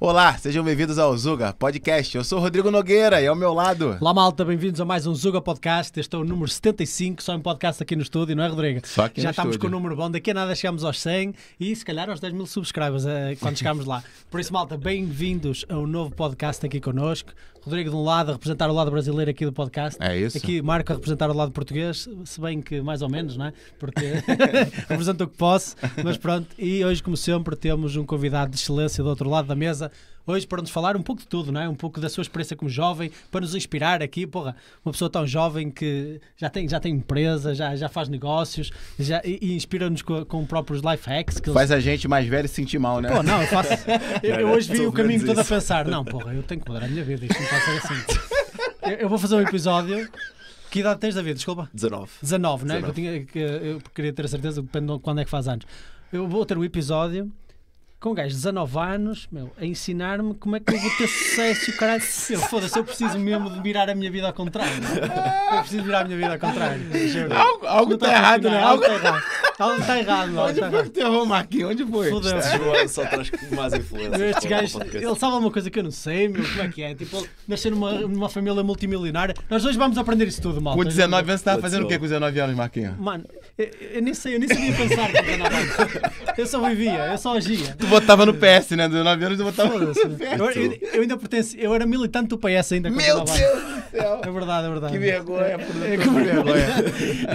Olá, sejam bem-vindos ao Zuga Podcast. Eu sou o Rodrigo Nogueira e ao meu lado. Olá, malta, bem-vindos a mais um Zuga Podcast. Este é o número 75, só um podcast aqui no estúdio, não é, Rodrigo? Só aqui Já estamos estúdio. com o número bom. Daqui a nada chegamos aos 100 e se calhar aos 10 mil subscribers eh, quando chegarmos lá. Por isso, malta, bem-vindos a um novo podcast aqui connosco. Rodrigo de um lado a representar o lado brasileiro aqui do podcast. É isso. Aqui Marco a representar o lado português, se bem que mais ou menos, não é? Porque represento o que posso, mas pronto. E hoje, como sempre, temos um convidado de excelência do outro lado da mesa. Hoje para nos falar um pouco de tudo, não é? Um pouco da sua experiência como jovem, para nos inspirar aqui, porra, uma pessoa tão jovem que já tem, já tem empresa, já, já faz negócios, já, e, e inspira-nos com, com próprios life hacks. Que Faz a gente mais velho se sentir mal, né? Pô, não, eu faço. Eu, eu hoje vi o caminho todo a pensar: não, porra, eu tenho que mudar a minha vida, isto não pode ser assim. Eu, eu vou fazer um episódio. Que idade tens, David? Desculpa. 19. 19, não é? 19. Que eu, tinha, eu queria ter a certeza, depende de quando é que faz anos. Eu vou ter um episódio com um gajo de 19 anos, meu, a ensinar-me como é que eu vou ter sucesso e o caralho. Eu, foda-se, eu preciso mesmo de virar a minha vida ao contrário. Eu preciso virar a minha vida ao contrário. Algo, algo Não tá a errado, né? Algo está errado. Algo está errado, meu, algo Onde está foi que tu errou, Marquinhos? Onde foi? Fodeu-se. João só traz mais influências. Estes para o gajos, podcast. ele sabe alguma coisa que eu não sei, meu, como é que é? Tipo, nascer numa, numa família multimilionária. Nós dois vamos aprender isso tudo, malta. Com 19 anos, você tava Let's fazendo o que com 19 anos, Marquinhos? Mano, eu, eu nem sei, eu nem sabia pensar 19 anos. Eu só vivia, eu só agia. Tu botava no PS, né? 19 anos, tu botava no Foda-se. PS. Eu, eu, eu ainda pertenço, eu era militante do PS ainda Meu 19 Deus do céu! É verdade, é verdade. Que vergonha, É, produtor, que vergonha.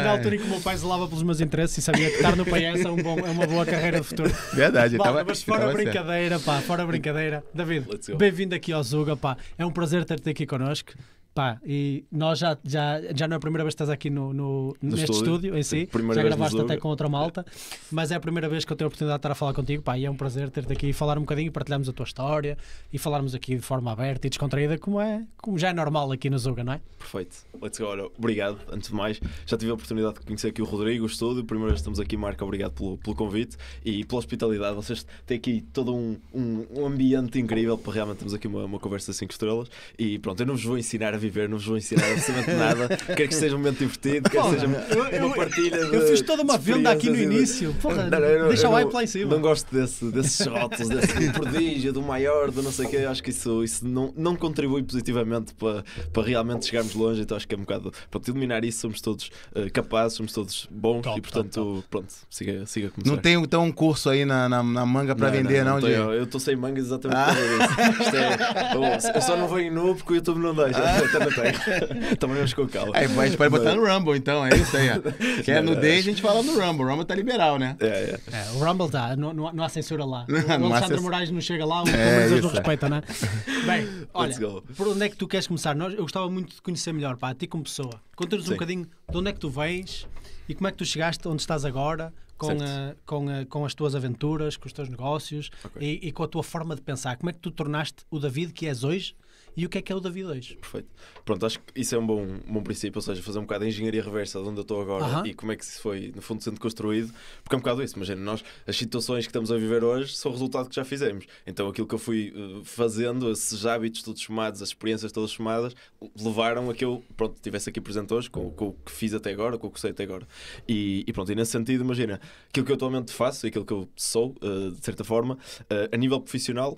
Na altura em que o meu pai zelava pelos meus interesses e sabia que estar no PS é, um bom, é uma boa carreira de futuro. Verdade, Malta, tava, mas ele fora tava certo. brincadeira, pá, fora brincadeira. David, bem-vindo aqui ao Zuga, pá. É um prazer ter-te aqui connosco. Pá, e nós já, já, já não é a primeira vez que estás aqui no, no- neste estúdio. estúdio em si, Sim, primeira já no gravaste até com outra malta, mas é a primeira vez que eu tenho a oportunidade de estar a falar contigo, pá, e é um prazer ter-te aqui e falar um bocadinho, partilharmos a tua história e falarmos aqui de forma aberta e descontraída, como, é, como já é normal aqui no Zuga, não é? Perfeito. Let's go. Olha, obrigado, antes de mais. Já tive a oportunidade de conhecer aqui o Rodrigo, o estúdio. Primeira vez que estamos aqui, Marco, obrigado pelo, pelo convite e pela hospitalidade. Vocês têm aqui todo um, um, um ambiente incrível para realmente termos aqui uma, uma conversa de 5 estrelas. E pronto, eu não vos vou ensinar a viver, não vos vou ensinar absolutamente nada. Quero que seja um momento divertido, quero que seja eu- uma partilha de Eu fiz toda uma venda aqui no início, porra, Não, não, eu não- deixa eu o não- hype lá em cima. Não gosto desse, desses rótulos, desse prodígio, do maior, do não sei o quê. Acho que isso, isso não, não contribui positivamente para, para realmente chegarmos longe. Então acho que é um bocado. Para eliminar isso, somos todos eh, capazes, somos todos bons Top, e portanto, top, pronto, siga, siga a começar. Não tem então um curso aí na, na, na manga pra vender, não, tenho. de... Eu estou sem mangas exatamente por causa disso. Isto é, eu só não venho nu porque o YouTube não deixa. Eu também tenho. Também vamos com calma. Aí, a gente pode botar no Rumble, então, é isso aí, ó. Quer nudez, a gente fala no Rumble. O Rumble tá liberal, né? É, é. É, o Rumble está, não, não, há- não há censura lá. O Não há Alexandre. Moraes não chega lá, o É, é, não isso. respeita, não é? Bem, olha, por onde é que tu queres começar? Nós, eu gostava muito de conhecer melhor, pá, a ti como pessoa. Conta-nos um bocadinho de onde é que tu vens e como é que tu chegaste onde estás agora, com, a- com, a- com as tuas aventuras, com os teus negócios Ok. e, e com a tua forma de pensar. Como é que tu tornaste o David que és hoje e o que é que é o David hoje? Perfeito. Pronto, acho que isso é um bom, um bom princípio, ou seja, fazer um bocado de engenharia reversa de onde eu estou agora Aham. e como é que isso foi, no fundo, sendo construído, porque é um bocado isso. Imagina, nós, as situações que estamos a viver hoje são o resultado que já fizemos. Então, aquilo que eu fui eh, fazendo, esses hábitos todos somados, as experiências todas somadas, levaram a que eu, pronto, estivesse aqui presente hoje com, com o que fiz até agora, com o que sei até agora. E, e pronto, e nesse sentido, imagina, aquilo que eu atualmente faço, aquilo que eu sou, eh, de certa forma, eh, a nível profissional,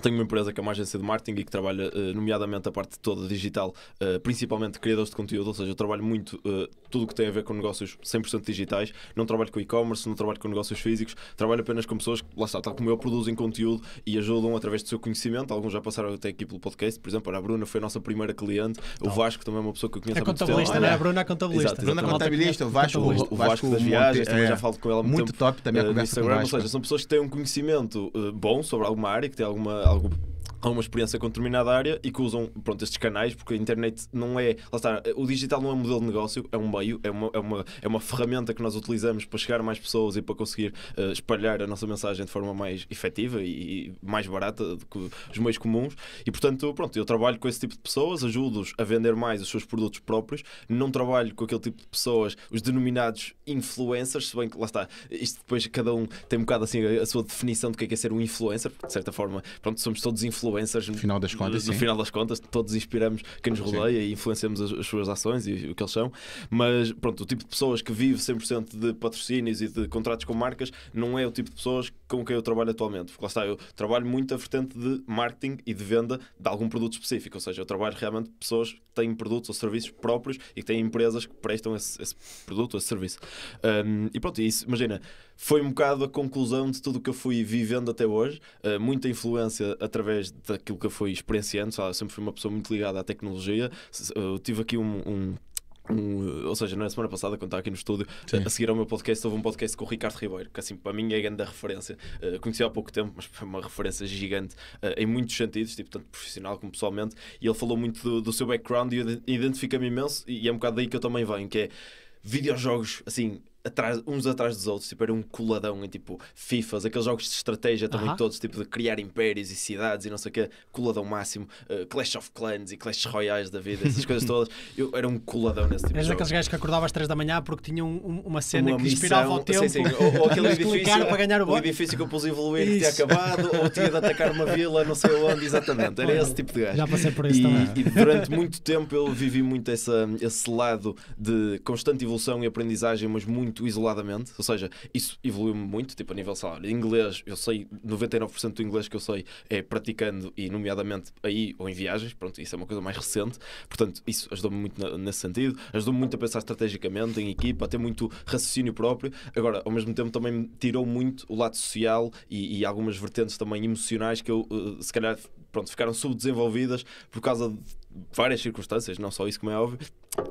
tenho uma empresa que é uma agência de marketing e que trabalha, eh, nomeadamente, a parte toda digital, eh, principalmente criadores de conteúdo, ou seja, eu trabalho muito eh, tudo o que tem a ver com negócios 100% digitais, não trabalho com e-commerce, não trabalho com negócios físicos, trabalho apenas com pessoas que, lá está, tal como eu, produzem conteúdo e ajudam através do seu conhecimento. Alguns já passaram até aqui pelo podcast, por exemplo, a Bruna foi a nossa primeira cliente, o Vasco também é uma pessoa que eu conheço A há muito tempo. contabilista, não é? A Bruna é contabilista. Exato, Bruna exatamente. Contabilista, o Vasco, Contabilista. O Vasco das viagens, também é, já falo com ela há muito, Muito tempo. top também a conversa com o Instagram, ou Vasco. seja, são pessoas que têm um conhecimento bom sobre alguma área, que têm alguma, algo, alguma experiência com determinada área e que usam pronto, estes canais, porque a internet não é. Lá está, o digital não é um modelo de negócio, é um meio, é uma, é uma, é uma ferramenta que nós utilizamos para chegar a mais pessoas e para conseguir eh, espalhar a nossa mensagem de forma mais efetiva e, e mais barata do que os meios comuns. E portanto, pronto, eu trabalho com esse tipo de pessoas, ajudo-os a vender mais os seus produtos próprios, não trabalho com aquele tipo de pessoas, os denominados influencers, se bem que lá está, isto depois cada um tem um bocado assim a, a sua definição do que é, que é ser um influencer, porque de certa forma, pronto, somos todos influencers. No final das contas, No sim. final das contas, todos inspiramos quem nos Sim. rodeia e influenciamos as, as suas ações e o que eles são. Mas pronto, o tipo de pessoas que vive 100% de patrocínios e de contratos com marcas não é o tipo de pessoas com quem eu trabalho atualmente. Porque lá está, eu trabalho muito a vertente de marketing e de venda de algum produto específico. Ou seja, eu trabalho realmente pessoas que têm produtos ou serviços próprios e que têm empresas que prestam esse, esse produto ou esse serviço. Um, e pronto, isso, imagina, foi um bocado a conclusão de tudo o que eu fui vivendo até hoje. Uh, muita influência através daquilo que eu fui experienciando. Sabe? Eu sempre fui uma pessoa muito ligada à tecnologia. Eu tive aqui um- um um, ou seja, na semana passada, quando estava aqui no estúdio, Sim. a seguir ao meu podcast, houve um podcast com o Ricardo Ribeiro, que assim, para mim é grande referência. Uh, conheci há pouco tempo, mas foi uma referência gigante uh, em muitos sentidos, tipo, tanto profissional como pessoalmente. E ele falou muito do, do seu background e identifica-me imenso. E é um bocado daí que eu também venho, que é videojogos, assim, atrás, uns atrás dos outros, tipo, era um coladão em tipo FIFAs, aqueles jogos de estratégia também Aham. todos, tipo de criar impérios e cidades e não sei o que, coladão máximo, uh, Clash of Clans e Clash Royais da vida, essas coisas todas. Eu era um coladão nesse tipo És de daqueles jogos. gajos que acordava às 3 da manhã porque tinham um- uma cena Uma que inspirava missão, o tempo. sim, sim, Ou, ou aquele edifício, para ganhar o o edifício que eu pus evoluir que tinha acabado, ou tinha de atacar uma vila, não sei onde, exatamente. Era esse tipo de gajo. Já passei por isso E, também. e durante muito tempo eu vivi muito essa, esse lado de constante evolução e aprendizagem, mas muito isoladamente. Ou seja, isso evoluiu-me muito, tipo a nível salário. Inglês, eu sei, 99% do inglês que eu sei é praticando e, nomeadamente, aí ou em viagens. Pronto, isso é uma coisa mais recente. Portanto, isso ajudou-me muito nesse sentido. Ajudou-me muito a pensar estrategicamente, em equipa, a ter muito raciocínio próprio. Agora, ao mesmo tempo, também me tirou muito o lado social e, e algumas vertentes também emocionais que eu, eh, se calhar, pronto, ficaram subdesenvolvidas por causa de várias circunstâncias, não só isso, como é óbvio,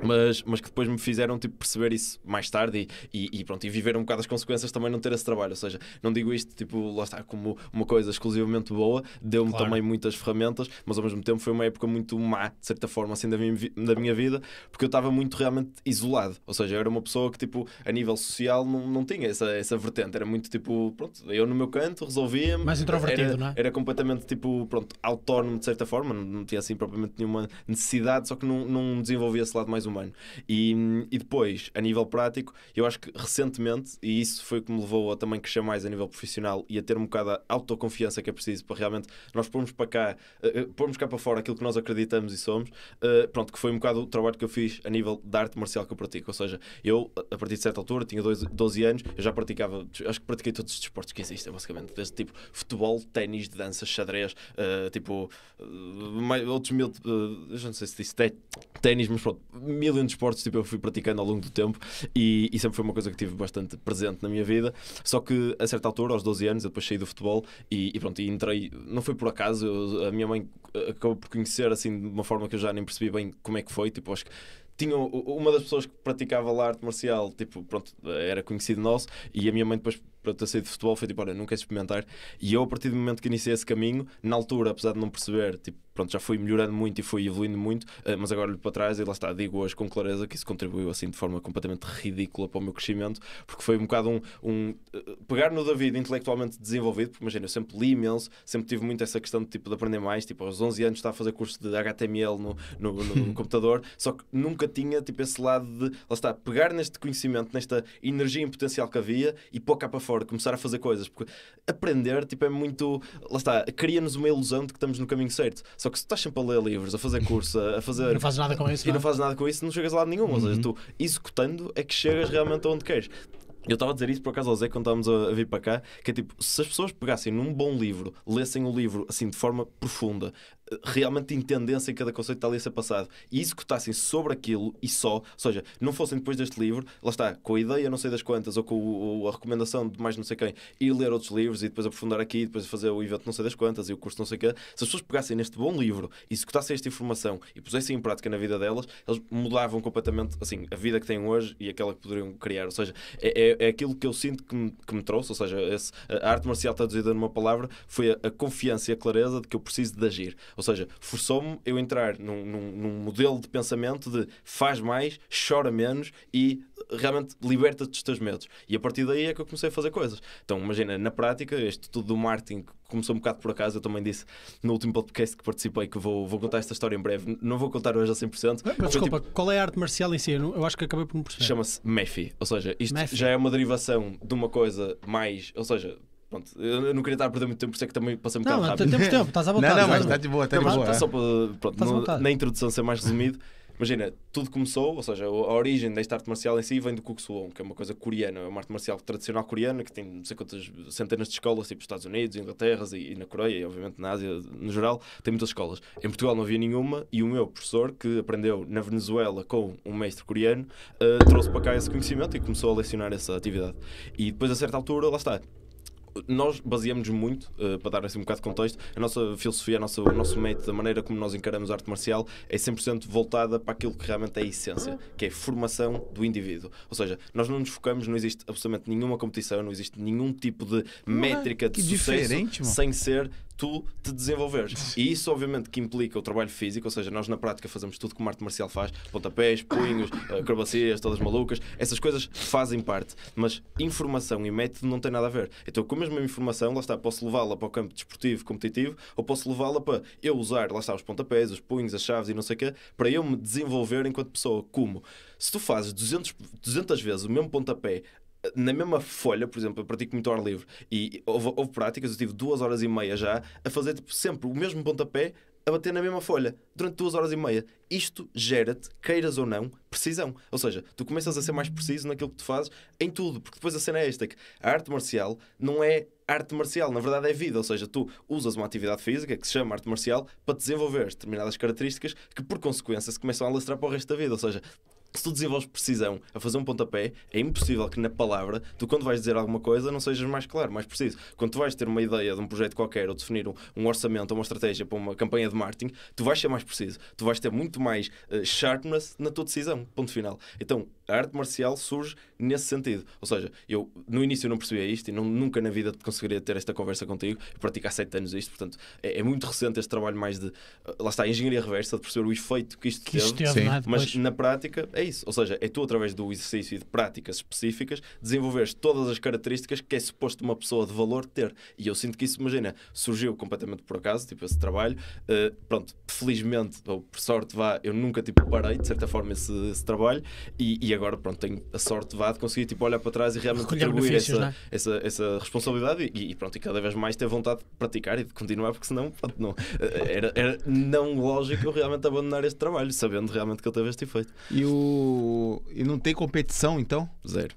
mas, mas que depois me fizeram tipo, perceber isso mais tarde e, e, e pronto, e viver um bocado as consequências também não ter esse trabalho. Ou seja, não digo isto tipo, lá está, como uma coisa exclusivamente boa, deu-me Claro. também muitas ferramentas, mas ao mesmo tempo foi uma época muito má, de certa forma, assim, da minha, da minha vida, porque eu estava muito realmente isolado. Ou seja, eu era uma pessoa que, tipo, a nível social não, não tinha essa, essa vertente. Era muito tipo, pronto, eu no meu canto resolvia-me. Mais introvertido, era, não é? Era completamente tipo, pronto, autónomo de certa forma, não, não tinha assim propriamente nenhuma necessidade, só que não, não desenvolvia esse lado mais humano. E, e depois, a nível prático, eu acho que recentemente, e isso foi o que me levou a também crescer mais a nível profissional e a ter um bocado a autoconfiança que é preciso para realmente nós pormos para cá, eh, pormos cá para fora aquilo que nós acreditamos e somos, eh, pronto, que foi um bocado o trabalho que eu fiz a nível da arte marcial que eu pratico. Ou seja, eu, a partir de certa altura, tinha dois- 12 anos, eu já praticava, acho que pratiquei todos os desportos que existem, basicamente, desde tipo futebol, ténis, dança, xadrez, eh, tipo, mais, outros mil, já não sei se disse té- ténis, mas pronto, mil e um desportos tipo, eu fui praticando ao longo do tempo e, e sempre foi uma coisa que tive bastante presente na minha vida. Só que a certa altura, aos 12 anos, eu depois saí do futebol e, e pronto, e entrei, não foi por acaso, eu- a minha mãe eh, acabou por conhecer assim de uma forma que eu já nem percebi bem como é que foi, tipo, acho que tinha uma das pessoas que praticava lá arte marcial, tipo, pronto, era conhecido nosso, e a minha mãe depois para ter saído de futebol foi tipo, olha, não queres experimentar? E eu, a partir do momento que iniciei esse caminho, na altura, apesar de não perceber, tipo, pronto, já fui melhorando muito e fui evoluindo muito, eh, mas agora olho para trás e lá está, digo hoje com clareza que isso contribuiu assim de forma completamente ridícula para o meu crescimento, porque foi um bocado um, um eh, pegar no David intelectualmente desenvolvido, porque imagina, eu sempre li imenso, sempre tive muito essa questão de, tipo, de aprender mais, tipo, aos 11 anos estava a fazer curso de HTML no, no, no computador, só que nunca tinha tipo esse lado de, lá está, pegar neste conhecimento, nesta energia e potencial que havia e pôr cá para fora, começar a fazer coisas, porque aprender, tipo, é muito, lá está, cria-nos uma ilusão de que estamos no caminho certo, só que se tu estás sempre a ler livros, a fazer curso, a fazer... Não fazes nada com isso. E não não é? fazes nada com isso, não chegas a lado nenhum. Ou seja, tu executando é que chegas realmente aonde queres. Eu estava a dizer isso por acaso ao Zé quando estávamos a, a vir para cá, que é tipo, se as pessoas pegassem num bom livro, lessem o livro assim de forma profunda, realmente entendessem cada conceito está ali a ser passado e executassem sobre aquilo e só, ou seja, não fossem depois deste livro, lá está, com a ideia não sei das quantas, ou com a recomendação de mais não sei quem, ir ler outros livros e depois aprofundar aqui, e depois fazer o evento não sei das quantas e o curso não sei o quê, se as pessoas pegassem neste bom livro e executassem esta informação e pusessem em prática na vida delas, eles mudavam completamente assim, a vida que têm hoje e aquela que poderiam criar. Ou seja, é, é, é aquilo que eu sinto que me, que me trouxe, ou seja, esse- a arte marcial traduzida numa palavra foi a, a confiança e a clareza de que eu preciso de agir. Ou seja, forçou-me eu entrar num, num- num modelo de pensamento de faz mais, chora menos e realmente liberta-te dos teus medos. E a partir daí é que eu comecei a fazer coisas. Então, imagina, na prática, este tudo do marketing começou um bocado por acaso. Eu também disse no último podcast que participei que vou, vou contar esta história em breve. Não vou contar hoje a 100%. Mas Foi desculpa, tipo- qual é a arte marcial em si? Eu, não- eu acho que acabei por não perceber. Chama-se Mephi, ou seja, isto Mephi. já é uma derivação de uma coisa mais, ou seja, pronto, eu não queria estar a perder muito tempo, por isso é que também passei um bocado não, rápido. temos tempo, estás à vontade. Não, não, mas está de boa, está de boa. tá só para, pronto, no- na introdução ser mais resumido, imagina, tudo começou, ou seja, a origem desta arte marcial em si vem do Kuksuon, que é uma coisa coreana, é uma arte marcial tradicional coreana que tem não sei quantas centenas de escolas, tipo Estados Unidos, Inglaterra e, e na Coreia, e obviamente na Ásia no geral, tem muitas escolas. Em Portugal não havia nenhuma e o meu professor, que aprendeu na Venezuela com um mestre coreano, eh, trouxe para cá esse conhecimento e começou a lecionar essa atividade. E depois, a certa altura, lá está, nós baseamos muito, uh, para dar assim um bocado de contexto, a nossa filosofia, a nossa, o nosso método, a maneira como nós encaramos a arte marcial é 100% voltada para aquilo que realmente é a essência, que é a formação do indivíduo. Ou seja, nós não nos focamos, não existe absolutamente nenhuma competição, não existe nenhum tipo de métrica de que sucesso diferente, mano. sem ser tu te desenvolveres. E isso, obviamente, que implica o trabalho físico, ou seja, nós na prática fazemos tudo uma arte marcial faz: pontapés, punhos, acrobacias, todas malucas. Essas coisas fazem parte, mas informação e método não tem nada a ver. Então, com a mesma informação, lá está, posso levá-la para o campo desportivo, competitivo, ou posso levá-la para eu usar, lá está, os pontapés, os punhos, as chaves e não sei o quê, para eu me desenvolver enquanto pessoa. Como? Se tu fazes 200, 200 vezes o mesmo pontapé na mesma folha, por exemplo, eu pratico muito ar livre e houve, houve práticas, eu tive duas horas e meia já a fazer tipo, sempre o mesmo pontapé a bater na mesma folha durante duas horas e meia. Isto gera-te, queiras ou não, precisão. Ou seja, tu começas a ser mais preciso naquilo que tu fazes em tudo, porque depois a cena é esta: que a arte marcial não é arte marcial, na verdade é vida. Ou seja, tu usas uma atividade física que se chama arte marcial para desenvolver determinadas características que, por consequência, se começam a alastrar para o resto da vida. Ou seja, se tu desenvolves precisão a fazer um pontapé, é impossível que na palavra, tu quando vais dizer alguma coisa, não sejas mais claro, mais preciso. Quando tu vais ter uma ideia de um projeto qualquer ou definir um, um orçamento ou uma estratégia para uma campanha de marketing, tu vais ser mais preciso. Tu vais ter muito mais uh, sharpness na tua decisão. Ponto final. Então, a arte marcial surge nesse sentido. Ou seja, eu no início não percebia isto e não, nunca na vida conseguiria ter esta conversa contigo. Eu pratico há 7 anos isto, portanto, é, é, muito recente este trabalho mais de, uh, lá está, a engenharia reversa, de perceber o efeito que isto Que teve. isto teve, é? Mas na prática é isso. Ou seja, é tu, através do exercício e de práticas específicas, desenvolveres todas as características que é suposto uma pessoa de valor ter. E eu sinto que isso, imagina, surgiu completamente por acaso, tipo, esse trabalho. Uh, pronto, felizmente, ou por sorte, vá, eu nunca, tipo, parei, de certa forma, esse, esse trabalho. E, e agora, pronto, tenho a sorte, vá, de conseguir, tipo, olhar para trás e realmente atribuir essa, é? essa, essa responsabilidade e, e pronto, e cada vez mais ter vontade de praticar e de continuar, porque senão, pronto, não, eh, era, era não lógico eu realmente abandonar este trabalho, sabendo realmente que ele teve este efeito. E, o... e não tem competição, então? Zero.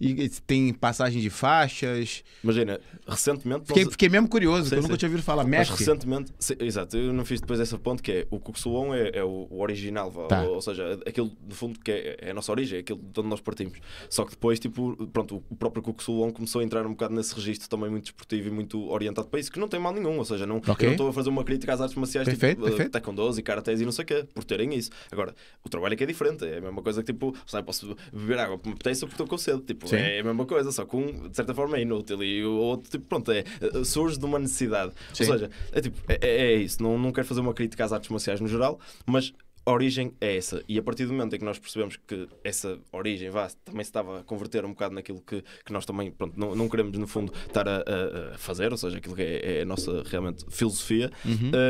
E tem passagem de faixas. Imagina, recentemente. Fiquei, nós- fiquei mesmo curioso, que eu nunca tinha ouvido falar. Mas Mestre. recentemente, exato, eu não fiz depois essa ponte que é o Kuxuon é, é o, o original, Tá. ou, ou seja, aquilo no fundo que é, é a nossa origem, é aquilo de onde nós partimos. Só que depois, tipo, pronto, o próprio Kuxuon começou a entrar um bocado nesse registro também muito desportivo e muito orientado para isso, que não tem mal nenhum, ou seja, não, eu Ok. não estou a fazer uma crítica às artes marciais Perfeito, tipo, eh, perfeito. taekwondos e karatés e não sei o quê, por terem isso. Agora, o trabalho é que é diferente, é a mesma coisa que tipo, sei lá, posso beber água me apetece porque estou com sede, tipo, Sim. é a mesma coisa, só que um, de certa forma é inútil e o outro, tipo, pronto, é, eh, surge de uma necessidade. Sim. Ou seja, é tipo, é, é- é isso. Não, não quero fazer uma crítica às artes marciais no geral, mas a origem é essa. E a partir do momento em que nós percebemos que essa origem vá, também se estava a converter um bocado naquilo que, que nós também pronto, não, não queremos, no fundo, estar a, a- fazer, ou seja, aquilo que é, é a nossa realmente filosofia,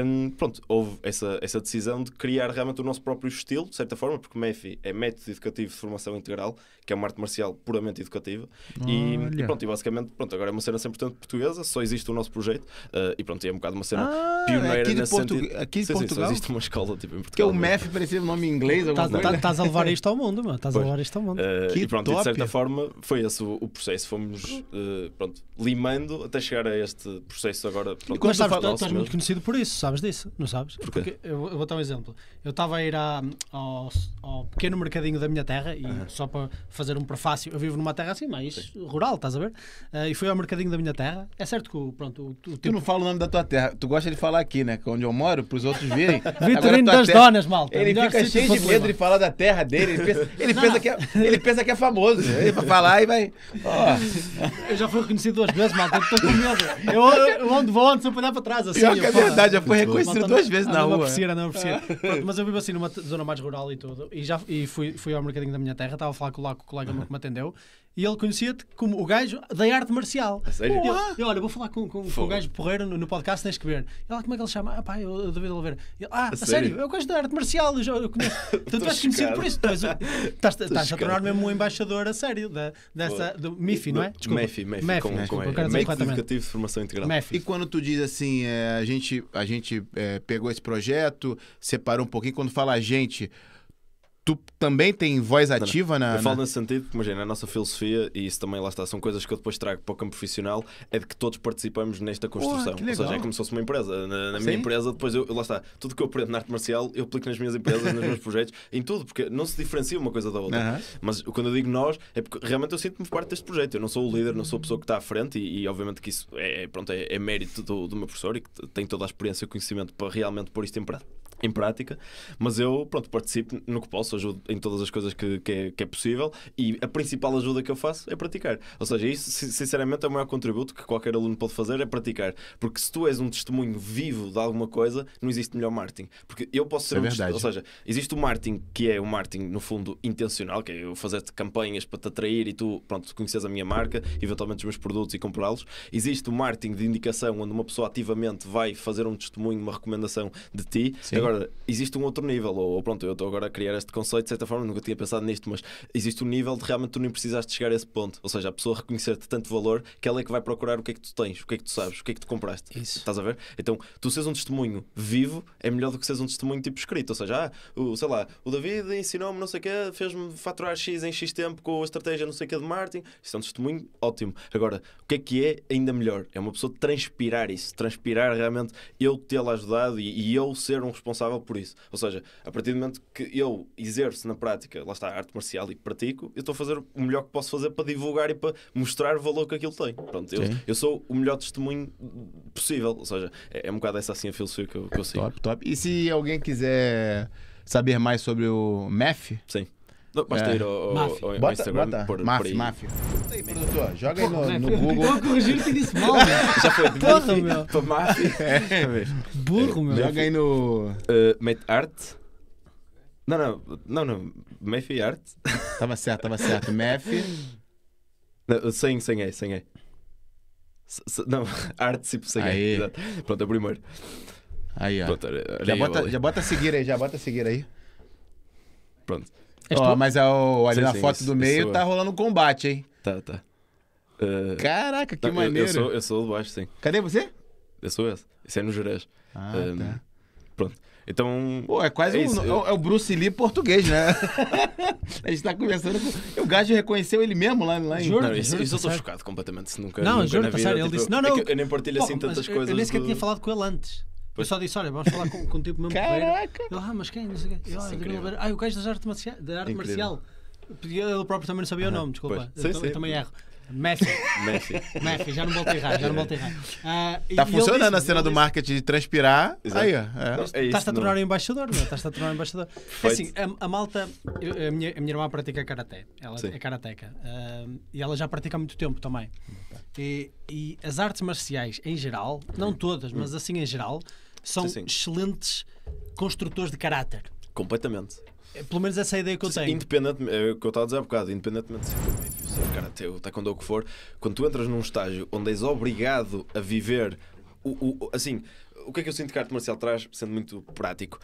hum, pronto, houve essa, essa decisão de criar realmente o nosso próprio estilo, de certa forma, porque MEFI é Método Educativo de Formação Integral, que é uma arte marcial puramente educativa. E, e pronto, e basicamente, pronto, agora é uma cena 100% portuguesa, só existe o nosso projeto, uh, e pronto, e é um bocado uma cena Ah, pioneira aqui de, nesse Portu... sentido. aqui de Sim, sim, Portugal? só existe uma escola tipo, em Porque Portugal. o MEF parecia um nome em inglês, Estás tá- estás a levar isto ao mundo, mano. Estás a levar isto ao mundo. Uh, Que e pronto, e de certa forma foi esse o, o processo. Fomos uh, pronto, limando até chegar a este processo agora. Pronto, quando Mas sabes, és muito conhecido por isso, sabes disso, não sabes? Porquê? Porque eu, eu vou dar um exemplo. Eu estava a ir à- ao, ao pequeno mercadinho da minha terra e só para fazer um prefácio, eu vivo numa terra assim mais rural, estás a ver? Eh, e fui ao mercadinho da minha terra. É certo que o, pronto, o, o Tu tempo não fala o nome da tua terra. Tu gosta de falar aqui, né? Que é onde eu moro, pros outros verem. Agora Vitorino das terra- Donas, malta. Ele Melhor fica cheio de medo de falar da terra dele. Ele pensa, ele Não, pensa, não. Que, é, ele pensa que é famoso. Ele vai falar e vai. Ó, Eu já fui reconhecido duas vezes, malta. Estou com medo. Eu, eu, eu onde vou, onde se eu olhar para trás assim. pior que eu é verdade, já foi Muito bom. reconhecido Malta, duas vezes na não rua. aprecia, não aprecia. Pronto, mas eu vivo assim numa zona mais rural e tudo. E, já, e fui, fui ao mercadinho da minha terra, estava a falar com, o colega meu que me atendeu. E ele conhecia-te como o gajo da arte marcial. A sério? E eu, eu, olha, vou falar com, com, com o gajo porreiro no, no podcast, tens que ver. Ele, como é que ele chama? Ah, pá, eu, eu David Oliveira. Ele, ah, a, sério? sério? Eu gosto da arte marcial. Eu, já- eu conheço. Então tu és conhecido por isso. Tu és, o- estás, estás a tornar mesmo um embaixador a sério da, dessa, do MIFI, não é? Desculpa. MEFI, MEFI, MEFI, com, com E. dizer Método corretamente. Educativo de Formação Integral. MEFI. E quando tu diz assim, é, a gente, a gente é, pegou esse projeto, separou um pouquinho, quando fala a gente, tu também tem voz ativa na. Eu falo na- nesse sentido, porque imagina, a nossa filosofia, e isso também lá está, são coisas que eu depois trago para o campo profissional, é de que todos participamos nesta construção. que Ou seja, é como se fosse uma empresa. Na, na minha empresa, depois eu, lá está, tudo que eu aprendo na arte marcial, eu aplico nas minhas empresas, nos meus projetos, em tudo, porque não se diferencia uma coisa da outra. Aham. Mas quando eu digo nós, é porque realmente eu sinto-me parte deste projeto. Eu não sou o líder, não sou a pessoa que está à frente, e, e obviamente que isso é, pronto, é, é mérito do, do meu professor e que tem toda a experiência e o conhecimento para realmente pôr isto em prática. Em prática, mas eu pronto, participo no que posso, ajudo em todas as coisas que, que, é, que é possível e a principal ajuda que eu faço é praticar. Ou seja, isso sin- sinceramente é o maior contributo que qualquer aluno pode fazer é praticar. Porque se tu és um testemunho vivo de alguma coisa, não existe melhor marketing. Porque eu posso ser é um verdade. Ou seja, existe o marketing que é o marketing, no fundo, intencional, que é eu fazer-te campanhas para te atrair e tu, pronto, conheces a minha marca, eventualmente os meus produtos e comprá-los. Existe o marketing de indicação, onde uma pessoa ativamente vai fazer um testemunho, uma recomendação de ti. Sim. Agora, existe um outro nível, ou, ou pronto, eu estou agora a criar este conceito de certa forma, nunca tinha pensado nisto, mas existe um nível de realmente tu nem precisaste chegar a esse ponto. Ou seja, a pessoa reconhecer-te tanto valor que ela é que vai procurar o que é que tu tens, o que é que tu sabes, o que é que tu compraste. Isso. Estás a ver? Então, tu seres um testemunho vivo é melhor do que seres um testemunho tipo escrito. Ou seja, ah, o, sei lá, o David ensinou-me não sei o quê, fez-me faturar X em X tempo com a estratégia não sei o quê de marketing. Isso é um testemunho ótimo. Agora, o que é que é ainda melhor? É uma pessoa transpirar isso, transpirar realmente eu tê-la ajudado e, e eu ser um responsável por isso. Ou seja, a partir do momento que eu exerço na prática, lá está, a arte marcial e pratico, eu estou a fazer o melhor que posso fazer para divulgar e para mostrar o valor que aquilo tem. Pronto, eu, eu sou o melhor testemunho possível. Ou seja, é, é um bocado essa assim a filosofia que eu, que eu sigo. Top, top. E se alguém quiser saber mais sobre o MEF, Sim. Não, basta É. ir ao, ao, Máfia. ao- bota, Instagram bota. por, por Maf, aí. Aí, produtor. Joga aí no, Porra, no Google. Estou a corrigir que disse mal, meu. Já foi de Porra, meu. para Mafia. A ver. Burro, meu. Joga aí no. Uh, Mate Art. Não, não, não, não. Mafia Art. Tava certo, tava certo. Não, sem, sem E, sem E. Não, Art tipo sem. E. Exato. Pronto, é o primeiro. Aí, ó. Pronto, Já eu bota, já bota seguir aí, já bota seguir aí. Pronto, Ó, mas é o- ali Sim, na sim, foto isso- do meio tá é. rolando um combate, hein? tá, tá. Uh, Caraca, que não, eu- eu, maneiro. sou, eu sou o de baixo, sim. Cadê você? Eu sou esse. Isso é no Jerez. Ah, Um, tá. Pronto. Então. Pô, é quase É um- isso, é eu- o- é o Bruce Lee português, né? a gente tá conversando com. O Gajo reconheceu ele mesmo lá, lá em. Juro. Não, isso, juro, isso eu tá sério. chocado completamente. Nunca, Não, nunca juro, na tá não, é não. que eu Pois. só disse, olha, vamos falar com, com um tipo mesmo. Caraca! Ele, ah, mas quem? Não sei o quê. Eu, é ah, ah, o gajo das artes marcial, da arte marcial. Ele próprio também não sabia o nome, desculpa. pois. Eu, Sim, sim. eu também erro. Messi, Messi. Messi, já não voltei errar, já não voltei errar. Ah, e- Tá e ele funcionando a cena do disse- marketing de transpirar. Exato. Aí. É. É isso, Estás-te a não- tornar um embaixador, meu. Estás-te a tornar um embaixador. É assim, a, a malta. eu- a, minha, a minha irmã pratica karaté. Ela Sim. é karateca. Ahm, e ela já pratica há muito tempo também. E, e as artes marciais, em geral, não todas, mas assim em geral, são. Sim, sim. excelentes construtores de caráter. Completamente. É, Pelo menos essa é a ideia que eu tenho. Independente, é o que eu estava a dizer há bocado, independentemente se for é karate ou taekwondo ou o que for, quando tu entras num estágio onde és obrigado a viver o, o- assim, o que é que eu sinto que a arte marcial traz, sendo muito prático?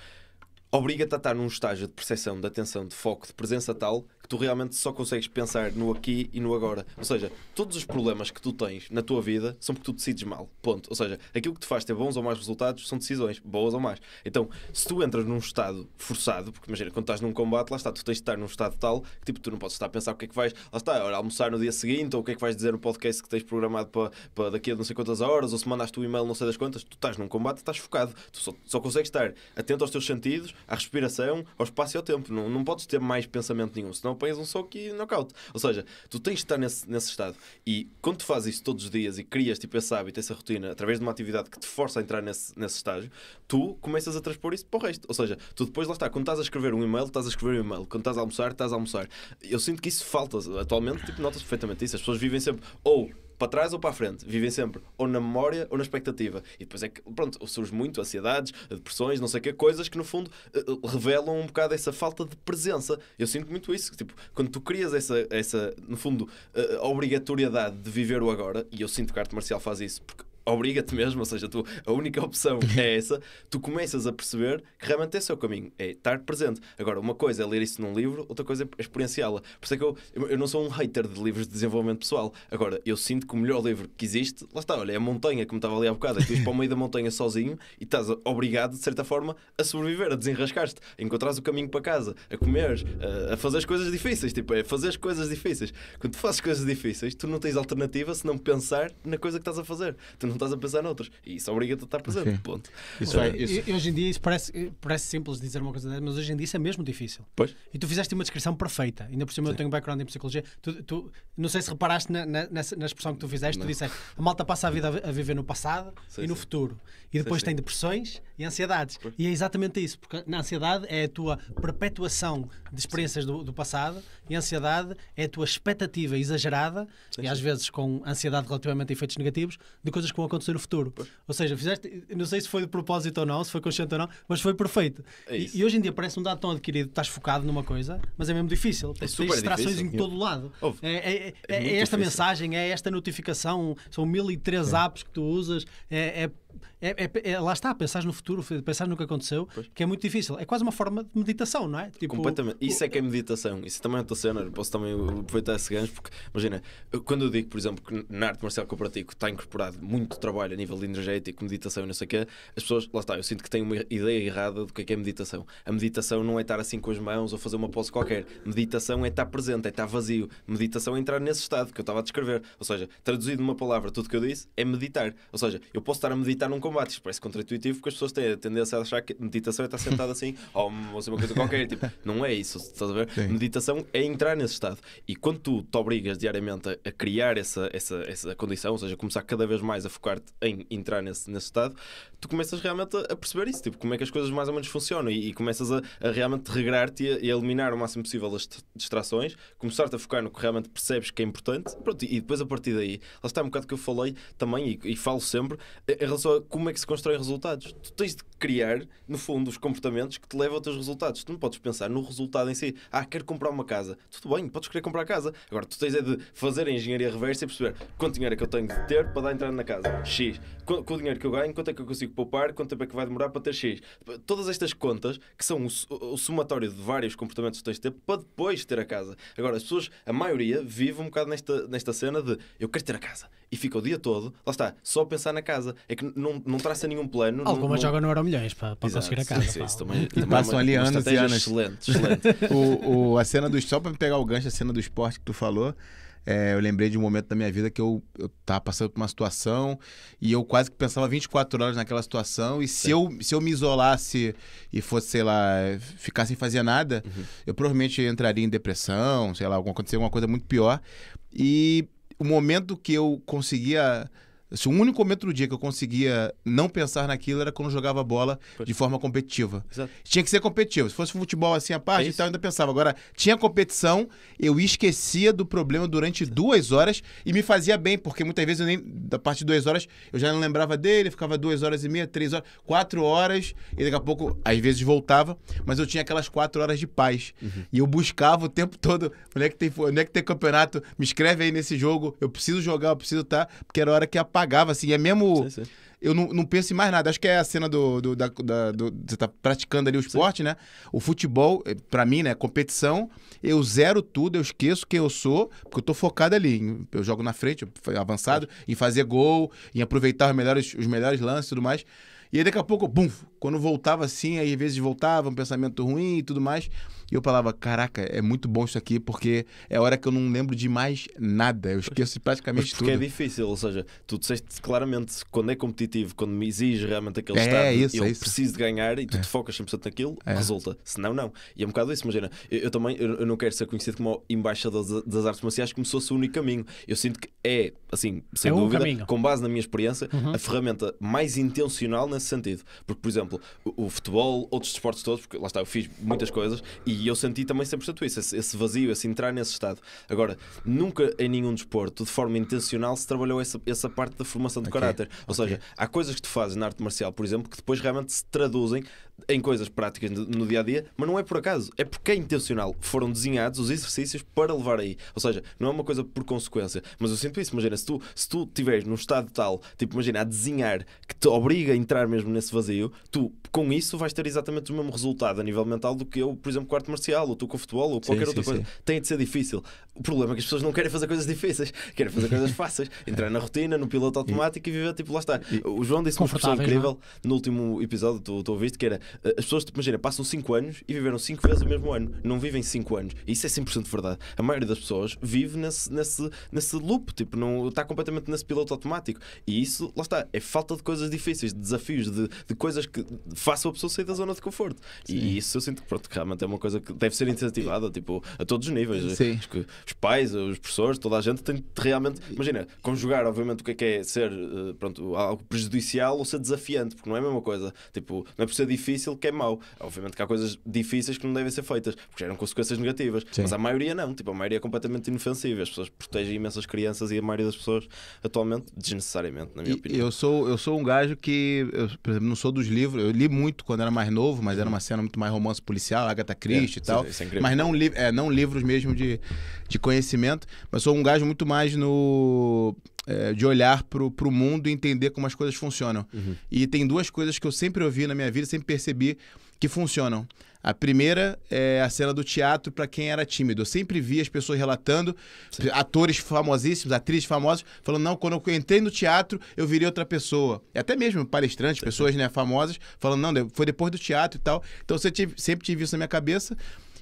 Obriga-te a estar num estágio de percepção, de atenção, de foco, de presença tal tu realmente só consegues pensar no aqui e no agora. Ou seja, todos os problemas que tu tens na tua vida são porque tu decides mal. Ponto. Ou seja, aquilo que te faz ter bons ou maus resultados são decisões, boas ou más. Então, se tu entras num estado forçado, porque imagina, quando estás num combate, lá está, tu tens de estar num estado tal que tipo, tu não podes estar a pensar o que é que vais, lá está, ora, almoçar no dia seguinte, ou o que é que vais dizer no podcast que tens programado para, para daqui a não sei quantas horas, ou se mandaste o e-mail não sei das quantas, tu estás num combate, estás focado. Tu só, só consegues estar atento aos teus sentidos, à respiração, ao espaço e ao tempo. Não, não podes ter mais pensamento nenhum, senão apanhas um soco e knockout. Ou seja, tu tens de estar nesse, nesse estado. E quando tu fazes isso todos os dias e crias tipo, esse hábito, essa rotina, através de uma atividade que te força a entrar nesse, nesse estágio, tu começas a transpor isso para o resto. Ou seja, tu depois lá está, quando estás a escrever um e-mail, estás a escrever um e-mail. Quando estás a almoçar, estás a almoçar. Eu sinto que isso falta. Atualmente, tipo, notas perfeitamente isso. As pessoas vivem sempre ou para trás ou para a frente. Vivem sempre ou na memória ou na expectativa. E depois é que, pronto, surge muito ansiedades, depressões, não sei o que, coisas que no fundo eh, eh, revelam um bocado essa falta de presença. Eu sinto muito isso. Tipo, quando tu crias essa, essa no fundo, eh, obrigatoriedade de viver o agora, e eu sinto que a arte marcial faz isso, porque obriga-te mesmo, ou seja, tu, a única opção é essa, tu começas a perceber que realmente esse é o caminho, é estar presente. Agora, uma coisa é ler isso num livro, outra coisa é experienciá-la. Por isso é que eu, eu, não sou um hater de livros de desenvolvimento pessoal. Agora, eu sinto que o melhor livro que existe, lá está, olha, é a montanha, como estava ali há bocado, é tu ires para o meio da montanha sozinho e estás obrigado, de certa forma, a sobreviver, a desenrascar-te, a encontrares o caminho para casa, a comer, a, a fazer as coisas difíceis, tipo, é fazer as coisas difíceis. Quando tu fazes coisas difíceis, tu não tens alternativa se não pensar na coisa que estás a fazer. Tu não estás a pensar noutras. E isso obriga-te a estar presente. Ponto. Isso é- isso- E, hoje em dia isso parece, parece simples dizer uma coisa dessas, mas hoje em dia isso é mesmo difícil. Pois. E tu fizeste uma descrição perfeita. Ainda por cima eu tenho um background em psicologia. Tu, tu- não sei se reparaste na, na, nessa- na expressão que tu fizeste. Tu Não. disseste a malta passa a vida a vi- a viver no passado Sim, e no sim. futuro. E depois sim. tem depressões e ansiedades. Pois. E é exatamente isso. Porque na ansiedade é a tua perpetuação de experiências do, do passado e a ansiedade é a tua expectativa exagerada Sim, e às sim. vezes com ansiedade relativamente a efeitos negativos de coisas que vão acontecer no futuro. Ou seja, fizeste, não sei se foi de propósito ou não, se foi consciente ou não, mas foi perfeito. É E- e, hoje em dia parece um dado tão adquirido, estás focado numa coisa, mas é mesmo difícil. Super tens distrações difícil. em todo lado. Ouve, É, é- é- é é esta difícil. mensagem, é esta notificação, são mil e três apps que tu usas, é, é- é- é- lá está, pensar no futuro, pensar no que aconteceu, que é muito difícil. É quase uma forma de meditação, não é? Tipo, Completamente. Isso é que é meditação. Isso também é outra cena. Eu Posso também aproveitar esse gancho, porque imagina, quando eu digo, por exemplo, que na arte marcial que eu pratico está incorporado muito trabalho a nível energético, meditação e não sei o quê, as pessoas, lá está, eu sinto que têm uma ideia errada do que é que é meditação. A meditação não é estar assim com as mãos ou fazer uma pose qualquer. Meditação é estar presente, é estar vazio. Meditação é entrar nesse estado que eu estava a descrever. Ou seja, traduzido numa palavra, tudo que eu disse é meditar. Ou seja, eu posso estar a meditar num combate. Isto parece contraintuitivo porque as pessoas têm a tendência a achar que meditação é estar sentado assim, ou uma coisa qualquer. Tipo, não é isso, estás a ver? Sim. Meditação é entrar nesse estado. E quando tu te obrigas diariamente a, criar essa, essa, essa condição, ou seja, começar cada vez mais a focar-te em entrar nesse, nesse estado, tu começas realmente a, perceber isso, tipo, como é que as coisas mais ou menos funcionam e, e começas a, a realmente regrar-te e, a- a eliminar o máximo possível as dist- distrações, começar-te a focar no que realmente percebes que é importante, pronto, e depois a partir daí, lá está um bocado que eu falei também e, e falo sempre em relação a como é que se constroem resultados. Tu tens de criar, no fundo, os comportamentos que te levam aos teus resultados. Tu não podes pensar no resultado em si. Ah, quero comprar uma casa. Tudo bem, podes querer comprar casa. Agora, tu tens é de fazer a engenharia reversa e perceber quanto dinheiro é que eu tenho de ter para dar entrada na casa. X. Com, com o dinheiro que eu ganho, quanto é que eu consigo poupar, quanto tempo é que vai demorar para ter X. Todas estas contas, que são o, o somatório de vários comportamentos que tens de ter para depois ter a casa. Agora, as pessoas, a maioria, vive um bocado nesta, nesta cena de eu quero ter a casa. E fica o dia todo, lá está, só a pensar na casa. É que não, não traça nenhum plano. não- Algumas não- jogam no Euro Milhões para, para Exato, conseguir a sim, casa. sim, isso também, passam é uma, ali anos e anos. Excelente, excelente. o, o- a cena do. Só pra pegar o gancho, a cena do esporte que tu falou. é, eu lembrei de um momento da minha vida que eu, eu tava passando por uma situação e eu quase que pensava 24 horas naquela situação. E se eu, se eu me isolasse e fosse, sei lá, ficar sem fazer nada, eu provavelmente entraria em depressão, sei lá, alguma, acontecer alguma coisa muito pior. E o momento que eu conseguia. Assim, o único momento do dia que eu conseguia não pensar naquilo era quando eu jogava bola de forma competitiva. Exato. Tinha que ser competitivo. Se fosse futebol assim a parte É e tal, eu ainda pensava. Agora, tinha competição, eu esquecia do problema durante duas horas e me fazia bem, porque muitas vezes eu nem, da parte de duas horas, eu já não lembrava dele, ficava duas horas e meia, três horas, quatro horas, e daqui a pouco, às vezes voltava, mas eu tinha aquelas quatro horas de paz. Uhum. E eu buscava o tempo todo, onde é que tem, onde é que tem campeonato? Me escreve aí nesse jogo, eu preciso jogar, eu preciso estar, porque era a hora que apagava, assim, é mesmo Sim, sim. eu não, não penso em mais nada. Acho que é a cena do. do, da, da- do- você tá praticando ali o esporte, né? O futebol, eh, pra mim, né? Competição, eu zero tudo, eu esqueço quem eu sou, porque eu tô focado ali. Eu jogo na frente, avançado, em fazer gol, em aproveitar os melhores, os melhores lances e tudo mais. E aí daqui a pouco, bum, quando voltava assim, aí às vezes voltava um pensamento ruim e tudo mais. E eu falava, caraca, é muito bom isso aqui, porque é a hora que eu não lembro de mais nada. Eu esqueço Mas praticamente porque é tudo. difícil, ou seja, tu disseste claramente quando é competitivo, quando me exige realmente aquele É, estado, isso, eu é isso. preciso de ganhar e tu te focas 100% naquilo, É. resulta. Senão, não. E é um bocado isso, imagina. Eu, eu também eu, eu não quero ser conhecido como o embaixador das, das artes marciais como se fosse o único caminho. Eu sinto que é, assim, sem É dúvida, caminho. com base na minha experiência, a ferramenta mais intencional nesse nesse sentido. Porque, por exemplo, o, o futebol, outros desportos todos, porque lá está, eu fiz muitas coisas e eu senti também 100% isso, esse, esse vazio, esse entrar nesse estado. Agora, nunca em nenhum desporto, de forma intencional, se trabalhou essa, essa parte da formação do Ok, caráter. Ou ok. seja, há coisas que tu fazes na arte marcial, por exemplo, que depois realmente se traduzem em coisas práticas no, dia a dia, mas não é por acaso, é porque é intencional. Foram desenhados os exercícios para levar aí. Ou seja, não é uma coisa por consequência. Mas eu sinto isso, imagina, se tu, se tu estiveres num estado tal, tipo, imagina, a desenhar que te obriga a entrar mesmo nesse vazio, tu com isso vais ter exatamente o mesmo resultado a nível mental do que eu, por exemplo, com arte marcial, ou tu com futebol, ou qualquer sim, outra coisa. sim. Tem de ser difícil. O problema é que as pessoas não querem fazer coisas difíceis, querem fazer coisas fáceis, entrar na rotina, no piloto automático e viver tipo lá está. O João disse uma expressão não é? incrível no último episódio, tu, tu ouviste, que era eh, as pessoas, imagina, passam 5 anos e viveram 5 vezes o mesmo ano, não vivem 5 anos. E isso é 100% verdade. A maioria das pessoas vive nesse, nesse, nesse loop, tipo, não está completamente nesse piloto automático. E isso, lá está, é falta de coisas difíceis, de desafios, de, de coisas que façam a pessoa sair da zona de conforto. E isso eu sinto que pronto, realmente é uma coisa que deve ser incentivada, tipo, a todos os níveis. Sim. Acho que os pais, os professores, toda a gente tem de realmente, imagina, conjugar, obviamente, o que é que é ser eh, pronto, algo prejudicial ou ser desafiante, porque não é a mesma coisa. Tipo, não é por ser difícil que é mau. Obviamente que há coisas difíceis que não devem ser feitas, porque geram consequências negativas. Sim. Mas a maioria não, tipo, a maioria é completamente inofensiva. As pessoas protegem imensas crianças e a maioria das pessoas, atualmente, desnecessariamente, na minha E opinião. Eu sou, eu sou um gajo que, eu, por exemplo, não sou dos livros. Eu li muito quando era mais novo, mas era uma cena muito mais romance policial, Agatha Christie e É, tal. sim, é mas não, li, é, não livros mesmo de, de conhecimento. Mas sou um gajo muito mais no é, de olhar pro, pro mundo e entender como as coisas funcionam. Uhum. E tem duas coisas que eu sempre ouvi na minha vida, sempre percebi que funcionam. A primeira é a cena do teatro para quem era tímido. Eu sempre vi as pessoas relatando, atores famosíssimos, atrizes famosas, falando: não, quando eu entrei no teatro, eu virei outra pessoa. E até mesmo palestrantes, pessoas né, famosas, falando: não, foi depois do teatro e tal. Então eu sempre tive isso na minha cabeça.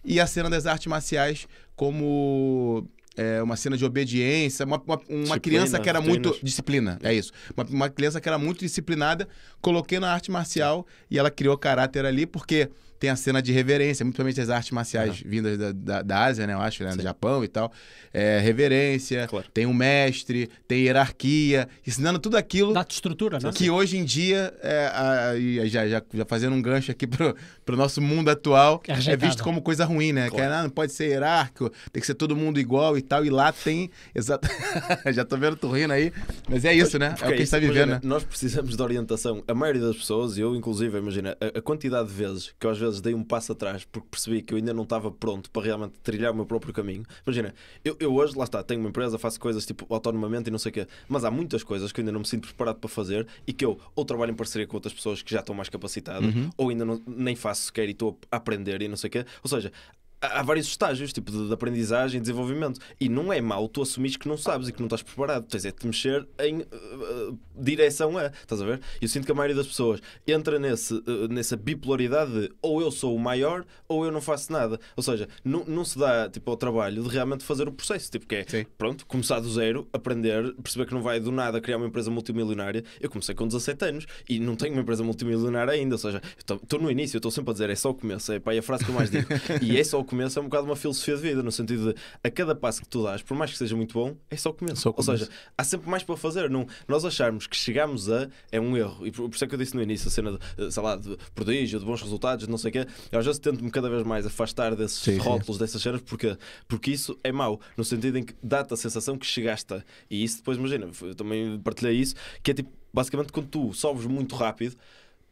E a cena das artes marciais como é, uma cena de obediência, uma, uma, uma criança que era muito. rotinas. Disciplina, é isso. Uma, uma criança que era muito disciplinada, coloquei na arte marcial e ela criou caráter ali, porque tem a cena de reverência, muito principalmente as artes marciais vindas da, da, da Ásia, né? Eu acho, né? Do Japão e tal. É, reverência, Claro. tem um mestre, tem hierarquia, ensinando tudo aquilo Dá-te estrutura, não é? que hoje em dia, é, a- já, já, já fazendo um gancho aqui pro, pro nosso mundo atual, É é, visto como coisa ruim, né? Que Claro. é, ah, não pode ser hierárquico, tem que ser todo mundo igual e tal. E lá tem. Exato. já tô vendo tu rindo aí. Mas é isso, né? É o que a gente isso, tá vivendo, imagina, né? Nós precisamos de orientação. A maioria das pessoas, e eu inclusive, imagina, a, a quantidade de vezes que eu às vezes dei um passo atrás porque percebi que eu ainda não estava pronto para realmente trilhar o meu próprio caminho. Imagina, eu, eu hoje, lá está, tenho uma empresa, faço coisas tipo autonomamente e não sei o quê, mas há muitas coisas que eu ainda não me sinto preparado para fazer e que eu ou trabalho em parceria com outras pessoas que já estão mais capacitadas, Uhum. ou ainda não, nem faço sequer e estou a aprender e não sei o quê. Ou seja, há vários estágios tipo de, de aprendizagem e desenvolvimento. E não é mau tu assumires que não sabes e que não estás preparado. Tens é de te mexer em uh, uh, direção a estás a ver? eu sinto que a maioria das pessoas entra nesse, uh, nessa bipolaridade de ou eu sou o maior ou eu não faço nada. Ou seja, não, não se dá tipo ao trabalho de realmente fazer o processo. Tipo que é, Sim. pronto, começar do zero aprender, perceber que não vai do nada criar uma empresa multimilionária. Eu comecei com 17 anos e não tenho uma empresa multimilionária ainda. Ou seja, estou no início, eu estou sempre a dizer é só o começo, é pá, é a frase que eu mais digo. E é só o começo, é um bocado uma filosofia de vida, no sentido de a cada passo que tu dás, por mais que seja muito bom, é só o começo. Só o Ou começo. seja, há sempre mais para fazer. Não, nós acharmos que chegamos a é um erro. E por, por isso é que eu disse no início a cena de, eh, sei lá, de prodígio, de bons resultados, não sei o quê. Eu às vezes tento-me cada vez mais afastar desses Sim, sim. rótulos, dessas cenas, porque, porque isso é mau, no sentido em que dá-te a sensação que chegaste a. E isso depois, imagina, eu também partilhei isso, que é tipo, basicamente quando tu sobes muito rápido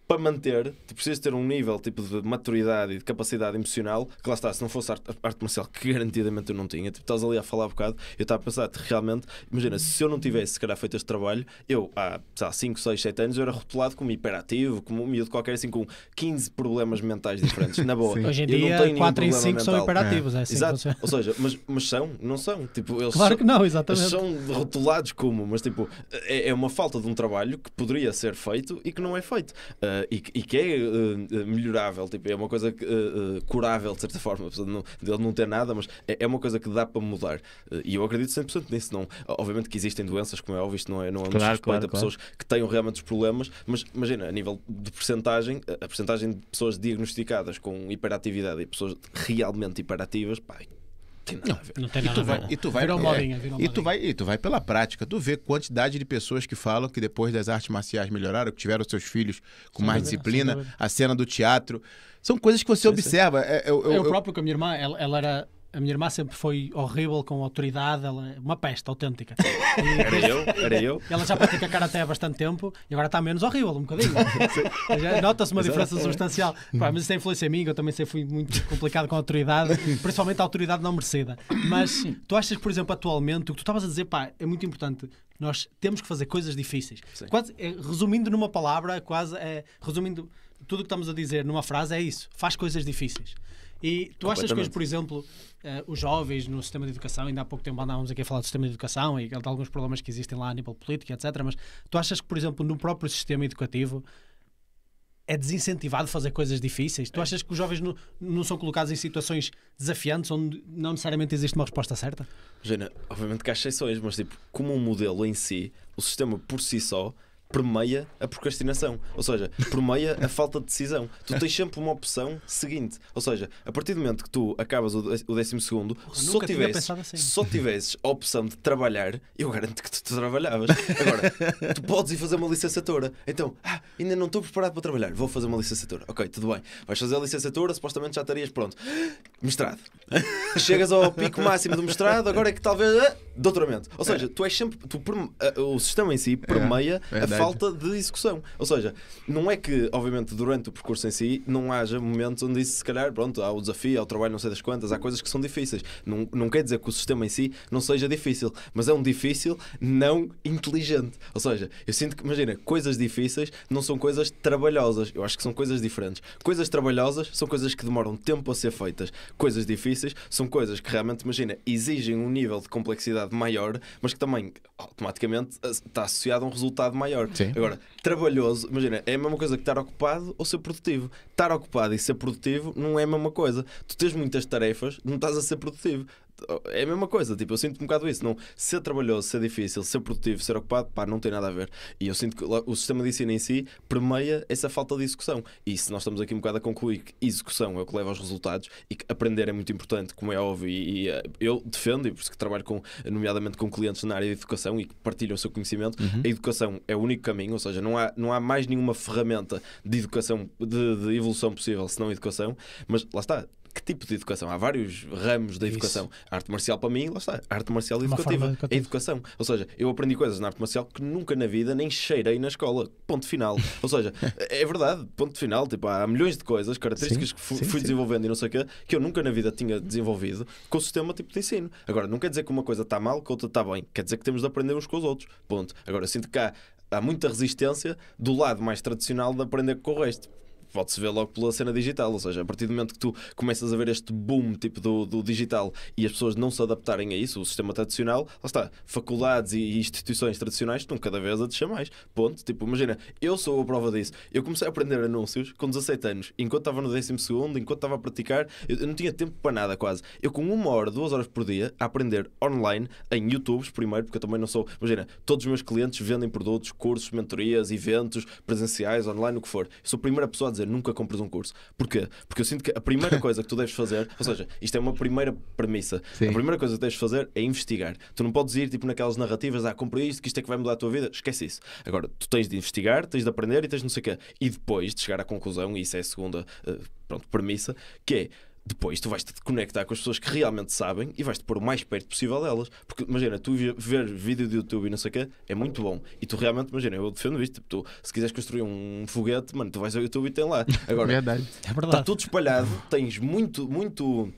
para manter, tu precisas ter um nível tipo de maturidade e de capacidade emocional que lá está, se não fosse arte, arte marcial, que garantidamente eu não tinha, tipo, estás ali a falar um bocado, eu estava a pensar, realmente, imagina, se eu não tivesse se calhar feito este trabalho, eu há 5, 6, 7 anos eu era rotulado como hiperativo, como um miúdo qualquer assim com 15 problemas mentais diferentes, na boa. Hoje em Eu dia, tenho nenhum 4 em problema 5 são mental. imperativos. É. assim Exato, ou seja, mas, mas são, não são, tipo, eles Claro são, que não, eles exatamente. são rotulados como, mas tipo, é, é uma falta de um trabalho que poderia ser feito e que não é feito. Ah, e, que- e que é ah, melhorável, tipo, é uma coisa que, ah, curável de certa forma, apesar de não, dele não ter nada, mas é, é uma coisa que dá para mudar. E eu acredito 100% nisso. Não, obviamente que existem doenças, como é óbvio, isto não é, não é um Claro, claro, a pessoas que tenham realmente os problemas, mas imagina, a nível de percentagem, a percentagem de pessoas diagnosticadas com hiperatividade e pessoas realmente hiperativas, pá, Tem nada a ver. Não tem E nada tu a ver. vai, e tu vai, Virou é, modinha, virou e tu vai, e tu vai pela prática. Tu vê quantidade de pessoas que falam que depois das artes marciais melhoraram, que tiveram seus filhos com mais dúvida, disciplina, a cena do teatro. São coisas que você Sim, observa. É, eu, eu- Eu, eu- próprio com a minha irmã, ela, ela era. A minha irmã sempre foi horrível com autoridade, ela é uma peste autêntica. E Era eu, era eu. ela já pratica karaté há bastante tempo e agora está menos horrível, um bocadinho. Nota-se uma diferença substancial. Pá, mas isso tem influência em mim, eu também sempre fui muito complicado com a autoridade, principalmente a autoridade não merecida. Mas tu achas por exemplo, atualmente, o que tu estavas a dizer, pá, é muito importante. Nós temos que fazer coisas difíceis. Quase, é, resumindo numa palavra, quase é, resumindo tudo o que estamos a dizer numa frase, é isso: faz coisas difíceis. E tu achas que hoje, por exemplo, eh, os jovens no sistema de educação, ainda há pouco tempo andávamos aqui a falar do sistema de educação e de alguns problemas que existem lá a nível político, etc. Mas tu achas que, por exemplo, no próprio sistema educativo é desincentivado fazer coisas difíceis? Tu achas que os jovens não, não são colocados em situações desafiantes onde não necessariamente existe uma resposta certa? Imagina, obviamente que há exceções, mas tipo, como um modelo em si, o sistema por si só permeia a procrastinação, ou seja, permeia a falta de decisão. Tu tens sempre uma opção seguinte, ou seja, a partir do momento que tu acabas o dé- o décimo segundo, se só nunca tinha tivesses, assim. só tivesses a opção de trabalhar, eu garanto que tu, tu trabalhavas. Agora, tu podes ir fazer uma licenciatura. Então, ah, ainda não estou preparado para trabalhar, vou fazer uma licenciatura. Ok, tudo bem. Vais fazer a licenciatura, supostamente já estarias pronto. Mestrado. Chegas ao pico máximo do mestrado, agora é que talvez. ah, doutoramento. Ou seja, tu és sempre. Tu, ah, o sistema em si permeia a verdade. Falta de execução. Ou seja, não é que, obviamente, durante o percurso em si, não haja momentos onde isso, se calhar, pronto, há o desafio, há o trabalho, não sei das quantas, há coisas que são difíceis. Não, não quer dizer que o sistema em si não seja difícil, mas é um difícil não inteligente. Ou seja, eu sinto que, imagina, coisas difíceis não são coisas trabalhosas. Eu acho que são coisas diferentes. Coisas trabalhosas são coisas que demoram tempo a ser feitas. Coisas difíceis são coisas que realmente, imagina, exigem um nível de complexidade maior, mas que também automaticamente está associado a um resultado maior. Sim. Agora, trabalhoso, imagina, é a mesma coisa que estar ocupado ou ser produtivo. Estar ocupado e ser produtivo não é a mesma coisa. Tu tens muitas tarefas, não estás a ser produtivo. É a mesma coisa, tipo, eu sinto um bocado isso. Não, ser trabalhoso, ser difícil, ser produtivo, ser ocupado, pá, não tem nada a ver. E eu sinto que o sistema de ensino em si permeia essa falta de execução. E se nós estamos aqui um bocado a concluir que execução é o que leva aos resultados e que aprender é muito importante, como é óbvio, e, e, eh, eu defendo, e por isso que trabalho com, nomeadamente com clientes na área de educação e que partilham o seu conhecimento, a educação é o único caminho, ou seja, não há, não há mais nenhuma ferramenta de educação, de, de evolução possível senão a educação, mas lá está. Que tipo de educação? Há vários ramos da educação. A arte marcial, para mim, lá está. A arte marcial Uma educativa. educativa. É educação. Ou seja, eu aprendi coisas na arte marcial que nunca na vida nem cheirei na escola. Ponto final. Ou seja, é verdade. Ponto final. Tipo, há milhões de coisas, características Sim, que fu- sim, fui sim. desenvolvendo e não sei o quê, que eu nunca na vida tinha desenvolvido com o sistema tipo de ensino. Agora, não quer dizer que uma coisa está mal, que outra está bem. Quer dizer que temos de aprender uns com os outros. Ponto. Agora, sinto que há, há muita resistência do lado mais tradicional de aprender com o resto. Pode-se ver logo pela cena digital, ou seja, a partir do momento que tu começas a ver este boom tipo do, do digital e as pessoas não se adaptarem a isso, o sistema tradicional, lá está, faculdades e instituições tradicionais estão cada vez a descer mais. Ponto. Tipo, imagina, eu sou a prova disso. Eu comecei a aprender anúncios com 17 anos, enquanto estava no 12, enquanto estava a praticar, eu, não tinha tempo para nada quase. Eu com uma hora, duas horas por dia, a aprender online, em YouTubes primeiro, porque eu também não sou. Imagina, todos os meus clientes vendem produtos, cursos, mentorias, eventos, presenciais, online, o que for. Eu sou a primeira pessoa a dizer nunca compres um curso. Porquê? Porque eu sinto que a primeira coisa que tu deves fazer, ou seja, isto é uma primeira premissa. Sim. A primeira coisa que deves fazer é investigar. Tu não podes ir tipo naquelas narrativas, ah, compra isto, que isto é que vai mudar a tua vida. Esquece isso. Agora, tu tens de investigar, tens de aprender e tens de não sei o quê. E depois de chegar à conclusão, e isso é a segunda eh, pronto, premissa, que é depois tu vais-te conectar com as pessoas que realmente sabem e vais-te pôr o mais perto possível delas. Porque imagina, tu ver vídeo de YouTube e não sei o quê é muito bom. E tu realmente, imagina, eu defendo isto. Tipo, tu, se quiseres construir um foguete, mano, tu vais ao YouTube e tem lá. Agora, Verdade. É Está verdade. tudo espalhado, tens muito, muito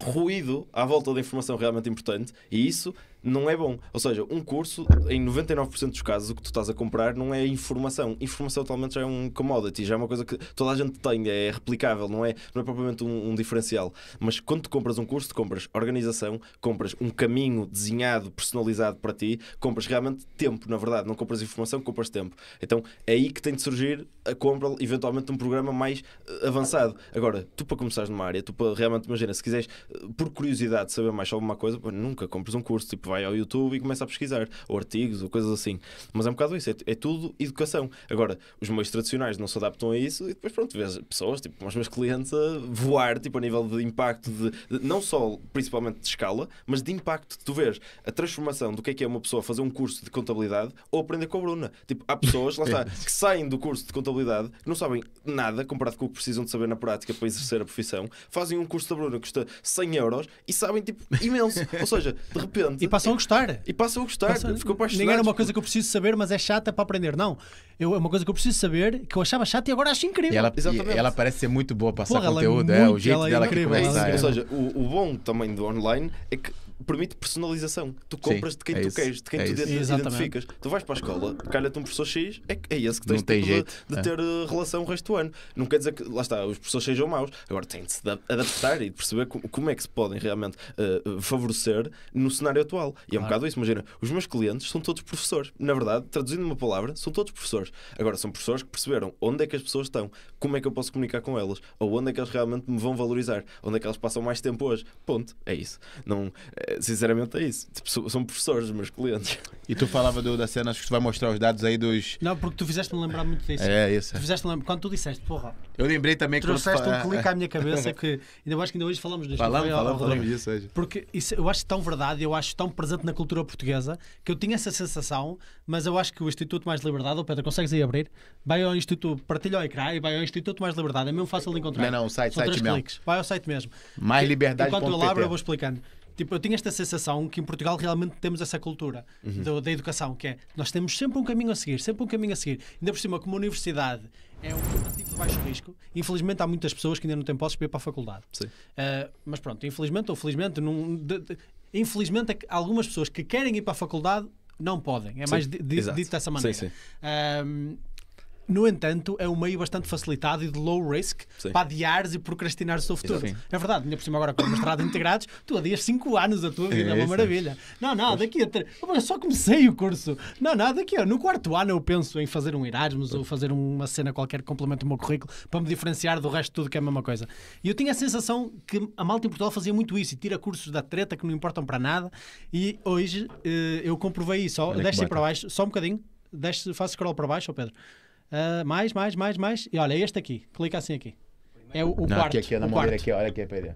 ruído à volta da informação realmente importante e isso não é bom. Ou seja, um curso, em 99% dos casos, o que tu estás a comprar não é informação. Informação totalmente já é um commodity, já é uma coisa que toda a gente tem, é replicável, não é, não é propriamente um, um diferencial. Mas quando tu compras um curso, tu compras organização, compras um caminho desenhado, personalizado para ti, compras realmente tempo, na verdade. Não compras informação, compras tempo. Então é aí que tem de surgir a compra, eventualmente, de um programa mais eh, avançado. Agora, tu para começares numa área, tu para realmente, imagina, se quiseres, eh, por curiosidade, saber mais sobre uma coisa, nunca compres um curso, tipo, vai ao YouTube e começa a pesquisar, ou artigos, ou coisas assim. Mas é um bocado isso, é, é tudo educação. Agora, os meios tradicionais não se adaptam a isso e depois, pronto, vês pessoas, tipo, os meus clientes, a voar, tipo, a nível de impacto, de, de- não só, principalmente de escala, mas de impacto. Tu vês a transformação do que é que é uma pessoa fazer um curso de contabilidade ou aprender com a Bruna. Tipo, há pessoas, lá está, que saem do curso de contabilidade, que não sabem nada comparado com o que precisam de saber na prática para exercer a profissão, fazem um curso da Bruna que custa 100 euros e sabem, tipo, imenso. Ou seja, de repente. E passam a gostar. E passam a gostar, Passam- ficou apaixonado. Ninguém era uma coisa que eu preciso saber, mas é chata para aprender. Não. Eu, é uma coisa que eu preciso saber, que eu achava chata e agora acho incrível. E ela, e ela parece ser muito boa a passar Porra, é conteúdo, é, o muito- jeito ela é dela incrível, que ela é. Ou é. seja, o, o bom também do online é que permite personalização. Tu compras de quem é tu isso, queres, de quem é tu isso. ident- Exatamente. identificas. Tu vais para a escola, calha-te um professor X, é, é esse que Não tens tem tipo, de- jeito, de, é. ter eh, relação o resto do ano. Não quer dizer que, lá está, os professores sejam maus. Agora tem de se da- adaptar e de perceber co- como, é que se podem realmente eh, favorecer no cenário atual. E é um Claro. bocado isso. Imagina, os meus clientes são todos professores. Na verdade, traduzindo uma palavra, são todos professores. Agora, são professores que perceberam onde é que as pessoas estão, como é que eu posso comunicar com elas, ou onde é que eles realmente me vão valorizar, onde é que elas passam mais tempo hoje. Ponto. É isso. Não, eh, sinceramente, é isso. Tipo, são- professores, os meus clientes. E tu falava do, da cena, acho que tu vai mostrar os dados aí dos. Não, porque tu fizeste-me lembrar muito disso. É, isso. Tu fizeste-me lembrar, quando tu disseste, porra, Eu lembrei também que trouxeste um clique à minha cabeça que ainda acho que ainda hoje falamos disto. Falamos, falamos, falamos disso hoje. Porque isso eu acho tão verdade, eu acho tão presente na cultura portuguesa que eu tinha essa sensação, mas eu acho que o Instituto Mais Liberdade, oh Pedro, consegues aí abrir? Vai ao Instituto, partilha o ecrã e vai ao Instituto Mais Liberdade, é mesmo fácil de encontrar. Não, não, o site- São site três mesmo. cliques, vai ao site mesmo. Mais liberdade. Enquanto eu abro, eu vou explicando. Tipo, eu tinha esta sensação que em Portugal realmente temos essa cultura Uhum. do- da educação, que é nós temos sempre um caminho a seguir, sempre um caminho a seguir. Ainda por cima, como a universidade é um ativo de baixo risco, infelizmente há muitas pessoas que ainda não têm posses para ir para a faculdade. Sim. Uh, mas pronto, infelizmente ou felizmente, não, de- de- infelizmente é algumas pessoas que querem ir para a faculdade não podem. É mais di- exato. dito dessa maneira. Sim, sim. Um, no entanto, é um meio bastante facilitado e de low risk Sim. para adiares e procrastinares o teu futuro. Exato. É verdade, ainda por cima agora com o mestrado integrados, tu adias 5 anos da tua vida, é, É uma maravilha. Não, não, daqui a. Eu só comecei o curso. Não, não, daqui a. No quarto ano eu penso em fazer um Erasmus ou fazer uma cena qualquer que complemente o meu currículo para me diferenciar do resto de tudo que é a mesma coisa. E eu tinha a sensação que a malta em Portugal fazia muito isso e tira cursos da treta que não importam para nada. E hoje eh, eu comprovei isso. Bacana. para baixo, só um bocadinho. Desce, faz scroll para baixo, Pedro. Ah, mais, mais, mais, mais. E olha, este aqui. Clica assim aqui. É o, o Não, quarto. aqui, aqui, o quarto. aqui, olha aqui, Pedro.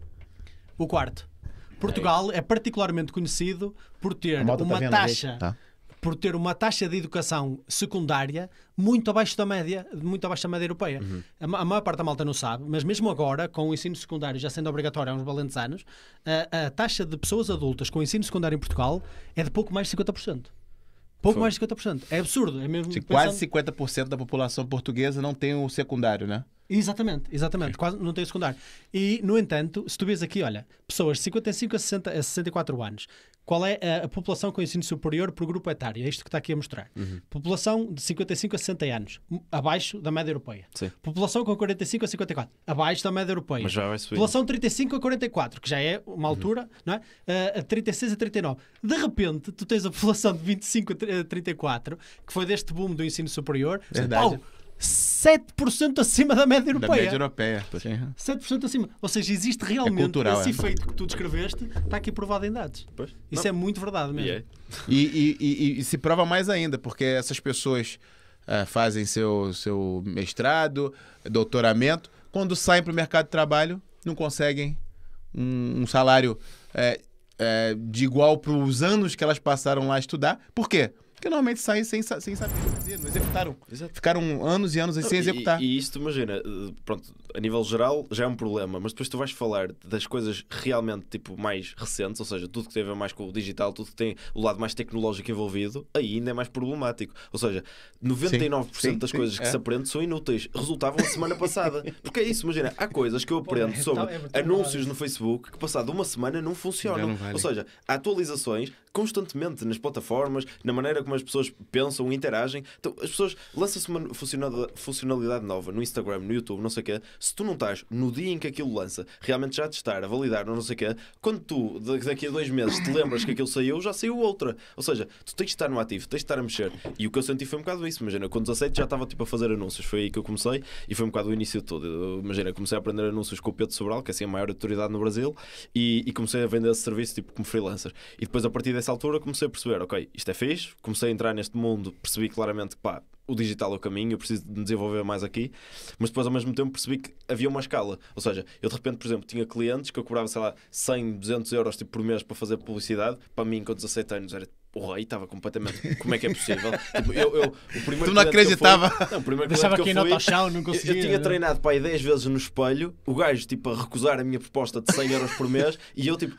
O quarto. Portugal é particularmente conhecido por ter tá uma vendo, taxa? Tá. por ter uma taxa de educação secundária muito abaixo da média, muito abaixo da média europeia. Uhum. A, a maior parte da malta não sabe, mas mesmo agora, com o ensino secundário já sendo obrigatório há uns valentes anos, a, a taxa de pessoas adultas com ensino secundário em Portugal é de pouco mais de 50%. Pouco Foi. mais de 50%. É absurdo. É mesmo Sim, pensando- Quase 50% da população portuguesa não tem o secundário, né? Exatamente, exatamente. Quase não tem o secundário. E, no entanto, se tu vês aqui, olha, pessoas de 55 a, 60, a 64 anos, qual é a, a população com ensino superior por grupo etário? É isto que está aqui a mostrar. Uhum. População de 55 a 60 anos, abaixo da média europeia. Sim. População com 45 a 54, abaixo da média europeia. Mas já vai subir. População de 35 a 44, que já é uma altura, não é? Uh, a 36 a 39. De repente, tu tens a população de 25 a tri- a 34, que foi deste boom do ensino superior, Verdade. Pau, 7% acima da média Da europeia. média europeia. Sim. 7% acima. Ou seja, existe realmente cultural, esse é. efeito que tu descreveste, está aqui provado em dados. Pois. Isso Não. é muito verdade mesmo. é. E, e- e- e se prova mais ainda, porque essas pessoas ah, fazem seu, seu mestrado, doutoramento, quando saem para o mercado de trabalho, não conseguem um, um salário é, é, de igual para os anos que elas passaram lá a estudar. Por quê? Porque normalmente saem sem, sem saber fazer, não executaram. Exato. Ficaram anos e anos sem E- executar. E, isto, imagina, eh, pronto, a nível geral já é um problema, mas depois tu vais falar das coisas realmente tipo mais recentes, ou seja, tudo que tem a ver mais com o digital, tudo que tem o lado mais tecnológico envolvido, aí ainda é mais problemático. Ou seja, 99% Sim, das sim, coisas que é. se aprende são inúteis. Resultavam a semana passada. Porque é isso, imagina, há coisas que eu aprendo é sobre é anúncios no Facebook que passado uma semana não funcionam. não. Ou seja, há atualizações constantemente nas plataformas, na maneira como as pessoas pensam, interagem. Então, as pessoas lançam-se uma funcionalidade, nova no Instagram, no YouTube, não sei o quê. Se tu não estás no dia em que aquilo lança, realmente já testar, a validar, não sei o quê, quando tu, da- daqui a dois meses, te lembras que aquilo saiu, já saiu outra. Ou seja, tu tens de estar no ativo, tens de estar a mexer. E o que eu senti foi um bocado isso. Imagina, com 17 já estava tipo a fazer anúncios. Foi aí que eu comecei e foi um bocado o início de tudo. Imagina, comecei a aprender anúncios com o Pedro Sobral, que é assim a maior autoridade no Brasil, e, e comecei a vender esse serviço tipo como freelancer. E depois a partir desse nessa altura comecei a perceber, ok, isto é fixe, a entrar neste mundo, percebi claramente que pá, o digital é o caminho, eu preciso de me desenvolver mais aqui, mas depois ao mesmo tempo percebi que havia uma escala. Ou seja, eu de repente, por exemplo, tinha clientes que eu cobrava, sei lá, 100, 200 euros tipo, por mês para fazer publicidade, para mim com 17 anos era o rei estava completamente. Como é que é possível? tipo, eu, eu, o primeiro Tu não acreditava? Fui, não, o primeiro Deixava aqui que eu fui, ao chão, não eu, conseguia. eu tinha treinado para aí 10 vezes no espelho, o gajo tipo a recusar a minha proposta de 100 euros por mês e eu tipo.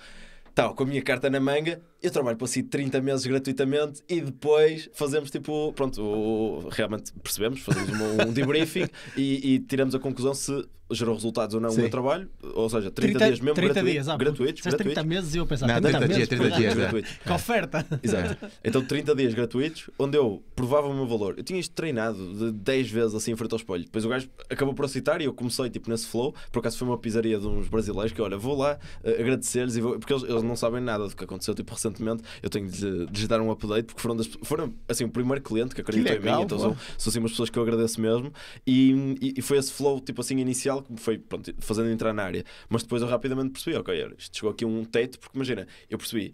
Tá, com a minha carta na manga, eu trabalho para si 30 meses gratuitamente e depois fazemos tipo, pronto, o- realmente percebemos, fazemos um, um debriefing e, e tiramos a conclusão se gerou resultados ou não Sim. o meu trabalho, ou seja, 30, dias mesmo 30 gratuito- dias, ah, gratuitos, disseste 30 gratuitos. meses e eu pensava, Não, 30, 30 dias, meses, 30 pois, dias, é. gratuitos. Que oferta! Exato. Então 30 dias gratuitos, onde eu provava o meu valor. Eu tinha isto treinado de 10 vezes assim em frente ao espelho. Depois o gajo acabou por aceitar e eu comecei tipo nesse flow. Por acaso foi uma pizzaria de uns brasileiros que, olha, vou lá eh, agradecer-lhes e vou- porque eles, eles não sabem nada do que aconteceu tipo recentemente. Eu tenho de, dar um update porque foram, das- foram assim o primeiro cliente que acreditou em legal, mim. Então são, são assim umas pessoas que eu agradeço mesmo. E, e, e foi esse flow tipo assim inicial que me foi pronto, fazendo entrar na área. Mas depois eu rapidamente percebi, ok, isto chegou aqui um teto, porque imagina, eu percebi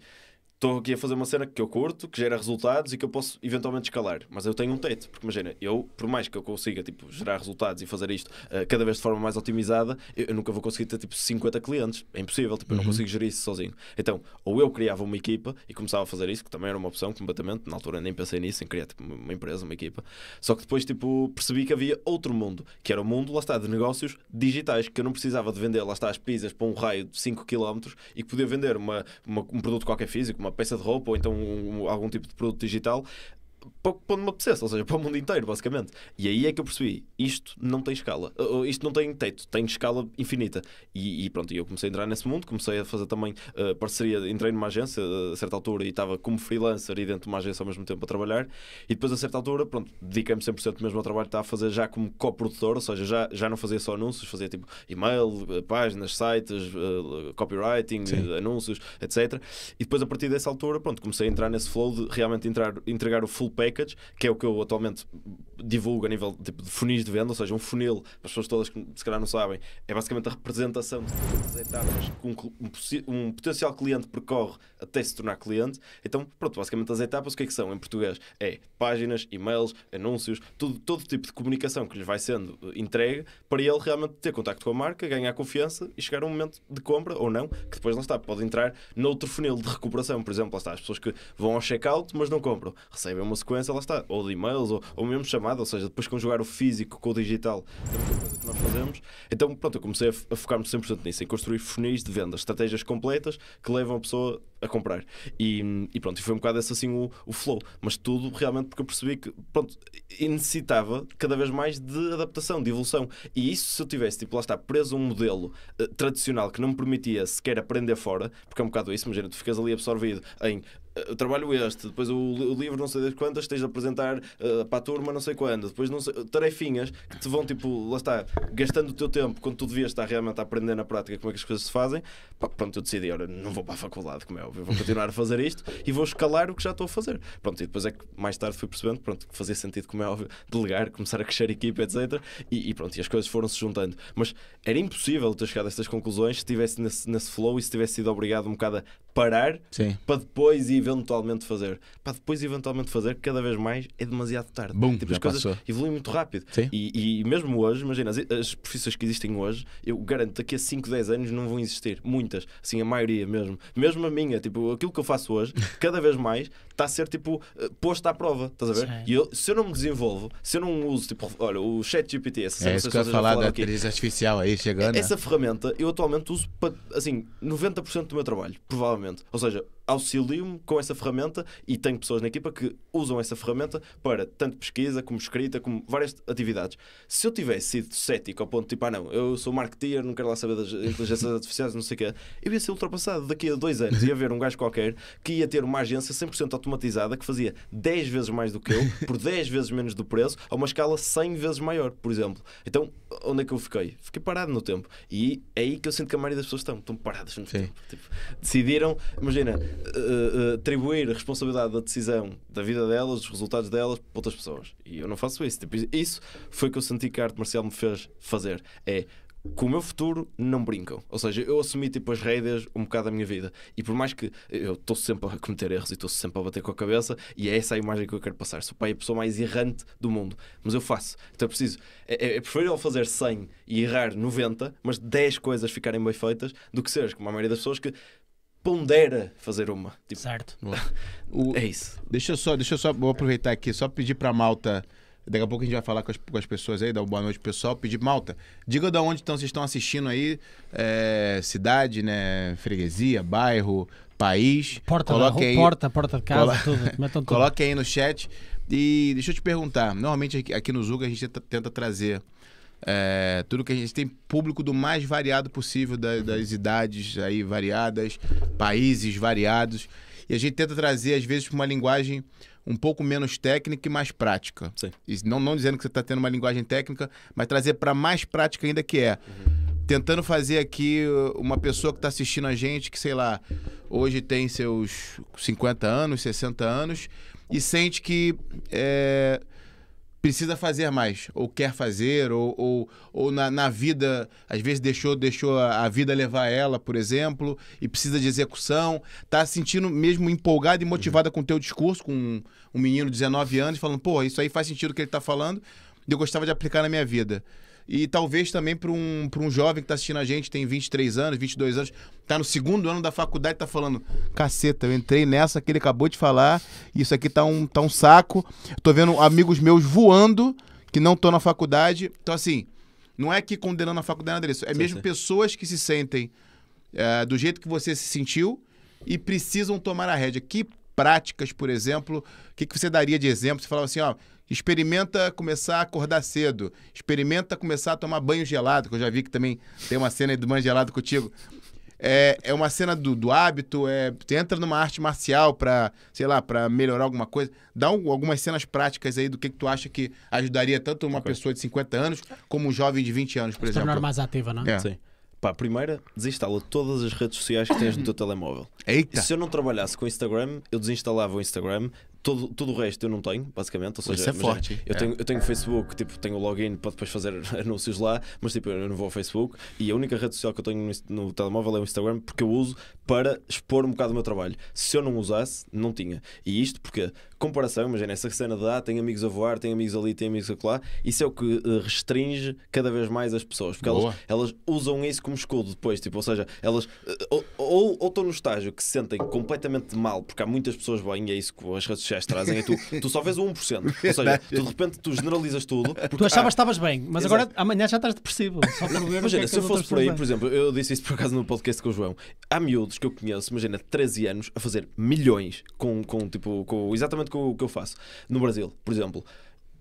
estou aqui a fazer uma cena que eu curto, que gera resultados e que eu posso eventualmente escalar. Mas eu tenho um teto, porque imagina, eu, por mais que eu consiga tipo, gerar resultados e fazer isto eh, cada vez de forma mais otimizada, eu, eu nunca vou conseguir ter tipo 50 clientes. É impossível, tipo, eu não consigo gerir isso sozinho. Então, ou eu criava uma equipa e começava a fazer isso, que também era uma opção completamente, na altura nem pensei nisso, em criar tipo, uma empresa, uma equipa. Só que depois tipo, percebi que havia outro mundo, que era o mundo, lá está, de negócios digitais, que eu não precisava de vender, lá está, as pizzas para um raio de 5 km e que podia vender uma, uma- um produto qualquer físico, uma peça de roupa ou então um- algum tipo de produto digital para para onde me apetecesse, ou seja, para o mundo inteiro, basicamente. E aí é que eu percebi, isto não tem escala, Uh, uh, isto não tem teto, tem escala infinita. E, e pronto, eu comecei a entrar nesse mundo, comecei a fazer também uh, parceria, entrei numa agência uh, a certa altura e estava como freelancer e dentro de uma agência ao mesmo tempo a trabalhar. E depois a certa altura, pronto, dediquei-me 100% mesmo ao trabalho que estava a fazer já como coprodutor, ou seja, já, já não fazia só anúncios, fazia tipo e-mail, uh, páginas, sites, uh, copywriting, anúncios, etc. E depois a partir dessa altura, pronto, comecei a entrar nesse flow de realmente entrar, entregar o full package, que é o que eu atualmente divulgo a nível tipo, de funis de venda, ou seja, um funil, para as pessoas todas que se calhar não sabem, é basicamente a representação de todas as etapas que um, um um potencial cliente percorre até se tornar cliente. Então, pronto, basicamente as etapas o que é que são em português? É páginas, e-mails, anúncios, tudo, todo tipo de comunicação que lhe vai sendo eh, entregue para ele realmente ter contacto com a marca, ganhar confiança e chegar a um momento de compra ou não, que depois lá está, pode entrar noutro funil de recuperação, por exemplo, lá está, as pessoas que vão ao checkout mas não compram, recebem uma sequência, lá está, ou de e-mails ou, ou mesmo chamada, ou seja, depois conjugar o físico com o digital, é muita coisa que nós fazemos. Então, pronto, eu comecei a, focar-me 100% nisso, em construir funis de vendas, estratégias completas que levam a pessoa a comprar. E, e pronto, e foi um bocado esse assim o, o flow, mas tudo realmente porque eu percebi que, pronto, necessitava cada vez mais de adaptação, de evolução. E isso se eu tivesse, tipo, lá está, preso a um modelo eh, tradicional que não me permitia sequer aprender fora, porque é um bocado isso, imagina, tu ficas ali absorvido em eu trabalho este, depois o, o livro não sei das quantas, tens de apresentar eh, para a turma não sei quando, depois não sei, tarefinhas que te vão tipo, lá está, gastando o teu tempo quando tu devias estar realmente a aprender na prática como é que as coisas se fazem, pronto, eu decidi, olha, não vou para a faculdade, como é óbvio, vou continuar a fazer isto e vou escalar o que já estou a fazer. Pronto, e depois é que mais tarde fui percebendo pronto, que fazia sentido, como é óbvio, delegar, começar a crescer a equipa, etc. E, e pronto, e as coisas foram se juntando. Mas era impossível ter chegado a estas conclusões se estivesse nesse, nesse flow e se tivesse sido obrigado um bocado a parar Sim. para depois e eventualmente fazer. Para depois e eventualmente fazer, cada vez mais é demasiado tarde. Bum, tipo, as coisas passou. evoluem muito rápido. E, e mesmo hoje, imagina, as, as profissões que existem hoje, eu garanto que daqui a 5, 10 anos não vão existir. Muitas. Assim, a maioria mesmo. Mesmo a minha, tipo, aquilo que eu faço hoje, cada vez mais está a ser, tipo, eh, posto à prova. Estás a ver? Sim. E eu, se eu não me desenvolvo, se eu não uso, tipo, olha, o chat GPT, essa É isso que eu falar da inteligência artificial aí chegando. né? essa ferramenta eu atualmente uso para, assim, 90% do meu trabalho, provavelmente. Ou seja, auxilio-me com essa ferramenta e tenho pessoas na equipa que usam essa ferramenta para tanto pesquisa como escrita, como várias atividades. Se eu tivesse sido cético ao ponto de tipo, ah não, eu sou marketeer, não quero lá saber das inteligências artificiais, não sei o quê, eu ia ser ultrapassado daqui a dois anos. Ia haver um gajo qualquer que ia ter uma agência 100% automatizada que fazia 10 vezes mais do que eu, por 10 vezes menos do preço, a uma escala 100 vezes maior, por exemplo. Então, onde é que eu fiquei? Fiquei parado no tempo. E é aí que eu sinto que a maioria das pessoas estão. Estão paradas no Sim. tempo. Tipo, decidiram, imagina, eh, eh, atribuir a responsabilidade da decisão da vida delas, dos resultados delas, para outras pessoas. E eu não faço isso. Tipo, isso foi o que eu senti que a arte marcial me fez fazer. É com o meu futuro não brincam. Ou seja, eu assumi tipo as rédeas um bocado da minha vida. E por mais que eu estou sempre a cometer erros e estou sempre a bater com a cabeça, e é essa a imagem que eu quero passar. Sou pai a pessoa mais errante do mundo. Mas eu faço. Então é preciso. É, é, é preferível fazer 100 e errar 90, mas 10 coisas ficarem bem feitas, do que seres como a maioria das pessoas que pondera fazer uma. Tipo, Certo. O- é isso. Deixa eu só, deixa eu só, vou aproveitar aqui, só pedir pra malta. Daqui a pouco a gente vai falar com as, com as pessoas aí, dar uma boa noite pro pessoal. Pedir, malta, diga de onde então, vocês estão assistindo aí. é, cidade, né? Freguesia, bairro, país. Porta, da Coloque rua, aí, porta, porta de casa, Colo- tudo. Metam tudo. Coloque aí no chat. E deixa eu te perguntar. Normalmente aqui, aqui no Zuga a gente tenta, tenta trazer é, tudo que a gente tem público do mais variado possível, da- das idades aí variadas, países variados. E a gente tenta trazer, às vezes, uma linguagem um pouco menos técnica e mais prática. Sim. E não, não dizendo que você está tendo uma linguagem técnica, mas trazer para mais prática ainda que é. Tentando fazer aqui uh, uma pessoa que está assistindo a gente, que sei lá, hoje tem seus 50 anos, 60 anos, e sente que é, precisa fazer mais, ou quer fazer, ou, ou, ou na, na vida, às vezes deixou, deixou a, a vida levar ela, por exemplo, e precisa de execução, tá se sentindo mesmo empolgada e motivada com o teu discurso, com um, um menino de 19 anos, falando, pô, isso aí faz sentido o que ele tá falando, eu gostava de aplicar na minha vida. E talvez também para um, pra um jovem que está assistindo a gente, tem 23 anos, 22 anos, tá no segundo ano da faculdade, tá falando: caceta, eu entrei nessa que ele acabou de falar, isso aqui tá um, tá um saco. Tô vendo amigos meus voando que não estão na faculdade. Então, assim, não é que condenando a faculdade nada disso, é Sim, mesmo sim. pessoas que se sentem é, do jeito que você se sentiu e precisam tomar a rédea. Que práticas, por exemplo, o que, que você daria de exemplo? Você falava assim, ó, experimenta começar a acordar cedo, experimenta começar a tomar banho gelado, que eu já vi que também tem uma cena aí do banho gelado contigo. É, é uma cena do, do hábito, é, você entra numa arte marcial pra, sei lá, pra melhorar alguma coisa. Dá um- algumas cenas práticas aí do que, que tu acha que ajudaria tanto uma pessoa de 50 anos como um jovem de 20 anos, por Se tornar exemplo. mais ativa, não? É. Sim. Pá, primeira, desinstala todas as redes sociais que tens no teu telemóvel. Eita! Se eu não trabalhasse com o Instagram, eu desinstalava o Instagram. Todo, todo o resto eu não tenho, basicamente. Ou seja, Isso é forte, Eu, é. tenho, eu tenho Facebook, tipo, tenho o login para depois fazer anúncios lá, mas tipo, eu não vou ao Facebook. E a única rede social que eu tenho no, no telemóvel é o Instagram, porque eu uso para expor um bocado o meu trabalho. Se eu não usasse, não tinha. E isto porque, comparação, imagina, essa cena de ah, tenho amigos a voar, tenho amigos ali, tenho amigos acolá, isso é o que eh, restringe cada vez mais as pessoas. Porque elas, elas usam isso como escudo depois, tipo, ou seja, elas eh, ou- ou ou estão no estágio que se sentem completamente mal, porque há muitas pessoas bem, e é isso que as redes sociais trazem, é tu, tu só vês o 1%. Ou seja, tu de repente tu generalizas tudo. porque Tu achavas que estavas bem, mas Exato. agora amanhã já estás depressivo. Só por ver é Imagina, que se eu fosse por aí, pessoas por exemplo, eu disse isso por acaso no podcast com o João. Há miúdos que eu conheço, imagina, 13 anos, a fazer milhões com, com, tipo, com, exatamente com o que eu faço. No Brasil, por exemplo.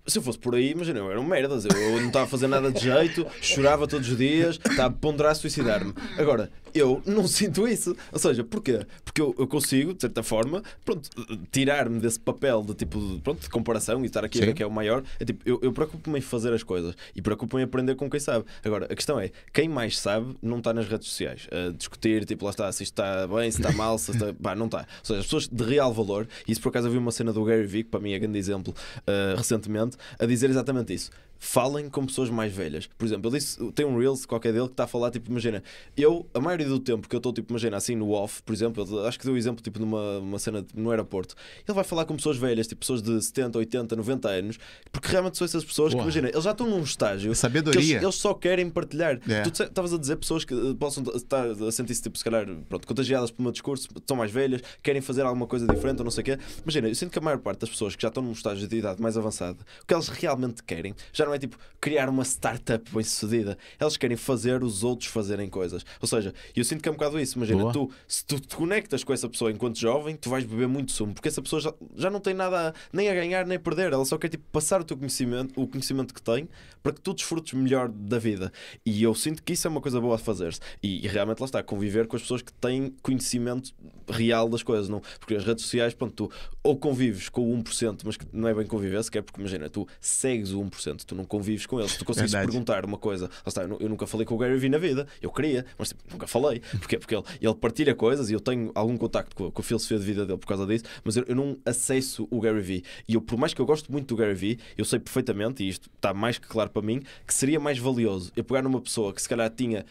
Se eu fosse por aí, imagina, eu era um merdas. Eu não estava a fazer nada de jeito, chorava todos os dias, estava a ponderar suicidar-me. Agora, eu não sinto isso. Ou seja, porquê? Porque eu, eu consigo, de certa forma, pronto, tirar-me desse papel de tipo de, pronto, de comparação e estar aqui a ver que é o maior. É tipo, eu, eu preocupo-me em fazer as coisas e preocupo-me em aprender com quem sabe. Agora, a questão é, quem mais sabe não está nas redes sociais a discutir, tipo, lá está, se isto está bem, se está mal, se está. Pá, não está. Ou seja, as pessoas de real valor, e isso por acaso eu vi uma cena do Gary Vee, que para mim é grande exemplo, uh, recentemente, a dizer exatamente isso. Falem com pessoas mais velhas. Por exemplo, ele disse, tem um Reels qualquer dele que está a falar, tipo, imagina, eu, a maioria do tempo que eu estou, tipo, imagina, assim no off, por exemplo, ele- acho que deu o exemplo, tipo, numa uma cena no aeroporto, ele vai falar com pessoas velhas, tipo, pessoas de 70, 80, 90 anos, porque realmente são essas pessoas que, Porra. imagina, eles já estão num estágio que Sabedoria. eles, eles só querem partilhar. É. Tu estavas a dizer pessoas que eh, possam estar a sentir-se, tipo, se calhar, pronto, contagiadas pelo meu discurso, são mais velhas, querem fazer alguma coisa diferente ou não sei o quê. Imagina, eu sinto que a maior parte das pessoas que já estão num estágio de idade mais avançado, o que elas realmente querem já não é tipo criar uma startup bem sucedida, elas querem fazer os outros fazerem coisas. Ou seja, eu sinto que é um bocado isso. Imagina, Boa. tu, se tu te conectas com essa pessoa enquanto jovem, tu vais beber muito sumo, porque essa pessoa já, já não tem nada a- nem a ganhar nem a perder, ela só quer tipo, passar o teu conhecimento, o conhecimento que tem, para que tu desfrutes melhor da vida. E eu sinto que isso é uma coisa boa a fazer-se. E, e realmente lá está, conviver com as pessoas que têm conhecimento real das coisas, não? Porque as redes sociais, pronto, tu ou convives com o 1%, mas não é bem conviver sequer, porque imagina, tu segues o 1%, tu não convives com ele. Se tu consegues Verdade. perguntar uma coisa, está, eu, nu- eu nunca falei com o Gary Vee na vida, eu queria, mas tipo, nunca falei. Porquê? Porque ele, ele partilha coisas e eu tenho algum contacto com, a- com a filosofia de vida dele por causa disso, mas eu, eu não acesso o Gary Vee. E eu, por mais que eu gosto muito do Gary Vee, eu sei perfeitamente, e isto está mais que claro para mim, que seria mais valioso eu pegar numa pessoa que se calhar tinha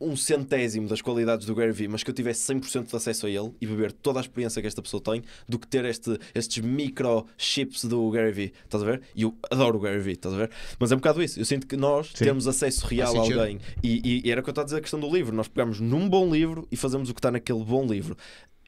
um centésimo das qualidades do Gary Vee, mas que eu tivesse 100% de acesso a ele e beber toda a experiência que esta pessoa tem, do que ter este, estes microchips do Gary Vee. Estás a ver? E eu adoro o Gary Vee, estás a ver? Mas é um bocado isso. Eu sinto que nós Sim. temos acesso real a alguém. E, e- e era o que eu estava a dizer a questão do livro. Nós pegamos num bom livro e fazemos o que está naquele bom livro.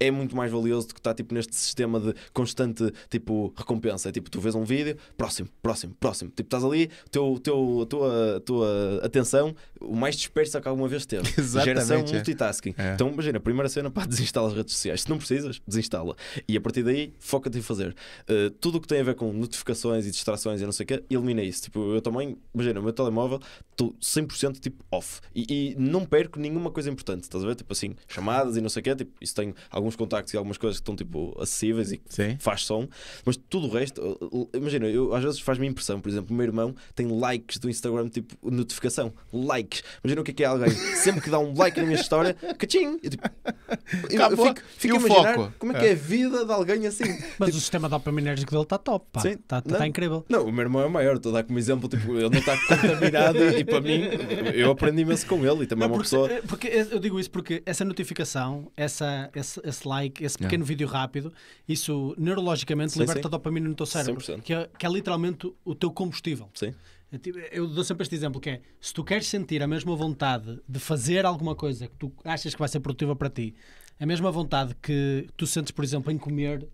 É muito mais valioso do que estar tipo, neste sistema de constante tipo, recompensa. É tipo, tu vês um vídeo, próximo, próximo, próximo. Tipo, estás ali, teu, teu, a tua, a tua atenção, o mais dispersa que alguma vez teve. Exatamente, Geração é. multitasking. É. Então, imagina, a primeira cena, pá, desinstala as redes sociais. Se não precisas, desinstala. E a partir daí, foca-te em fazer. Uh, tudo o que tem a ver com notificações e distrações e não sei o quê, elimina isso. Tipo, eu também, imagina, o meu telemóvel, estou 100% tipo off. E, e não perco nenhuma coisa importante, estás a ver? Tipo assim, chamadas e não sei o quê. Tipo, isso tenho alguns contactos e algumas coisas que estão tipo acessíveis e Sim. faz som, mas tudo o resto, imagina, eu, às vezes faz-me impressão, por exemplo, o meu irmão tem likes do Instagram, tipo notificação, likes. Imagina o que é que é alguém, sempre que dá um like na minha história, cachim! Eu, tipo, eu- eu fico, fico E a o imaginar foco? como é É. que é a vida de alguém assim. Mas o sistema dopaminérgico dele está top, pá. Sim. Está Não. incrível. Não, o meu irmão é maior, estou a dar como exemplo, tipo, ele não está contaminado e, para mim, eu aprendi imenso com ele e também é Não, uma porque, pessoa. eh, porque eu digo isso porque essa notificação, essa, esse, esse like, esse pequeno vídeo rápido, isso neurologicamente Sim, liberta sim. dopamina no teu cérebro, 100%. que é, que é literalmente o teu combustível. Sim, É Eu dou sempre este exemplo que é se tu queres sentir a mesma vontade de fazer alguma coisa que tu achas que vai ser produtiva para ti, a mesma vontade que tu sentes, por exemplo, em comer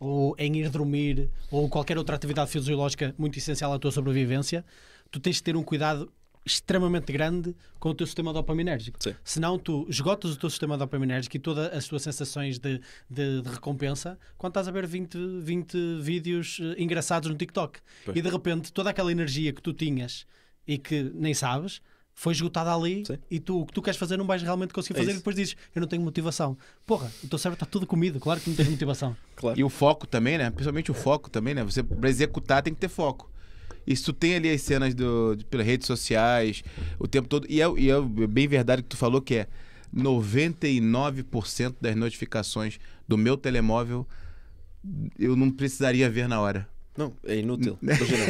ou em ir dormir ou qualquer outra atividade fisiológica muito essencial à tua sobrevivência, tu tens de ter um cuidado extremamente grande com o teu sistema dopaminérgico. Sim. Senão tu esgotas o teu sistema dopaminérgico e todas as tuas sensações de, de- de recompensa quando estás a ver 20, 20 vídeos eh, engraçados no TikTok. Pois. E de repente toda aquela energia que tu tinhas e que nem sabes foi esgotada ali Sim. e tu o que tu queres fazer não vais realmente conseguir É fazer isso. e depois dizes eu não tenho motivação. Porra, o teu cérebro está tudo comido, claro que não tens motivação. claro. E o foco também, né? Principalmente o foco também, né? Você, pra executar, tem que ter foco. Tu tem ali as cenas do, de- pelas redes sociais o tempo todo. E é, e é bem verdade que tu falou que é 99% das notificações do meu telemóvel eu não precisaria ver na hora. Não, é inútil. Imagina,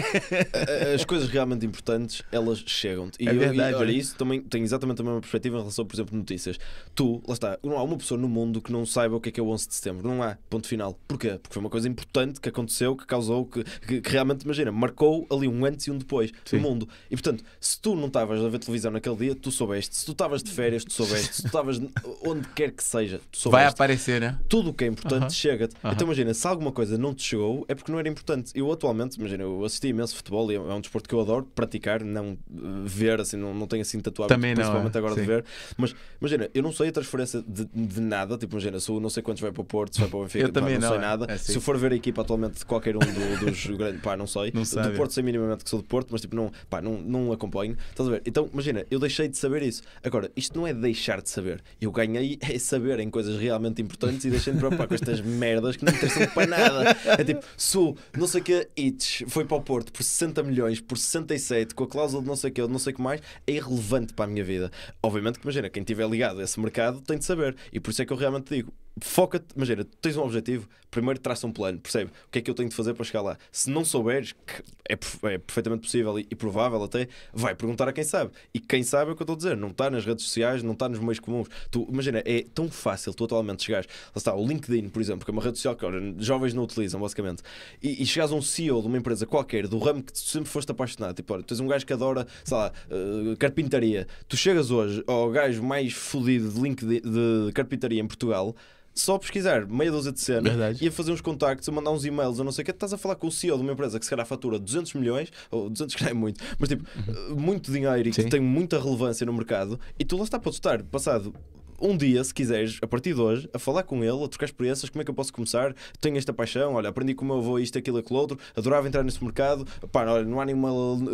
as coisas realmente importantes, elas chegam-te. E, É eu- e, olha, é. isso também tem exatamente a mesma perspectiva em relação, por exemplo, notícias. Tu, lá está, não há uma pessoa no mundo que não saiba o que é que é o 11 de setembro. Não há, ponto final. Porquê? Porque foi uma coisa importante que aconteceu, que causou, que, que, que realmente, imagina, marcou ali um antes e um depois Sim. no mundo. E portanto, se tu não estavas a ver televisão naquele dia, tu soubeste. Se tu estavas de férias, tu soubeste. Se tu estavas onde quer que seja, tu soubeste Vai aparecer, né? tudo o que é importante Aham. chega-te. Aham. Então imagina, se alguma coisa não te chegou, é porque não era importante. Eu atualmente, imagina, eu assisti imenso futebol e é um desporto que eu adoro praticar, não uh, ver, assim, não, não tenho assim tatuado, Também principalmente é. agora de Sim. ver. Mas imagina, eu não sei a transferência de, de nada, tipo, imagina, se não sei quantos vai para o Porto, se vai para o Benfica, Eu pá, também não, sei é. nada. É, sim. se eu for ver a equipa atualmente de qualquer um do- dos grandes, pá, não sei. Não do. Porto sei minimamente que sou do Porto, mas tipo, não, pá, não, não acompanho. Estás a ver? Então, imagina, eu deixei de saber isso. Agora, isto não é deixar de saber. Eu ganhei é saber em coisas realmente importantes e deixei de me preocupar com estas merdas que não interessam para nada. É tipo, o não sei que Itch foi para o Porto por 60 milhões, por 67, com a cláusula de não sei o que, de não sei o que mais, é irrelevante para a minha vida. Obviamente que imagina, quem estiver ligado a esse mercado tem de saber. E por isso é que eu realmente digo. Foca-te, imagina, tens um objetivo, primeiro traça um plano, percebe? O que é que eu tenho de fazer para chegar lá? Se não souberes, que é, é perfeitamente possível e, e provável até, vai perguntar a quem sabe. E quem sabe é o que eu estou a dizer, não está nas redes sociais, não está nos meios comuns. Tu, imagina, é tão fácil tu atualmente chegares, lá está, o LinkedIn, por exemplo, que é uma rede social que olha, jovens não utilizam, basicamente, e, e chegares a um CEO de uma empresa qualquer, do ramo que tu sempre foste apaixonado, tipo, olha, tu tens um gajo que adora, sei lá, eh, carpintaria, tu chegas hoje ao gajo mais fodido de LinkedIn de carpintaria em Portugal. Só pesquisar meia dúzia de cenas Verdade. e a fazer uns contactos, a mandar uns e-mails, a não sei o que, estás a falar com o CEO de uma empresa que se calhar fatura 200 milhões, ou 200 que não é muito, mas tipo, muito dinheiro e que Sim. tem muita relevância no mercado, e tu lá está, podes estar passado um dia, se quiseres, a partir de hoje, a falar com ele, a trocar experiências, como é que eu posso começar? Tenho esta paixão, olha, aprendi com o meu avô isto, aquilo, aquilo outro, adorava entrar nesse mercado, pá, olha, não há nenhuma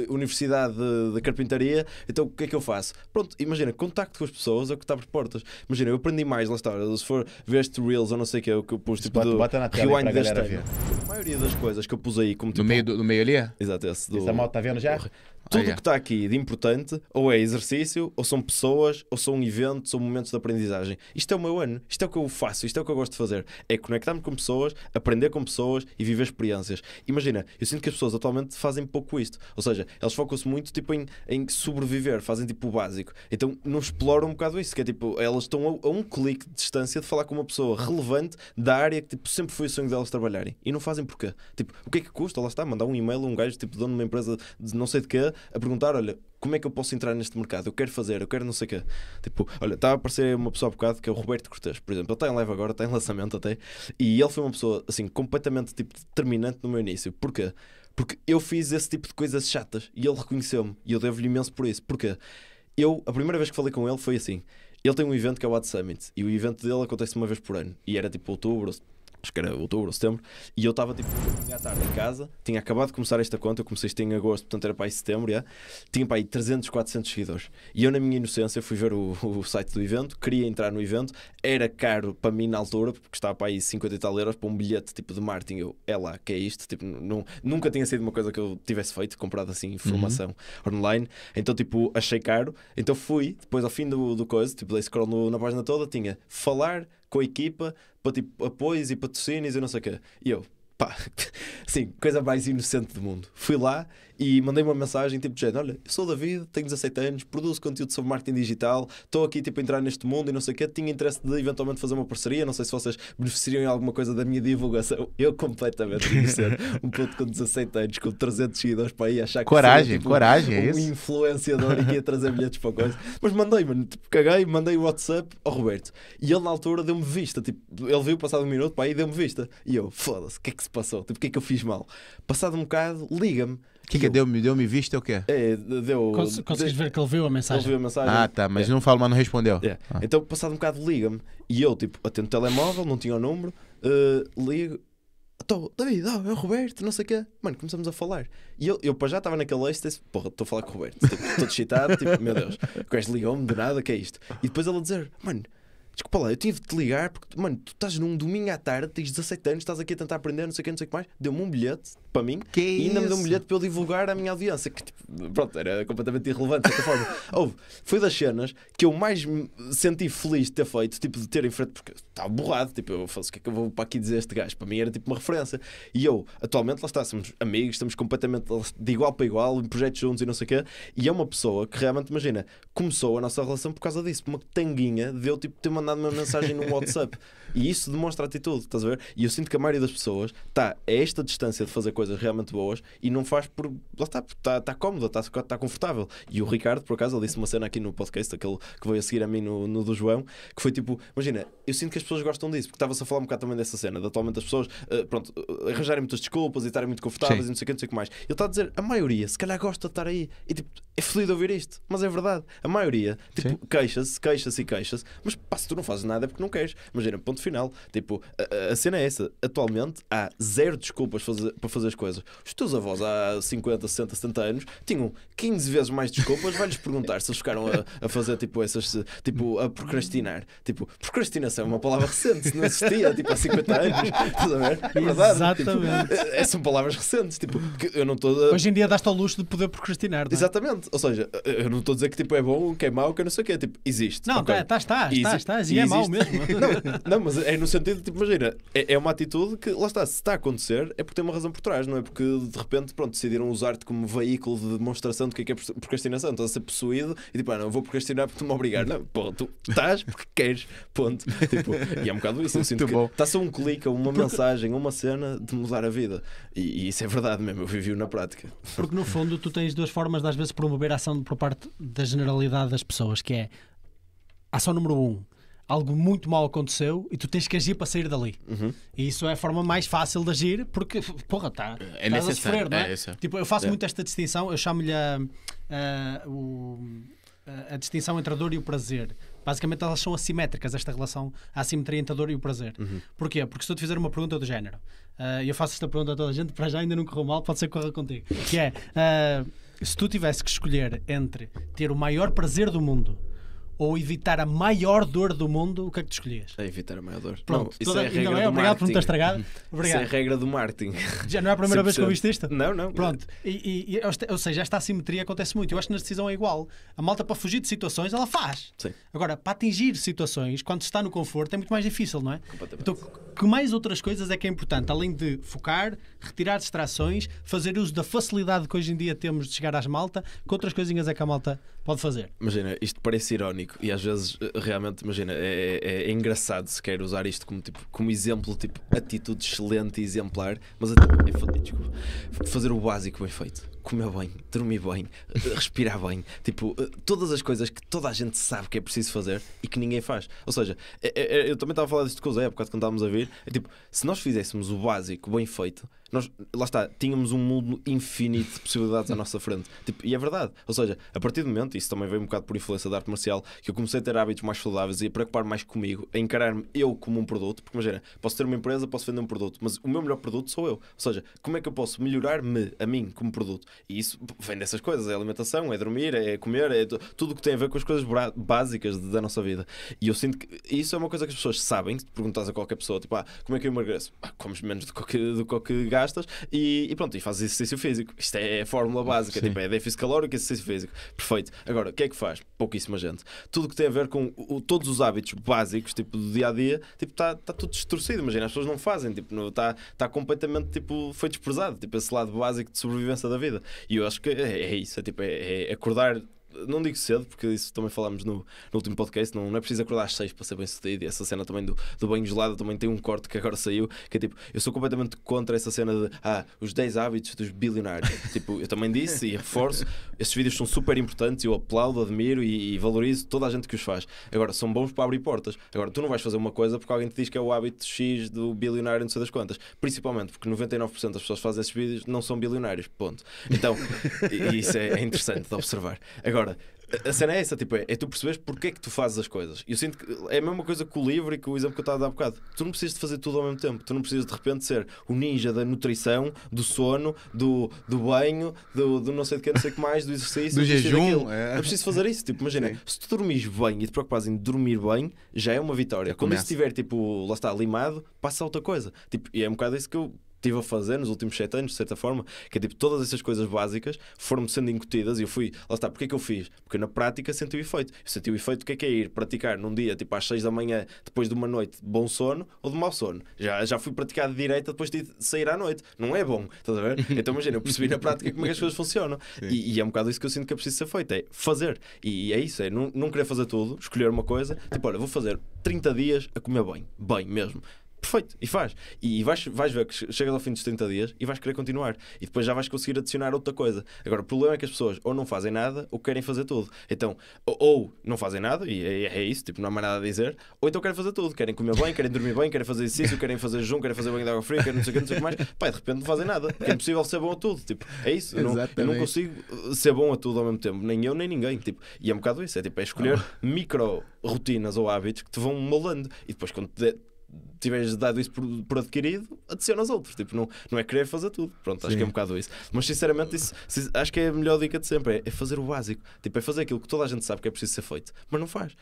universidade de, de carpintaria, então o que é que eu faço? Pronto, imagina, contacto com as pessoas é o que está por portas. Imagina, eu aprendi mais, lá está, se for ver este Reels ou não sei o que, o que eu pus, tipo, Bota- do bota na tela rewind deste galera ano. A maioria das coisas que eu pus aí, como tipo, No meio, do, no meio ali? Exato, esse do... Essa mal tá vendo já? Tudo o yeah. que está aqui de importante ou é exercício, ou são pessoas, ou são eventos, ou momentos de aprendizagem. Isto é o meu ano, isto é o que eu faço, isto é o que eu gosto de fazer. É conectar-me com pessoas, aprender com pessoas e viver experiências. Imagina, eu sinto que as pessoas atualmente fazem pouco isto. Ou seja, elas focam-se muito tipo, em, em sobreviver, fazem tipo o básico. Então não exploram um bocado isso, que é tipo, elas estão a, a um clique de distância de falar com uma pessoa relevante da área que tipo, sempre foi o sonho delas trabalharem. E não fazem porquê. Tipo, o que é que custa? Lá está, mandar um e-mail a um gajo, tipo, dono de uma empresa de não sei de quê, a perguntar: olha, como é que eu posso entrar neste mercado? Eu quero fazer, eu quero não sei o quê. Tipo, olha, estava a aparecer uma pessoa há bocado que é o Roberto Cortes, por exemplo. Ele está em live agora, está em lançamento até. E ele foi uma pessoa, assim, completamente tipo, determinante no meu início. Porquê? Porque eu fiz esse tipo de coisas chatas e ele reconheceu-me. E eu devo-lhe imenso por isso. Porquê? Eu, a primeira vez que falei com ele foi assim. Ele tem um evento que é o Ad Summit e o evento dele acontece uma vez por ano. E era tipo outubro, acho que era outubro ou setembro, e eu estava tipo à tarde em casa, tinha acabado de começar esta conta, eu comecei isto em agosto, portanto era para aí setembro, já. tinha para aí 300, 400 seguidores. E eu, na minha inocência, fui ver o, o site do evento, queria entrar no evento, era caro para mim na altura, porque estava para aí 50 e tal euros para um bilhete tipo de marketing. Eu, é lá, que é isto? Tipo, não, nunca tinha sido uma coisa que eu tivesse feito, comprado assim informação online, então tipo, achei caro, então fui, depois ao fim do, do coisa, tipo, dei scroll no- na página toda, tinha falar com a equipa para tipo apoios e patrocínios e não sei o quê. E eu, pá, sim, coisa mais inocente do mundo. Fui lá e mandei uma mensagem tipo de género: Olha, eu sou o David, tenho 17 anos, produzo conteúdo sobre marketing digital, estou aqui tipo a entrar neste mundo e não sei o quê. Tinha interesse de eventualmente fazer uma parceria. Não sei se vocês beneficiariam em alguma coisa da minha divulgação. Eu completamente inocente, um puto com 17 anos, com 300 seguidores para aí achar que Coragem, seria, tipo, coragem, é um isso? influenciador e que ia trazer bilhetes para coisa. Mas mandei, mano, tipo, caguei, mandei o WhatsApp ao Roberto. E ele na altura deu-me vista, tipo, ele viu passado um minuto, pá, e deu-me vista. E eu, foda-se, o que é que se passou? Tipo, o que é que eu fiz mal? Passado um bocado, liga-me. O que, que é deu-me deu vista é o quê? É, deu. Cons consegues ver que ele viu a Ele mensagem? viu a mensagem. Ah, tá, mas É. não falo, mas não respondeu. É. Ah. Então, passado um bocado, liga-me. E eu, tipo, atendo o telemóvel, não tinha o número, eh, ligo. Então, David, oh, é o Roberto, não sei o quê. Mano, começamos a falar. E eu, eu para já estava naquele êxtase, porra, estou a falar com o Roberto. Tipo, Estou excitado, tipo, meu Deus, o gajo ligou-me de nada, que é isto? E depois ele a dizer, mano, desculpa lá, eu tive de te ligar porque, mano, tu estás num domingo à tarde, tens 17 anos, estás aqui a tentar aprender, não sei o que, não sei o que mais. Deu-me um bilhete para mim Que e ainda me deu um bilhete para eu divulgar à minha audiência, que tipo, pronto, era completamente irrelevante de certa forma. Houve, foi das cenas que eu mais me senti feliz de ter feito, tipo, de ter em frente, porque estava borrado, tipo, eu faço o que é que eu vou para aqui dizer este gajo? Para mim era tipo uma referência. E eu, atualmente, lá está, somos amigos, estamos completamente de igual para igual, em projetos juntos e não sei o quê, e é uma pessoa que realmente, imagina, começou a nossa relação por causa disso, por uma tanguinha de eu tipo, ter mandado uma mensagem no WhatsApp. E isso demonstra atitude, estás a ver? E eu sinto que a maioria das pessoas está a esta distância de fazer coisas realmente boas e não faz por. Lá está, porque está, está cómoda, está, está confortável. E o Ricardo, por acaso, ele disse uma cena aqui no podcast, aquele que veio a seguir a mim no, no do João, que foi tipo: imagina, eu sinto que as pessoas gostam disso, porque estava-se a falar um bocado também dessa cena, de atualmente as pessoas, eh, pronto, eh, arranjarem muitas desculpas e estarem muito confortáveis Sim. e não sei o que, não sei o que mais. Ele está a dizer: a maioria, se calhar gosta de estar aí. E tipo, é fodido ouvir isto, mas é verdade. A maioria, tipo, queixa-se, queixa-se e queixa-se, mas se tu não fazes nada é porque não queres. Imagina, ponto final. Tipo, a, a- cena é essa. Atualmente há zero desculpas fazer- para fazer as coisas. Os teus avós há 50, 60, 70 anos tinham 15 vezes mais desculpas. Vai-lhes perguntar se eles ficaram a, a fazer tipo essas, tipo, a procrastinar. Tipo, procrastinação é uma palavra recente, não existia tipo há 50 anos. Estás a ver? É verdade. Exatamente. Tipo, é- são palavras recentes. Tipo, eu não estou a. Hoje em dia dás-te ao luxo de poder procrastinar, é? Exatamente, ou seja, eu não estou a dizer que tipo, é bom, que é mau, que é não sei o quê, tipo, existe. Não, ok. tá, estás, estás, estás, e é mau mesmo. Não, não, mas é no sentido, tipo, imagina, é, é uma atitude que, lá está, se está a acontecer, é porque tem uma razão por trás, não é? Porque de repente, pronto, decidiram usar-te como veículo de demonstração do que é que é procrastinação. Estás a ser possuído e tipo, ah, não, eu vou procrastinar porque tu me obrigar. Não, pô, tu estás porque queres, ponto. Tipo, e é um bocado isso. Eu sinto Muito que está só um clique, uma mensagem, uma cena de mudar a vida. E, e isso é verdade mesmo, eu vivi-o na prática. Porque no fundo tu tens duas formas de às vezes promover a ação por parte da generalidade das pessoas, que é ação número um, algo muito mal aconteceu e tu tens que agir para sair dali. Uhum. E isso é a forma mais fácil de agir porque, porra, tá, É estás a necessário, sofrer, não é? é, é. Tipo, eu faço É. muito esta distinção, eu chamo-lhe a, a- a- distinção entre a dor e o prazer. Basicamente elas são assimétricas, esta relação, a assimetria entre a dor e o prazer. Uhum. Porquê? Porque se eu te fizer uma pergunta do género, e eu faço esta pergunta a toda a gente, para já ainda não correu mal, pode ser que corra contigo, que é, ah, se tu tivesse que escolher entre ter o maior prazer do mundo ou evitar a maior dor do mundo, o que é que tu escolhias? É evitar a maior dor. Pronto, não, isso toda- é bem, do obrigado por não ter marketing. estragado. Isso é a Obrigado. regra do marketing. Já não é a primeira vez que 100%. ouviste isto? Não, não. Pronto, e, e- ou seja, esta assimetria acontece muito. Eu acho que na decisão é igual. A malta, para fugir de situações, ela faz. Sim. Agora, para atingir situações, quando se está no conforto, é muito mais difícil, não é? Então, que mais outras coisas é que é importante? Além de focar, retirar distrações, fazer uso da facilidade que hoje em dia temos de chegar às malta, que outras coisinhas é que a malta pode fazer? Imagina, isto parece irónico e às vezes eh, realmente, imagina, é, é- é engraçado se quer usar isto como, tipo, como exemplo, tipo, atitude excelente e exemplar, mas é, desculpa, fazer o básico bem feito. Comer bem, dormir bem, eh, respirar bem, tipo, eh, todas as coisas que toda a gente sabe que é preciso fazer e que ninguém faz. Ou seja, é- é- eu também estava a falar disto com o Zé, há quando estávamos a vir, é tipo, se nós fizéssemos o básico bem feito, nós, lá está, tínhamos um mundo infinito de possibilidades à nossa frente. Tipo, e é verdade. Ou seja, a partir do momento, isso também veio um bocado por influência da arte marcial, que eu comecei a ter hábitos mais saudáveis e a preocupar mais comigo, a encarar-me eu como um produto. Porque imagina, posso ter uma empresa, posso vender um produto, mas o meu melhor produto sou eu. Ou seja, como é que eu posso melhorar-me a mim como produto? E isso vem dessas coisas: é alimentação, é dormir, é comer, é tu- tudo o que tem a ver com as coisas básicas da nossa vida. E eu sinto que isso é uma coisa que as pessoas sabem. Se perguntas a qualquer pessoa, tipo, ah, como é que eu emagreço? Ah, comes menos do que, do que gastas e, e pronto, e fazes exercício físico. Isto é a fórmula básica, Sim. tipo, é déficit calórico e exercício físico. Perfeito. Agora, o que é que faz? Pouquíssima gente. Tudo que tem a ver com o- todos os hábitos básicos, tipo, do dia a dia, tipo, está tá tudo distorcido. Imagina, as pessoas não fazem, tipo, está tá completamente, tipo, foi desprezado, tipo, esse lado básico de sobrevivência da vida. E eu acho que é, é isso, é tipo, é, é acordar. Não digo cedo, porque isso também falámos no, no último podcast. Não, não é preciso acordar às 6 para ser bem sucedido. E essa cena também do, do banho gelado também tem um corte que agora saiu. Que é tipo, eu sou completamente contra essa cena de ah, os 10 hábitos dos bilionários. tipo, eu também disse e reforço. Esses vídeos são super importantes. Eu aplaudo, admiro e, e valorizo toda a gente que os faz. Agora, são bons para abrir portas. Agora, tu não vais fazer uma coisa porque alguém te diz que é o hábito X do bilionário, não sei das quantas. Principalmente porque 99% das pessoas que fazem esses vídeos não são bilionários. Ponto. Então, isso é, é interessante de observar. Agora, a- a cena é essa, tipo, é, é tu perceberes porque é que tu fazes as coisas. E eu sinto que é a mesma coisa com o livro e com o exemplo que eu estava a dar há bocado. Tu não precisas de fazer tudo ao mesmo tempo. Tu não precisas de repente ser o ninja da nutrição, do sono, do, do banho, do, do não sei de que, não sei o que mais, do exercício, Do jejum, é. É preciso fazer isso. Tipo, imagina, Sim. se tu dormires bem e te preocupas em dormir bem, já é uma vitória. Quando isso estiver, tipo, lá está, limado, passa a outra coisa. Tipo, e é um bocado isso que eu estive a fazer nos últimos sete anos, de certa forma, que é tipo, todas essas coisas básicas foram-me sendo incutidas e eu fui, lá está, porque é que eu fiz? Porque na prática senti o efeito. Eu senti o efeito do que é que é ir praticar num dia, tipo às seis da manhã, depois de uma noite de bom sono ou de mau sono. Já, já fui praticar de direita depois de sair à noite. Não é bom, estás a ver? Então imagina, eu percebi na prática como é que as coisas funcionam. E, e é um bocado isso que eu sinto que é preciso ser feito, é fazer. E, é isso, é não, não querer fazer tudo, escolher uma coisa, tipo, olha, vou fazer 30 dias a comer bem, bem mesmo. Perfeito, e faz. E vais, vais ver que che- chegas ao fim dos 30 dias e vais querer continuar. E depois já vais conseguir adicionar outra coisa. Agora, o problema é que as pessoas ou não fazem nada ou querem fazer tudo. Então, ou, ou não fazem nada, e é, é isso, tipo, não há mais nada a dizer, ou então querem fazer tudo. Querem comer bem, querem dormir bem, querem fazer exercício, querem fazer jejum, querem fazer banho de água fria, querem não sei o que, não sei o que mais. E de repente não fazem nada. É impossível ser bom a tudo. Tipo, é isso. Eu não, eu não consigo ser bom a tudo ao mesmo tempo. Nem eu, nem ninguém. Tipo, e é um bocado isso. É, tipo, é escolher micro rotinas ou hábitos que te vão moldando. E depois, quando te tiveres dado isso por, por adquirido, adicionas outros. Tipo, não, não é querer fazer tudo. Pronto, acho Sim. que é um bocado isso. Mas sinceramente, isso, acho que é a melhor dica de sempre: é, é fazer o básico. Tipo, é fazer aquilo que toda a gente sabe que é preciso ser feito, mas não faz.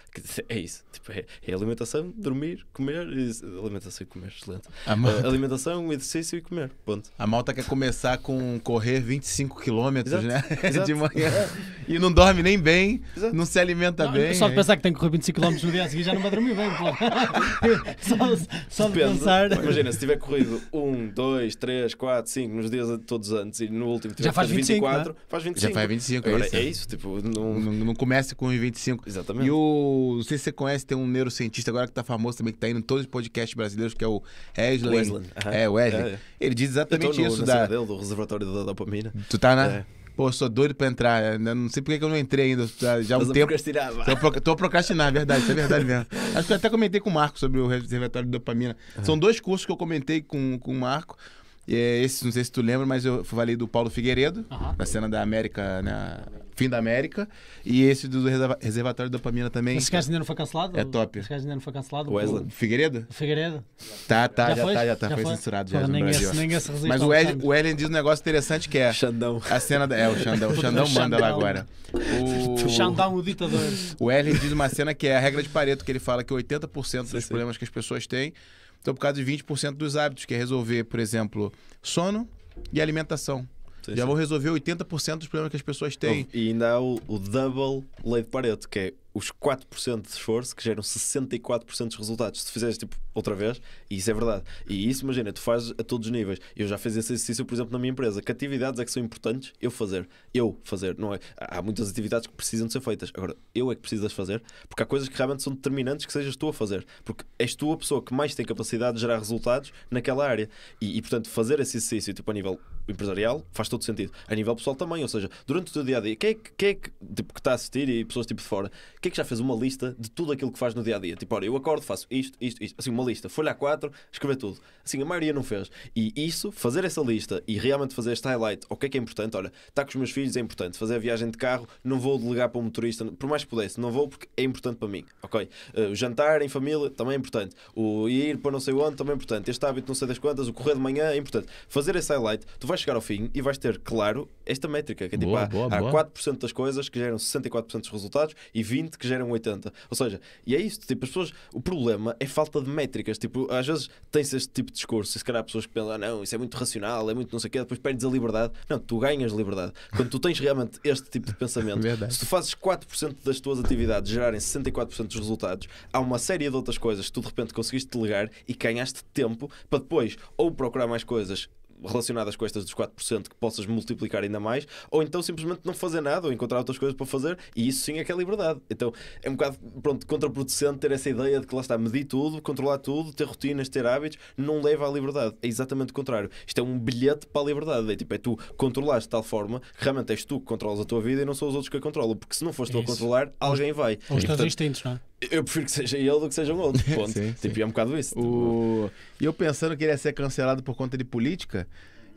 É isso. Tipo, é, é alimentação, dormir, comer. e- Alimentação e comer, excelente. A, ma- Uh, alimentação, exercício e comer. Ponto. a malta quer começar com correr 25 quilômetros, Exato, né? exato. De manhã. E não dorme nem bem, Exato. não se alimenta Não, bem. só de pensar que tem que correr 25 km no dia a seguir já não vai dormir bem. pô. só, só de pensar. Imagina, se tiver corrido 1, 2, 3, 4, 5 nos dias todos antes e no último tiver Já faz feito 25, 24, faz 25. Já faz 25, é Agora, isso. é isso, tipo, não. Não, não comece com os 25. Exatamente. E o. Não sei se você conhece, tem um neurocientista agora que tá famoso também, que tá indo em todos os podcasts brasileiros, que é o Wesley. Wesley, aham. É, Wesley. É, é. Ele diz exatamente no, isso. Da... dele, do reservatório da dopamina. Tu tá na. É. Pô, eu sou doido pra entrar. Eu Não sei por que eu não entrei ainda. Já- Já há um tempo. procrastinar, pro- tô a procrastinar, é verdade, isso é verdade mesmo. Acho que eu até comentei com o Marco sobre o reservatório de dopamina. São dois cursos que eu comentei com, com o Marco. E é esse, não sei se tu lembra, mas eu falei do Paulo Figueiredo, Aham. da cena da América, né? Fim da América. E esse do reserva- reservatório de dopamina também. Esse gajo ainda não foi cancelado? É top. Esse gajo ainda não foi cancelado? Wesley. O Figueiredo? Figueiredo? Tá, tá, já, foi? tá, já tá. foi, foi? censurado Pô, já no nem Brasil. esse- esse Mas o Ellen, o Ellen diz um negócio interessante que é. Xandão. A cena da. É, o Xandão. O Xandão manda lá agora. O, o- Xandão, o ditador. O Erling diz uma cena que é a regra de Pareto, que ele fala que 80% dos sim. problemas que as pessoas têm estão por causa de 20% dos hábitos, que é resolver, por exemplo, sono e alimentação. Sim, Já sim. vão resolver 80% dos problemas que as pessoas têm. E ainda há o, o double lei de Pareto, que é os 4% de esforço que geram 64% dos resultados. Se fizeres tipo outra vez, e isso é verdade. E isso, imagina, tu fazes a todos os níveis. Eu já fiz esse exercício, por exemplo, na minha empresa. Que atividades é que são importantes eu fazer? Eu fazer, não é? Há muitas atividades que precisam de ser feitas. Agora, eu é que precisas fazer, porque há coisas que realmente são determinantes que sejas tu a fazer. Porque és tu a pessoa que mais tem capacidade de gerar resultados naquela área. E, e, portanto, fazer esse exercício, tipo, a nível empresarial, faz todo sentido. A nível pessoal também, ou seja, durante o teu dia a dia, quem é que, quem é que, tipo, que está a assistir e pessoas tipo de fora, quem é que já fez uma lista de tudo aquilo que faz no dia a dia? Tipo, olha, eu acordo, faço isto, isto, isto, assim, uma lista, folha A4, escrever tudo. Assim, a maioria não fez. E isso, fazer essa lista e realmente fazer este highlight, o que é que é importante? Olha, estar com os meus filhos é importante, fazer a viagem de carro, não vou delegar para um motorista, por mais que pudesse, não vou porque é importante para mim, ok? Uh, jantar em família também é importante, o ir para não sei onde também é importante, este hábito não sei das quantas, o correr de manhã é importante. Fazer esse highlight, tu vais chegar ao fim e vais ter, claro, esta métrica, que é tipo, Boa, há, boa, há boa. 4% das coisas que geram 64% dos resultados e 20% que geram 80%. Ou seja, e é isto, tipo, as pessoas, o problema é falta de métricas. Tipo, às vezes tem-se este tipo de discurso e se calhar há pessoas que pensam, ah, não, isso é muito racional, é muito não sei o quê, depois perdes a liberdade. Não, tu ganhas liberdade. Quando tu tens realmente este tipo de pensamento, se tu fazes 4% das tuas atividades gerarem 64% dos resultados, há uma série de outras coisas que tu de repente conseguiste delegar e ganhaste tempo para depois ou procurar mais coisas relacionadas com estas dos 4% que possas multiplicar ainda mais, ou então simplesmente não fazer nada ou encontrar outras coisas para fazer, e isso sim é que é liberdade. Então é um bocado pronto, contraproducente ter essa ideia de que lá está, medir tudo, controlar tudo, ter rotinas, ter hábitos, não leva à liberdade. É exatamente o contrário. Isto é um bilhete para a liberdade. É tipo, é tu controlares de tal forma que realmente és tu que controlas a tua vida e não são os outros que a controlam, porque se não fores tu a controlar, alguém vai. Ou os teus portanto, instintos, não é? Eu prefiro que seja ele do que sejam outros. Ponto. Sim, tipo, sim. é um bocado isso. O... E eu pensando que ele ia ser cancelado por conta de política,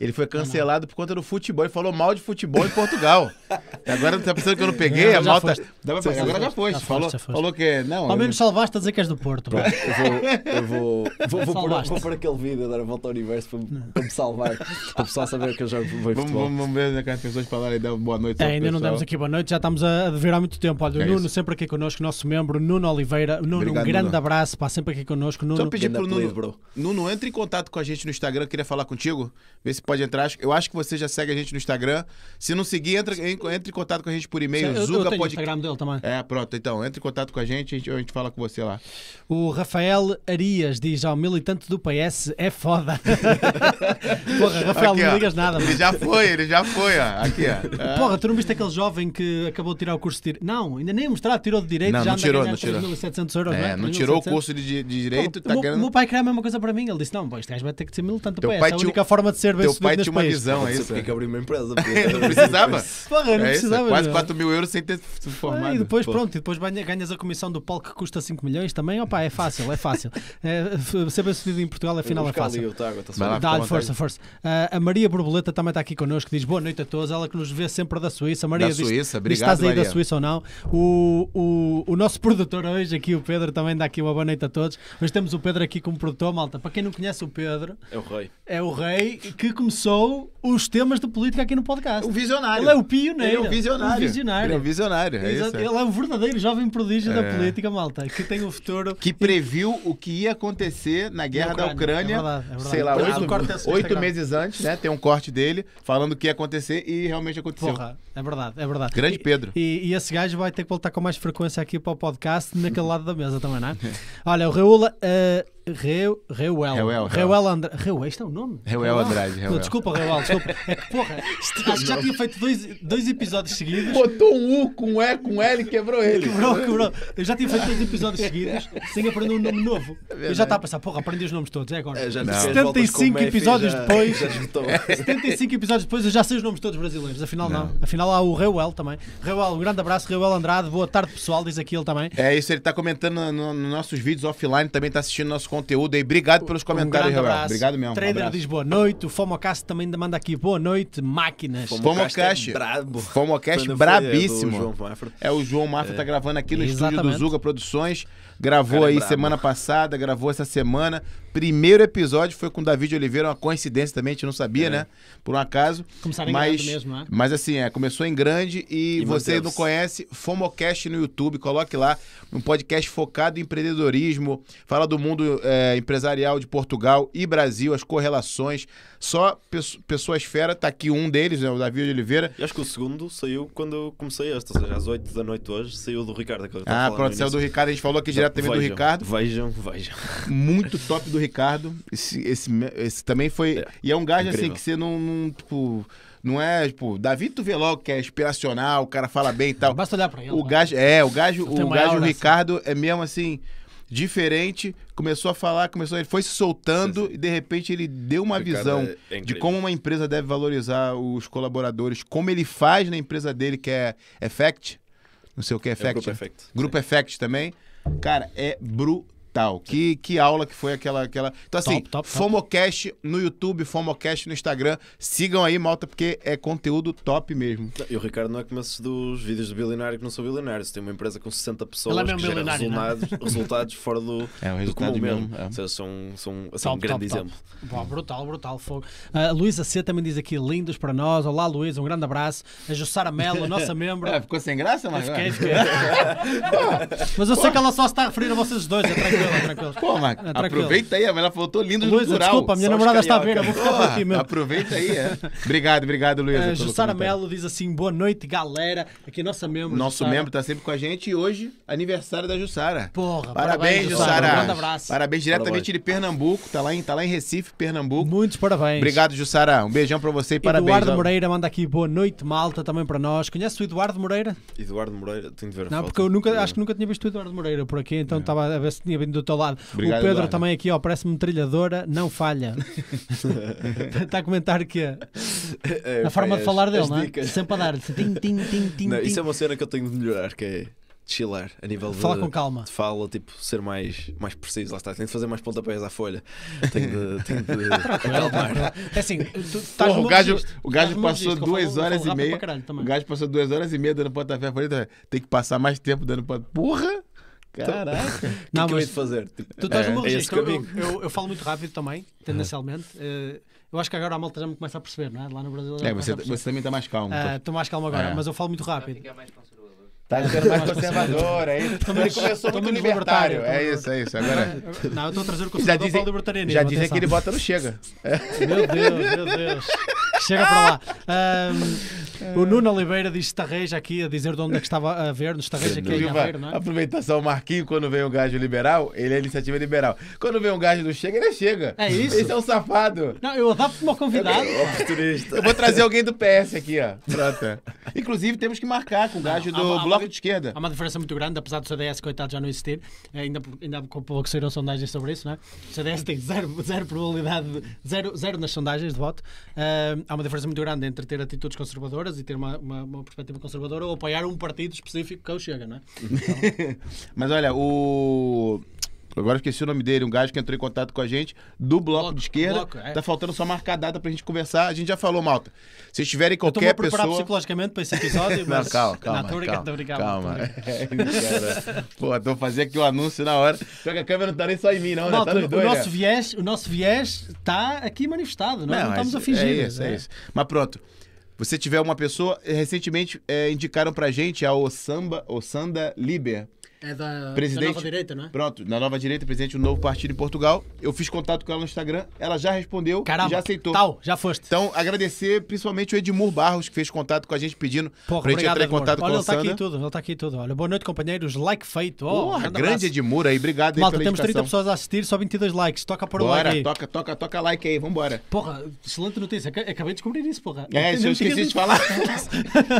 ele foi cancelado por conta do futebol. Ele falou mal de futebol em Portugal. E agora tá pensando que eu não peguei? Não, a já malta. foste. Dá pra- Já Agora já foste, foi. já Falou, foste, já foste. falou que. Não, Ao menos salvaste a dizer que és do Porto. pá. Eu vou, eu vou, vou, vou, pôr, Salvaste. vou pôr aquele vídeo dar a volta ao universo para, para me salvar, para o pessoal saber que eu jogo bem Vamos, futebol. vamos, vamos ver né, que as pessoas falarem dar boa noite. É, ainda não pessoal. demos aqui boa noite, já estamos a dever há muito tempo. Olha, o É Nuno isso. sempre aqui connosco, nosso membro, Nuno Oliveira. Nuno, Obrigado, um grande Nuno. abraço, pá, sempre aqui connosco. Nuno, Só pedir pro Nuno. Nuno, entre em contato com a gente no Instagram, queria falar contigo, ver se pode entrar. Eu acho que você já segue a gente no Instagram. Se não seguir, entra, en- entre em contato com a gente por eu, e-mail, eu Zuga tenho o Pod- Instagram dele também. É, pronto, então, entre em contato com a gente, a gente, a gente fala com você lá. O Rafael Arias diz ao militante do PS é foda. Porra, Rafael, Aqui, não ó. digas nada, Ele mano. já foi, ele já foi, ó. Aqui, ó. Porra, tu não viste aquele jovem que acabou de tirar o curso de Direito? Não, ainda nem mostrado, tirou de Direito, Não, já não tirou, não tirou. 3.700 euros, É, não é? não tirou o 3.700. curso de, de- direito, Pô, tá o, meu, ganhando. o meu pai queria a mesma coisa para mim. Ele disse: Não, pô, este gajo vai ter que ser militante do Teu PS. pai É a tinha- única forma de ser bem Teu pai sucedido tinha uma país. visão, é isso? porque abrir uma empresa. Não precisava? Porra, não É isso, precisava. quase meu. 4 mil euros sem ter se Ah, formado. e depois, Pô. pronto, e depois ganha- ganhas a comissão do palco que custa 5 milhões também. Opa, é fácil, é fácil. É, ser bem sucedido em Portugal, afinal, é fácil. O Tago, tá. Dá-lhe força, força. Ah, a Maria Borboleta também está aqui connosco, diz boa noite a todos. Ela que nos vê sempre da Suíça. Maria Da diz, Suíça, diz obrigado, estás aí Maria. da Suíça ou não. O, o, o nosso produtor hoje, aqui o Pedro, também dá aqui uma boa noite a todos. Hoje temos o Pedro aqui como produtor, malta. Para quem não conhece o Pedro, É o rei. é o rei que começou os temas de política aqui no podcast. O visionário. Ele é o pioneiro. Ele é um visionário. O visionário. Ele é um visionário, é Exato. isso. Ele é um verdadeiro jovem prodígio da É. política, malta, que tem o futuro. Que previu o que ia acontecer na guerra da Ucrânia, Ucrânia. é verdade, é verdade. Sei lá, oito, oito meses antes, né? Tem um corte dele falando o que ia acontecer e realmente aconteceu. Porra, é verdade, é verdade. Grande E- Pedro. E, e esse gajo vai ter que voltar com mais frequência aqui para o podcast, naquele lado da mesa também, não é? Olha, o Reula. Uh, Reuel. Reuel, Reuel André. Reuel, isto é o nome? Reuel Andrade, Não, Reuel. Desculpa, Reuel, desculpa. É que, porra, acho que já tinha feito dois, dois episódios seguidos. Botou um U com E, com L e quebrou ele. Quebrou, quebrou. Eu já tinha feito dois episódios seguidos sem aprender um nome novo. Eu já estava a pensar, porra, aprendi os nomes todos, é agora. É, já Não. disse que as voltas com o 75 Messi episódios já- depois. Já esgotou. 75 episódios depois eu já sei os nomes todos brasileiros. Afinal, não. Não. Afinal, há o Reuel também. Reuel, um grande abraço. Reuel Andrade, boa tarde, pessoal. Diz aqui ele também. É isso, ele tá comentando no- no- nos nossos vídeos offline, também tá assistindo nosso conteúdo aí. Obrigado pelos comentários, um Rafael. Obrigado mesmo. Um Trader abraço. diz boa noite. O Fomocast também manda aqui boa noite. Máquinas. Fomocast. é brabo. Fomocast é, brabíssimo. João Mafra. É, o João Mafra tá gravando aqui no estúdio do Exatamente. Zuga Produções. Gravou é aí brabo. semana passada, gravou essa semana. Primeiro episódio foi com o David Oliveira, uma coincidência também, a gente não sabia, É. né? Por um acaso. Começaram em mas, grande mesmo, né? Mas assim, é, começou em grande e, E você não conhece, Fomocast no YouTube, coloque lá, um podcast focado em empreendedorismo, fala do mundo é, empresarial de Portugal e Brasil, as correlações. Só pesso- pessoas fera, tá aqui um deles, né, o David Oliveira. E acho que o segundo saiu quando eu comecei este, ou seja, às 8 da noite hoje, saiu do Ricardo. a Ah, pronto, saiu do. Ricardo, a gente falou aqui diretamente do Vejam, Ricardo. Vejam, vejam. muito top do Ricardo. Esse, esse, esse também foi. É, e é um gajo assim incrível. que você não, não, tipo. Não é, tipo, Davi tu vê logo que é inspiracional, o cara fala bem e tal. Basta olhar para ele. O né? gajo, é, o gajo, o gajo assim. Ricardo é mesmo assim diferente, começou a falar, começou, ele foi se soltando e de repente ele deu uma visão é- é de como uma empresa deve valorizar os colaboradores, como ele faz na empresa dele que é Effect, não sei o que é É Effect, Grupo Effect. Grupo Effect também. Cara, é brutal. Que, que aula que foi aquela. aquela... Então, assim, Top, top, top. Fomocast no YouTube, Fomocast no Instagram. Sigam aí, malta, porque é conteúdo top mesmo. E o Ricardo não é esses dos vídeos de bilionário que não são bilionários. Tem uma empresa com 60 pessoas é que gera bilionário, é? resultados, resultados fora do, É, do resultado comum mesmo. mesmo, é. Ou seja, são, são assim, Top, um grande top, top. exemplo. Pá, brutal, brutal. Fogo. A Luísa C também diz aqui lindos para nós. Olá, Luísa, um grande abraço. A Jussara Melo, nossa membro. É, ficou sem graça, Eu mas. fiquei, fiquei. Mas eu sei que ela só se está a referir a vocês dois, é tranquilo, é tranquilo. Pô, mas É, aproveita aí, mas ela faltou lindo no Luísa, plural. desculpa, a minha só namorada está a ver, eu carioca. vou ficar por aqui mesmo. aproveita aí, é. Obrigado, obrigado, Luísa. A pelo Jussara. Melo diz assim: boa noite, galera. Aqui nossa membro. Nosso Jussara. membro tá sempre com a gente e hoje, aniversário da Jussara. Porra, Parabéns, Jussara. Jussara. Um grande abraço. Parabéns diretamente Parabéns. de Pernambuco. Tá lá, em, tá lá em Recife, Pernambuco. Muitos parabéns. Obrigado, Jussara. Um beijão pra você e parabéns. Eduardo ó. Moreira manda aqui boa noite, malta, também para nós. Conhece o Eduardo Moreira? Eduardo Moreira, tenho de ver a Não, foto. porque eu nunca, acho que nunca tinha visto o Eduardo Moreira por aqui, então estava a ver se tinha vindo do teu lado. Obrigado, o Pedro Eduardo. também aqui, ó, parece-me trilhadora, não falha. Está a comentar que é É, a forma de falar dele, não é? dicas. Sempre a dar tim, tim, tim, tim, Não, tim. isso é uma cena que eu tenho de melhorar, que é chilar a nível de, Falar com calma. de fala, tipo, ser mais, mais preciso, lá está, tenho de fazer mais pontapés à folha, tenho de, tenho de acalmar. É assim, tu estás Porra, o gajo, o gajo passou duas horas e meia. para caralho também. O gajo passou duas horas e meia dando pontapé. Falei, "Tá, tem que passar mais tempo dando pontapé. Porra! Caraca! O que Não, que eu hei mas de fazer? Tipo, Tu estás É, no meu é registro. Eu, eu, eu falo muito rápido também, tendencialmente. Eh, Eu acho que agora a malta já me começa a perceber, não é? Lá no Brasil. É, você, você também tá mais calmo. Ah, Estou mais calmo agora, É. mas eu falo muito rápido. Tá ficando mais conservador, é isso. Tô Ele começou tô muito libertário. libertário, É tô- isso, é isso. Agora. Não, eu a trazer o conservador dizem, o libertarianismo. já dizem atenção. que ele bota no chega. Meu Deus, meu Deus. Chega para lá. O Nuno Oliveira diz Estarreja aqui a dizer de onde é que estava a ver, no Estarreja, é em Aveiro, não é? aproveitar só o Marquinho quando vem um gajo liberal, ele é iniciativa liberal. Quando vem um gajo do Chega, ele chega. É isso? Esse é um safado. Não, eu adapto-me ao convidado. Oportunista. Eu vou trazer alguém do PS aqui, ó. Pronto. Inclusive, temos que marcar com o gajo do há Bloco de Esquerda. Há uma diferença muito grande, apesar do CDS, coitado, já não existir. Ainda, ainda há pouco saíram sondagens sobre isso, não é? O CDS tem zero, zero probabilidade, de- zero, zero nas sondagens de voto. Ah, há uma diferença muito grande entre ter atitudes conservadoras e ter uma, uma, uma perspectiva conservadora ou apoiar um partido específico que é o Chega, não é? Mas olha, o. Agora eu esqueci o nome dele, um gajo que entrou em contato com a gente, do Bloco, Bloco, de Esquerda. Bloco, é. Tá faltando só marcar a data pra gente conversar. A gente já falou, malta. Se tiverem Eu qualquer a preparar pessoa. psicologicamente para esse episódio, Não, mas... calma, calma. Não, estou calma, brincando, estou brincando. calma. estou brincando. É. Pô, tô fazendo aqui o anúncio na hora. Só que a câmera não tá nem só em mim, não. né? Malta, tá nos o, dois. nosso né? viés, o nosso viés está aqui manifestado, nós não, Não, estamos é, a fingir. É isso, é isso. Mas pronto. Você tiver uma pessoa, recentemente eh, indicaram pra gente a Osamba, Osanda Liber. É da, Presidente- da nova direita, não é? Pronto, na nova direita, presidente do novo partido em Portugal. Eu fiz contato com ela no Instagram, ela já respondeu Caramba, e já aceitou. Tal, já foste. Então, agradecer principalmente o Edmur Barros, que fez contato com a gente pedindo Porra, pra gente obrigado, entrar em Edmur. contato Olha, com a ele está aqui Sandra. tudo, ele está aqui tudo. Olha, boa noite, companheiros. Like feito. Oh, Porra, grande abraço. Edmur aí, obrigado aí Malta, pela temos 30 indicação. pessoas a assistir, só 22 likes. Toca por o Bora, like aí. toca, toca, toca like aí, vambora. Porra, excelente notícia. Aca- Acabei de descobrir isso, porra. É, eu esqueci de falar.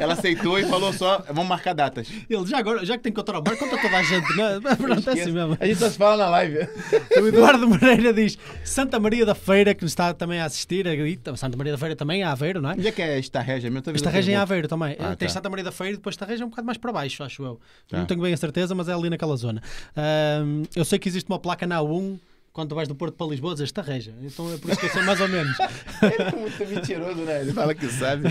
ela aceitou e falou só, vamos marcar datas. Ele já agora, já que tem que contar ao mar, conta toda a gente, não é? Pronto, é assim mesmo. A gente só se fala na live. O Eduardo Moreira diz Santa Maria da Feira, que nos está também a assistir. Santa Maria da Feira também é Aveiro, não é? Onde é que é esta vendo Esta região é Aveiro também. Ah, Tem tá. Santa Maria da Feira e depois esta região é um bocado mais para baixo, acho eu. Tá. Não tenho bem a certeza, mas é ali naquela zona. Ahm, eu sei que existe uma placa na A1 quando tu vais do Porto para Lisboa, dizes Tarreja. Então é por isso que eu sei mais ou menos. Ele é muito mentiroso, né? Ele fala que sabe.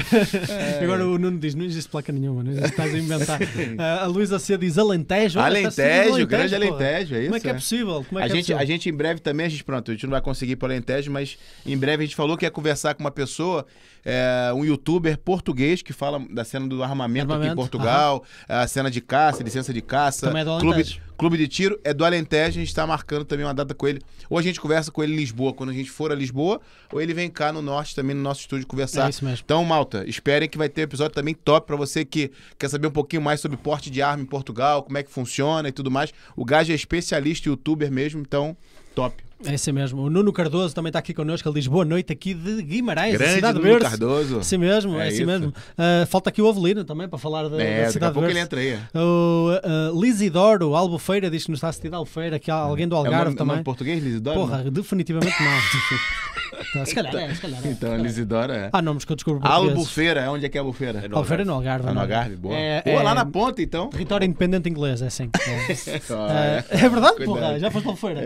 É. Agora o Nuno diz: não existe placa nenhuma, não existe, estás a inventar. Ah, a Luísa C diz Alentejo. seguindo Alentejo, grande porra. Alentejo, é isso? Como é que é é. possível? Como é a, que é gente, possível? a gente em breve também, a gente, pronto, a gente não vai conseguir ir para o Alentejo, mas em breve a gente falou que ia conversar com uma pessoa, é, um youtuber português que fala da cena do armamento, aqui em Armamento, Portugal, a cena de caça, licença de caça. Também é do Alentejo. clube de tiro, é do Alentejo, a gente está marcando também uma data com ele. Ou a gente conversa com ele em Lisboa, quando a gente for a Lisboa, ou ele vem cá no norte também, no nosso estúdio, conversar. É isso mesmo. Então, malta, esperem que vai ter episódio também top pra você que quer saber um pouquinho mais sobre porte de arma em Portugal, como é que funciona e tudo mais. O Gajo é especialista e youtuber mesmo, então, top. É esse mesmo. O Nuno Cardoso também está aqui connosco. Ele diz boa noite aqui de Guimarães, da Grande cidade Nuno verde. Cardoso. Assim mesmo, é, É assim mesmo. Ah, falta aqui o Avelino também para falar da, É, da daqui a cidade pouco ele entra aí. O uh, Lisidoro Albufeira diz que nos está a assistir de Albufeira, que há alguém do É o Algarve nome, também. nome português, Lisidora? Porra, definitivamente não. Tá, se calhar é, se calhar é. Então, Lisidora é. Há nomes que eu descubro portugueses. Albufeira, onde é que é Albufeira? É no Albufeira no Algarve. Tá no não. Algarve, boa. É, Pô, é lá na ponta, então. Território independente inglês, é assim. É, É, é verdade, Cuidado. porra, já foste Albufeira.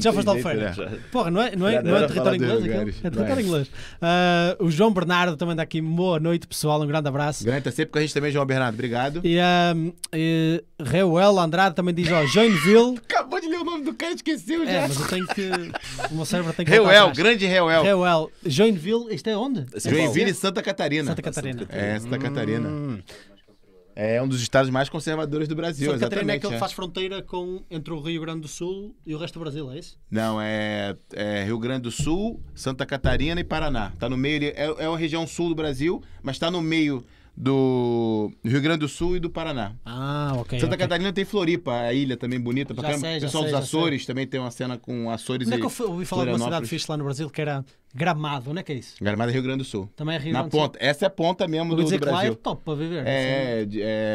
Já foste Albufeira? Porra, não é, não é, Já não é território inglês aquilo? É território inglês. Ah, o João Bernardo também está aqui. Boa noite, pessoal. Um grande abraço. Grande, tá sempre com a gente também, João Bernardo. Obrigado. E, um, e Reuel Andrade também diz: ó, Joinville. Acabou de ler o nome do cara, esqueceu É, mas eu tenho que. O meu cérebro tem que. Reuel, grande Reuel. Reuel. Joinville, isto é onde? Paulo. Joinville e Santa Catarina. Santa Catarina. É, Santa Catarina. Hum. É um dos estados mais conservadores do Brasil, Santa Catarina é exatamente. que ele é. faz fronteira com, entre o Rio Grande do Sul e o resto do Brasil, é isso? Não, é, é Rio Grande do Sul, Santa Catarina e Paraná. Tá no meio, é, é uma região sul do Brasil, mas tá no meio do Rio Grande do Sul e do Paraná. Ah, ok. Santa ok. Catarina tem Floripa, a ilha também bonita. Pra Já caramba. sei, o já pessoal sei, dos já sei. Açores também tem uma cena com Açores Onde é e que eu ouvi falar de uma cidade fixe lá no Brasil que era Gramado? Onde é que é isso? Gramado é Rio Grande do Sul. Também é Rio Na Grande do Sul. ponta. Essa é a ponta mesmo do, dizer do que lá é Brasil. top para viver. assim. É,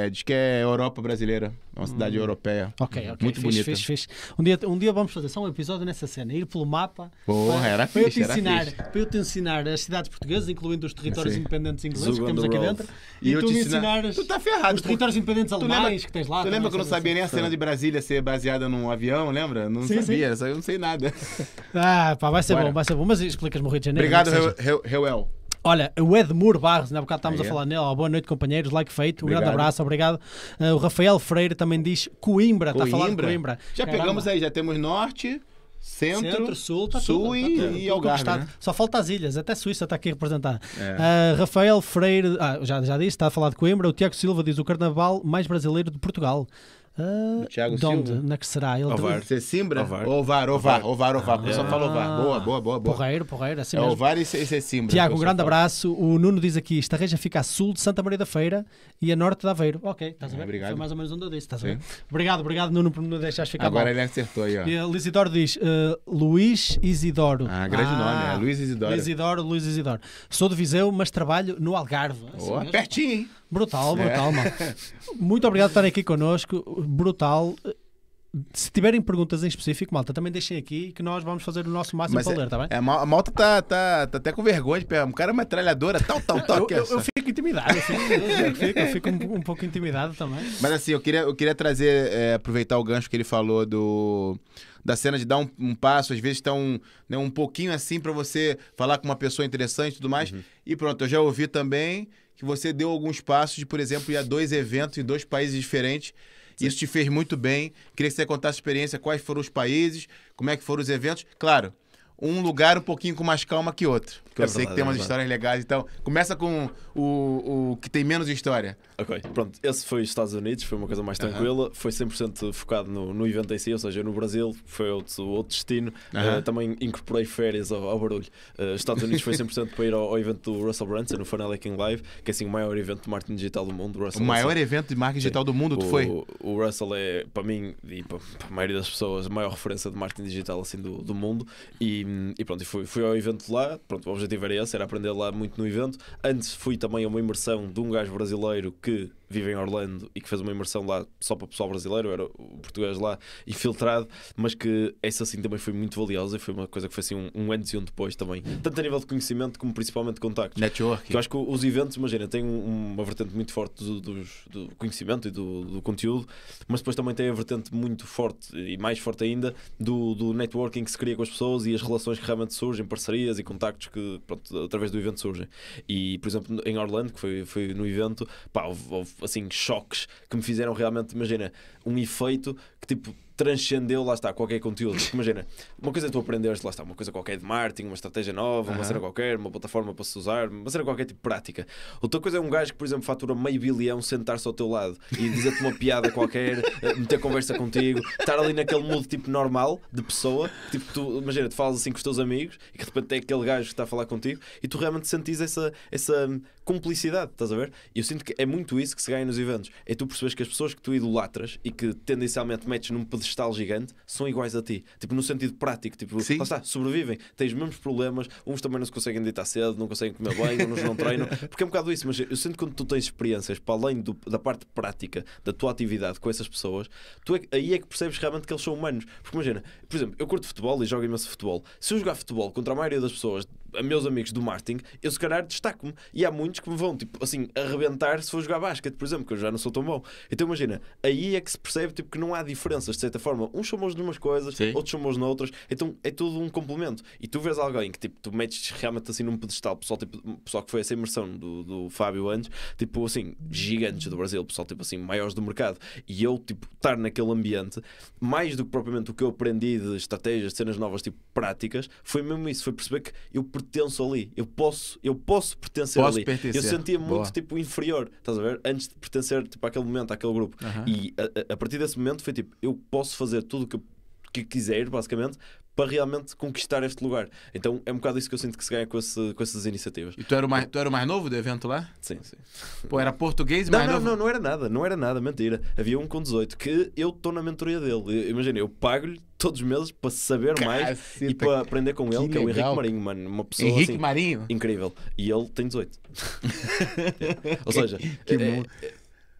é, diz que é Europa brasileira. É uma cidade europeia. Ok, ok. Muito fixe, bonita. Fixe, fixe. Um, dia, um dia vamos fazer só um episódio nessa cena, ir pelo mapa. Porra, para, era para eu fixe, te era ensinar, fixe. para eu te ensinar as cidades portuguesas, incluindo os territórios Sim. independentes ingleses que Zug temos aqui dentro. E E, eu tu te me ensinar- Tu tá ferrado. os territórios independentes Tu alemães lembra- que tens lá. Tu lembra que eu não sabia nem a cena de Brasília ser baseada num avião, lembra? Não Sim, sabia, só eu não sei nada. Ah, pá, vai ser bom, vai ser bom. Mas explicas-me o Rio de Janeiro. Obrigado, Reu- Reuel. Olha, o Edmur Barros, na bocado estávamos Aí a é. falar nele. Ó, boa noite, companheiros. Like feito. Um grande abraço, obrigado. Ah, o Rafael Freire também diz Coimbra. Está a falar de Coimbra. Já Caramba. pegamos aí, já temos norte, centro, Centro, sul, tá sul tudo, e, tá tudo, e Algarve. Né? Só falta as ilhas, até Suíça está aqui representada. É. Ah, Rafael Freire, ah, já, já disse, está a falar de Coimbra. O Tiago Silva diz o carnaval mais brasileiro de Portugal. Ah, Tiago de onde? Silva? É que será? Ele Ovar. Você Simbra? Ovar. Ovar, Ovar, Ovar, Ovar. O pessoal fala Ovar. Boa, boa, boa. boa. Porreiro, porreiro, assim É mesmo. Ovar e Cê Simbra. Tiago, um grande fala. abraço. O Nuno diz aqui: esta região fica a sul de Santa Maria da Feira e a norte de Aveiro. Ok, estás a ver? Ah, obrigado. Foi mais ou menos onde eu disse, estás a ver? Obrigado, obrigado, Nuno, por me deixares ficar Agora mal. ele acertou aí, ó. E, uh, Lisidoro diz uh, Luís Isidoro. Ah, grande nome, é Luís Isidoro. Isidoro, Luís Isidoro. Sou de Viseu, mas trabalho no Algarve. Assim Boa, mesmo. pertinho, hein? Brutal, É. brutal, mano. Muito obrigado por estarem aqui connosco. Brutal. Se tiverem perguntas em específico, malta, também deixem aqui que nós vamos fazer o nosso máximo Mas para é- ler, tá bem? É, a mal- a malta tá, tá, tá até com vergonha de pegar. Um cara é metralhadora, tal, tal, tal. Eu, que eu- eu fico intimidado, eu fico, eu fico, eu fico um, um pouco intimidado também. Mas assim, eu queria, eu queria trazer, é, aproveitar o gancho que ele falou do da cena de dar um, um passo, às vezes tá um, né, um pouquinho assim pra você falar com uma pessoa interessante e tudo mais. E pronto, eu já ouvi também que você deu alguns passos de, por exemplo, ir a dois eventos em dois países diferentes. Isso te fez muito bem. Queria que você contasse a experiência, quais foram os países, como é que foram os eventos. Claro, um lugar um pouquinho com mais calma que outro. Porque É eu sei que tem umas histórias legais. Então, começa com o, o que tem menos história. Ok, pronto. Esse foi os Estados Unidos, foi uma coisa mais tranquila. Foi 100% focado no, no evento em si, ou seja, no Brasil foi outro, outro destino. Uh, também incorporei férias ao, ao barulho. Uh, Estados Unidos foi 100% para ir ao, ao evento do Russell Brunson, no Funnel King Live, que é assim o maior evento de marketing digital do mundo. O Russell maior Wilson. evento de marketing Sim. digital do mundo, tu o, foi? O Russell é, para mim e para para a maioria das pessoas, a maior referência de marketing digital assim, do, do mundo. E, e pronto, e fui, fui ao evento lá. Pronto, o objetivo era esse, era aprender lá muito no evento. Antes fui também a uma imersão de um gajo brasileiro que vive em Orlando e que fez uma imersão lá só para o pessoal brasileiro, era o português lá, infiltrado, mas que essa assim também foi muito valiosa e foi uma coisa que foi assim um, um antes e um depois também, tanto a nível de conhecimento como principalmente de contactos. Network. Que eu acho que os eventos, imagina, têm um- uma vertente muito forte do, dos- do conhecimento e do, do conteúdo, mas depois também tem a vertente muito forte e mais forte ainda do, do networking que se cria com as pessoas e as relações que realmente surgem, parcerias e contactos que pronto, através do evento surgem. E, por exemplo, em Orlando, que foi, foi no evento, pá, houve, houve, assim choques que me fizeram realmente, imagina, um efeito que tipo transcendeu, lá está, qualquer conteúdo. Imagina, uma coisa é tu aprenderes, lá está, uma coisa qualquer de marketing, uma estratégia nova, uma cena qualquer, uma plataforma para se usar, uma cena qualquer tipo de prática. Outra coisa é um gajo que, por exemplo, fatura meio bilhão sentar-se ao teu lado e dizer-te uma piada qualquer, eh, meter conversa contigo, estar ali naquele mood tipo normal de pessoa, tipo tu, imagina, tu falas assim com os teus amigos e que de repente é aquele gajo que está a falar contigo e tu realmente sentis essa, essa cumplicidade, estás a ver? E eu sinto que é muito isso que se ganha nos eventos. É tu percebes que as pessoas que tu idolatras e que tendencialmente metes num pedestal gigante são iguais a ti. Tipo, no sentido prático, tipo, Sim. lá está, sobrevivem, tens os mesmos problemas, uns também não se conseguem deitar cedo, não conseguem comer bem, uns não treinam, porque é um bocado isso, mas eu sinto que quando tu tens experiências para além do- da parte prática da tua atividade com essas pessoas, tu é aí é que percebes realmente que eles são humanos. Porque imagina, por exemplo, eu curto futebol e jogo imenso futebol. Se eu jogar futebol contra a maioria das pessoas, meus amigos do marketing, eu se calhar destaco-me. E há muitos que me vão, tipo, assim, arrebentar se for jogar basquete, por exemplo, que eu já não sou tão bom. Então imagina, aí é que se percebe tipo, que não há diferenças, de certa forma. Uns são bons numas coisas, Sim. outros são bons noutras. Então é tudo um complemento. E tu vês alguém que tipo, tu metes realmente assim num pedestal, pessoal, tipo, pessoal que foi essa imersão do, do Fábio antes, tipo assim, gigantes do Brasil, pessoal tipo assim, maiores do mercado. E eu, tipo, estar naquele ambiente, mais do que propriamente o que eu aprendi de estratégias, de cenas novas, tipo práticas, foi mesmo isso, foi perceber que eu pertenço ali, eu posso, eu posso pertencer Posso ali. pertencer. Eu sentia muito Boa. tipo inferior, estás a ver? Antes de pertencer tipo, àquele momento, àquele grupo. Aham. E a- a, partir desse momento foi tipo, eu posso fazer tudo o que, eu- que quiser, basicamente, para realmente conquistar este lugar. Então é um bocado isso que eu sinto que se ganha com, esse- com essas iniciativas. E tu era, o mais, tu era o mais novo do evento lá? Sim, sim. Pô, era português Não, mais não, novo? não, não era nada, não era nada, mentira. Havia um com 18 que eu estou na mentoria dele. Imagina, eu pago-lhe todos os meses para saber mais Caceta, e para aprender com ele, que, é o Henrique. Marinho, mano. Uma pessoa Henrique assim, Marinho? incrível. E ele tem 18. Ou seja, que é- é-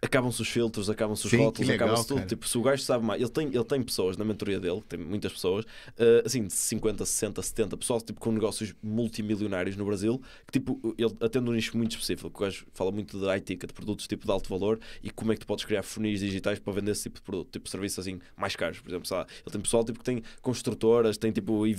acabam-se os filtros, acabam-se os Sim, rótulos, legal, acaba-se tudo. cara. Tipo, se o gajo sabe mais, ele tem, ele tem pessoas na mentoria dele, tem muitas pessoas, eh, assim, de 50, 60, 70 pessoal tipo, com negócios multimilionários no Brasil, que tipo, ele atende um nicho muito específico. O gajo fala muito de IT, de produtos tipo de alto valor e como é que tu podes criar funis digitais para vender esse tipo de produto, tipo serviços assim mais caros. Por exemplo, lá, ele tem pessoal tipo, que tem construtoras, tem tipo eh,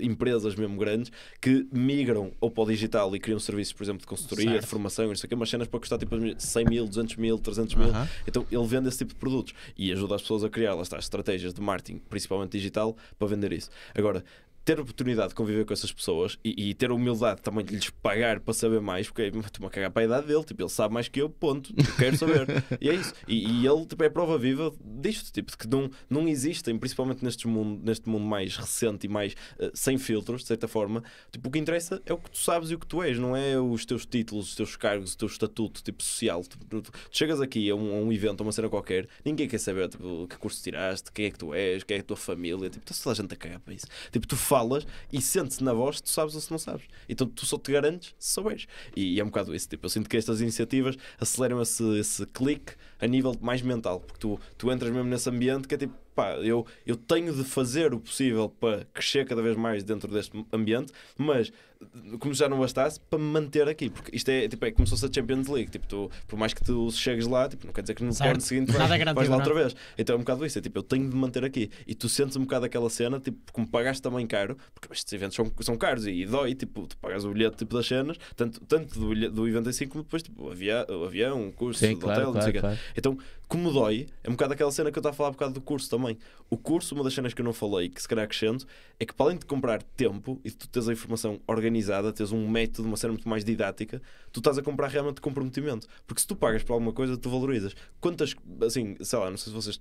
empresas mesmo grandes que migram ou para o digital e criam serviços, por exemplo, de consultoria, Certo. de formação, não sei o quê, umas cenas para custar tipo 100 mil, 200 mil, 300 mil. Aham. Então ele vende esse tipo de produtos e ajuda as pessoas a criar lá está, estratégias de marketing, principalmente digital, para vender isso. Agora, ter a oportunidade de conviver com essas pessoas e, e ter a humildade também de lhes pagar para saber mais, porque estou-me a cagar para a idade dele, tipo, ele sabe mais que eu, ponto, eu quero saber. e é isso. E, e ele tipo, é prova viva disto, tipo, de que não, não existem, principalmente neste mundo, neste mundo mais recente e mais eh, sem filtros, de certa forma, tipo, o que interessa é o que tu sabes e o que tu és, não é os teus títulos, os teus cargos, o teu estatuto tipo, social. Tu, tu- tu chegas aqui a um, a um evento, a uma cena qualquer, ninguém quer saber tipo, que curso tiraste, quem é que tu és, quem é a tua família, tipo, está toda a gente a cagar para isso. Tipo, tu falas e sentes na voz se tu sabes ou se não sabes. Então tu só te garantes se souberes. E, e é um bocado isso. Tipo, eu sinto que estas iniciativas aceleram esse, esse clique a nível mais mental, porque tu, tu entras mesmo nesse ambiente que é tipo, pá, eu, eu tenho de fazer o possível para crescer cada vez mais dentro deste ambiente, mas como já não bastasse, para me manter aqui, porque isto é, tipo, é como se fosse a Champions League. Tipo, tu, por mais que tu chegues lá, tipo, não quer dizer que no ano seguinte vais, é vais lá não é? outra vez. Então é um bocado isso, é tipo, eu tenho de manter aqui. E tu sentes um bocado aquela cena, tipo, como pagaste também caro, porque estes eventos são, são caros e, dói, tipo, tu pagas o bilhete tipo, das cenas, tanto, tanto do, do evento em si, como depois tipo, o, avia, o avião, o curso, Sim, do claro, hotel, não sei o claro, quê. claro. Então, como dói, é um bocado aquela cena que eu estava a falar um bocado do curso também. O curso, uma das cenas que eu não falei, que se calhar acrescento, é que para além de comprar tempo e tu teres a informação organizada, teres um método, uma cena muito mais didática, tu estás a comprar realmente comprometimento. Porque se tu pagas por alguma coisa, tu valorizas. Quantas, assim, sei lá, não sei se vocês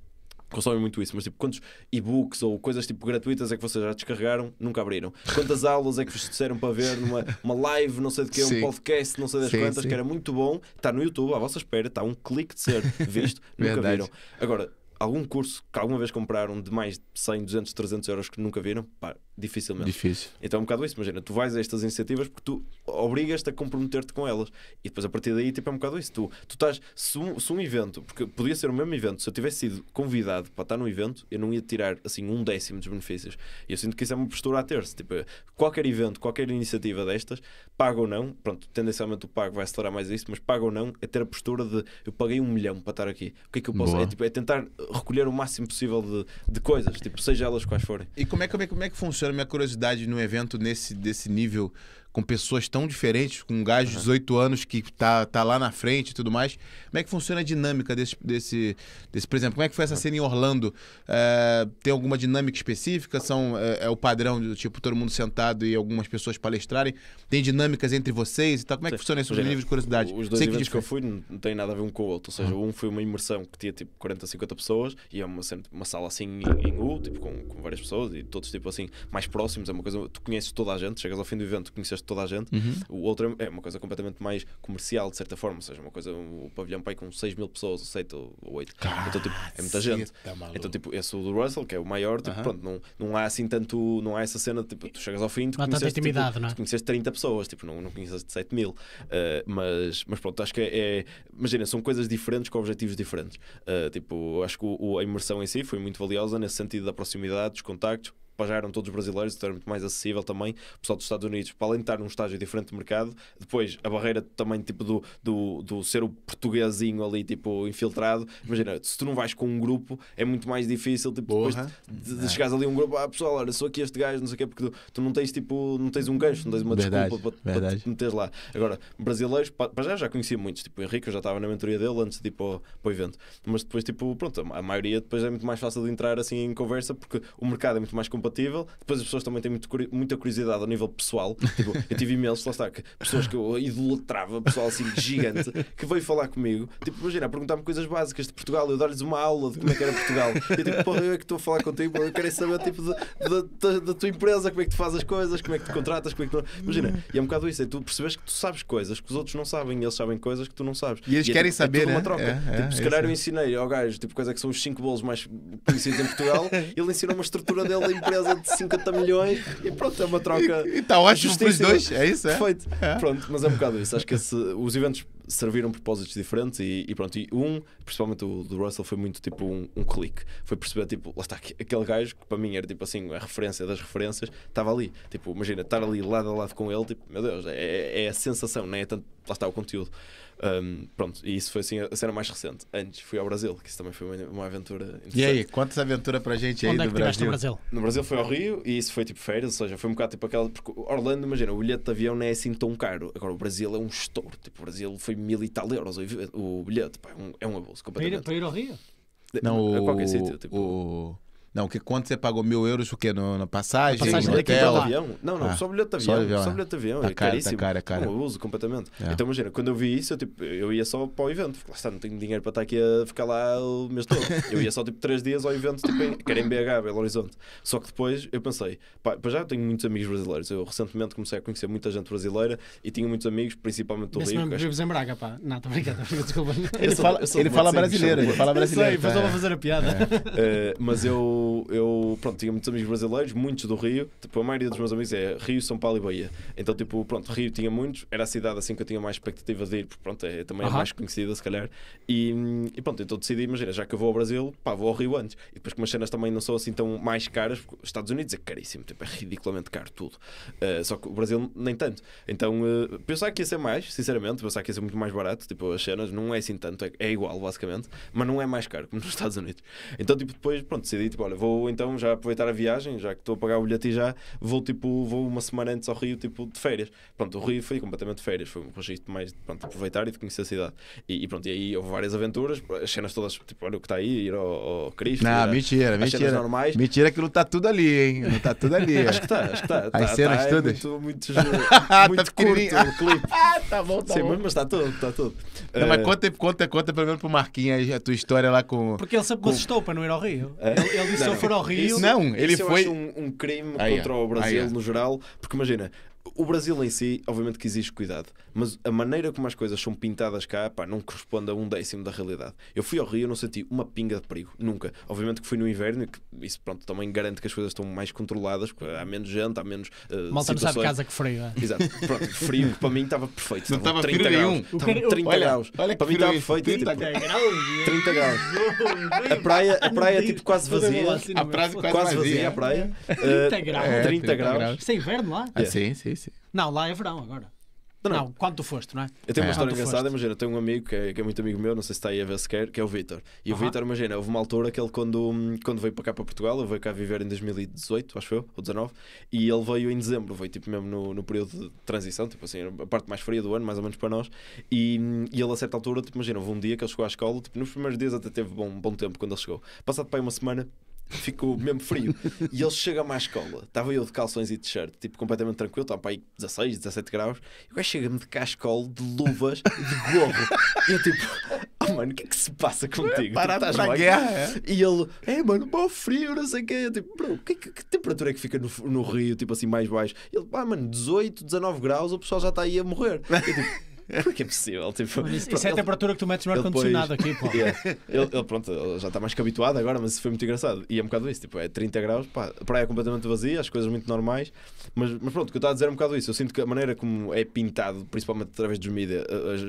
consomem muito isso, mas tipo, quantos e-books ou coisas tipo gratuitas é que vocês já descarregaram, nunca abriram? Quantas aulas é que vos disseram para ver numa uma live, não sei de que, um podcast, não sei das Sim, quantas, sim. que era muito bom, está no YouTube, à vossa espera, está um clique de ser visto, nunca Verdade. viram. Agora, algum curso que alguma vez compraram de mais de 100, 200, 300 euros que nunca viram, pá, Dificilmente. Difícil. Então é um bocado isso, imagina, tu vais a estas iniciativas porque tu obrigas-te a comprometer-te com elas e depois a partir daí tipo, é um bocado isso. Tu, tu estás, se um, se um evento, porque podia ser o mesmo evento, se eu tivesse sido convidado para estar no evento, eu não ia tirar assim um décimo dos benefícios. E eu sinto que isso é uma postura a ter-se. Tipo, qualquer evento, qualquer iniciativa destas, paga ou não, pronto, tendencialmente o pago vai acelerar mais isso, mas paga ou não, é ter a postura de eu paguei um milhão para estar aqui. O que é que eu posso? É, tipo, é tentar recolher o máximo possível de, de coisas, tipo, seja elas quais forem. E como é, como, é, como é que funciona minha curiosidade num evento nesse, desse nível, com pessoas tão diferentes, com um gajo de 18 anos que tá, tá lá na frente e tudo mais? Como é que funciona a dinâmica desse, desse, desse por exemplo, como é que foi essa cena em Orlando? É, tem alguma dinâmica específica? São, é, é o padrão do tipo todo mundo sentado e algumas pessoas palestrarem? Tem dinâmicas entre vocês e tal? Como é que Sim. funciona Imagina, nível de curiosidade? Os dois Sei que eventos que eu fui não têm nada a ver um com o outro. Ou seja, um foi uma imersão que tinha tipo 40, 50 pessoas e é uma, uma sala assim em, em U, tipo, com, com várias pessoas e todos tipo assim mais próximos. É uma coisa, tu conheces toda a gente, chegas ao fim do evento, conheces toda a gente. Uhum. O outro é é uma coisa completamente mais comercial, de certa forma. Ou seja, uma coisa, o pavilhão pai com 6 mil pessoas, ou 7 ou 8. Então, tipo, é muita gente. Maluco. Então, tipo, esse o do Russell, que é o maior, tipo, Aham. pronto, não, não há assim tanto, não há essa cena, tipo, tu chegas ao fim, tu Não intimidade, tipo, não é? tu conheceste 30 pessoas, tipo, não, não conheces 7 mil. Uh, mas, mas pronto, acho que é, é- Imagina, são coisas diferentes com objetivos diferentes. Uh, tipo, acho que o- a imersão em si foi muito valiosa nesse sentido da proximidade, dos contactos. Já eram todos brasileiros, então era muito mais acessível também. O pessoal dos Estados Unidos, para além de estar num estágio diferente de mercado, depois a barreira também tipo do, do, do ser o portuguesinho ali, tipo, infiltrado. Imagina, se tu não vais com um grupo, é muito mais difícil, tipo, depois Porra. de, de chegares ali a um grupo, ah pessoal, olha, sou aqui este gajo, não sei o quê, porque tu, tu não tens tipo, não tens um gancho, não tens uma Verdade, desculpa para, para verdade. te meteres lá. Agora, brasileiros, pa- para já já conhecia muitos, tipo o Henrique, eu já estava na mentoria dele antes de ir para o, para o evento, mas depois, tipo, pronto, a, maioria depois é muito mais fácil de entrar assim em conversa porque o mercado é muito mais compatível, depois as pessoas também têm muito, muita curiosidade ao nível pessoal. Tipo, eu tive imensos, lá está, que, pessoas que eu idolatrava, pessoal assim gigante, que veio falar comigo, tipo, imagina, a perguntar-me coisas básicas de Portugal, eu dar-lhes uma aula de como é que era Portugal. E eu tipo, porra, eu é que estou a falar contigo, eu quero é saber tipo, da, tua empresa, como é que tu fazes as coisas, como é que tu contratas, como é que tu. Imagina, e é um bocado isso, é tu percebes que tu sabes coisas que os outros não sabem e eles sabem coisas que tu não sabes. E eles é, querem tipo, é saber, tudo né? uma troca. É, é, tipo, se é calhar eu ensinei ao gajo tipo, quais é que são os 5 bolos mais conhecidos em Portugal, ele ensinou uma estrutura dele da empresa de 50 milhões e pronto, é uma troca. E tá ótimo pros justíssima. dois, é isso, é? Perfeito. É. Pronto, mas é um bocado isso. Acho que esse- os eventos serviram propósitos diferentes e, e pronto. E um, principalmente o do Russell, foi muito tipo um, um clique. Foi perceber, tipo, lá está, que- aquele gajo que para mim era tipo assim, a referência das referências, estava ali. Tipo, imagina, estar ali lado a lado com ele, tipo, meu Deus, é, é a sensação, não é tanto, lá está o conteúdo. Um, pronto, e isso foi assim a cena mais recente. Antes fui ao Brasil, que isso também foi uma, uma aventura interessante. E aí, conta essa aventura pra gente aí Onde é do estiveste no Brasil. Brasil? No Brasil foi ao Rio e isso foi tipo férias, ou seja, foi um bocado tipo aquela. Porque Orlando, imagina, o bilhete de avião não é assim tão caro. Agora o Brasil é um estouro. Tipo, o Brasil foi mil e tal euros o o bilhete. Pá, é, um, é um abuso Para ir, completamente. para ir ao Rio? Não, a o, qualquer sítio. Tipo, o... Não, que quanto você pagou mil euros, o quê? No, na passagem, Passagem no hotel? lá. avião? Não, não, Ah, só bilhete de só avião. avião, Só é. bilhete de avião. Tá é caro, tá caríssimo. caro, é caro. Não, eu uso completamente. É. Então imagina, quando eu vi isso, eu, tipo, eu ia só para o evento. Porque lá está, não tenho dinheiro para estar aqui a ficar lá o mês todo. Eu ia só tipo 3 dias ao evento, tipo, em, que era em BH, Belo Horizonte. Só que depois eu pensei, pá, já eu tenho muitos amigos brasileiros. Eu recentemente comecei a conhecer muita gente brasileira e tinha muitos amigos, principalmente do Rio. acho- vives em Braga, pá. Não, estou brincando, desculpa. Ele fala, eu sou ele fala brasileiro, ele chamo- fala Eu brasileiro. sei, mas tá? estou a fazer a piada. Uh, mas eu, eu, pronto, tinha muitos amigos brasileiros, muitos do Rio. Tipo, a maioria dos meus amigos é Rio, São Paulo e Bahia. Então, tipo, pronto, Rio tinha muitos. Era a cidade assim que eu tinha mais expectativa de ir, porque pronto, é, também é Aham. mais conhecida, se calhar. E, e pronto, então decidi, imagina, já que eu vou ao Brasil, pá, vou ao Rio antes. E depois, como as cenas também não são assim tão mais caras, porque os Estados Unidos é caríssimo, tipo, é ridiculamente caro tudo. Uh, só que o Brasil nem tanto. Então, uh, pensar que ia ser mais, sinceramente, pensar que ia ser muito mais barato, tipo, as cenas não é assim tanto, é, é igual, basicamente, mas não é mais caro como nos Estados Unidos. Então, tipo, depois, pronto, decidi, tipo, olha, vou então já aproveitar a viagem, já que estou a pagar o bilhete e já vou, tipo, vou uma semana antes ao Rio, tipo, de férias. Pronto, o Rio foi completamente de férias, foi um registro mais, pronto, de aproveitar e de conhecer a cidade. E, e pronto, e aí houve várias aventuras, as cenas todas, tipo, olha o que está aí, ir ao, ao Cristo, Não, a- mentira, mentira. normais. Mentira que não tá tudo ali, hein? Não tá tudo ali. Acho que está, acho que está. As cenas é todas? Muito, muito, Tá muito curto o clipe. Ah, tá bom, tá Sim, bom. mas está tudo, está tudo. Não, mas Eh, conta, conta, conta pelo menos pro Marquinhos a tua história lá com... Porque ele sempre me assustou para não ir ao Rio. É? Ele, ele se Não, eu for ao Rio. isso- Não, ele isso eu foi- acho um, um crime Aí, contra ó, o Brasil aí, ó. no geral, porque imagina, o Brasil em si, obviamente que exige cuidado, mas a maneira como as coisas são pintadas cá, pá, não corresponde a um décimo da realidade. Eu fui ao Rio e não senti uma pinga de perigo, nunca. Obviamente que fui no inverno e que isso, pronto, também garante que as coisas estão mais controladas, porque há menos gente, há menos uh, Malta não sabe situações. casa que frio. É? Exato, pronto, frio que para mim estava perfeito. Não estava 30 frio graus. nenhum. Estavam 30 Olha, graus. olha que para mim estava perfeito. 30 tipo, graus. 30 graus. A praia, a praia tipo quase vazia. A praia quase Quase vazia. vazia a praia. 30 Uh, graus. É, 30 graus. graus. Isso é inverno lá? Ah, sim, sim, sim. Não, lá é verão agora. Não, Não, não. quando tu foste, não é? Eu tenho uma É. história Quando engraçada, imagina, eu tenho um amigo que é, que é muito amigo meu, não sei se está aí a ver sequer, que é o Vitor. E o. Vitor, imagina, houve uma altura que ele, quando, quando veio para cá para Portugal, ele veio cá viver em 2018, acho eu, ou 19, e ele veio em dezembro, veio tipo mesmo no, no período de transição, tipo assim, a parte mais fria do ano, mais ou menos para nós. E, e ele, a certa altura, tipo, imagina, houve um dia que ele chegou à escola, tipo, nos primeiros dias até teve bom, bom tempo quando ele chegou. Passado para aí uma semana, ficou mesmo frio. E ele chega-me à escola, estava eu de calções e t-shirt, tipo, completamente tranquilo, estava para aí 16, 17 graus, e o gajo chega-me de cascol, de luvas, de gorro. E eu tipo, oh mano, o que é que se passa contigo? Parado Tipo, estás para a guerra. é? E ele, é mano, bom frio, não sei o quê. Eu, tipo, bro, que, que- que temperatura é que fica no, no Rio, tipo assim, mais baixo? Ele, pá, mano, 18, 19 graus, o pessoal já está aí a morrer. Eu, tipo, como é que é possível? Tipo, Mano, Isso, pronto, isso é a ele- temperatura que tu metes no ar-condicionado aqui, pô. Yeah. Ele, ele, pronto, ele já está mais que habituado agora, mas foi muito engraçado. E é um bocado isso, tipo, é 30 graus, pá, a praia é completamente vazia, as coisas muito normais. Mas, mas pronto, o que eu estava a dizer é um bocado isso. Eu sinto que a maneira como é pintado, principalmente através dos mídias,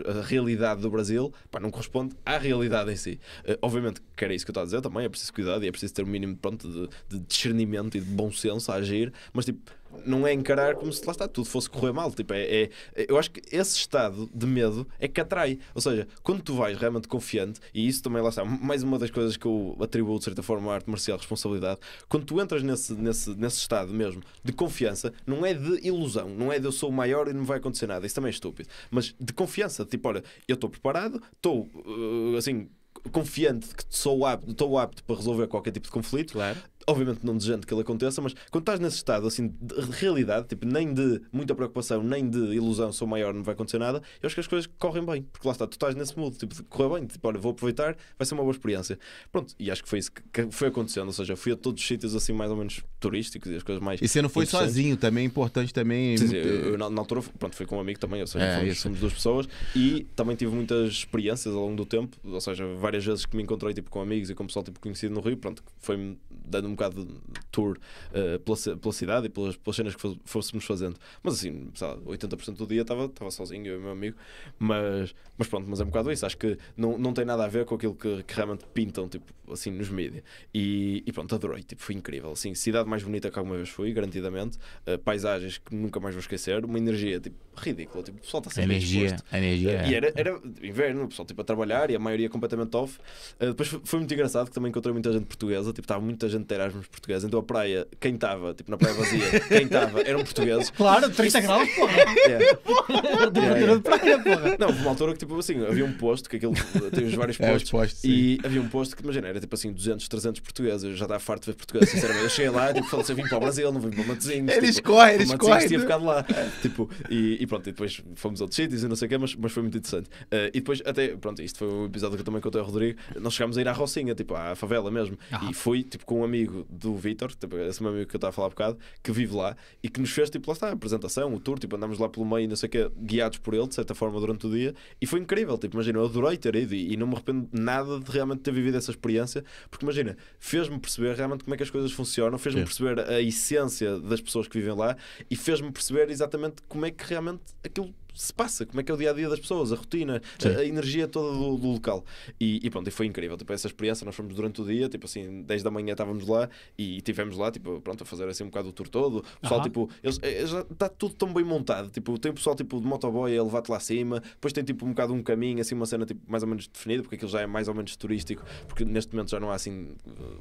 a, a- realidade do Brasil, pá, não corresponde à realidade em si. Eh, obviamente que era isso que eu estava a dizer também, é preciso cuidado e é preciso ter um mínimo pronto, de, de discernimento e de bom senso a agir, mas tipo. Não é encarar como se lá está tudo fosse correr mal. Tipo, é, é- eu acho que esse estado de medo é que atrai. Ou seja, quando tu vais realmente confiante, e isso também lá está, mais uma das coisas que eu atribuo de certa forma à arte marcial responsabilidade, quando tu entras nesse, nesse, nesse estado mesmo de confiança, não é de ilusão, não é de eu sou o maior e não vai acontecer nada. Isso também é estúpido. Mas de confiança, tipo, olha, eu estou preparado, estou uh, assim. Confiante de que sou apto, estou apto para resolver qualquer tipo de conflito, Claro. Obviamente não desejando que ele aconteça, mas quando estás nesse estado assim de realidade, tipo, nem de muita preocupação, nem de ilusão, sou maior, não vai acontecer nada, eu acho que as coisas correm bem, porque lá está, tu estás nesse mood, tipo, de correr bem, tipo, olha, vou aproveitar, vai ser uma boa experiência. Pronto, e acho que foi isso que, foi acontecendo, ou seja, fui a todos os sítios assim mais ou menos turísticos e as coisas mais. E você não foi sozinho também, é importante também. Sim, sim, eu, eu na, na altura pronto, fui com um amigo também, ou seja, É, fomos, fomos duas pessoas e também tive muitas experiências ao longo do tempo, ou seja, várias vezes que me encontrei tipo, com amigos e com pessoal tipo, conhecido no Rio, pronto, foi-me dando um bocado de tour eh, pela, pela cidade e pelas, pelas cenas que fôssemos fazendo. Mas assim, lá, 80% do dia estava estava sozinho, eu e o meu amigo, mas, mas pronto, mas é um bocado isso, acho que não, não tem nada a ver com aquilo que, que realmente pintam, tipo, assim, nos mídias. E, e pronto, adorei, tipo, foi incrível, assim, cidade mais bonita que alguma vez fui, garantidamente, eh, paisagens que nunca mais vou esquecer, uma energia, tipo, ridícula, tipo, o pessoal está sempre energia. energia. E é. era, era inverno, o pessoal tipo, a trabalhar e a maioria completamente off. Uh, depois foi, foi muito engraçado que também encontrei muita gente portuguesa, tipo, estava muita gente Erasmus portuguesa. Então a praia, quem estava, tipo, na praia vazia, quem estava eram portugueses. Claro, 30 graus, porra. É. Temperatura de praia, porra. Não, uma altura que tipo assim, havia um posto, que aquilo tem os vários É, os postos. postos, sim. e havia um posto que, imagina, era tipo assim 200, 300 portugueses. Eu já estava farto de ver portugueses, sinceramente. Eu cheguei lá, tipo, falei assim, vim para o Brasil, não vim para o Matosinhos. Eles tipo, correm, eles correm. tinha ficado lá. tipo, e, e pronto, e depois fomos a outros sítios e não sei o quê, mas, mas foi muito interessante. Eh, e depois, até, pronto, isto foi um episódio que eu também contei ao Rodrigo. Nós chegámos a ir à Rocinha, tipo, à favela mesmo. Ah. E fui, tipo, com um amigo do Vitor, tipo, esse meu amigo que eu estava a falar há bocado, que vive lá e que nos fez, tipo, lá está, a apresentação, o tour, tipo, andámos lá pelo meio, não sei o quê, guiados por ele, de certa forma, durante o dia. E foi incrível, tipo, imagina, eu adorei ter ido e, e não me arrependo nada de realmente ter vivido essa experiência, porque imagina, fez-me perceber realmente como é que as coisas funcionam, fez-me perceber a essência das pessoas que vivem lá e fez-me perceber exatamente como é que realmente aquilo se passa, como é que é o dia a dia das pessoas, a rotina, a, a energia toda do, do local. E, e pronto, e foi incrível. Tipo, essa experiência, nós fomos durante o dia, tipo assim, 10 da manhã estávamos lá e tivemos lá, tipo, pronto, a fazer assim um bocado o tour todo. O pessoal, Aham. tipo, eles, já está tudo tão bem montado. Tipo, tem o pessoal tipo de motoboy a levar-te lá acima, depois tem tipo um bocado um caminho, assim, uma cena tipo, mais ou menos definida, porque aquilo já é mais ou menos turístico, porque neste momento já não há assim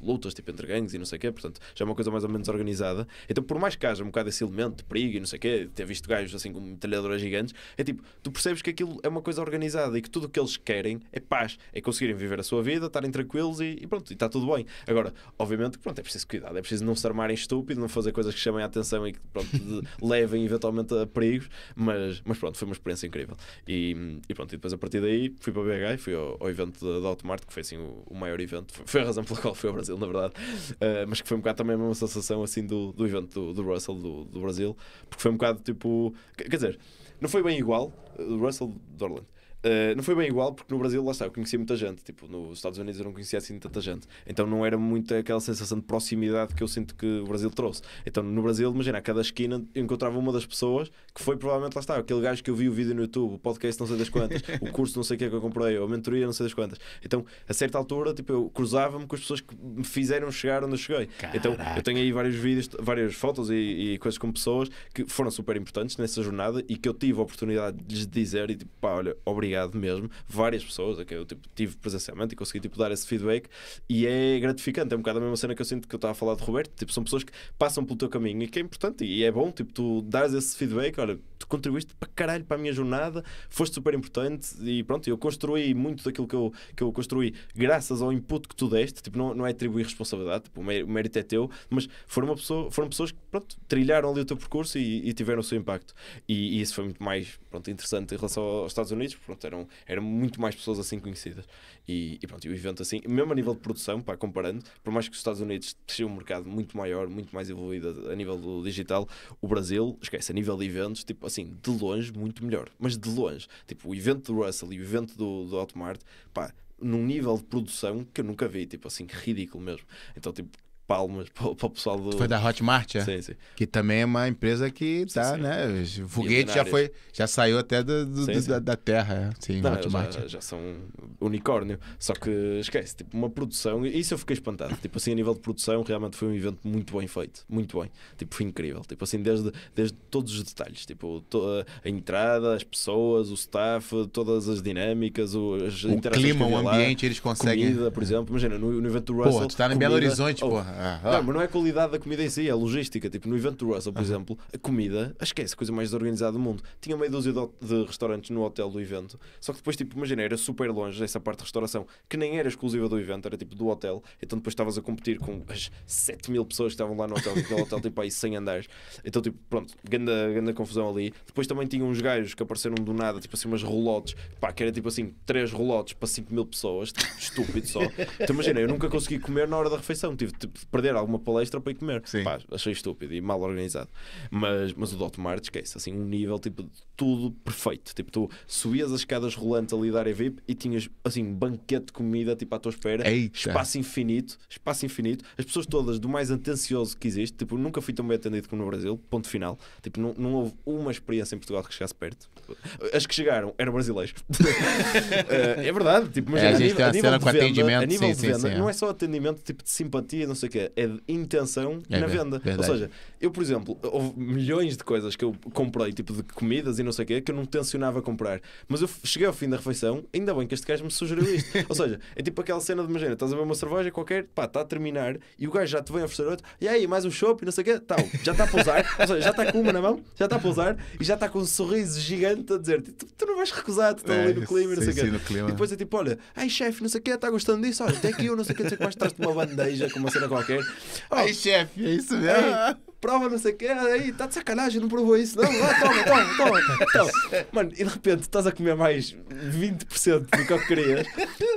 lutas tipo entre gangues e não sei o quê, portanto já é uma coisa mais ou menos organizada. Então, por mais que haja um bocado esse elemento de perigo e não sei o quê, ter visto gajos assim com metralhadoras gigantes, É tipo, tu percebes que aquilo é uma coisa organizada e que tudo o que eles querem é paz, é conseguirem viver a sua vida, estarem tranquilos e, e pronto, e está tudo bem. Agora, obviamente, pronto, é preciso cuidado, é preciso não se armarem estúpido, não fazer coisas que chamem a atenção e que pronto, levem eventualmente a perigos, mas, mas pronto, foi uma experiência incrível. E, e pronto, e depois a partir daí fui para BH e fui ao, ao evento da, da Automart, que foi assim o, o maior evento, foi, foi a razão pela qual fui ao Brasil, na verdade, Uh, mas que foi um bocado também a mesma sensação assim do, do evento do, do Russell do, do Brasil, porque foi um bocado tipo, quer dizer, não foi bem igual, uh, do Russell do Orlando. Uh, não foi bem igual porque no Brasil, lá está, eu conhecia muita gente. Tipo, nos Estados Unidos eu não conhecia assim tanta gente. Então não era muito aquela sensação de proximidade que eu sinto que o Brasil trouxe. Então no Brasil, imagina, a cada esquina eu encontrava uma das pessoas que foi provavelmente, lá está, aquele gajo que eu vi o vídeo no YouTube, o podcast não sei das quantas, o curso não sei o que é que eu comprei, ou a mentoria não sei das quantas. Então a certa altura, tipo, eu cruzava-me com as pessoas que me fizeram chegar onde eu cheguei. Então eu tenho aí vários vídeos, várias fotos e, e coisas com pessoas que foram super importantes nessa jornada e que eu tive a oportunidade de lhes dizer e tipo, pá, olha, obrigado mesmo. Várias pessoas a que eu tipo, tive presencialmente e consegui tipo, dar esse feedback e é gratificante. É um bocado a mesma cena que eu sinto que eu estava a falar de Roberto. Tipo, são pessoas que passam pelo teu caminho e que é importante e é bom, tipo, tu dares esse feedback, olha, tu contribuíste para caralho para a minha jornada, foste super importante e pronto, eu construí muito daquilo que eu, que eu construí graças ao input que tu deste, tipo, não, não é atribuir responsabilidade, tipo, o mé- o mérito é teu, mas foram, uma pessoa, foram pessoas que pronto, trilharam ali o teu percurso e, e tiveram o seu impacto. E, e isso foi muito mais pronto, interessante em relação aos Estados Unidos, pronto, eram, eram muito mais pessoas assim conhecidas. E, e pronto, e o evento assim, mesmo a nível de produção, pá, comparando, por mais que os Estados Unidos sejam um mercado muito maior, muito mais evoluído a nível do digital, o Brasil, esquece, a nível de eventos, tipo assim, de longe, muito melhor. Mas de longe, tipo, o evento do Russell e o evento do, do Automart, pá, num nível de produção que eu nunca vi, tipo assim, ridículo mesmo. Então, tipo, palmas para, o- para o pessoal do. Foi da Hotmart, é? Sim, sim. Que também é uma empresa que tá, sim. né? O foguete já foi, já saiu até do, do- Sim, do- sim. Da, da terra, é. Sim, Não, Hotmart. já, já são unicórnio. Só que esquece, tipo, uma produção, e isso eu fiquei espantado. Tipo assim, a nível de produção, realmente foi um evento muito bem feito. Muito bem. Tipo, foi incrível. Tipo assim, desde, desde todos os detalhes. Tipo, to- a entrada, as pessoas, o staff, todas as dinâmicas, as O interações clima, o ambiente, eles conseguem. Comida, por exemplo. Imagina, no, no evento do Russell. Porra, tu tá em Belo Horizonte, Oh, porra. Ah, ah. não, mas não é a qualidade da comida em si, é a logística. Tipo, no evento do Russell, por exemplo, a comida, acho que é a coisa mais desorganizada do mundo. Tinha meia dúzia de, de restaurantes no hotel do evento, só que depois, tipo, imagina, era super longe essa parte de restauração, que nem era exclusiva do evento, era tipo do hotel. Então depois estavas a competir com as 7 mil pessoas que estavam lá no hotel, aquele hotel tipo aí 100 andares. Então, tipo, pronto, grande, grande confusão ali. Depois também tinha uns gajos que apareceram do nada, tipo assim, umas rolotes, pá, que era tipo assim, 3 rolotes para 5 mil pessoas, tipo, estúpido só. Então imagina, eu nunca consegui comer na hora da refeição, tive tipo, perder alguma palestra para ir comer. Sim. Pá, achei estúpido e mal organizado. Mas, mas o Dot Mart, esquece, assim, um nível tipo de tudo perfeito. Tipo, tu subias as escadas rolantes ali da área VIP e tinhas assim, um banquete de comida tipo à tua espera, Eita. espaço infinito, espaço infinito, as pessoas todas do mais atencioso que existe. Tipo, nunca fui tão bem atendido como no Brasil, ponto final. Tipo, não, não houve uma experiência em Portugal que chegasse perto. As que chegaram eram brasileiros. Eh, é verdade, tipo, mas É, a a, nível, a nível de venda, sim, de sim, sim, é. não é só atendimento tipo de simpatia, não sei o é de intenção É na venda. verdade. Ou seja, eu, por exemplo, houve milhões de coisas que eu comprei, tipo de comidas e não sei o quê, que eu não tencionava comprar. Mas eu cheguei ao fim da refeição, ainda bem que este gajo me sugeriu isto. Ou seja, é tipo aquela cena de imagina, estás a ver uma cerveja qualquer, pá, está a terminar e o gajo já te vem oferecer outro, e aí, mais um chopp e não sei o quê, tal, já está a pousar, ou seja, já está com uma na mão, já está a pousar e já está com um sorriso gigante a dizer tu, tu não vais recusar, tu estás É, ali no clima e não sei o sim, quê. E depois é tipo, olha, ai chefe, não sei o quê, está gostando disso, olha, até aqui eu não sei o quê, não sei o que mais, traz-te uma bandeja com uma cena qualquer. Oh, Aí, chefe, é isso mesmo? Ei, prova não sei o quê, aí, está de sacanagem, não provou isso, não, lá, toma, toma, toma. Então, mano, e de repente estás a comer mais 20% do que eu querias,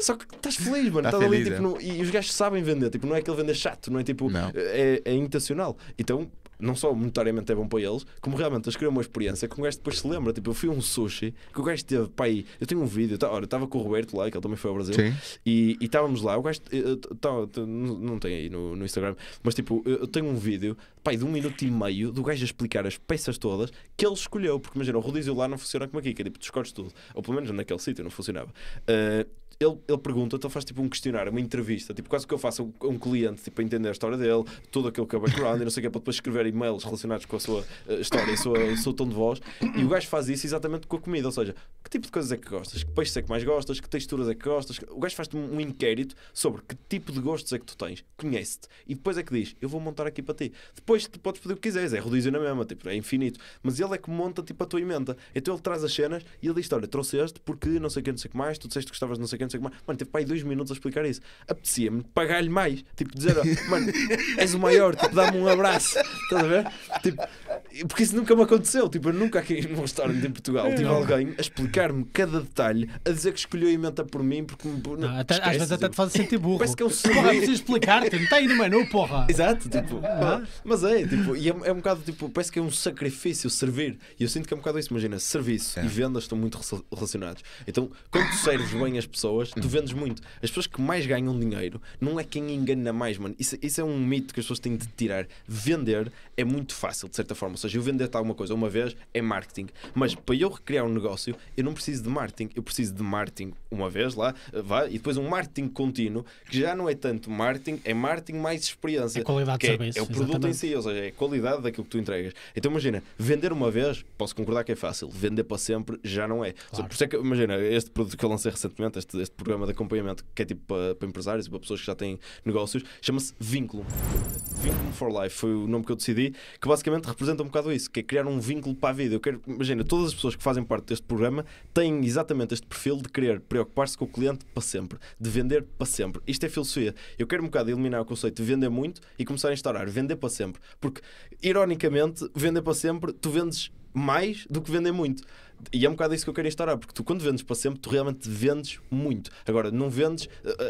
só que estás feliz, mano, Tá estás ali, feliz, tipo, é. no- e os gajos sabem vender, tipo, não é aquele vender chato, não é tipo, Não. é, é intencional. Então, não só monetariamente é bom para eles, como realmente eles criam uma experiência que um gajo depois se lembra. Tipo, eu fui a um sushi que o gajo teve, pá, aí, eu tenho um vídeo, tá, olha, eu estava com o Roberto lá, que ele também foi ao Brasil, Sim. e estávamos lá, o gajo, eh, tá, tá, não não tem aí no, no Instagram, mas tipo, eu eu tenho um vídeo, pá, de um minuto e meio do gajo a explicar as peças todas que ele escolheu, porque imagina, o rodízio lá não funciona como aqui, que é tipo, tu escolhes tudo, ou pelo menos naquele sítio não funcionava. Eh, ele, ele pergunta, então faz tipo um questionário, uma entrevista, tipo quase que eu faço a um, cliente, tipo, a entender a história dele, todo aquele que é background e não sei o que, para depois escrever e-mails relacionados com a sua uh, história e sua, o seu tom de voz. E o gajo faz isso exatamente com a comida, ou seja, que tipo de coisas é que gostas, que peixes é que mais gostas, que texturas é que gostas. O gajo faz-te um, um inquérito sobre que tipo de gostos é que tu tens, conhece-te, e depois é que diz: Eu vou montar aqui para ti. Depois tu podes pedir o que quiseres, é rodízio na mesma, tipo, é infinito. Mas ele é que monta tipo a tua emenda. Então ele traz as cenas e ele diz: Olha, trouxe este porque não sei o que, não sei o que mais, tu disseste que gostavas não sei o que, sei o que mais. Mano, teve para aí dois minutos a explicar isso. Apetecia-me pagar-lhe mais, tipo, dizer: Mano, és o maior, tipo, dá-me um abraço. Estás a ver? Tipo, porque isso nunca me aconteceu. Tipo, eu nunca aqui num restaurante em Portugal tive alguém a explicar-me cada detalhe, a dizer que escolheu a emenda por mim, porque me. Não, até, às esquece, vezes até tipo. te faz sentir burro. Parece que é um Porra, preciso explicar-te, não está aí no menu, porra. Exato, tipo, Ah. mas é, tipo, e é, é um bocado tipo, parece que é um sacrifício servir. E eu sinto que é um bocado isso. Imagina, serviço É. e vendas estão muito rela- relacionados. Então, quando tu serves bem as pessoas, tu vendes muito. As pessoas que mais ganham dinheiro não é quem engana mais, mano. Isso, isso é um mito que as pessoas têm de tirar. Vender é muito fácil, de certa forma. Ou seja, eu vender-te alguma coisa uma vez é marketing. Mas para eu recriar um negócio, eu não preciso de marketing. Eu preciso de marketing uma vez lá, vá, e depois um marketing contínuo, que já não é tanto marketing, é marketing mais experiência. É qualidade de que é- serviço, É, o produto em exatamente. si, ou seja, é a qualidade daquilo que tu entregas. Então imagina, vender uma vez, posso concordar que é fácil, vender para sempre já não é. Claro. por isso é que, imagina, este produto que eu lancei recentemente, este, este programa de acompanhamento que é tipo para, para empresários e para pessoas que já têm negócios, chama-se Vínculo. Vínculo for Life foi o nome que eu decidi, que basicamente representa um bocado isso, que é criar um vínculo para a vida. Eu quero, imagina, todas as pessoas que fazem parte deste programa têm exatamente este perfil de querer preocupar-se com o cliente para sempre, de vender para sempre. Isto é filosofia. Eu quero um bocado eliminar o conceito de vender muito e começar a instaurar vender para sempre. Porque, ironicamente, vender para sempre, tu vendes mais do que vender muito. E é um bocado isso que eu quero instaurar, porque tu, quando vendes para sempre, tu realmente vendes muito. Agora, não vendes.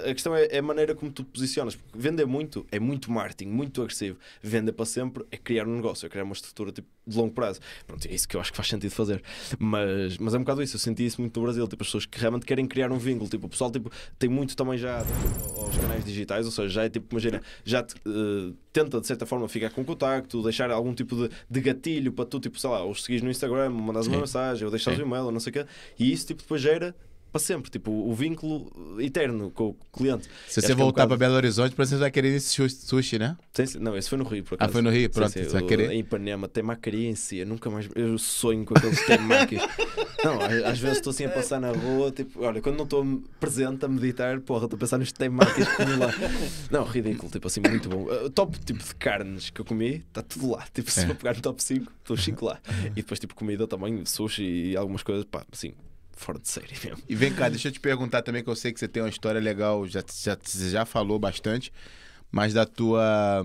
A, questão é, é a maneira como tu te posicionas. Porque vender muito é muito marketing, muito agressivo. Vender para sempre é criar um negócio, é criar uma estrutura tipo, de longo prazo. Pronto, é isso que eu acho que faz sentido fazer. Mas, mas é um bocado isso. Eu senti isso muito no Brasil. Tipo, as pessoas que realmente querem criar um vínculo. Tipo, o pessoal tipo, tem muito também já tipo, aos canais digitais, ou seja, já é tipo, imagina, já te, eh, tenta de certa forma ficar com contacto, deixar algum tipo de, de gatilho para tu, tipo, sei lá, os seguires no Instagram, mandas uma mensagem, ou deixares Sim. um e-mail, ou não sei o quê, e isso tipo, depois gera para sempre, tipo, o vínculo eterno com o cliente. Se você que é um voltar bocado- para Belo Horizonte, por exemplo, você vai querer esse sushi- né? Sim, sim. Não, esse foi no Rio, por acaso. foi no Rio, Sim, pronto, sim, você vai querer? Em Ipanema, tem macaria em si. Eu nunca mais. Eu sonho com aqueles temakis. não, às vezes estou assim a passar na rua, tipo, olha, quando não estou presente a meditar, porra, estou a pensar nos temakis que comi lá. Não, ridículo, tipo assim, muito bom. O top tipo de carnes que eu comi, está tudo lá. Tipo, se É. eu pegar no top 5, estou 5 lá. E depois, tipo, comida também, sushi e algumas coisas, pá, assim, fora de série mesmo. E vem cá, deixa eu te perguntar também, que eu sei que você tem uma história legal, já, já, você já falou bastante, mas da tua,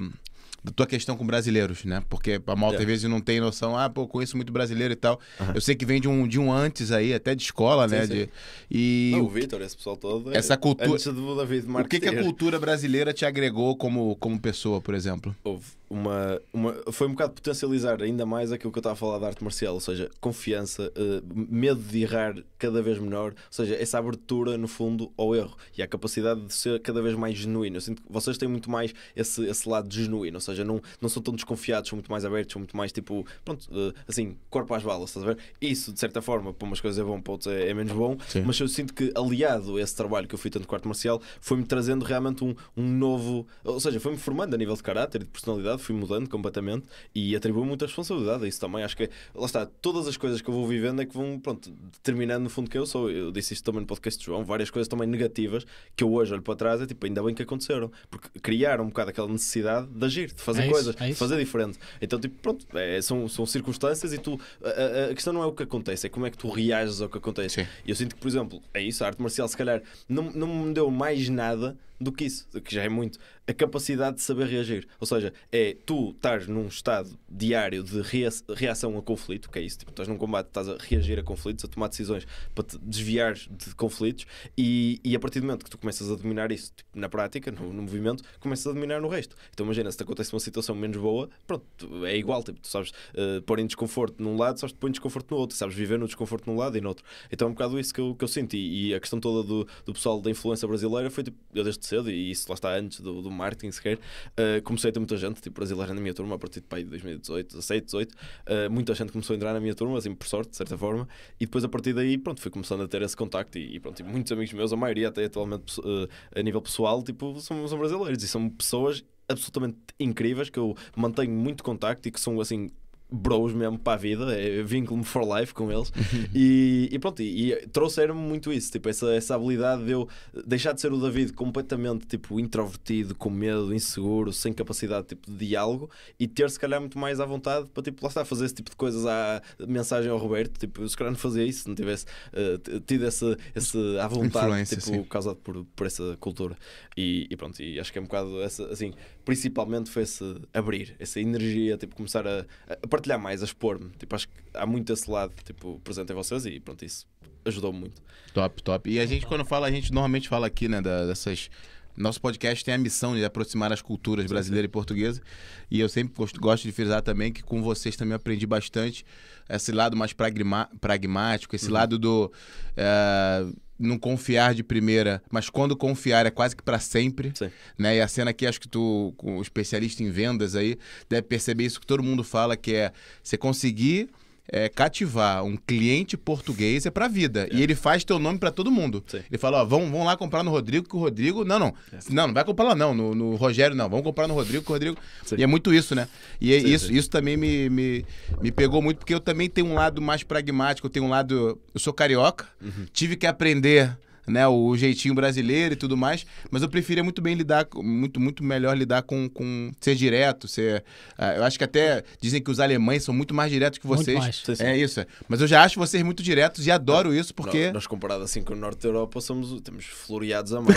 da tua questão com brasileiros, né? Porque a malta É. às vezes não tem noção, ah, pô, eu conheço muito brasileiro e tal. Aham. Eu sei que vem de um, de um antes aí, até de escola, Sim, né? sim. de- e Não, o, Vitor, esse pessoal todo. é Essa cultura- Antes do David o que, que a cultura brasileira te agregou como, como pessoa, por exemplo? houve uma, uma. Foi um bocado potencializar ainda mais aquilo que eu estava a falar da arte marcial, ou seja, confiança, eh, medo de errar cada vez menor, ou seja, essa abertura no fundo ao erro e a capacidade de ser cada vez mais genuíno. Eu sinto que vocês têm muito mais esse, esse lado genuíno, ou seja, não, não são tão desconfiados, são muito mais abertos, são muito mais tipo, pronto, eh, assim, corpo às balas, estás a ver? Isso, de certa forma, para umas coisas é bom, para outras é, é menos bom, Sim. mas eu sinto que aliado a esse trabalho que eu fui tanto com arte marcial, foi-me trazendo realmente um, um novo, ou seja, foi-me formando a nível de caráter e de personalidade, fui mudando completamente e atribuo muita responsabilidade a isso também. Acho que, lá está, todas as coisas que eu vou vivendo é que vão, pronto, determinando no fundo quem eu sou. Eu disse isto também no podcast de João, várias coisas também negativas que eu hoje olho para trás, é tipo, ainda bem que aconteceram, porque criaram um bocado aquela necessidade de agir, de fazer É isso, coisas, é de isso. fazer diferente. Então, tipo, pronto, é, são, são circunstâncias e tu, a, a- a questão não é o que acontece, é como é que tu reages ao que acontece. Sim. E eu sinto que, por exemplo, é isso, a arte marcial se calhar não, não me deu mais nada do que isso, que já é muito. A capacidade de saber reagir. Ou seja, é tu estar num estado diário de rea- reação a conflito, que é isso, tipo, estás num combate, estás a reagir a conflitos, a tomar decisões para te desviar de conflitos e, e a partir do momento que tu começas a dominar isso tipo, na prática, no, no movimento, começas a dominar no resto. Então imagina, se te acontece uma situação menos boa, pronto, é igual, tipo, tu sabes uh, pôr em desconforto num lado, sabes pôr em desconforto no outro, sabes viver no desconforto num lado e no outro. Então é um bocado isso que eu, que eu senti. E a questão toda do, do pessoal da influência brasileira foi tipo, eu desde cedo, e isso lá está antes do, do marketing sequer, uh, comecei a ter muita gente, tipo, brasileira na minha turma, a partir de pai, 2018, 17, 18, uh, muita gente começou a entrar na minha turma, assim, por sorte, de certa forma, e depois a partir daí, pronto, fui começando a ter esse contacto e, e pronto, e muitos amigos meus, a maioria até atualmente uh, a nível pessoal, tipo, são, são brasileiros e são pessoas absolutamente incríveis que eu mantenho muito contacto e que são assim bros mesmo para a vida, é vínculo-me for life com eles e, e, pronto, e, e trouxeram-me muito isso, tipo, essa, essa habilidade de eu deixar de ser o David completamente tipo, introvertido, com medo, inseguro, sem capacidade tipo, de diálogo e ter se calhar muito mais à vontade para tipo, lá estar a fazer esse tipo de coisas à mensagem ao Roberto, tipo, eu se calhar não fazia isso se não tivesse uh, tido essa, essa à vontade, tipo, sim. causado por, por essa cultura e, e, pronto, e acho que é um bocado essa, assim, principalmente foi esse abrir, essa energia, tipo, começar a, a partilhar mais, a expor-me. Tipo, acho que há muito esse lado tipo, presente em vocês e pronto, isso ajudou-me muito. Top, top. E a gente, quando fala, a gente normalmente fala aqui, né, dessas. Nosso podcast tem a missão de aproximar as culturas brasileira e portuguesa. E eu sempre gosto, de frisar também que com vocês também aprendi bastante esse lado mais pragmático, esse uhum. lado do. É, não confiar de primeira, mas quando confiar é quase que para sempre, Sim. né? E a cena aqui acho que tu, o especialista em vendas aí, deve perceber isso que todo mundo fala que é você conseguir é, cativar um cliente português é pra vida. É. E ele faz teu nome para todo mundo. Sim. Ele fala, ó, vamos, vamos lá comprar no Rodrigo, que o Rodrigo. Não, não. É. Não, não vai comprar lá, não. No, no, Rogério, não. Vamos comprar no Rodrigo, que o Rodrigo. Sim. E é muito isso, né? E é sim, isso, isso também me, me, me pegou muito, porque eu também tenho um lado mais pragmático, eu tenho um lado. Eu sou carioca, uhum. tive que aprender né, o jeitinho brasileiro e tudo mais, mas eu preferia muito bem lidar, muito, muito melhor lidar com, com ser direto, ser, uh, eu acho que até dizem que os alemães são muito mais diretos que vocês. Mais. Sim, sim. É isso, mas eu já acho vocês muito diretos e adoro isso porque... Nós comparado assim com o Norte da Europa somos, temos floreados a mais,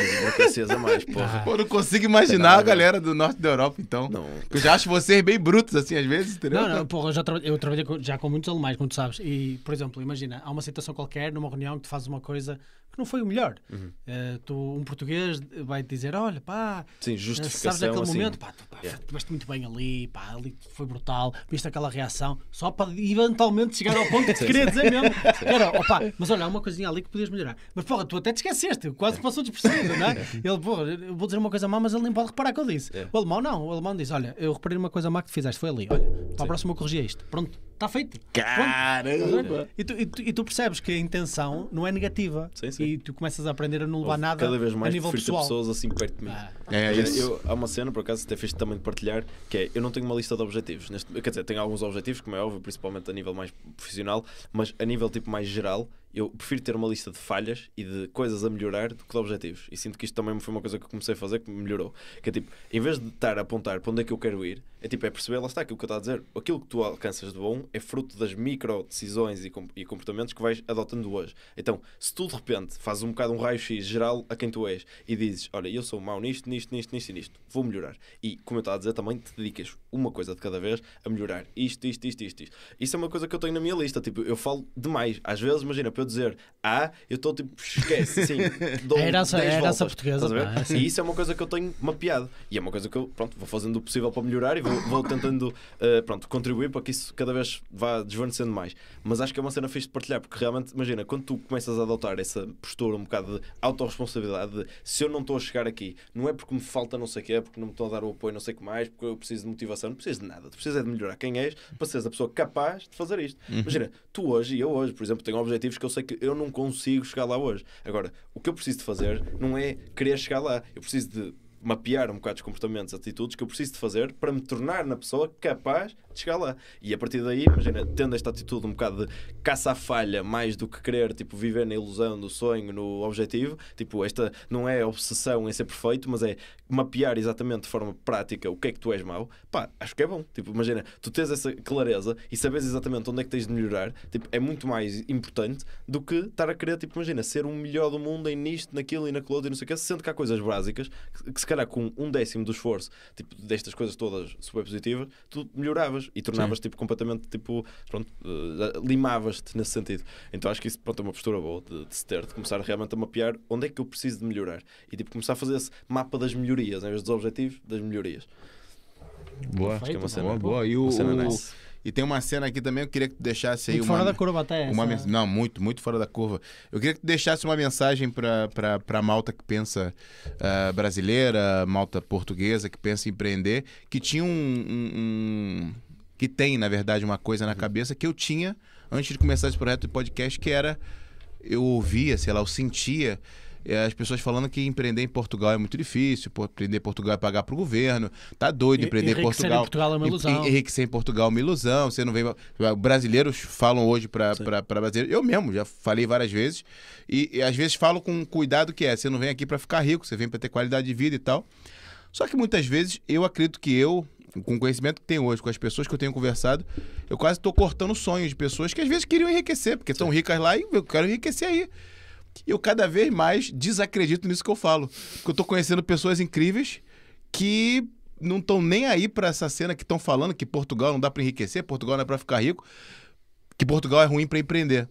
a mais, porra. Pô, não consigo imaginar a galera do Norte da Europa, então. Não. Eu já acho vocês bem brutos assim às vezes, entendeu? Não, não, porra, eu, já tra eu trabalhei já com muitos alemães, como tu sabes, e, por exemplo, imagina, há uma situação qualquer, numa reunião que tu fazes uma coisa que não foi o melhor. Uhum. Uh, tu, um português vai te dizer: olha, pá, Sim, justificação, sabes aquele assim, momento, pá, tu pá, yeah. estiveste muito bem ali, pá, ali foi brutal, viste aquela reação, só para eventualmente chegar ao ponto que te queria dizer mesmo. Era, opa, mas olha, há uma coisinha ali que podias melhorar. Mas porra, tu até te esqueceste, quase passou despercebido, não é? Ele, porra, eu vou dizer uma coisa má, mas ele nem pode reparar que eu disse. Yeah. O alemão não, o alemão diz: olha, eu reparei uma coisa má que tu fizeste, foi ali, olha, para a próxima eu corrigi isto. Pronto Está feito. Caramba! E tu, e, tu, e tu, percebes que a intenção não é negativa. Sim, sim. E tu começas a aprender a não levar nada cada vez mais a nível pessoal. pessoas assim perto de mim. Ah. É, isso. Eu, há uma cena, por acaso, até fiz também de partilhar, que é, eu não tenho uma lista de objetivos. Neste, quer dizer, tenho alguns objetivos, como é óbvio, principalmente a nível mais profissional, mas a nível tipo mais geral, eu prefiro ter uma lista de falhas e de coisas a melhorar do que de objetivos. E sinto que isto também foi uma coisa que eu comecei a fazer que me melhorou. Que é tipo, em vez de estar a apontar para onde é que eu quero ir, é tipo, é perceber, lá está aquilo que eu estou a dizer. Aquilo que tu alcanças de bom é fruto das micro decisões e comportamentos que vais adotando hoje. Então, se tu de repente fazes um bocado um raio-x geral a quem tu és e dizes, olha, eu sou mau nisto, nisto, nisto, nisto e nisto, vou melhorar. E, como eu estava a dizer, também te dedicas uma coisa de cada vez a melhorar isto, isto, isto, isto, isto. Isso é uma coisa que eu tenho na minha lista. Tipo, eu falo demais. Às vezes, imagina, para eu dizer A, eu estou tipo, esquece, sim. Dou é a herança, é a herança portuguesa. Ah, é e isso é uma coisa que eu tenho mapeado. E é uma coisa que eu, pronto, vou fazendo o possível para melhorar e vou, vou tentando, uh, pronto, contribuir para que isso cada vez vá desvanecendo mais. Mas acho que é uma cena fixe de partilhar, porque realmente, imagina, quando tu começas a adotar essa postura um bocado de autorresponsabilidade, de se eu não estou a chegar aqui, não é porque me falta não sei o que, é porque não me estou a dar o apoio não sei o que mais, porque eu preciso de motivação, não preciso de nada. Tu precisas de melhorar quem és para seres a pessoa capaz de fazer isto. Uhum. Imagina, tu hoje e eu hoje, por exemplo, tenho objetivos que eu sei que eu não consigo chegar lá hoje. Agora, o que eu preciso de fazer não é querer chegar lá. Eu preciso de mapear um bocado os comportamentos, atitudes que eu preciso de fazer para me tornar na pessoa capaz chegar lá. E a partir daí, imagina, tendo esta atitude um bocado de caça à falha mais do que querer tipo, viver na ilusão do sonho, no objetivo, tipo, esta não é obsessão em ser perfeito, mas é mapear exatamente de forma prática o que é que tu és mau, pá, acho que é bom. Tipo, imagina, tu tens essa clareza e sabes exatamente onde é que tens de melhorar, tipo, é muito mais importante do que estar a querer, tipo, imagina, ser o melhor do mundo em nisto, naquilo e naquilo e não sei o que, sendo que há coisas básicas que, que se calhar com um décimo do esforço, tipo, destas coisas todas super positivas, tu melhoravas e tornavas tipo completamente tipo pronto, uh, limavas-te nesse sentido. Então acho que isso pronto, é uma postura boa de, de se ter, de começar realmente a mapear onde é que eu preciso de melhorar e tipo começar a fazer esse mapa das melhorias, em vez dos objetivos, das melhorias. Boa, Perfeito, que é uma cena boa, boa. E, o, Uma cena o- nice. e tem uma cena aqui também, eu queria que tu deixasse aí Muito uma, fora da curva até. uma essa- mens- Não, muito, muito fora da curva. Eu queria que tu deixasse uma mensagem para a malta que pensa ah, brasileira, malta portuguesa que pensa em empreender, que tinha um, um- um- que tem, na verdade, uma coisa na cabeça que eu tinha antes de começar esse projeto de podcast, que era eu ouvia, sei lá, eu sentia eh, as pessoas falando que empreender em Portugal é muito difícil, empreender em Portugal é pagar pro governo, tá doido empreender em enriquecer em Portugal. Portugal é uma ilusão. Enriquecer em Portugal é uma ilusão, você não vem... Brasileiros falam hoje para brasileiros, eu mesmo já falei várias vezes, e, e às vezes falo com cuidado que é, você não vem aqui para ficar rico, você vem para ter qualidade de vida e tal. Só que muitas vezes eu acredito que eu, com o conhecimento que tenho hoje, com as pessoas que eu tenho conversado, eu quase estou cortando sonhos de pessoas que às vezes queriam enriquecer, porque estão ricas lá e eu quero enriquecer aí. E eu cada vez mais desacredito nisso que eu falo. Porque eu tô conhecendo pessoas incríveis que não estão nem aí para essa cena que estão falando que Portugal não dá para enriquecer, Portugal não é para ficar rico, que Portugal é ruim para empreender.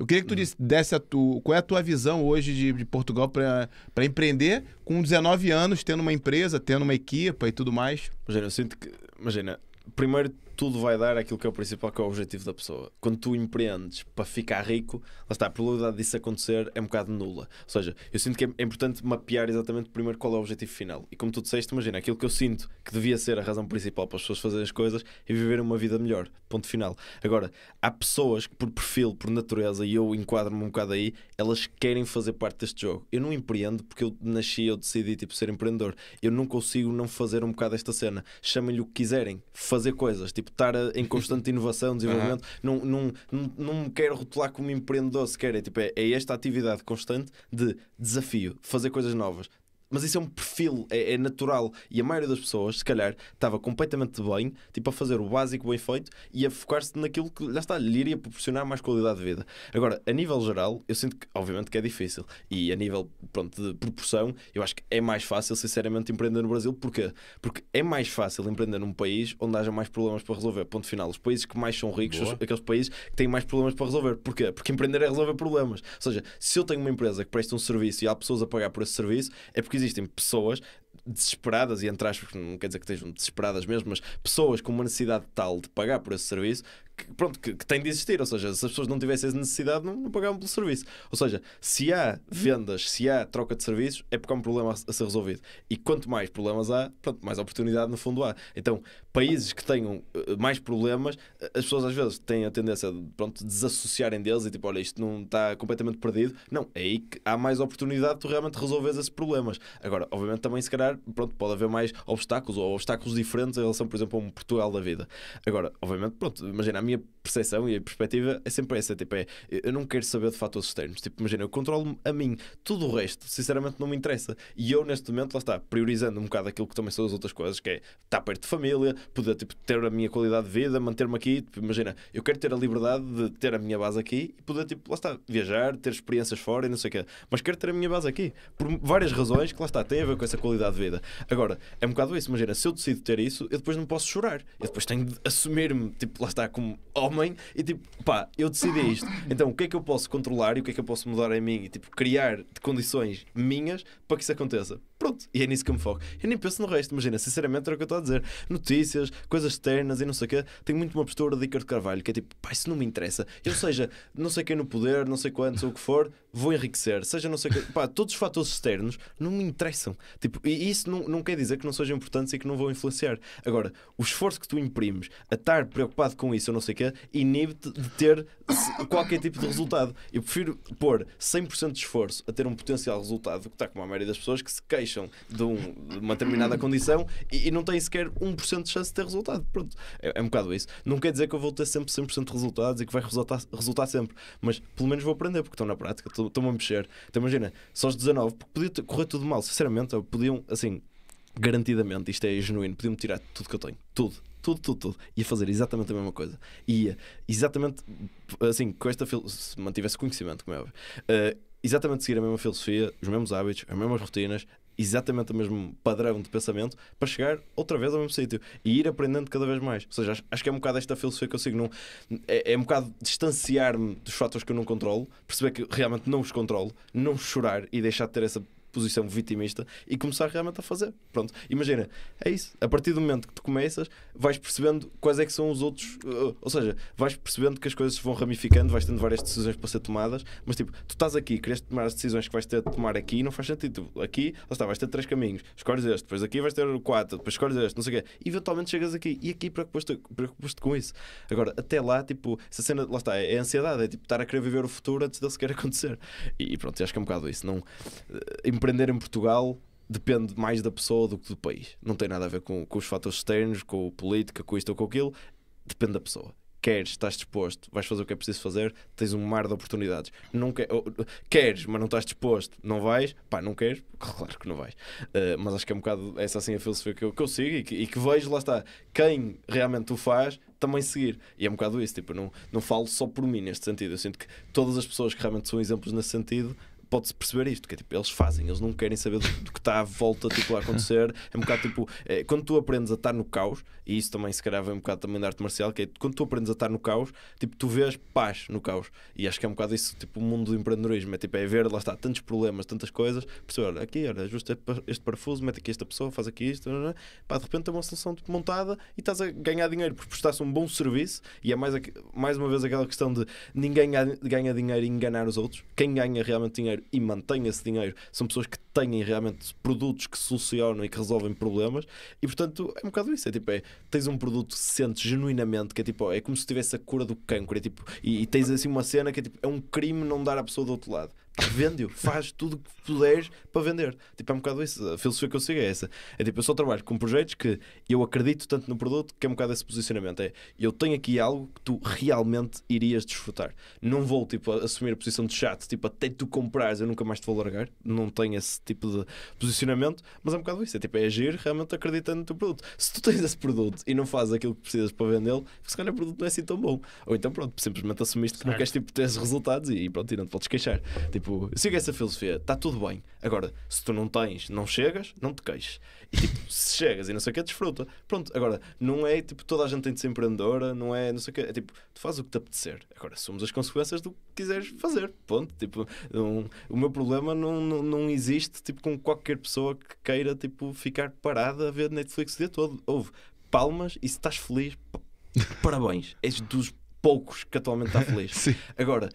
Eu queria que tu disse- desse a tu, qual é a tua visão hoje de, de Portugal para empreender com 19 anos, tendo uma empresa, tendo uma equipa e tudo mais. Imagina, eu sinto que. Imagina, primeiro tudo vai dar aquilo que é o principal, que é o objetivo da pessoa. Quando tu empreendes para ficar rico, lá está, a probabilidade disso acontecer é um bocado nula. Ou seja, eu sinto que é importante mapear exatamente primeiro qual é o objetivo final. E como tu disseste, imagina, aquilo que eu sinto que devia ser a razão principal para as pessoas fazerem as coisas é viverem uma vida melhor. Ponto final. Agora, há pessoas que, por perfil, por natureza, e eu enquadro-me um bocado aí, elas querem fazer parte deste jogo. Eu não empreendo porque eu nasci, eu decidi tipo, ser empreendedor. Eu não consigo não fazer um bocado esta cena. Chamem-lhe o que quiserem. Fazer coisas. Tipo, estar em constante inovação, desenvolvimento. não, não, não, não me quero rotular como empreendedor sequer. É, tipo, é, é esta atividade constante de desafio, fazer coisas novas. Mas isso é um perfil, é, é natural. E a maioria das pessoas, se calhar, estava completamente bem, tipo, a fazer o básico bem feito e a focar-se naquilo que, lá está, lhe iria proporcionar mais qualidade de vida. Agora, a nível geral, eu sinto que, obviamente, que é difícil. E a nível, pronto, de proporção, eu acho que é mais fácil, sinceramente, empreender no Brasil. Porquê? Porque é mais fácil empreender num país onde haja mais problemas para resolver. Ponto final. Os países que mais são ricos Boa. são aqueles países que têm mais problemas para resolver. Porquê? Porque empreender é resolver problemas. Ou seja, se eu tenho uma empresa que presta um serviço e há pessoas a pagar por esse serviço, é porque existem pessoas desesperadas, e entre aspas, não quer dizer que estejam desesperadas mesmo, mas pessoas com uma necessidade tal de pagar por esse serviço que, pronto, que, que têm de existir. Ou seja, se as pessoas não tivessem essa necessidade, não, não pagavam pelo serviço. Ou seja, se há vendas, se há troca de serviços, é porque há um problema a, a ser resolvido. E quanto mais problemas há, pronto, mais oportunidade no fundo há. Então, países que tenham eh, mais problemas, eh, as pessoas às vezes têm a tendência de pronto, desassociarem deles e tipo, olha, isto não está completamente perdido. Não, é aí que há mais oportunidade de tu realmente resolveres esses problemas. Agora, obviamente, também se calhar, pronto, pode haver mais obstáculos ou obstáculos diferentes em relação, por exemplo, a um Portugal da vida. Agora, obviamente, pronto, imagina, a percepção e a perspectiva é sempre essa, tipo, é, eu não quero saber de fatores externos. Tipo, imagina, eu controlo a mim, tudo o resto, sinceramente, não me interessa. E eu, neste momento, lá está, priorizando um bocado aquilo que também são as outras coisas, que é estar perto de família, poder tipo, ter a minha qualidade de vida, manter-me aqui. Tipo, imagina, eu quero ter a liberdade de ter a minha base aqui e poder, tipo, lá está, viajar, ter experiências fora e não sei o quê. Mas quero ter a minha base aqui, por várias razões que lá está, tem a ver com essa qualidade de vida. Agora, é um bocado isso, imagina, se eu decido ter isso, eu depois não posso chorar. Eu depois tenho de assumir-me, tipo, lá está, como homem e tipo, pá, eu decidi isto. Então, o que é que eu posso controlar e o que é que eu posso mudar em mim e tipo, criar condições minhas para que isso aconteça. Pronto, e é nisso que eu me foco. Eu nem penso no resto, imagina, sinceramente era o que eu estou a dizer. Notícias, coisas externas e não sei o quê. Tenho muito uma postura de Ricardo Carvalho, que é tipo, pá, isso não me interessa. Eu seja, não sei quem no poder, não sei quantos ou o que for, vou enriquecer. Seja não sei o quê. Pá, todos os fatores externos não me interessam. Tipo, e isso não, não quer dizer que não sejam importantes e que não vão influenciar. Agora, o esforço que tu imprimes a estar preocupado com isso ou não sei o quê, inibe-te de ter qualquer tipo de resultado. Eu prefiro pôr 100% de esforço a ter um potencial resultado do que está com a maioria das pessoas que se queixam de, um- de uma determinada condição e, e não têm sequer 1% de chance de ter resultado. Pronto, é, é um bocado isso. Não quer dizer que eu vou ter sempre 100% de resultados e que vai resultar, resultar sempre, mas pelo menos vou aprender porque estou na prática, estou- estou-me a mexer. Então imagina, só aos 19, porque podia correr tudo mal, sinceramente, podiam, assim, garantidamente, isto é genuíno, podiam-me tirar tudo que eu tenho, tudo. Tudo, tudo, tudo. Ia fazer exatamente a mesma coisa. Ia exatamente, assim, com esta se mantivesse conhecimento, como é óbvio, eh, exatamente seguir a mesma filosofia, os mesmos hábitos, as mesmas rotinas, exatamente o mesmo padrão de pensamento para chegar outra vez ao mesmo sítio e ir aprendendo cada vez mais. Ou seja, acho, acho que é um bocado esta filosofia que eu sigo. Não, é, é um bocado distanciar-me dos fatores que eu não controlo, perceber que realmente não os controlo, não chorar e deixar de ter essa posição vitimista e começar realmente a fazer. Pronto, imagina, é isso. A partir do momento que tu começas, vais percebendo quais é que são os outros, uh, ou seja, vais percebendo que as coisas se vão ramificando, vais tendo várias decisões para ser tomadas, mas tipo, tu estás aqui, queres tomar as decisões que vais ter de tomar aqui, não faz sentido. Aqui, lá está, vais ter três caminhos, escolhes este, depois aqui vais ter quatro, depois escolhes este, não sei o quê. E eventualmente chegas aqui e aqui preocupaste, preocupaste com isso. Agora, até lá, tipo, essa cena, lá está, é, ansiedade, é tipo estar a querer viver o futuro antes dele sequer acontecer. E, e pronto, acho que é um bocado isso. Não, uh, empreender em Portugal depende mais da pessoa do que do país. Não tem nada a ver com, com os fatores externos, com a política, com isto ou com aquilo. Depende da pessoa. Queres, estás disposto, vais fazer o que é preciso fazer, tens um mar de oportunidades. Não ou, queres, mas não estás disposto, não vais, pá, não queres, claro que não vais. Uh, mas acho que é um bocado essa assim a filosofia que eu, que eu sigo e que, e que vejo, lá está, quem realmente o faz, também seguir. E é um bocado isso, tipo, não, não falo só por mim neste sentido. Eu sinto que todas as pessoas que realmente são exemplos nesse sentido pode-se perceber isto, que é tipo, eles fazem, eles não querem saber do, que está à volta tipo, a acontecer. É um bocado tipo, é, quando tu aprendes a estar no caos, e isso também se calhar vem um bocado também da arte marcial, que é quando tu aprendes a estar no caos, tipo, tu vês paz no caos. E acho que é um bocado isso, tipo, o mundo do empreendedorismo, é tipo, é ver, lá está, tantos problemas, tantas coisas, perceber, olha, aqui, olha, ajusta este parafuso, mete aqui esta pessoa, faz aqui isto, não, não, pá, de repente tem uma solução tipo, montada e estás a ganhar dinheiro porque prestaste um bom serviço, e é mais, mais uma vez aquela questão de ninguém ganha dinheiro e enganar os outros, quem ganha realmente dinheiro e mantém esse dinheiro. São pessoas que têm realmente produtos que solucionam e que resolvem problemas. E portanto é um bocado isso. É tipo é, tens um produto que sentes genuinamente que é tipo é como se tivesse a cura do cancro. É, tipo, e, e tens assim uma cena que é tipo é um crime não dar à pessoa do outro lado vende-o, faz tudo o que puderes para vender. Tipo, é um bocado isso. A filosofia que eu sigo é essa. É tipo, eu só trabalho com projetos que eu acredito tanto no produto que é um bocado esse posicionamento. É eu tenho aqui algo que tu realmente irias desfrutar. Não vou tipo, assumir a posição de chato, tipo, até tu comprares, eu nunca mais te vou largar. Não tenho esse tipo de posicionamento, mas é um bocado isso. É tipo, é agir realmente acreditando no teu produto. Se tu tens esse produto e não fazes aquilo que precisas para vendê-lo, se calhar o produto não é assim tão bom. Ou então, pronto, simplesmente assumiste que não queres tipo, ter esses resultados e pronto, e não te podes queixar. Tipo, siga essa filosofia, está tudo bem. Agora, se tu não tens, não chegas, não te queixes. E tipo, se chegas e não sei o que, desfruta. Pronto, agora, não é tipo, toda a gente tem de ser empreendedora, não é não sei o que. É tipo, tu fazes o que te apetecer. Agora, somos as consequências do que quiseres fazer. Ponto. Tipo, um, o meu problema não, não, não existe tipo, com qualquer pessoa que queira tipo, ficar parada a ver Netflix o dia todo. Houve palmas e se estás feliz, parabéns. És dos poucos que atualmente está feliz. Sim. Agora,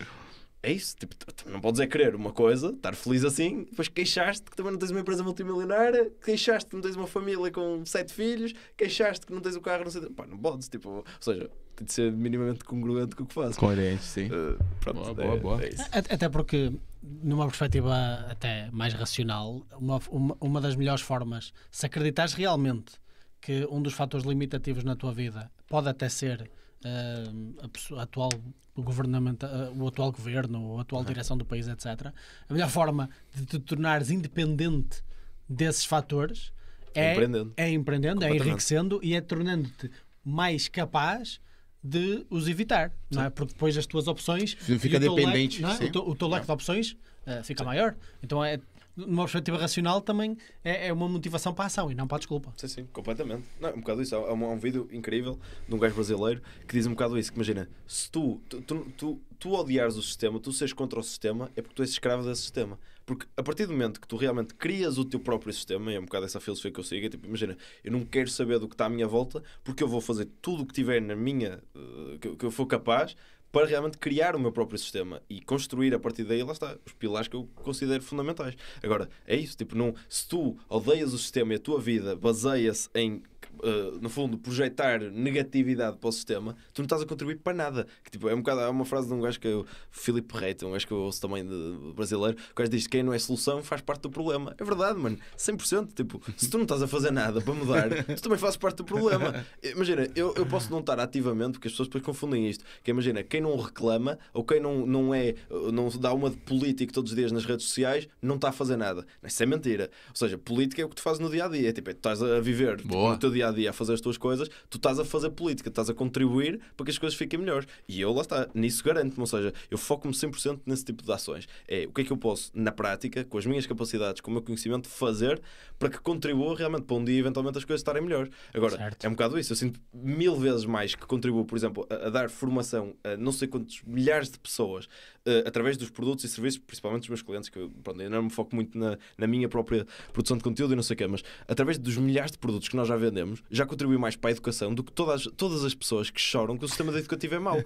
é isso. Tipo, não podes é querer uma coisa, estar feliz assim, depois queixaste que também não tens uma empresa multimilionária, queixaste que não tens uma família com sete filhos, queixaste que não tens o carro, não sei. Pá, não podes. Tipo, ou seja, tem de ser minimamente congruente com o que fazes. Coerente, sim. Uh, pronto, Boa, é, boa, boa. é isso. Até porque, numa perspectiva até mais racional, uma, uma, uma das melhores formas, se acreditares realmente que um dos fatores limitativos na tua vida pode até ser uh, a, pessoa, a atual governamento, uh, o atual governo, a atual Uhum. direção do país, etc. A melhor forma de te tornares independente desses fatores É é, empreendendo. é empreendendo, é enriquecendo e é tornando-te mais capaz de os evitar, não é? Porque depois as tuas opções Fica o teu leque- dependente, não é? sim. o, teu, o teu leque de opções eh, fica maior. Então é numa perspectiva racional também é, é uma motivação para a ação e não para a desculpa. Sim, sim, completamente. Não, é um bocado isso. Há um, há um vídeo incrível de um gajo brasileiro que diz um bocado isso: que imagina, se tu, tu, tu, tu, tu odiares o sistema, tu seres contra o sistema, é porque tu és escravo desse sistema. Porque a partir do momento que tu realmente crias o teu próprio sistema, e é um bocado essa filosofia que eu sigo, é tipo, imagina, eu não quero saber do que está à minha volta, porque eu vou fazer tudo o que tiver na minha, eh, que, que eu for capaz, para realmente criar o meu próprio sistema e construir a partir daí, lá está, os pilares que eu considero fundamentais. Agora, é isso, tipo, não, se tu odeias o sistema e a tua vida baseia-se em, uh, no fundo, projetar negatividade para o sistema, tu não estás a contribuir para nada. Que, tipo, é um bocado, há uma frase de um gajo que é o Filipe Reita, um gajo que eu ouço também de brasileiro, o gajo diz que quem não é solução faz parte do problema. É verdade, mano, 100%. Tipo, se tu não estás a fazer nada para mudar, tu também fazes parte do problema. Imagina, eu, eu posso não estar ativamente, porque as pessoas depois confundem isto, que imagina, quem não reclama ou quem não, não é, não dá uma de político todos os dias nas redes sociais, não está a fazer nada. Isso é mentira. Ou seja, política é o que tu fazes no dia a dia. Tipo, é, tu estás a viver tipo, no teu dia dia a dia a fazer as tuas coisas, tu estás a fazer política, estás a contribuir para que as coisas fiquem melhores. E eu, lá está, nisso garanto-me, ou seja, eu foco-me 100% nesse tipo de ações. É o que é que eu posso, na prática, com as minhas capacidades, com o meu conhecimento, fazer para que contribua realmente para um dia, eventualmente, as coisas estarem melhores. Agora, Certo. é um bocado isso. Eu sinto mil vezes mais que contribuo, por exemplo, a, a dar formação a não sei quantos milhares de pessoas eh, através dos produtos e serviços, principalmente dos meus clientes, que eu pronto, eu não me foco muito na, na minha própria produção de conteúdo e não sei o quê, mas através dos milhares de produtos que nós já vendemos, já contribui mais para a educação do que todas, todas as pessoas que choram que o sistema educativo é mau.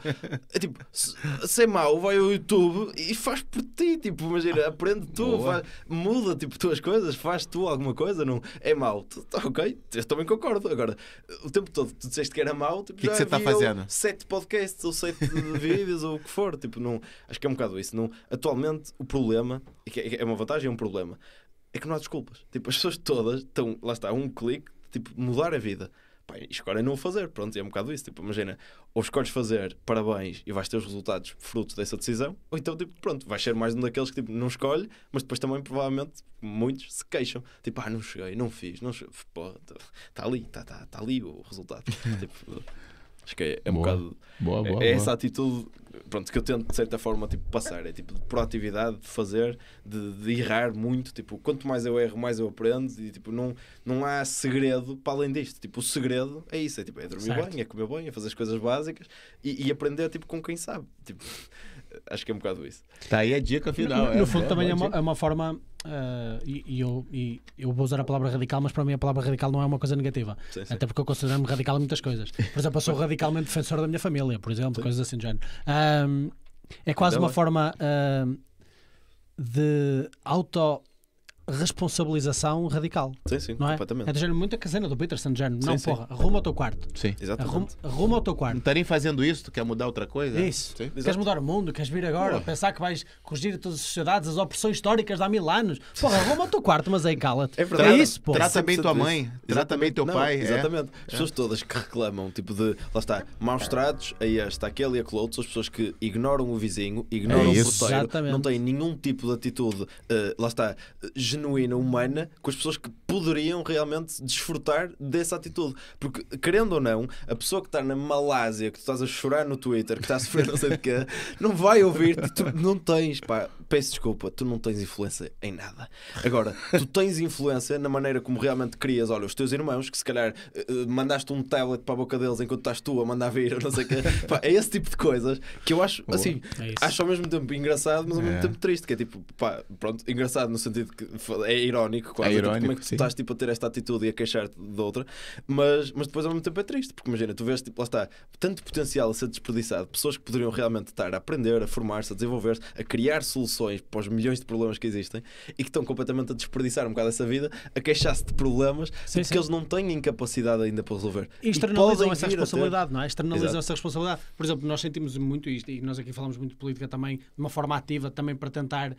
É tipo, se, se é mau, vai ao YouTube e faz por ti. Tipo, imagina, aprende tu, faz- muda tipo tuas coisas, faz tu alguma coisa, não é mau. Tá, ok, eu também concordo. Agora, o tempo todo tu disseste que era mau, tipo, Que que já você tá vi eu fazendo? Sete podcasts ou sete vídeos ou o que for. Tipo, não, acho que é um bocado isso. Não, atualmente, o problema, e que é é uma vantagem, é um problema, é que não há desculpas. Tipo, as pessoas todas estão, lá está, um clique, tipo, mudar a vida. Pá, e escolhem não o fazer, pronto, e é um bocado isso. Tipo, imagina, ou escolhes fazer parabéns e vais ter os resultados fruto dessa decisão, ou então, tipo, pronto, vais ser mais um daqueles que tipo, não escolhe, mas depois também, provavelmente, muitos se queixam. Tipo, ah, não cheguei, não fiz, não cheguei. Pô, está ali, está tá, tá ali o resultado. tipo, acho que é, é um Boa. bocado. Boa, boa. é boa. essa atitude pronto, que eu tento de certa forma tipo, passar. É tipo de proatividade, de fazer, de, de errar muito. Tipo, quanto mais eu erro, mais eu aprendo. E tipo, não, não há segredo para além disto. Tipo, o segredo é isso: é, tipo, é dormir Certo. bem, é comer bem, é fazer as coisas básicas e, e aprender tipo, com quem sabe. Tipo, acho que é um bocado isso. Tá aí a dica final. No, é, no fundo, é, também é uma, é uma forma. Ah, e, e eu, e eu vou usar a palavra radical, mas para mim a palavra radical não é uma coisa negativa. Sim, sim. Até porque eu considero-me radical em muitas coisas. Por exemplo, eu sou radicalmente defensor da minha família, por exemplo, Sim. coisas assim do género. Ahm, é quase Ainda uma forma ahm, de auto-responsabilização radical. Sim, sim, Não é? completamente. É do género, muito a cena do Peterson, do género. Sim, Não, sim. porra, arruma o teu quarto. Sim. Exatamente. Arruma, arruma o teu Não quarto. tá nem fazendo isso, tu quer mudar outra coisa? Isso. Sim. Queres mudar o mundo? Queres vir agora? Porra. Pensar que vais corrigir todas as sociedades, as opressões históricas de há mil anos? Porra, arruma o teu quarto, mas aí cala-te. É verdade. isso, pô. Trata bem 100% tua isso. mãe, trata bem teu Não, pai, é. Exatamente. As pessoas todas que reclamam, tipo de, lá está, maus tratos, a este, aquele e aquele outro, são as pessoas que ignoram o vizinho, ignoram É o porteiro, Exatamente. não têm nenhum tipo de atitude, eh, lá está, genuína, humana, com as pessoas que poderiam realmente desfrutar dessa atitude. Porque, querendo ou não, a pessoa que está na Malásia, que tu estás a chorar no Twitter, que está a sofrer não sei de quê, não vai ouvir-te, não tens, pá, peço desculpa, tu não tens influência em nada. Agora, tu tens influência na maneira como realmente crias, olha, os teus irmãos, que se calhar eh, mandaste um tablet para a boca deles enquanto estás tu a mandar vir, não sei o quê. Pá, é esse tipo de coisas que eu acho, Boa. assim, É acho ao mesmo tempo engraçado, mas ao mesmo É. tempo triste, que é tipo, pá, pronto, engraçado no sentido que é irónico, quase. É tipo, irónico, como é que tu sim. estás tipo, a ter esta atitude e a queixar-te de outra, mas, mas depois ao mesmo tempo é triste, porque imagina, tu vês, tipo, lá está, tanto potencial a ser desperdiçado, pessoas que poderiam realmente estar a aprender, a formar-se, a desenvolver-se, a criar soluções para os milhões de problemas que existem e que estão completamente a desperdiçar um bocado essa vida, a queixar-se de problemas Sim, sim. que eles não têm incapacidade ainda para resolver. E E externalizam podem essa responsabilidade, não é? Externalizam Exato. essa responsabilidade. Por exemplo, nós sentimos muito isto, e nós aqui falamos muito de política também, de uma forma ativa, também para tentar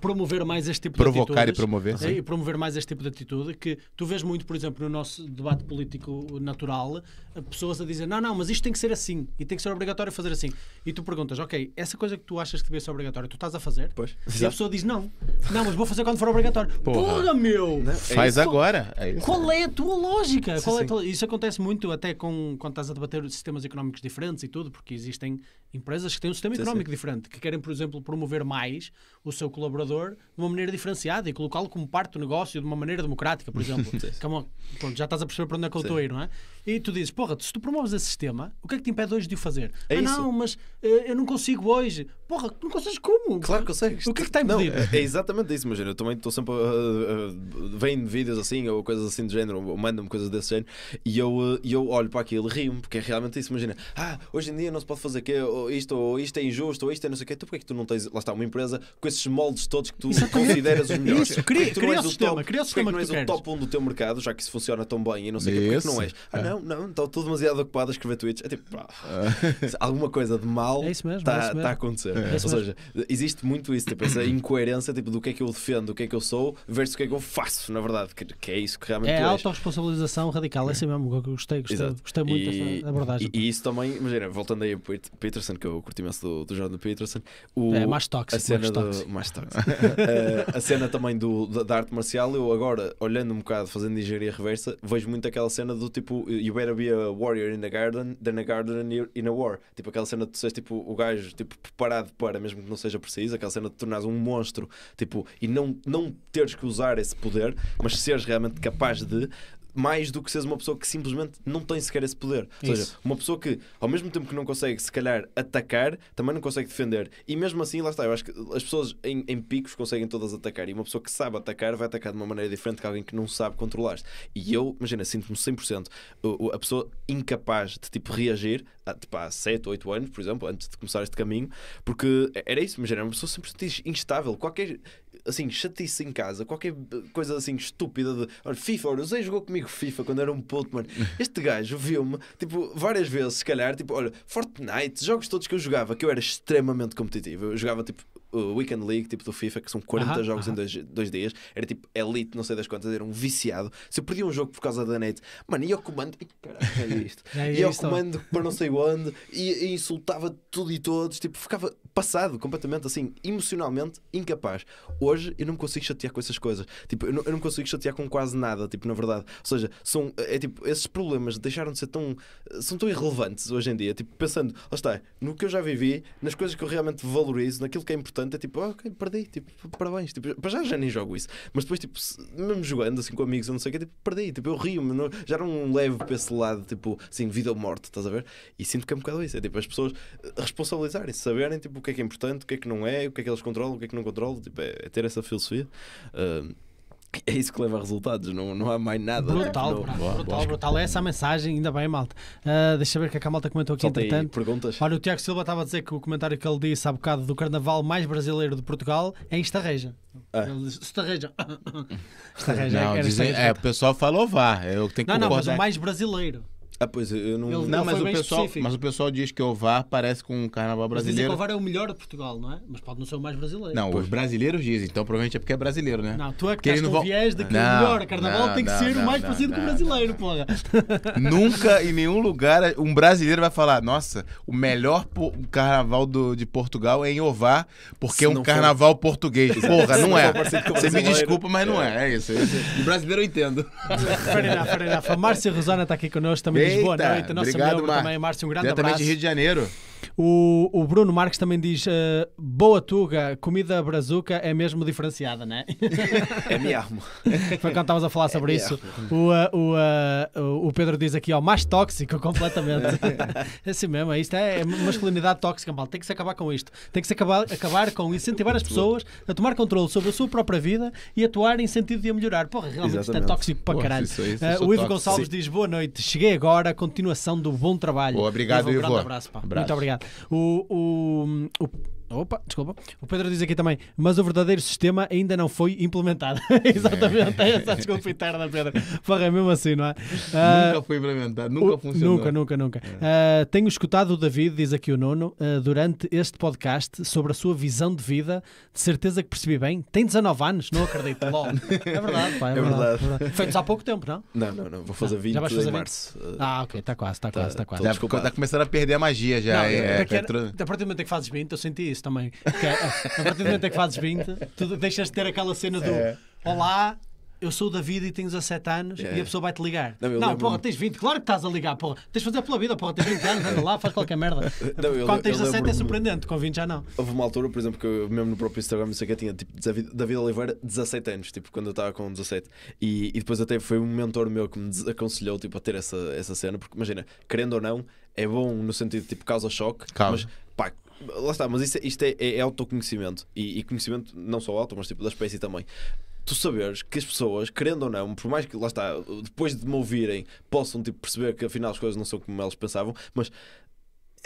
promover mais este tipo Provocar de e atitudes. promover. É, e promover mais este tipo de atitude que tu vês muito, por exemplo, no nosso debate político natural, eh, pessoas a dizer não, não, mas isto tem que ser assim e tem que ser obrigatório fazer assim. E tu perguntas, ok, essa coisa que tu achas que devia ser obrigatório, tu estás a fazer? Pois. E a pessoa diz não, não, mas vou fazer quando for obrigatório. Porra. Porra, meu! Não, é Faz isso. agora. É. Qual é a tua lógica? Sim, é sim. tua- Isso acontece muito até com, quando estás a debater sistemas económicos diferentes e tudo, porque existem empresas que têm um sistema Sim, económico diferente, que querem, por exemplo, promover mais o seu colaborador de uma maneira diferenciada e colocá-lo como parte do negócio de uma maneira democrática, por exemplo. É uma- pronto, já estás a perceber para onde é que eu Sim. estou a ir, não é? E tu dizes, porra, se tu promoves esse sistema, o que é que te impede hoje de o fazer? É ah, isso. não, mas eh, eu não consigo hoje. Porra, não consegues como? Claro que consegues. O que é que está Não, impedido? é é exatamente isso, imagina. Eu também estou sempre a. a- a- Vem vídeos assim ou coisas assim do género, ou mandam-me coisas desse género, e eu, eh, e eu olho para aquilo e rio-me, porque é realmente isso. Imagina, ah, hoje em dia não se pode fazer quê, ou isto, ou isto é injusto, ou isto é não sei o quê. Tu porquê é que tu não tens, lá está, uma empresa com esses moldes todos que tu consideras os melhores? Isso, cria- que não cria és o sistema, top- cria o sistema que não que és tu o queres. top 1 do teu mercado, já que isso funciona tão bem e não sei o porquê que não és? Ah, não, não, estou tudo demasiado ocupado a escrever tweets. É tipo, pá, alguma coisa de mal É mesmo, é está isso mesmo. a acontecer. É Ou seja, existe muito isso, tipo, essa incoerência tipo, do que é que eu defendo, do que é que eu sou, versus o que é que eu faço, na verdade, que, que é isso que realmente É a és. autorresponsabilização radical, é assim mesmo. Eu gostei, gostei, Exato. gostei muito e, dessa abordagem. E, e isso também, imagina, voltando aí a Pet- Peterson, que eu curti imenso do, do Jordan Peterson. O, É mais a tóxico, cena mais tóxico. mais tóxico. Eh, a cena também do, da, da arte marcial, eu agora, olhando um bocado, fazendo engenharia reversa, vejo muito aquela cena do tipo You better be a warrior in the garden than a gardener in a war. Tipo aquela cena de tu seres tipo o gajo tipo, preparado para, mesmo que não seja preciso, aquela cena de tornares um monstro tipo, e não, não teres que usar esse poder, mas seres realmente capaz de. Mais do que seres uma pessoa que simplesmente não tem sequer esse poder. Ou seja, Isso. uma pessoa que, ao mesmo tempo que não consegue, se calhar, atacar, também não consegue defender. E mesmo assim, lá está, eu acho que as pessoas em, em picos conseguem todas atacar. E uma pessoa que sabe atacar vai atacar de uma maneira diferente que alguém que não sabe controlar-se. E eu, imagina, sinto-me 100% o- o- a pessoa incapaz de tipo reagir a, tipo, há 7, 8 anos, por exemplo, antes de começar este caminho, porque era isso, imagina, uma pessoa sempre instável. Qualquer assim, chatice em casa, qualquer coisa assim estúpida de olha, FIFA, olha, o Zé jogou comigo FIFA quando era um puto, mano. Este gajo viu-me, tipo, várias vezes, se calhar, tipo, olha, Fortnite, jogos todos que eu jogava, que eu era extremamente competitivo. Eu jogava tipo o Weekend League, tipo do FIFA, que são 40 Aham, jogos aham. em dois, dois dias, era tipo elite, não sei das quantas, era um viciado. Se eu perdia um jogo por causa da net, mano, ia ao comando, e caralho, é isto? É ia ao comando para não sei onde, e, e insultava tudo e todos, tipo, ficava passado completamente assim, emocionalmente incapaz. Hoje eu não me consigo chatear com essas coisas, tipo, eu não, eu não me consigo chatear com quase nada, tipo, na verdade. Ou seja, são, é tipo, esses problemas deixaram de ser tão, são tão irrelevantes hoje em dia, tipo, pensando, lá está, no que eu já vivi, nas coisas que eu realmente valorizo, naquilo que é importante, é tipo, ah, ok, perdi, tipo, parabéns, tipo, para já já nem jogo isso, mas depois, tipo, se- mesmo jogando assim com amigos, eu não sei o que, tipo, perdi, tipo, eu rio-me, já não levo para esse lado, tipo, assim, vida ou morte, estás a ver? E sinto que é um bocado isso, é tipo, as pessoas eh, responsabilizarem-se, saberem, tipo, o que é que é importante, o que é que não é, o que é que eles controlam, o que é que não controlam, tipo, é, é ter essa filosofia. Ah, é isso que leva a resultados, não, não há mais nada. Brutal, tipo, não- brutal, boa. brutal. É essa a mensagem, ainda bem, malta. Ah, deixa eu ver o que é que a malta comentou aqui, Só tem entretanto. perguntas. Olha, o Tiago Silva estava a dizer que o comentário que ele disse há bocado do carnaval mais brasileiro de Portugal é em Estarreja. Ah. Ele disse Estarreja. Estarreja Não, era dizem, é, o pessoal falou vá. Eu tenho que Não, não, mas o mais brasileiro. Ah, pois eu não. Ele- Não, mas o, pessoal, específico. mas o pessoal diz que o VAR parece com o carnaval Mas dizem que brasileiro. o VAR é o melhor de Portugal, não é? Mas pode não ser o mais brasileiro. Não, os brasileiros dizem, então provavelmente é porque é brasileiro, né? Não, tu é que estás com viés de que Não, o melhor carnaval não, tem que não, ser o mais não, parecido com o não, brasileiro, porra. Nunca em nenhum lugar um brasileiro vai falar: nossa, o melhor carnaval do- de Portugal é em Ovar, porque Se é um não for- carnaval português. Porra, não é. o Você me desculpa, mas não é. É isso. é isso. De brasileiro eu entendo. Fair enough, fair enough. A Márcia Rosana está aqui connosco, também diz boa noite. Nossa obrigado, membro Mar- também, Márcia, um grande Diretamente abraço. de Rio de Janeiro. O, o Bruno Marques também diz: eh, Boa Tuga, comida brazuca é mesmo diferenciada, né? É mesmo. Foi quando estavas a falar sobre É isso. O, eh, o, o- Pedro diz aqui: ó, mais tóxico completamente. é assim mesmo, é isto é, é masculinidade tóxica, mal. Tem que se acabar com isto. Tem que se acabar, acabar com incentivar as pessoas a tomar controle sobre a sua própria vida e atuar em sentido de a melhorar. Porra, realmente isto é Exatamente. tóxico para Pô, caralho. isso isso sou o Ivo tóxico. Gonçalves diz: Boa noite, cheguei agora, continuação do bom trabalho. Boa, obrigado, Um grande Ivo. abraço, pá. Abraço. Muito obrigado. O, o, o- Opa, desculpa. O Pedro diz aqui também, mas o verdadeiro sistema ainda não foi implementado. Exatamente, é essa desculpa interna, Pedro. Porra, é mesmo assim, não é? Ah, nunca foi implementado, nunca o- funcionou. Nunca, nunca, nunca. Ah, tenho escutado o David, diz aqui o Nuno, ah, durante este podcast sobre a sua visão de vida. De certeza que percebi bem. Tem 19 anos? Não acredito. É verdade, pá, é, É verdade, verdade. é verdade. Feitos há pouco tempo, não? Não, não, não. Vou fazer Não, 20 já vais fazer em 20? março. Uh, Ah, ok, está quase, está quase, está quase. Já Desculpa. tá começando a perder a magia já. Não, é, daqui a- Petro- a partir do momento em que fazes 20, eu senti isso também. Que é, a partir do momento em que fazes 20, tu deixas de ter aquela cena do É. Olá, eu sou o David e tenho 17 anos É. e a pessoa vai-te ligar. Não, Não, porra, tens 20, claro que estás a ligar, porra. Tens de fazer pela vida, porra, tens 20 anos, anda lá, faz qualquer merda. Não, eu- Quando tens eu 17 é surpreendente, com 20 já não. Houve uma altura, por exemplo, que eu, mesmo no próprio Instagram, não sei o que, tinha tipo David, Oliveira, 17 anos, tipo, quando eu estava com 17. E, e depois até foi um mentor meu que me desaconselhou tipo, a ter essa, essa cena, porque imagina, querendo ou não, é bom no sentido tipo causa choque, Causa. mas pá, lá está, mas isto, é- isto é, é autoconhecimento e, e conhecimento não só auto, mas tipo da espécie também. Tu saberes que as pessoas, querendo ou não, por mais que lá está, depois de me ouvirem, possam tipo, perceber que afinal as coisas não são como elas pensavam, mas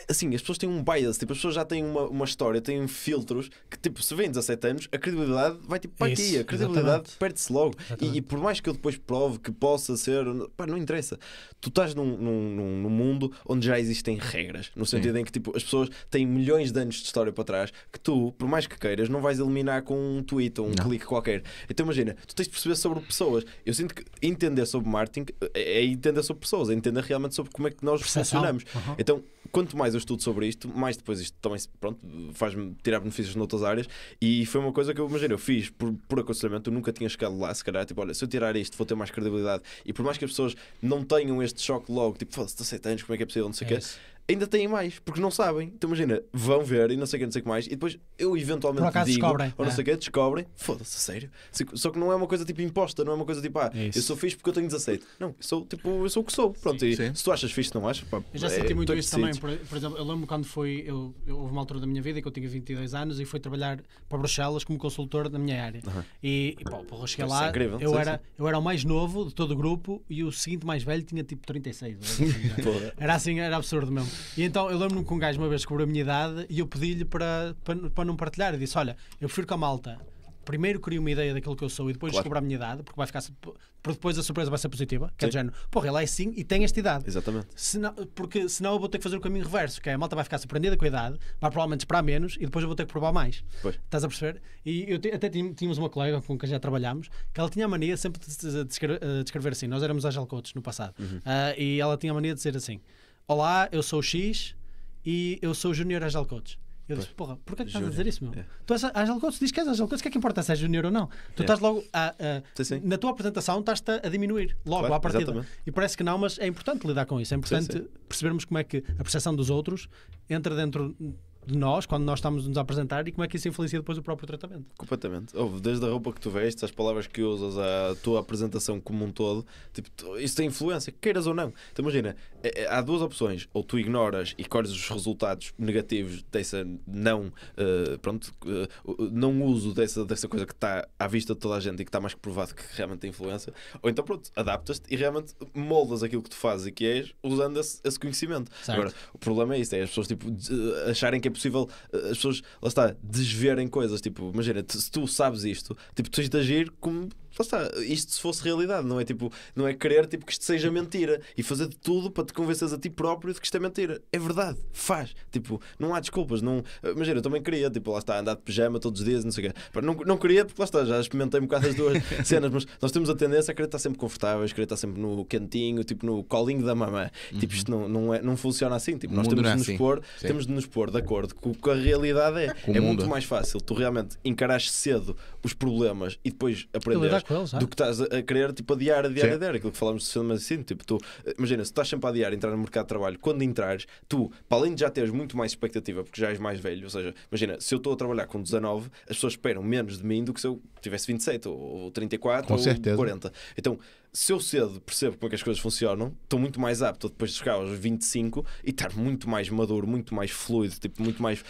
assim, as pessoas têm um bias, tipo, as pessoas já têm uma, uma história, têm filtros que, tipo, se vêm 17 anos, a credibilidade vai tipo para aqui, a credibilidade perde-se logo. E, e por mais que eu depois prove que possa ser, pá, não interessa. Tu estás num, num, num- mundo onde já existem regras, no sentido em que, tipo, as pessoas têm milhões de anos de história para trás que tu, por mais que queiras, não vais eliminar com um tweet ou um Não. clique qualquer. Então imagina, tu tens de perceber sobre pessoas. Eu sinto que entender sobre marketing é é entender sobre pessoas, é entender realmente sobre como é que nós Percepção. funcionamos. Uhum. Então, quanto mais eu estudo sobre isto, mais depois isto também pronto, faz-me tirar benefícios noutras áreas. E foi uma coisa que eu imagino, eu fiz por, por aconselhamento, eu nunca tinha chegado lá, se calhar, tipo, olha, se eu tirar isto vou ter mais credibilidade. E por mais que as pessoas não tenham este choque logo, tipo, foda-se, 17 anos, como é que é possível, não sei o É quê. Ainda têm mais, porque não sabem. Então imagina, vão ver e não sei o que, não sei o que mais, e depois eu eventualmente Por acaso digo, descobrem, ou não é. sei o que, descobrem, foda-se, a sério. Só que não é uma coisa tipo imposta, não é uma coisa tipo, ah, Isso. eu sou fixe porque eu tenho 17. Não, eu sou tipo, eu sou o que sou. Pronto, e Sim. se tu achas fixe, não achas? Pá, Eu já é, senti muito é isso também. Por, por exemplo, eu lembro quando fui. Eu, eu- houve uma altura da minha vida que eu tinha 22 anos e fui trabalhar para Bruxelas como consultor da minha área. E, e pô, porra, eu cheguei Isso é lá, incrível, eu, sim, era, sim. eu era o mais novo de todo o grupo e o seguinte mais velho tinha tipo 36. ou assim. Porra. Era assim, era absurdo mesmo. E então eu lembro-me que um gajo uma vez cobrou a minha idade e eu pedi-lhe para, para, para não partilhar. Eu disse: Olha, eu prefiro que a malta primeiro crie uma ideia daquilo que eu sou e depois Claro. descubra a minha idade, porque vai ficar. Porque depois a surpresa vai ser positiva. Que é Sim. do género, porra, ele é assim e tem esta idade. Exatamente. Senão, porque senão eu vou ter que fazer o caminho reverso, que é a malta vai ficar surpreendida com a idade, vai provavelmente esperar menos e depois eu vou ter que provar mais. Pois. Estás a perceber? E eu até tí- tínhamos uma colega com quem já trabalhámos que ela tinha a mania sempre de, de- de escrever, eh, de escrever assim. Nós éramos agile coaches no passado. Uhum. Ah, e ela tinha a mania de dizer assim: Olá, eu sou o X e eu sou o Junior Agile Coach. Eu disse, porra, porquê que estás a dizer isso, meu? É. Tu és Agile Coach, diz que és Agile Coach, o que é que importa se és Junior ou não? Tu É. estás logo a, a- Sim, sim. na tua apresentação estás-te a diminuir, logo Claro, à partida. exatamente. E parece que não, mas é importante lidar com isso. É importante sim. percebermos como é que a percepção dos outros entra dentro de nós, quando nós estamos a nos apresentar, e como é que isso influencia depois o próprio tratamento. Completamente. Ouve, desde a roupa que tu vestes, as palavras que usas, a tua apresentação como um todo, tipo, isso tem influência, queiras ou não. Então imagina, é- é- há duas opções. Ou tu ignoras e colhes os resultados negativos dessa não, eh, pronto, o- não uso dessa, dessa coisa que está à vista de toda a gente e que está mais que provado que realmente tem influência. Ou então pronto, adaptas-te e realmente moldas aquilo que tu fazes e que és usando esse, esse conhecimento. Certo. Agora, o problema é isso, é as pessoas tipo, acharem que é possível, eh, as pessoas, lá está, desverem coisas. Tipo, imagina, se tu sabes isto, tipo, tu tens de agir como. Está, isto se fosse realidade, não é tipo, não é querer tipo, que isto seja mentira e fazer de tudo para te convenceres a ti próprio de que isto é mentira. É verdade, faz. Tipo, não há desculpas. Não, imagina, eu também queria, tipo, lá está, andar de pijama todos os dias, não sei o quê. Não, não queria, porque lá está, já experimentei um bocado as duas cenas, mas nós temos a tendência a querer estar sempre confortáveis, querer estar sempre no quentinho, tipo, no colinho da mamã. Tipo, isto não, não, é, não funciona assim. Tipo, nós temos não é de nos assim. pôr, Sim. temos de nos pôr de acordo com o que a realidade é. Com é mundo. muito mais fácil tu realmente encarares cedo os problemas e depois aprenderes com eles, do que estás a querer tipo, adiar, adiar, Sim. adiar. Aquilo que falamos de sistema assim, tipo, tu, imagina, se estás sempre a adiar entrar no mercado de trabalho, quando entrares, tu, para além de já teres muito mais expectativa, porque já és mais velho, ou seja, imagina, se eu estou a trabalhar com 19, as pessoas esperam menos de mim do que se eu tivesse 27 ou ou 34 Com ou certeza. 40. Então, se eu cedo percebo como é que as coisas funcionam, estou muito mais apto depois de chegar aos 25 e estar muito mais maduro, muito mais fluido, tipo, muito mais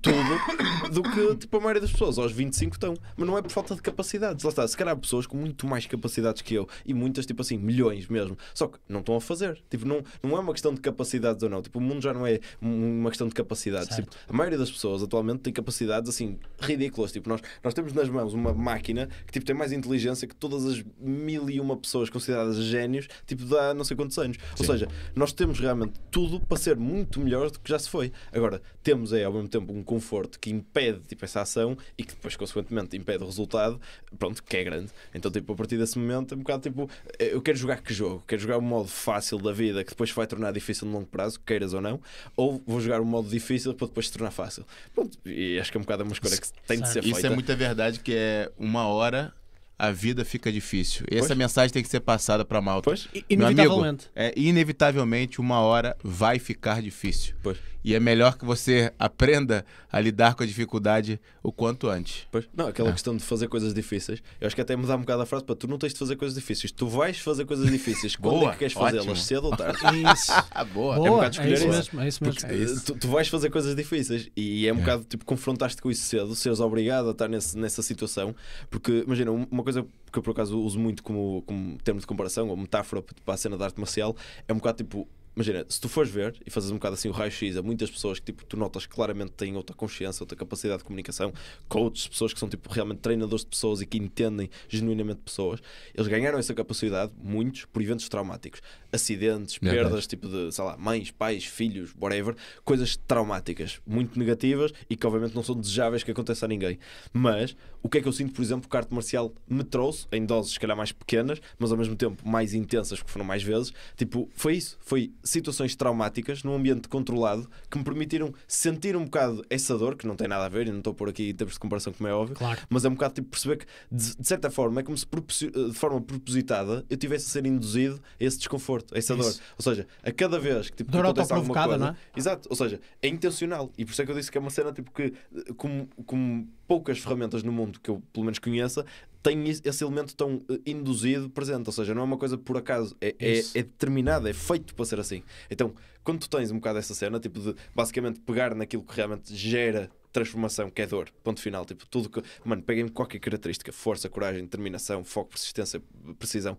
tudo do que tipo, a maioria das pessoas aos 25 estão. Mas não é por falta de capacidades. Lá está, se calhar há pessoas com muito mais capacidades que eu e muitas, tipo assim, milhões mesmo. Só que não estão a fazer. Tipo, não, não é uma questão de capacidades ou não. Tipo, o mundo já não é um- uma questão de capacidades. Tipo, a maioria das pessoas atualmente tem capacidades assim ridículas. Tipo, nós, nós temos nas mãos uma máquina que tipo, tem mais inteligência que todas as mil e uma pessoas consideradas génios, tipo, de há não sei quantos anos. Ou Sim. seja, nós temos realmente tudo para ser muito melhor do que já se foi. Agora, temos é ao mesmo tempo um conforto que impede tipo, essa ação e que depois, consequentemente, impede o resultado, pronto, que é grande. Então, tipo, a partir desse momento, é um bocado tipo, eh, eu quero jogar que jogo? Quero jogar o modo fácil da vida que depois vai tornar difícil no longo prazo, queiras ou não, ou vou jogar o modo difícil para depois se tornar fácil. Pronto, e acho que é um bocado uma escolha que tem de ser. Isso feita. é muita verdade que é uma hora a vida fica difícil. E essa mensagem tem que ser passada para malta. Pois, I- Meu amigo, Inevitavelmente. é, inevitavelmente uma hora vai ficar difícil. pois. E é melhor que você aprenda a lidar com a dificuldade o quanto antes. Pois. Não, aquela É. questão de fazer coisas difíceis. Eu acho que até mudar um bocado a frase para tu não tens de fazer coisas difíceis. Tu vais fazer coisas difíceis. Quando Boa, é que queres fazê-las? Cedo ou tarde? Isso. Ah, boa. Boa, um bocado é, escolher isso isso. mesmo, é isso mesmo. É isso. Tu, tu vais fazer coisas difíceis e é um É. bocado tipo confrontaste com isso cedo, seres obrigado a estar nesse, nessa situação. Porque imagina, um- uma coisa que eu por acaso uso muito como, como termo de comparação ou metáfora para a cena da arte marcial é um bocado tipo. Imagina, se tu fores ver e fazes um bocado assim o raio-x a muitas pessoas que tipo, tu notas que claramente têm outra consciência, outra capacidade de comunicação, coaches, pessoas que são tipo, realmente treinadores de pessoas e que entendem genuinamente pessoas, eles ganharam essa capacidade, muitos, por eventos traumáticos. Acidentes, perdas, tipo de, sei lá, mães, pais, filhos, whatever, coisas traumáticas, muito negativas e que obviamente não são desejáveis que aconteça a ninguém. Mas o que é que eu sinto, por exemplo, que a arte marcial me trouxe, em doses se calhar mais pequenas, mas ao mesmo tempo mais intensas, porque foram mais vezes. Tipo, foi isso. Foi situações traumáticas num ambiente controlado que me permitiram sentir um bocado essa dor, que não tem nada a ver, e não estou por aqui em termos de comparação, como é óbvio, Claro. mas é um bocado tipo perceber que, de, de certa forma, é como se proporci- de forma propositada eu tivesse a ser induzido a esse desconforto, a essa dor. Isso. Ou seja, a cada vez que tipo, Dor que acontece alguma coisa. não é? Exato, ou seja, é intencional. E por isso é que eu disse que é uma cena tipo que, eh, como, como poucas ferramentas no mundo que eu pelo menos conheça, tem esse elemento tão eh, induzido presente. Ou seja, não é uma coisa por acaso, é, é, é determinada, é feito para ser assim. Então, quando tu tens um bocado essa cena, tipo de basicamente pegar naquilo que realmente gera transformação, que é dor, ponto final, tipo tudo que. Mano, peguem qualquer característica, força, coragem, determinação, foco, persistência, precisão.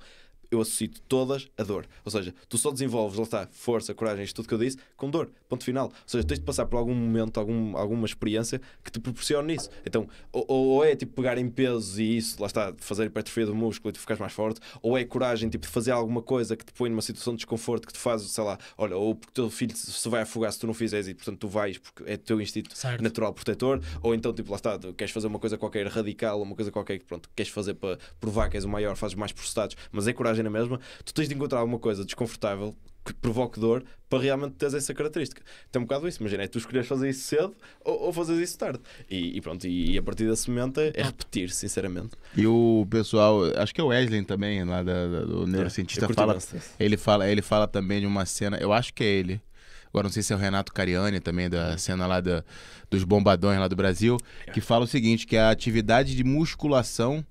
Eu associo todas a dor. Ou seja, tu só desenvolves, lá está, força, coragem, isto tudo que eu disse, com dor. Ponto final. Ou seja, tens de passar por algum momento, algum, alguma experiência que te proporcione isso. Então, ou, ou é tipo pegar em pesos e isso, lá está, fazer hipertrofia do músculo e tu ficares mais forte, ou é coragem tipo de fazer alguma coisa que te põe numa situação de desconforto que te faz, sei lá, olha, ou porque o teu filho se vai afogar se tu não fizeres e portanto tu vais porque é teu instinto Certo. natural protetor, ou então tipo lá está, tu queres fazer uma coisa qualquer radical, uma coisa qualquer que pronto, queres fazer para provar que és o maior, fazes mais processados, mas é coragem na mesma, tu tens de encontrar alguma coisa desconfortável que provoque dor para realmente teres essa característica. Tem um bocado isso, imagina, é tu escolheres fazer isso cedo ou, ou fazer isso tarde. E, e pronto, e, a partir desse momento é, é repetir, sinceramente. E o pessoal, acho que é o Wesley também, lá da, da- do neurocientista, Eu curti fala, ele fala, ele fala também de uma cena, eu acho que é ele. Agora não sei se é o Renato Cariani também, da cena lá da, dos bombadões lá do Brasil, que fala o seguinte, que a atividade de musculação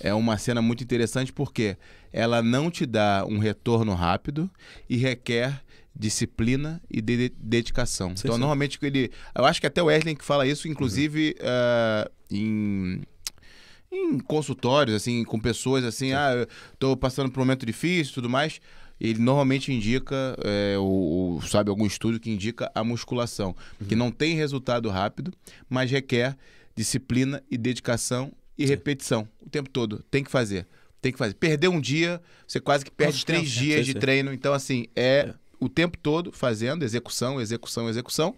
é uma cena muito interessante porque ela não te dá um retorno rápido e requer disciplina e de- dedicação. Sim, então, sim. normalmente ele, eu acho que até o Wesley que fala isso, inclusive ah, em em consultórios, assim, com pessoas assim, ah, eu tô passando por um momento difícil e tudo mais. Ele normalmente indica, é, o, o- sabe, algum estudo que indica a musculação, que não tem resultado rápido, mas requer disciplina e dedicação e repetição o tempo todo. Tem que fazer. Tem que fazer. Perder um dia, você quase que perde três dias de treino. Então, assim, é, É. o tempo todo fazendo execução, execução, execução.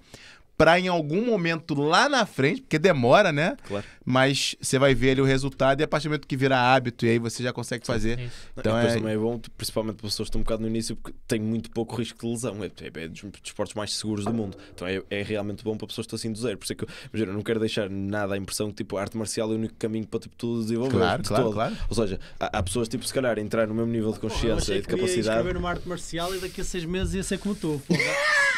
Pra em algum momento lá na frente, porque demora, né? Claro. Mas você vai ver ali o resultado e a partir do momento que vira hábito, e aí você já consegue fazer. Isso. Então e é- também é bom, principalmente para pessoas que estão um bocado no início, porque tem muito pouco risco de lesão. É, é, é dos desportos mais seguros do mundo. Então é, é realmente bom para pessoas que estão assim do zero. Por isso é que eu, imagina, eu não quero deixar nada a impressão que tipo, a arte marcial é o único caminho para tipo, tudo desenvolver. Claro, de claro, todo. claro. Ou seja, há, há pessoas tipo, se calhar, entrar no mesmo nível de eu consciência e de capacidade. inscrever numa arte marcial e daqui a seis meses ia ser como tu. porra.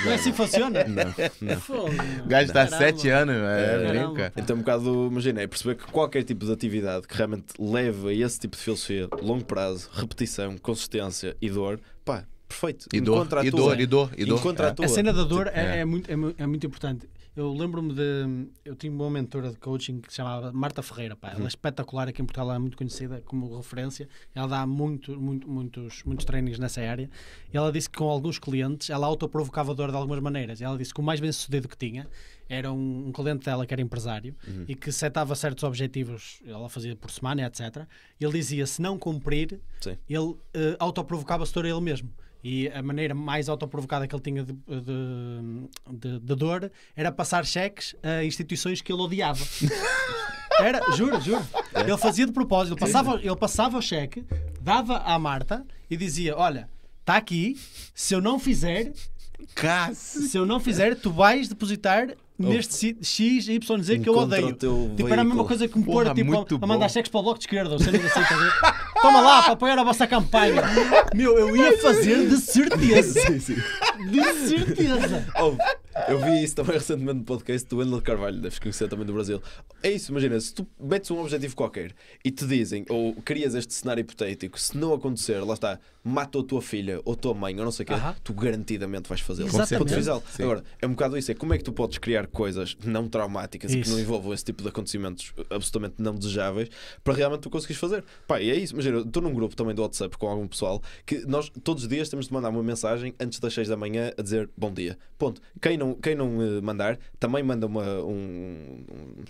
Não é assim que funciona? Não, não. O gajo está há Caramba. sete anos, é, Caramba. brinca. Então, um bocado, imagina, é perceber que qualquer tipo de atividade que realmente leve a esse tipo de filosofia, longo prazo, repetição, consistência e dor, pá, perfeito. E dor, e dor, e dor, e dor. Encontra a É. tua. A cena da dor Tipo, é, é. é muito, é, é muito importante. Eu lembro-me de. Eu tinha uma mentora de coaching que se chamava Marta Ferreira. Pá. Uhum. Ela é espetacular aqui em Portugal, ela é muito conhecida como referência. Ela dá muito, muito, muitos, muitos treinos nessa área. E ela disse que com alguns clientes ela autoprovocava dor de algumas maneiras. Ela disse que o mais bem sucedido que tinha era um, um cliente dela que era empresário Uhum. e que setava certos objetivos, ela fazia por semana, etc. E ele dizia: se não cumprir, Sim. ele eh, autoprovocava-se dor a ele mesmo. E a maneira mais autoprovocada que ele tinha de, de, de- de dor era passar cheques a instituições que ele odiava. Era, juro, juro. Ele fazia de propósito. Ele passava, ele passava o cheque, dava à Marta e dizia: Olha, está aqui, se eu não fizer, se eu não fizer, tu vais depositar neste X, Y, Z que eu odeio. Tipo, era a mesma coisa que me Porra, pôr tipo, a, a mandar cheques para o bloco de esquerda. ou cenas assim? Toma lá para apoiar a vossa campanha. Meu, eu ia fazer de certeza. Sim, sim. De certeza. Oh, eu vi isso também recentemente no podcast do Wendel Carvalho, deves conhecer também do Brasil. É isso, imagina, se tu metes um objetivo qualquer e te dizem, ou crias este cenário hipotético, se não acontecer, lá está, mata a tua filha ou a tua mãe ou não sei o quê, Aham. tu garantidamente vais fazê-lo. Agora, é um bocado isso, é como é que tu podes criar coisas não traumáticas e que Isso. não envolvam esse tipo de acontecimentos absolutamente não desejáveis para realmente tu conseguires fazer. Pá, e é isso, imagina, estou num grupo também do WhatsApp com algum pessoal que nós todos os dias temos de mandar uma mensagem antes das 6 da manhã a dizer bom dia. Ponto. Quem não quem não eh, mandar, também manda uma, um,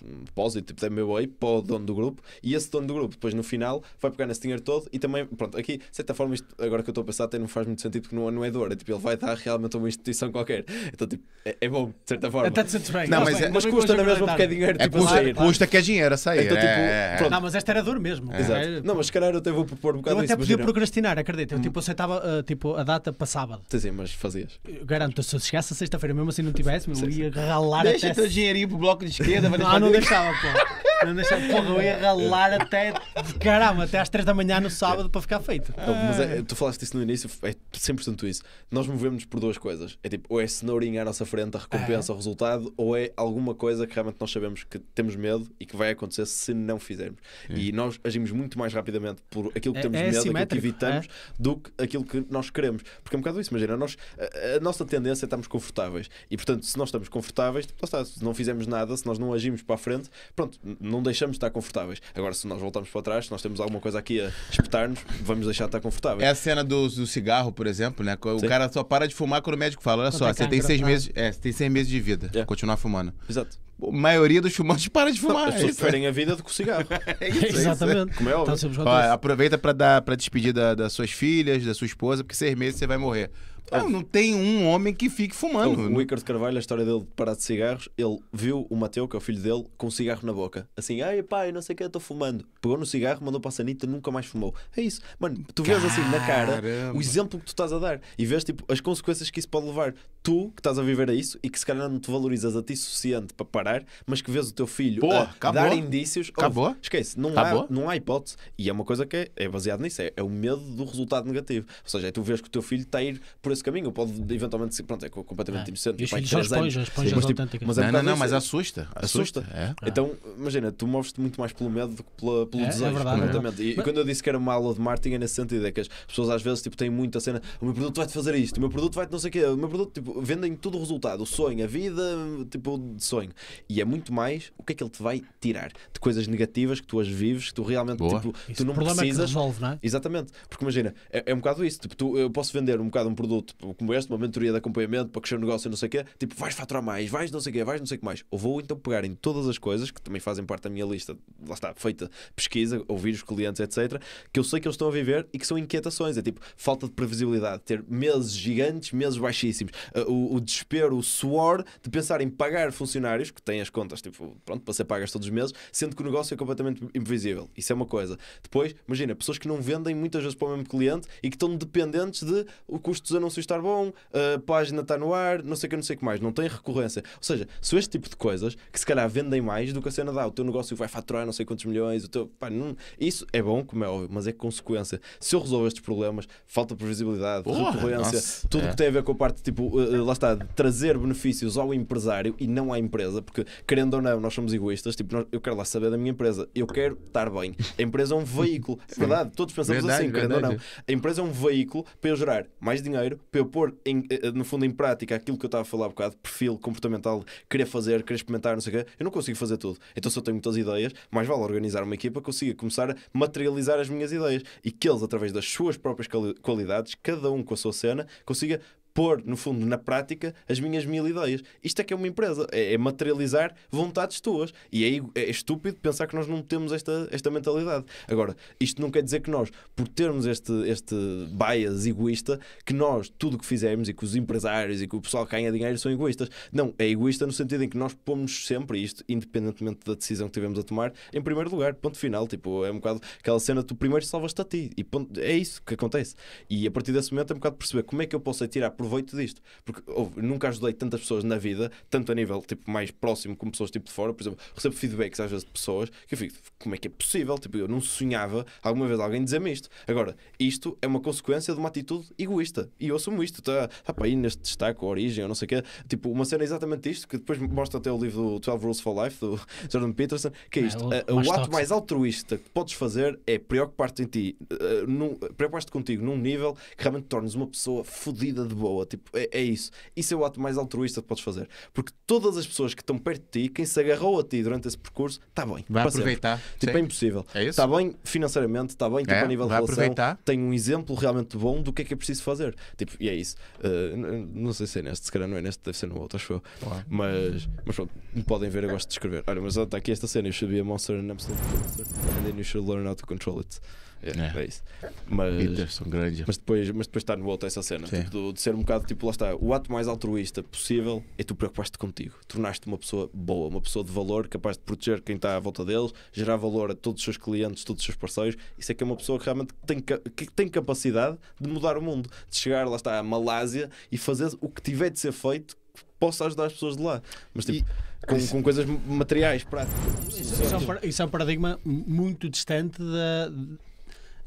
um depósito tipo da MBA para o dono do grupo e esse dono do grupo, depois no final, vai pegar nesse dinheiro todo e também, pronto, aqui, de certa forma, isto, agora que eu estou a pensar, até não faz muito sentido porque não, não é dor, é tipo, ele vai dar realmente a uma instituição qualquer. Então, tipo, é, é bom, de certa forma. Até sentes bem. Não, mas é- mas bem custa na mesma porque é dinheiro, É tipo, custa, sair. custa que é dinheiro a sair. Então, tipo, é, é. Não, mas esta era dor mesmo. Exato. É- Não, mas se calhar eu até vou propor um bocado Eu isso. até podia imagina. procrastinar, acredita. Eu tipo, aceitava ah, tipo, a data para sábado. Sim, sim, mas fazias. Garanto, se eu chegasse a sexta-feira, mesmo assim não tivesse, eu ia ralar Deixa até. teu dinheirinho pro bloco de esquerda. vai Não, deixava, pô. Não deixava, porra, eu ia ralar até. Caramba, até às 3 da manhã no sábado para ficar feito. Não, mas é- tu falaste isso no início, é 100% isso. Nós movemos por duas coisas. É tipo, ou é cenourinha à nossa frente, a recompensa, o resultado, ou é alguma coisa que realmente nós sabemos que temos medo e que vai acontecer se não fizermos. E nós agimos muito mais rapidamente por aquilo que É- temos é medo, aquilo que evitamos, do que aquilo que nós queremos. Porque é um bocado isso, imagina, nós, a, a nossa tendência é estarmos confortáveis. E portanto, se nós estamos confortáveis, tipo, está, se não fizermos nada, se nós não agimos para a frente, pronto, não deixamos de estar confortáveis. Agora, se nós voltamos para trás, se nós temos alguma coisa aqui a espetar-nos, vamos deixar de estar confortáveis. É a cena do, do cigarro, por exemplo, né? O Sim. cara só para de fumar quando o médico fala: olha Quando só, é você tem seis ah. meses. É, você tem seis meses de vida. É. Continuar fumando. Exato. A maioria dos fumantes para de fumar. As é pessoas isso. preferem a vida do que o cigarro. É isso, é isso. Exatamente. Como é óbvio. Então, sempre Ó, acontece. aproveita pra dar para despedir da- das suas filhas, da sua esposa, porque seis meses você vai morrer. Não, não tem um homem que fique fumando. O Ícaro de Carvalho, a história dele de parar de cigarros, ele viu o Mateu, que é o filho dele, com um cigarro na boca. Assim, ai pai, não sei o que, eu estou fumando. Pegou no cigarro, mandou para a sanita, nunca mais fumou. É isso. Mano, tu vês assim na cara o exemplo que tu estás a dar e vês tipo as consequências que isso pode levar. Tu que estás a viver a isso e que se calhar não te valorizas a ti suficiente para parar, mas que vês o teu filho a dar indícios. Ouve, Acabou. esquece, não Acabou. há, não há hipótese. E é uma coisa que é, é baseado nisso, é, é o medo do resultado negativo. Ou seja, é tu vês que o teu filho está a ir por esse caminho, pode eventualmente ser, pronto, é completamente É. inocente. E anos. esponjas, esponjas Mas, tipo, mas é Não, não, não, mas é- assusta. Assusta. Assusta. É. Então, imagina, tu moves-te muito mais pelo medo do que pela- pelo É, é desejo. verdade, completamente. E, e quando eu disse que era uma aula de marketing, é nesse sentido: é que as pessoas às vezes tipo, têm muita cena. O meu produto vai-te fazer isto, o meu produto vai-te não sei o quê. O meu produto, tipo, vendem tudo o resultado, o sonho, a vida, tipo, de sonho. E é muito mais o que é que ele te vai tirar de coisas negativas que tu as vives, que tu realmente, Boa. tipo, Isso, tu não o problema é que precisas. resolve, não é? Exatamente, porque imagina, é, é um bocado isso. Tipo, tu, eu posso vender um bocado um produto como este, uma mentoria de acompanhamento para crescer o negócio e não sei o quê. Tipo, vais faturar mais, vais não sei o quê, vais não sei o que mais. Ou vou então pegar em todas as coisas que também fazem parte da minha lista, lá está, feita pesquisa, ouvir os clientes, etc. Que eu sei que eles estão a viver e que são inquietações. É tipo, falta de previsibilidade, ter meses gigantes, meses baixíssimos, Uh, o, o desespero, o suor de pensar em pagar funcionários que têm as contas, tipo, pronto, para ser pagas todos os meses, sendo que o negócio é completamente imprevisível. Isso é uma coisa. Depois, imagina, pessoas que não vendem muitas vezes para o mesmo cliente e que estão dependentes de o custo dos anúncios estar bom, a página está no ar, não sei o que, não sei o que mais, não tem recorrência. Ou seja, são este tipo de coisas que se calhar vendem mais do que a cena dá. O teu negócio vai faturar não sei quantos milhões, o teu. Pá, não- isso é bom, como é óbvio, mas é consequência. Se eu resolvo estes problemas, falta de previsibilidade, Porra, recorrência, nossa, tudo é. que tem a ver com a parte, tipo, uh, uh, lá está, de trazer benefícios ao empresário e não à empresa, porque querendo ou não, nós somos egoístas. Tipo, nós- eu quero lá saber da minha empresa, eu quero estar bem. A empresa é um veículo, é verdade, todos pensamos Verdade, assim, querendo ou verdade. não. A empresa é um veículo para eu gerar mais dinheiro, para eu pôr, em, eh, no fundo, em prática aquilo que eu estava a falar há bocado, perfil comportamental, querer fazer, querer experimentar, não sei o quê. Eu não consigo fazer tudo. Então, se eu tenho muitas ideias, mais vale organizar uma equipa que consiga começar a materializar as minhas ideias e que eles, através das suas próprias quali- qualidades, cada um com a sua cena, consiga pôr, no fundo, na prática, as minhas mil ideias. Isto é que é uma empresa, é, é materializar vontades tuas. E é, é estúpido pensar que nós não temos esta, esta mentalidade. Agora, isto não quer dizer que nós, por termos este, este bias egoísta, que nós, tudo o que fizermos e que os empresários e que o pessoal que ganha dinheiro são egoístas. Não, é egoísta no sentido em que nós pomos sempre isto, independentemente da decisão que tivemos a tomar, em primeiro lugar, ponto final. Tipo, é um bocado aquela cena, tu primeiro salvas-te a ti. E ponto- é isso que acontece. E a partir desse momento é um bocado perceber como é que eu posso tirar proveito disto. Porque ouve, nunca ajudei tantas pessoas na vida, tanto a nível tipo, mais próximo como pessoas tipo de fora. Por exemplo, recebo feedbacks às vezes de pessoas que eu fico, como é que é possível? Tipo, eu não sonhava alguma vez alguém dizer-me isto. Agora, isto é uma consequência de uma atitude egoísta. E eu assumo isto. Está tá para aí neste destaque, a origem, ou não sei o quê. Tipo, uma cena é exatamente isto, que depois mostra até o livro do 12 Rules for Life, do Jordan Peterson, que é É, isto. o Eh, o mais ato tóxico. mais altruísta que podes fazer é preocupar-te em ti, eh, num- preocupar-te contigo num nível que realmente te tornes uma pessoa fodida de boa. Boa. Tipo, é, é isso. Isso é o ato mais altruísta que podes fazer. Porque todas as pessoas que estão perto de ti, quem se agarrou a ti durante esse percurso, está bem. Vai para sempre. aproveitar. Tipo, Sim. é impossível. É? Está bem financeiramente, está bem tipo, É, a nível de relação. aproveitar. Tem um exemplo realmente bom do que é que é preciso fazer. Tipo, e é isso. Uh, não sei se é neste, se calhar não é neste, deve ser no outro, acho eu. Claro. Mas, mas pronto, podem ver, eu gosto de escrever. Olha, mas está aqui esta cena: You should be a monster and absolute monster. And then you should learn how to control it. É, É. é isso. Mas, Peterson, grande. mas depois, mas depois está no outro essa cena, tipo, do- de ser um bocado tipo, lá está, o ato mais altruísta possível é tu preocupaste contigo, tornaste uma pessoa boa, uma pessoa de valor, capaz de proteger quem está à volta deles, gerar valor a todos os seus clientes, todos os seus parceiros. Isso é que é uma pessoa que realmente tem, que tem capacidade de mudar o mundo, de chegar lá está à Malásia e fazer o que tiver de ser feito que possa ajudar as pessoas de lá. Mas tipo, com, com coisas materiais, práticas. Isso, isso é um, isso é um paradigma muito distante da,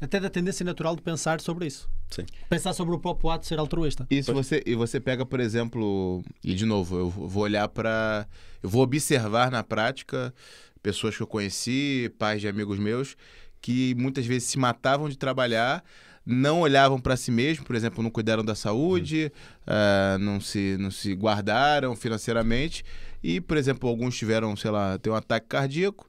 até da tendência natural de pensar sobre isso. Sim. Pensar sobre o próprio ato de ser altruísta. E se você, e você pega, por exemplo, e de novo, eu vou olhar para. Eu vou observar na prática pessoas que eu conheci, pais de amigos meus, que muitas vezes se matavam de trabalhar, não olhavam para si mesmos, por exemplo, não cuidaram da saúde, ah, não, se, não se guardaram financeiramente, e, por exemplo, alguns tiveram, sei lá, tem um ataque cardíaco.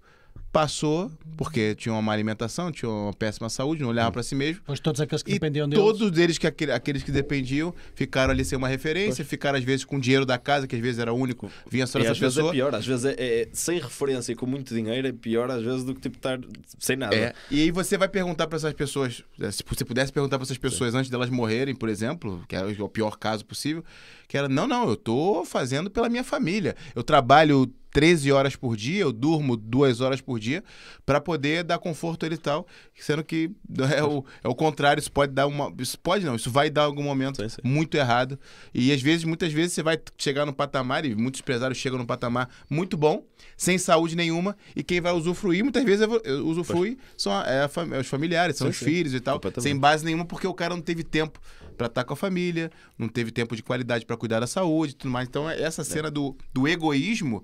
Passou, porque tinha uma má alimentação, tinha uma péssima saúde, não olhavam para si mesmo. Pois todos aqueles que E dependiam deles. todos eles, que aquele- aqueles que dependiam, ficaram ali sem uma referência, ficaram às vezes com o dinheiro da casa, que às vezes era único, vinha só E essa às vezes é pior, às vezes é, é- sem referência e com muito dinheiro é pior às vezes do que tipo estar sem nada. É, e aí você vai perguntar para essas pessoas, se você pudesse perguntar para essas pessoas antes delas morrerem, por exemplo, que é o pior caso possível, que era, não, não, eu tô fazendo pela minha família. Eu trabalho 13 horas por dia, eu durmo duas horas por dia para poder dar conforto a ele e tal, sendo que é o, é o contrário, isso pode dar uma, isso pode não, isso vai dar algum momento Sim, sim. muito errado. E às vezes, muitas vezes você vai chegar no patamar e muitos empresários chegam no patamar muito bom, sem saúde nenhuma, e quem vai usufruir, muitas vezes usufrui são a- é a é os familiares, são Sim, os filhos e tal, sem base nenhuma, porque o cara não teve tempo para estar com a família, não teve tempo de qualidade para cuidar da saúde e tudo mais. Então, é essa cena do, do egoísmo,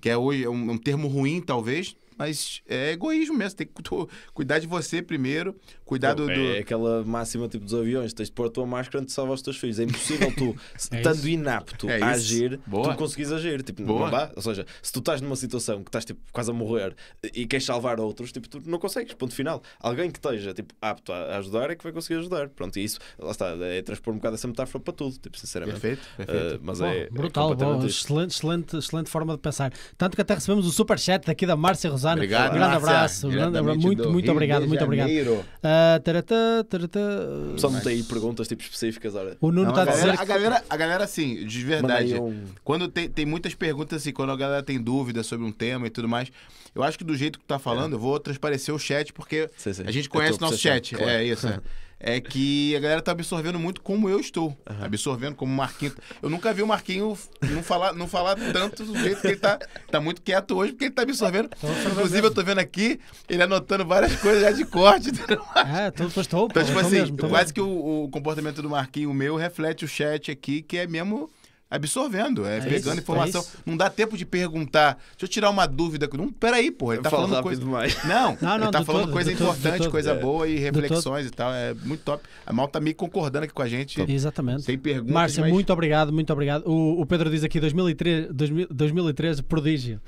que é hoje é um, um termo ruim, talvez, mas é egoísmo mesmo. Tem que cu- cuidar de você primeiro, cuidar do. Não, do- É aquela máxima tipo dos aviões: tens de pôr a tua máscara antes de salvar os teus filhos. É impossível tu, É estando isso. inapto É a agir, Boa. tu conseguires agir. Tipo, Boa. não dá. Ou seja, se tu estás numa situação que estás tipo, quase a morrer e queres salvar outros, tipo, tu não consegues. Ponto final. Alguém que esteja tipo, apto a ajudar é que vai conseguir ajudar. Pronto, e isso, lá está, é transpor um bocado essa metáfora para tudo, tipo, sinceramente. Perfeito, perfeito. Uh, mas Bom, é, é brutal, bom, isto. excelente, excelente, excelente forma de pensar. Tanto que até recebemos o superchat aqui da Márcia Obrigado, um grande abraço, um grande abraço. Muito, muito Rio obrigado, muito obrigado. Janeiro. Ah, taratá. O pessoal não tem aí perguntas tipo, específicas, olha. O Nuno está a, a dizer galera, que a, galera, a galera, assim, de verdade, um- quando tem, tem muitas perguntas, assim, quando a galera tem dúvidas sobre um tema e tudo mais, eu acho que do jeito que tu tá falando, eu vou transparecer o chat, porque Sim, sim. a gente É conhece nosso percepção, chat. claro. É isso, é. É que a galera tá absorvendo muito como eu estou. Absorvendo como o Marquinhos. Eu nunca vi o Marquinhos não falar, não falar tanto do jeito que ele tá. Tá muito quieto hoje, porque ele tá absorvendo. Inclusive, eu tô vendo aqui, ele anotando várias coisas já de corte. É, então depois estou. Então, tipo assim, mesmo, quase mesmo. que o, o comportamento do Marquinho meu reflete o chat aqui, que é mesmo absorvendo, é, É pegando isso, é informação. isso. não dá tempo de perguntar. Deixa eu tirar uma dúvida. Não, peraí, pô, ele tá Fala falando coisa. demais. Não, Não, não, ele tá falando todo, coisa importante, coisa É. boa e reflexões e tal. É muito top. A mal tá me concordando aqui com a gente. Exatamente. Sem perguntas. Márcia, mas- muito obrigado, muito obrigado. O, o Pedro diz aqui 2003, 2000, 2013, prodígio.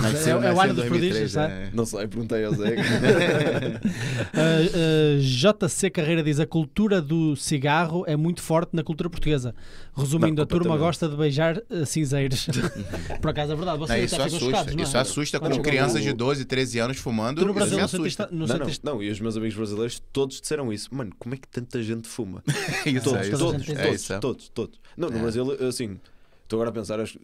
Nasceu- é, é o ano dos 2003, prodígios, sabe? é. Não sei, perguntei ao Zé. Uh, uh, JC Carreira diz a cultura do cigarro é muito forte na cultura portuguesa. Resumindo, Não, a turma gosta de beijar uh, cinzeiros. Por acaso é verdade. Não, Vocês isso até assusta. chocados, não é? Isso assusta Quando com crianças de 12, 13 anos fumando. Tu no isso Brasil me não assusta. sentiste, não Não, não, não, e os meus amigos brasileiros todos disseram isso. Mano, como é que tanta gente fuma? Isso, todos, é isso. todos, É todos, isso, é. todos, todos. Não, no É. Brasil, assim, estou agora a pensar, acho-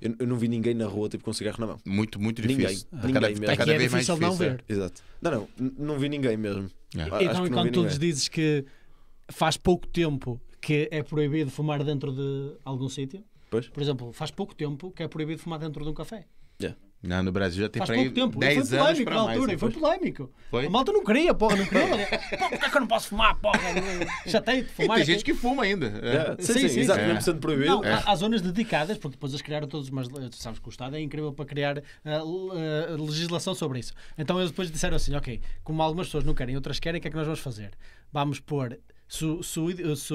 eu, não vi ninguém na rua tipo, com cigarro na mão. Muito, muito Ninguém. difícil. Tá Ninguém cada, mesmo. Aqui cada é vez mais difícil não ver. Exato. Não, não, não vi ninguém mesmo. É. Acho Então, que e não vi quando tu ninguém. lhes dizes que faz pouco tempo que é proibido fumar dentro de algum sítio, Pois. por exemplo, faz pouco tempo que é proibido fumar dentro de um café. Não, no Brasil já tem Faz para pouco tempo. 10 e anos foi polémico para na mais. altura, e foi polémico. Foi? A malta não queria, porra, não queria. Pô, porquê que eu não posso fumar, porra? De E fumar. tem gente que fuma ainda. É, É. sim, Sim, sim, sim, exato, mesmo sendo proibido. Não, É. há, há zonas dedicadas, porque depois eles criaram todos umas. Tu sabes que o Estado é incrível para criar l- ah, legislação sobre isso. Então eles depois disseram assim: ok, como algumas pessoas não querem, outras querem, o que é que nós vamos fazer? Vamos pôr Se, se, se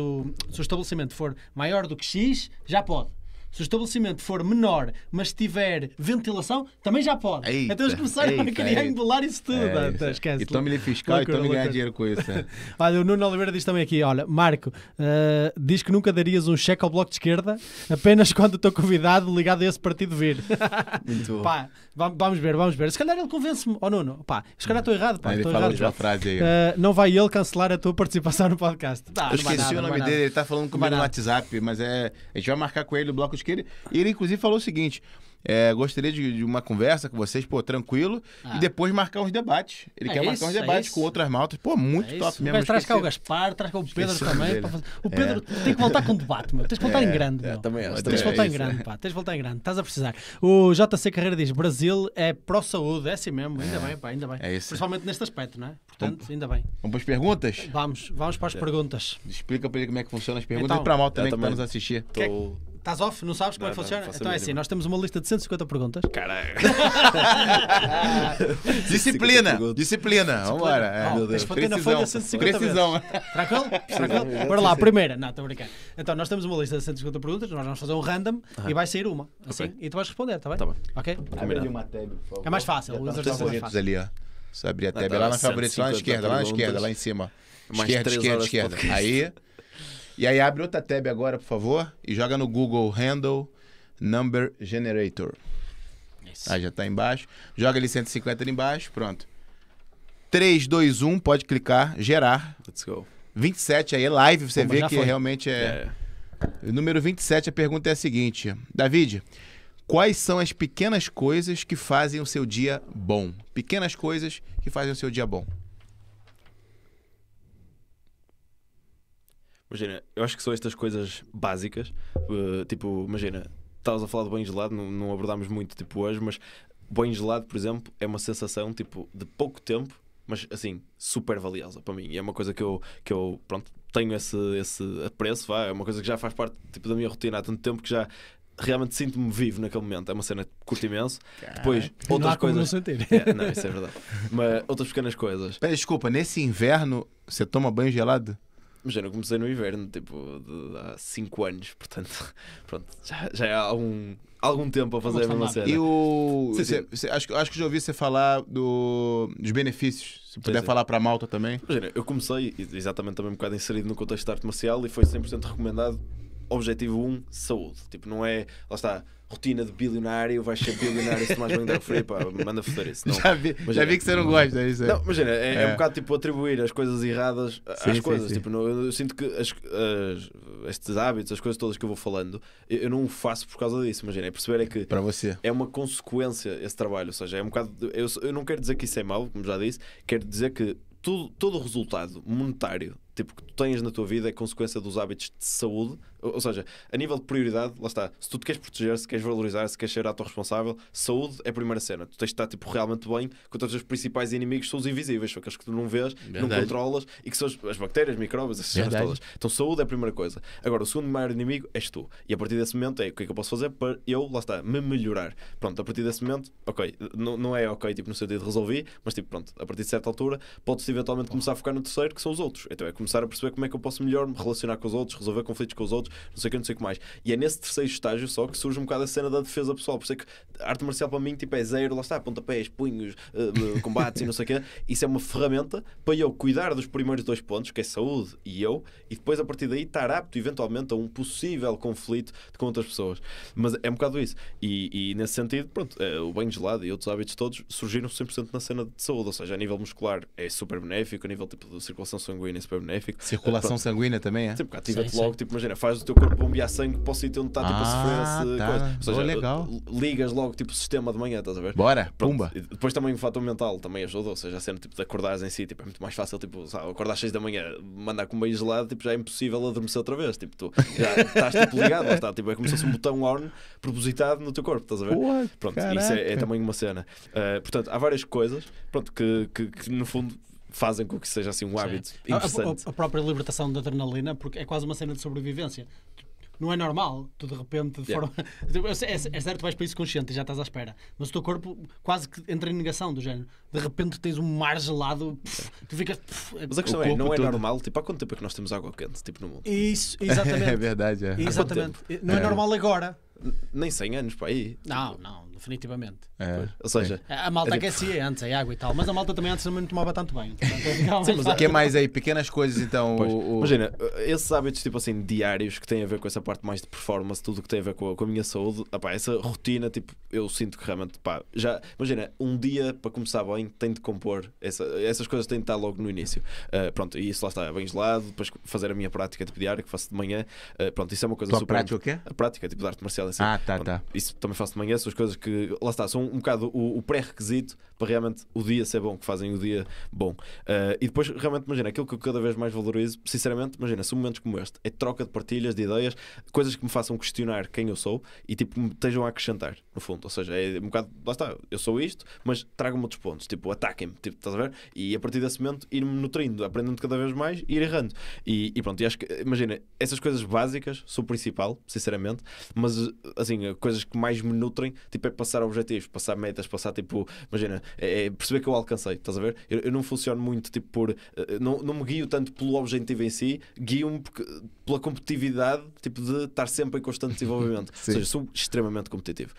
se o estabelecimento for maior do que X, já pode. Se o estabelecimento for menor, mas tiver ventilação, também já pode. Eita, então eles começaram eita, a triangular isso tudo. É, Então, esquece. E tome-lhe fiscal Loucura, e tome ganhar dinheiro com isso. é. Olha, o Nuno Oliveira diz também aqui: olha, Marco, eh, diz que nunca darias um cheque ao bloco de esquerda apenas quando o teu convidado ligado a esse partido vir. Muito bom. pá, va- vamos ver, vamos ver. Se calhar ele convence-me. Oh, Nuno, pá, se calhar estou errado, pá, estou errado. uma frase aí. Eh, não vai ele cancelar a tua participação no podcast. Tá, Eu esqueci nada, o nome dele, ele tá falando comigo no. WhatsApp, mas é. A gente vai marcar com ele o bloco esquerdo. E ele, inclusive, falou o seguinte: é, gostaria de, de uma conversa com vocês, pô, tranquilo, Ah. e depois marcar uns debates. Ele É quer marcar isso, uns é debates isso. com outras maltas. Pô, muito É top isso. O mesmo. traz cá o. Gaspar, traz cá o Pedro Esqueci o também. fazer- O Pedro tem que voltar com debate, meu. Tens de voltar em grande, É, meu. também acho, Tens também de voltar em grande, pá. Tens de voltar em grande. Estás a precisar. O JC Carreira diz: Brasil é pró-saúde. É assim mesmo. Ainda bem, pá, ainda bem. É isso. Principalmente neste aspecto, não é? Portanto, ainda bem. Vamos para as perguntas? Vamos, vamos para as perguntas. Explica para ele como é que funciona as perguntas Então, e para a malta também que está também. nos assistir. Estou. Estás off? Não sabes como é que Não, não, funciona? então é assim: nós temos uma lista de 150 perguntas. Caralho. Disciplina! Disciplina! Vambora. Oh, É, tens de bater na folha 150 Precisão. Tranquilo? Tranquilo? Bora lá, a primeira. Não, estou a brincar. Então, nós temos uma lista de 150 perguntas, nós vamos fazer um random e vai sair uma. Assim, Ok. e tu vais responder, está bem? Tá bem. Ok? Abre ali uma tab, por favor. É mais fácil, Já o tá nos exercício é mais ali, ó. Só abrir a tab tá lá na 150 favoritos, lá na esquerda, lá na esquerda, lá em cima. Mais esquerda, esquerda, esquerda. Aí. E aí abre outra tab agora, por favor, e joga no Google Handle Number Generator. Isso. Aí já tá embaixo. Joga ali 150 ali embaixo, pronto. 3, 2, 1, pode clicar, gerar. Let's go. 27 aí é live, você vê que foi. realmente é. É. Número 27, a pergunta é a seguinte: David, quais são as pequenas coisas que fazem o seu dia bom? Pequenas coisas que fazem o seu dia bom. Imagina, eu acho que são estas coisas básicas. uh, tipo, imagina, estavas a falar de banho gelado, não, não abordámos muito tipo hoje, mas banho gelado, por exemplo, é uma sensação tipo de pouco tempo, mas assim, super valiosa para mim. E é uma coisa que eu, que eu pronto, tenho esse, esse apreço, vá, é uma coisa que já faz parte tipo, da minha rotina há tanto tempo que já realmente sinto-me vivo naquele momento. É uma cena que curto imenso. Depois, não outras não coisas. sentir. É, não, isso é verdade. Mas outras pequenas coisas. Pera, desculpa, nesse inverno você toma banho gelado? Imagina, eu comecei no inverno, tipo, de, há 5 anos, portanto, pronto, já, já é há algum, algum tempo a fazer a mesma cena. E o. Sim, sim. acho, que- acho que já ouvi você falar do, dos benefícios. Se puder sim. falar para a malta também. Imagina, eu comecei exatamente também um bocado inserido no contexto de arte marcial e foi 100% recomendado. Objetivo 1, saúde. Tipo, não é, lá está, rotina de bilionário, vais ser bilionário se banho de água fria, pá, manda foder isso. Não. Já vi, Imagina. já vi que você não gosta disso. Não, imagina, é, é É. um bocado tipo atribuir as coisas erradas Sim, às sim, coisas. sim. Tipo, no- eu, eu sinto que as- as- estes hábitos, as coisas todas que eu vou falando, eu, eu não o faço por causa disso. Imagina, é perceber é que Para você. é uma consequência esse trabalho. Ou seja, é um bocado. Eu, eu não quero dizer que isso é mau, como já disse, quero dizer que todo o resultado monetário tipo, que tu tens na tua vida é consequência dos hábitos de saúde. Ou, ou seja, a nível de prioridade, lá está. Se tu te queres proteger, se queres valorizar, se queres ser autorresponsável, saúde é a primeira cena. Tu tens de estar tipo, realmente bem contra os teus principais inimigos, são os invisíveis, são aqueles que tu não vês, não Verdade. controlas e que são as, as bactérias, micróbios, essas Verdade. todas. Então, saúde é a primeira coisa. Agora, o segundo maior inimigo és tu. E a partir desse momento é o que é que eu posso fazer para eu, lá está, me melhorar. Pronto, a partir desse momento, ok, não, não é ok, tipo, no sentido de resolvi, mas tipo, pronto, a partir de certa altura, pode-se eventualmente começar a focar no terceiro, que são os outros. Então é começar a perceber como é que eu posso melhor me relacionar com os outros, resolver conflitos com os outros, não sei o que, não sei o que mais. E é nesse terceiro estágio só que surge um bocado a cena da defesa pessoal. Por isso é que arte marcial para mim tipo, é zero, lá está, pontapés, punhos, eh, combates e não sei o quê. Isso é uma ferramenta para eu cuidar dos primeiros dois pontos, que é saúde e eu, e depois a partir daí estar apto eventualmente a um possível conflito com outras pessoas. Mas é um bocado isso. E, e nesse sentido, pronto, eh, o banho gelado e outros hábitos todos surgiram 100% na cena de saúde, ou seja, a nível muscular é super benéfico, a nível tipo, de circulação sanguínea é super benéfico. Circulação sanguínea também, é? Tipo, ativa-te logo, tipo, imagina, faz o teu corpo bombear sangue para o sítio onde está tipo, a Ah, sofrer essa tá. coisa. Ou seja, legal. ligas logo tipo o sistema de manhã, estás a ver? Bora, Pronto. pumba. E depois também o fator mental também ajuda, ou seja, a cena tipo, de acordares em si, tipo, é muito mais fácil, tipo, sabe, acordar às 6 da manhã, mandar com um meio gelado, tipo, já é impossível adormecer outra vez, tipo, tu já estás tipo ligado, lá está, tipo, é como se fosse um botão on propositado no teu corpo, estás a ver? Porra, Pronto, isso é, é caraca. também uma cena. Uh, portanto, há várias coisas pronto, que, que, que, no fundo fazem com que seja assim um hábito A- a- interessante. A, a própria libertação da adrenalina, porque é quase uma cena de sobrevivência. não é normal. Tu de repente, de Yeah. forma. É, é certo, vais para isso consciente e já estás à espera. Mas o teu corpo quase que entra em negação do género. De repente tens um mar gelado, pff, tu ficas. pff, é- Mas a questão é, não é todo. normal, tipo, há quanto tempo é que nós temos água quente, tipo, no mundo? Isso, É exatamente. verdade, é. exatamente. Não é É. normal agora. Nem 100 anos, pá, aí. Não, não, definitivamente. É. Ou seja, A malta É aquecia antes, a água e tal, mas a malta também antes também não tomava tanto bem. Portanto, ficava mais mas O que mais aí? Pequenas coisas, então. O- o- Imagina, esses hábitos tipo assim, diários que têm a ver com essa parte mais de performance, tudo que tem a ver com a, com a minha saúde, opá, essa rotina, tipo, eu sinto que realmente, pá, já, imagina, um dia para começar bem tem de compor, essa- essas coisas têm de estar logo no início. Ah, pronto, e isso lá está, bem gelado, depois fazer a minha prática tipo, diária, que faço de manhã, Ah, pronto, isso é uma coisa Tua super. prática o quê? A prática, tipo, de arte marcial, assim. Ah, tá, Pronto, tá. Isso também faço de manhã, são as coisas que, lá está, são um bocado o, o pré-requisito para realmente o dia ser bom, que fazem o dia bom. Ah, e depois, realmente, imagina, aquilo que eu cada vez mais valorizo, sinceramente, imagina, são momentos como este, é troca de partilhas, de ideias, coisas que me façam questionar quem eu sou e tipo, me estejam a acrescentar, no fundo. Ou seja, é um bocado, lá está, eu sou isto, mas tragam-me outros pontos, tipo, ataquem-me, tipo, estás a ver? E a partir desse momento ir-me nutrindo, aprendendo cada vez mais e ir errando. E, e pronto, e acho que, imagina, essas coisas básicas são o principal, sinceramente, mas assim, coisas que mais me nutrem, tipo, é passar objetivos, passar metas, passar tipo, imagina, é, é perceber que eu alcancei, estás a ver? Eu, eu não funciono muito tipo por, eh, não, não me guio tanto pelo objetivo em si, guio-me pela competitividade, tipo, de estar sempre em constante desenvolvimento. Ou seja, sou extremamente competitivo,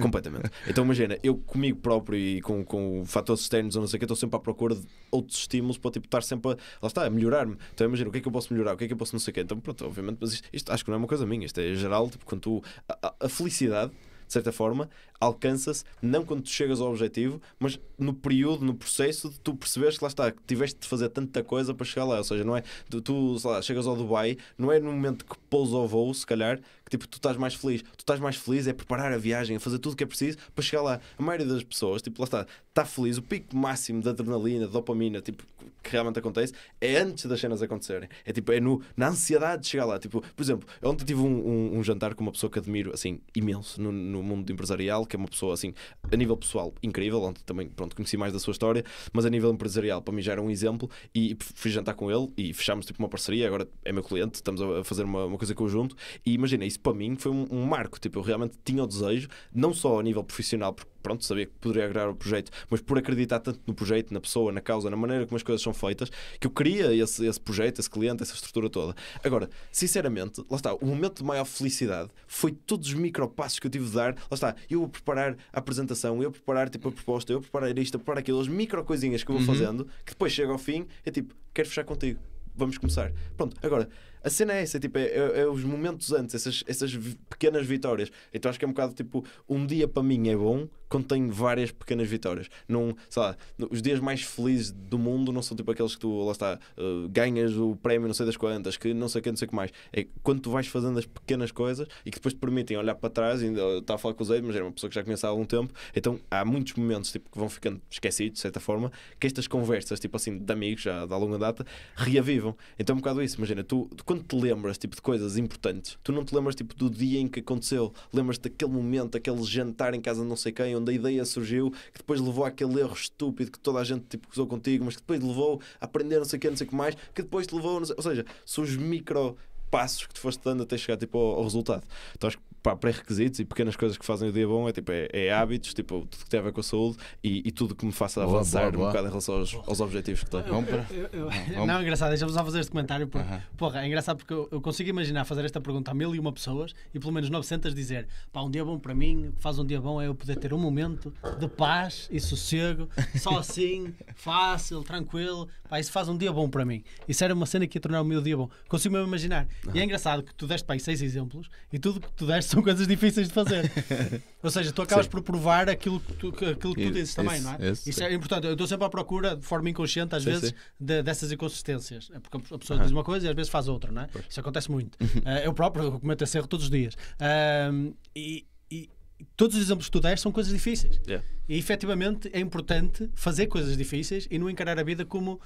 completamente. Então imagina, eu comigo próprio e com, com fatores externos ou não sei o que, estou sempre à procura de outros estímulos para tipo, estar sempre a, lá está, a melhorar-me. Então imagina, o que é que eu posso melhorar, o que é que eu posso não sei o que. Então pronto, obviamente, mas isto, isto acho que não é uma coisa minha, isto é geral, tipo, quando tu, a- a felicidade, de certa forma, alcança-se não quando tu chegas ao objetivo, mas no período, no processo de tu perceberes que lá está, que tiveste de fazer tanta coisa para chegar lá. Ou seja, não é tu, tu lá, chegas ao Dubai, não é no momento que pousa ao voo, se calhar, que tipo, tu estás mais feliz. Tu estás mais feliz é preparar a viagem, a fazer tudo o que é preciso para chegar lá. A maioria das pessoas, tipo, lá está, está feliz, o pico máximo de adrenalina, de dopamina, tipo, que realmente acontece, é antes das cenas acontecerem. É tipo, é no, na ansiedade de chegar lá. Tipo, por exemplo, ontem tive um, um- um jantar com uma pessoa que admiro, assim, imenso no, no mundo empresarial, que é uma pessoa, assim, a nível pessoal, incrível. Ontem também, pronto, conheci mais da sua história, mas a nível empresarial, para mim já era um exemplo. E fui jantar com ele e fechámos, tipo, uma parceria. Agora é meu cliente, estamos a fazer uma, uma coisa conjunto. E imagina, isso para mim foi um, um marco. Tipo, eu realmente tinha o desejo, não só a nível profissional, porque pronto, sabia que poderia agradar o projeto, mas por acreditar tanto no projeto, na pessoa, na causa, na maneira como as coisas são feitas, que eu queria esse, esse projeto, esse cliente, essa estrutura toda. Agora, sinceramente, lá está, o momento de maior felicidade foi todos os micropassos que eu tive de dar, lá está, eu preparar a apresentação, eu preparar tipo, a proposta, eu preparar isto, a preparar aquilo, as micro coisinhas que eu vou fazendo, que depois chega ao fim, é tipo, quero fechar contigo. Vamos começar. Pronto, agora, a cena é essa, tipo, é, é- é os momentos antes, essas, essas pequenas vitórias. Então acho que é um bocado tipo, um dia para mim é bom quando tenho várias pequenas vitórias. Não, sei lá, os dias mais felizes do mundo não são tipo aqueles que tu, lá está, uh, ganhas o prémio não sei das quantas, que não sei o que, não sei o que mais. É quando tu vais fazendo as pequenas coisas e que depois te permitem olhar para trás, ainda estava a falar com o Zé, mas era uma pessoa que já conhece há algum tempo, então há muitos momentos tipo, que vão ficando esquecidos, de certa forma, que estas conversas, tipo assim, de amigos já da longa data, reavivam. Então é um bocado isso, imagina, tu quando te lembras tipo, de coisas importantes, tu não te lembras tipo, do dia em que aconteceu, lembras daquele momento, aquele jantar em casa de não sei quem, onde a ideia surgiu, que depois levou àquele erro estúpido que toda a gente tipo, usou contigo, mas que depois levou a aprender não sei o que, não sei o que mais, que depois te levou, sei- ou seja, são os micro passos que tu foste dando até chegar tipo, ao, ao resultado. Então acho que pá, pré-requisitos e pequenas coisas que fazem o dia bom é, tipo, é, é hábitos, tipo, tudo que tem a ver com a saúde e, e tudo que me faça Boa, avançar boa, um boa. bocado em relação aos, aos objetivos que tenho. Eu- eu- Vamos. Não, é engraçado, deixa-me só fazer este comentário. Porque, Aham. Porra, é engraçado porque eu, eu consigo imaginar fazer esta pergunta a mil e uma pessoas e pelo menos 900 dizer: pá, um dia bom para mim, o que faz um dia bom é eu poder ter um momento de paz e sossego, só assim, fácil, tranquilo. Pá, isso faz um dia bom para mim. Isso era uma cena que ia tornar o meu dia bom. Consigo mesmo imaginar. E é engraçado que tu deste para aí seis exemplos e tudo que tu deste são coisas difíceis de fazer. Ou seja, tu acabas Sim. por provar aquilo que tu, aquilo que tu Isso, dizes também, não é? isso, Isso é importante. Eu estou sempre à procura, de forma inconsciente, às Sim, vezes, de- dessas inconsistências. É porque a pessoa diz uma coisa e às vezes faz outra, não é? Isso acontece muito. Eh, eu próprio eu cometo esse erro todos os dias. Ahm, e, e todos os exemplos que tu deste são coisas difíceis. Yeah. E efetivamente é importante fazer coisas difíceis e não encarar a vida como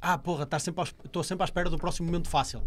ah, porra, estar sempre aos- estou sempre à espera do próximo momento fácil.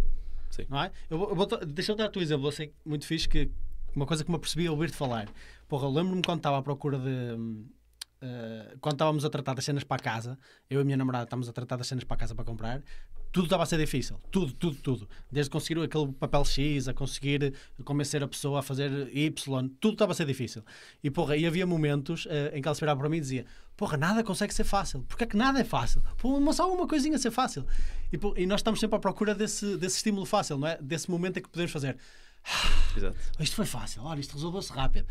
Sim. Não é? Eu vou, eu vou deixa eu dar o exemplo, assim, muito fixe, que uma coisa que me apercebi a ouvir-te falar. Porra, lembro-me quando estava à procura de. uh, quando estávamos a tratar das cenas para casa, eu e a minha namorada estávamos a tratar das cenas para casa para comprar, tudo estava a ser difícil. Tudo, tudo, tudo. Desde conseguir aquele papel X, a conseguir convencer a pessoa a fazer Y, tudo estava a ser difícil. E porra, e havia momentos uh, em que ela se virava para mim e dizia: Porra, nada consegue ser fácil. Porquê é que nada é fácil? Pô, só uma coisinha ser fácil. E, porra, e nós estamos sempre à procura desse, desse estímulo fácil, não é? Desse momento em que podemos fazer. Exato. Isto foi fácil, olha, isto resolveu-se rápido.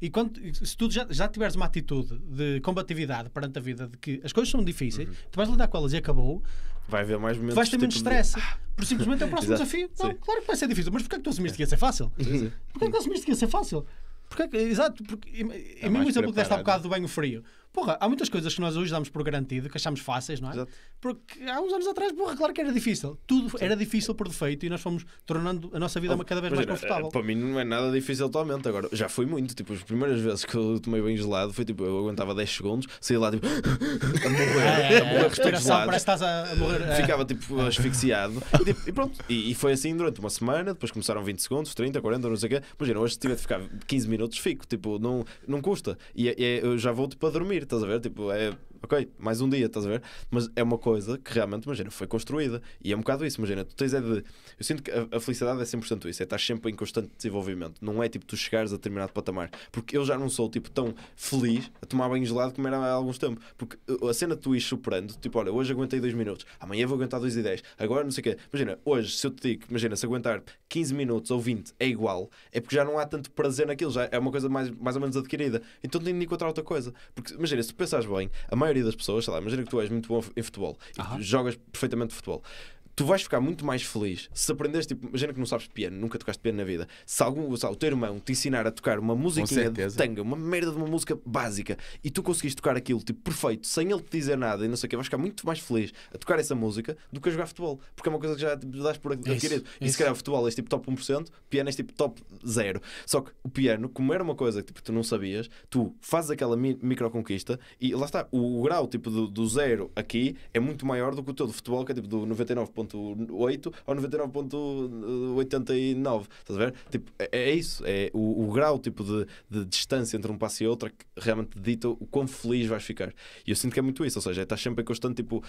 E quando, se tu já, já tiveres uma atitude de combatividade perante a vida, de que as coisas são difíceis, uhum. tu vais lidar com elas e acabou, vai haver mais momentos. Vais ter menos tipo stress. De... Por simplesmente é o próximo desafio. Não, claro que vai ser difícil, mas porquê é que tu assumiste que ia ser fácil? Porquê é que tu assumiste que ia ser fácil? Porque, exato, porque, é e mesmo o exemplo que deste há bocado do banho frio. Porra, há muitas coisas que nós hoje damos por garantido, que achamos fáceis, não é? Exato. Porque há uns anos atrás, porra, claro que era difícil. Tudo Sim. era difícil por defeito e nós fomos tornando a nossa vida oh, cada vez mais confortável. Para mim não é nada difícil atualmente. Agora, já foi muito. Tipo, as primeiras vezes que eu tomei banho gelado, foi tipo, eu aguentava 10 segundos, saía lá tipo, a morrer, é, a morrer, é, gelado. Parece que estás a morrer. É. Ficava tipo asfixiado. e, tipo, e pronto. E, e, foi assim durante uma semana, depois começaram 20 segundos, 30, 40, não sei o quê. Imagina, hoje se tiver de ficar 15 minutos, fico. Tipo, não, não custa. E, e eu já vou tipo a dormir, estás a ver? Tipo, é ok, mais um dia, estás a ver? Mas é uma coisa que realmente, imagina, foi construída. E é um bocado isso, imagina, tu tens é de. Eu sinto que a, a felicidade é 100% isso, é estar sempre em constante desenvolvimento. Não é tipo tu chegares a determinado patamar. Porque eu já não sou tipo tão feliz a tomar banho gelado como era há alguns tempos. Porque a cena tu ires superando, tipo, olha, hoje aguentei 2 minutos, amanhã vou aguentar 2 e 10, agora não sei o quê. Imagina, hoje, se eu te digo, imagina, se aguentar 15 minutos ou 20 é igual, é porque já não há tanto prazer naquilo, já é uma coisa mais, mais ou menos adquirida. Então tem de encontrar outra coisa. Porque imagina, se tu pensares bem, a maioria das pessoas, sei lá, imagina que tu és muito bom em futebol e jogas perfeitamente futebol tu vais ficar muito mais feliz se aprenderes, tipo, imagina que não sabes piano, nunca tocaste piano na vida. Se algum, se o teu irmão te ensinar a tocar uma musiquinha de tanga, uma merda de uma música básica, e tu conseguiste tocar aquilo, tipo, perfeito, sem ele te dizer nada e não sei o que, vais ficar muito mais feliz a tocar essa música do que a jogar futebol. Porque é uma coisa que já tipo, dás por adquirido. e se calhar futebol é tipo top 1%, piano é tipo top 0. Só que o piano, como era uma coisa que tipo, tu não sabias, tu fazes aquela mi micro conquista e lá está, o, o grau tipo do, do zero aqui é muito maior do que o teu do futebol, que é tipo do 99 99.8 ao 99.89. Estás a ver? Tipo, é, é isso. É o, o grau tipo, de, de, distância entre um passo e outro é que realmente dita o quão feliz vais ficar. E eu sinto que é muito isso. Ou seja, estás sempre em constante tipo,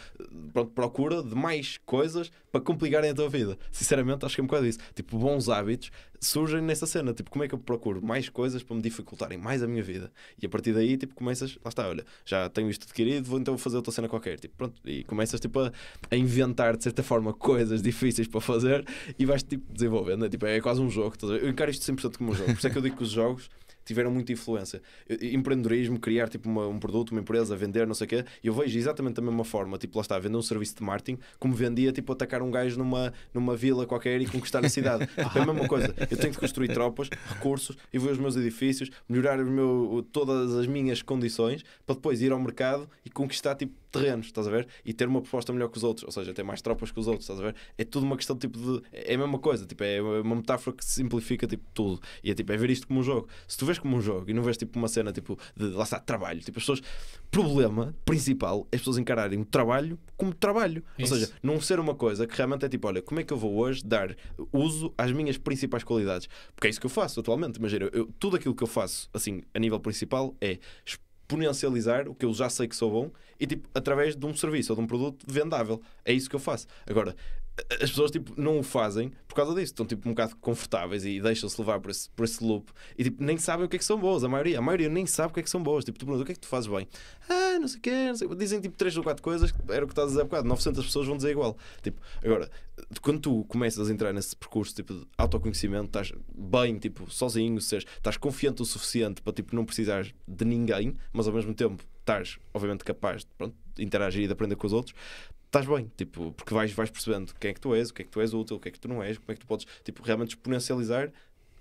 pronto, procura de mais coisas para complicarem a tua vida. Sinceramente, acho que é um bocado isso. Tipo, bons hábitos surgem nessa cena. Tipo, como é que eu procuro mais coisas para me dificultarem mais a minha vida? E a partir daí, tipo, começas, lá está, olha, já tenho isto adquirido, vou então fazer outra cena qualquer. Tipo, pronto, e começas tipo, a, a inventar de certa forma coisas difíceis para fazer e vais tipo desenvolvendo. Né? Tipo, é quase um jogo. Eu encaro isto 100% como um jogo. Por isso é que eu digo que os jogos tiveram muita influência. Empreendedorismo, criar tipo uma, um produto, uma empresa, vender, não sei o quê, eu vejo exatamente da mesma forma, tipo, lá está, vender um serviço de marketing, como vendia, tipo, atacar um gajo numa, numa vila qualquer e conquistar a cidade. tipo, é a mesma coisa. Eu tenho que construir tropas, recursos, e ver os meus edifícios, melhorar o meu, todas as minhas condições, para depois ir ao mercado e conquistar, tipo, terrenos, estás a ver? E ter uma proposta melhor que os outros, ou seja, ter mais tropas que os outros, estás a ver? É tudo uma questão tipo de. É a mesma coisa, tipo, é uma metáfora que simplifica tipo, tudo. E é tipo, é ver isto como um jogo. Se tu vês como um jogo e não vês tipo uma cena tipo de lá está, trabalho, tipo, as pessoas. Problema principal é as pessoas encararem o trabalho como trabalho. Isso. Ou seja, não ser uma coisa que realmente é tipo, olha, como é que eu vou hoje dar uso às minhas principais qualidades? Porque é isso que eu faço atualmente. Imagina, eu, tudo aquilo que eu faço, assim, a nível principal, é exponencializar o que eu já sei que sou bom e tipo através de um serviço ou de um produto vendável. É isso que eu faço. Agora, as pessoas tipo, não o fazem por causa disso. Estão tipo, um bocado confortáveis e deixam-se levar por esse, por esse loop e tipo, nem sabem o que é que são boas. A maioria, a maioria nem sabe o que é que são boas. Tipo, tu perguntas o que é que tu fazes bem? Ah, não sei o quê. Não sei. Dizem tipo 3 ou 4 coisas, era o que estás a dizer há bocado. 900 pessoas vão dizer igual. Tipo, agora, quando tu começas a entrar nesse percurso tipo, de autoconhecimento, estás bem, tipo, sozinho, seja, estás confiante o suficiente para tipo, não precisares de ninguém, mas ao mesmo tempo estás, obviamente, capaz de pronto, interagir e de aprender com os outros, estás bem, tipo, porque vais, vais percebendo quem é que tu és, o que é que tu és útil, o que é que tu não és, como é que tu podes tipo, realmente exponencializar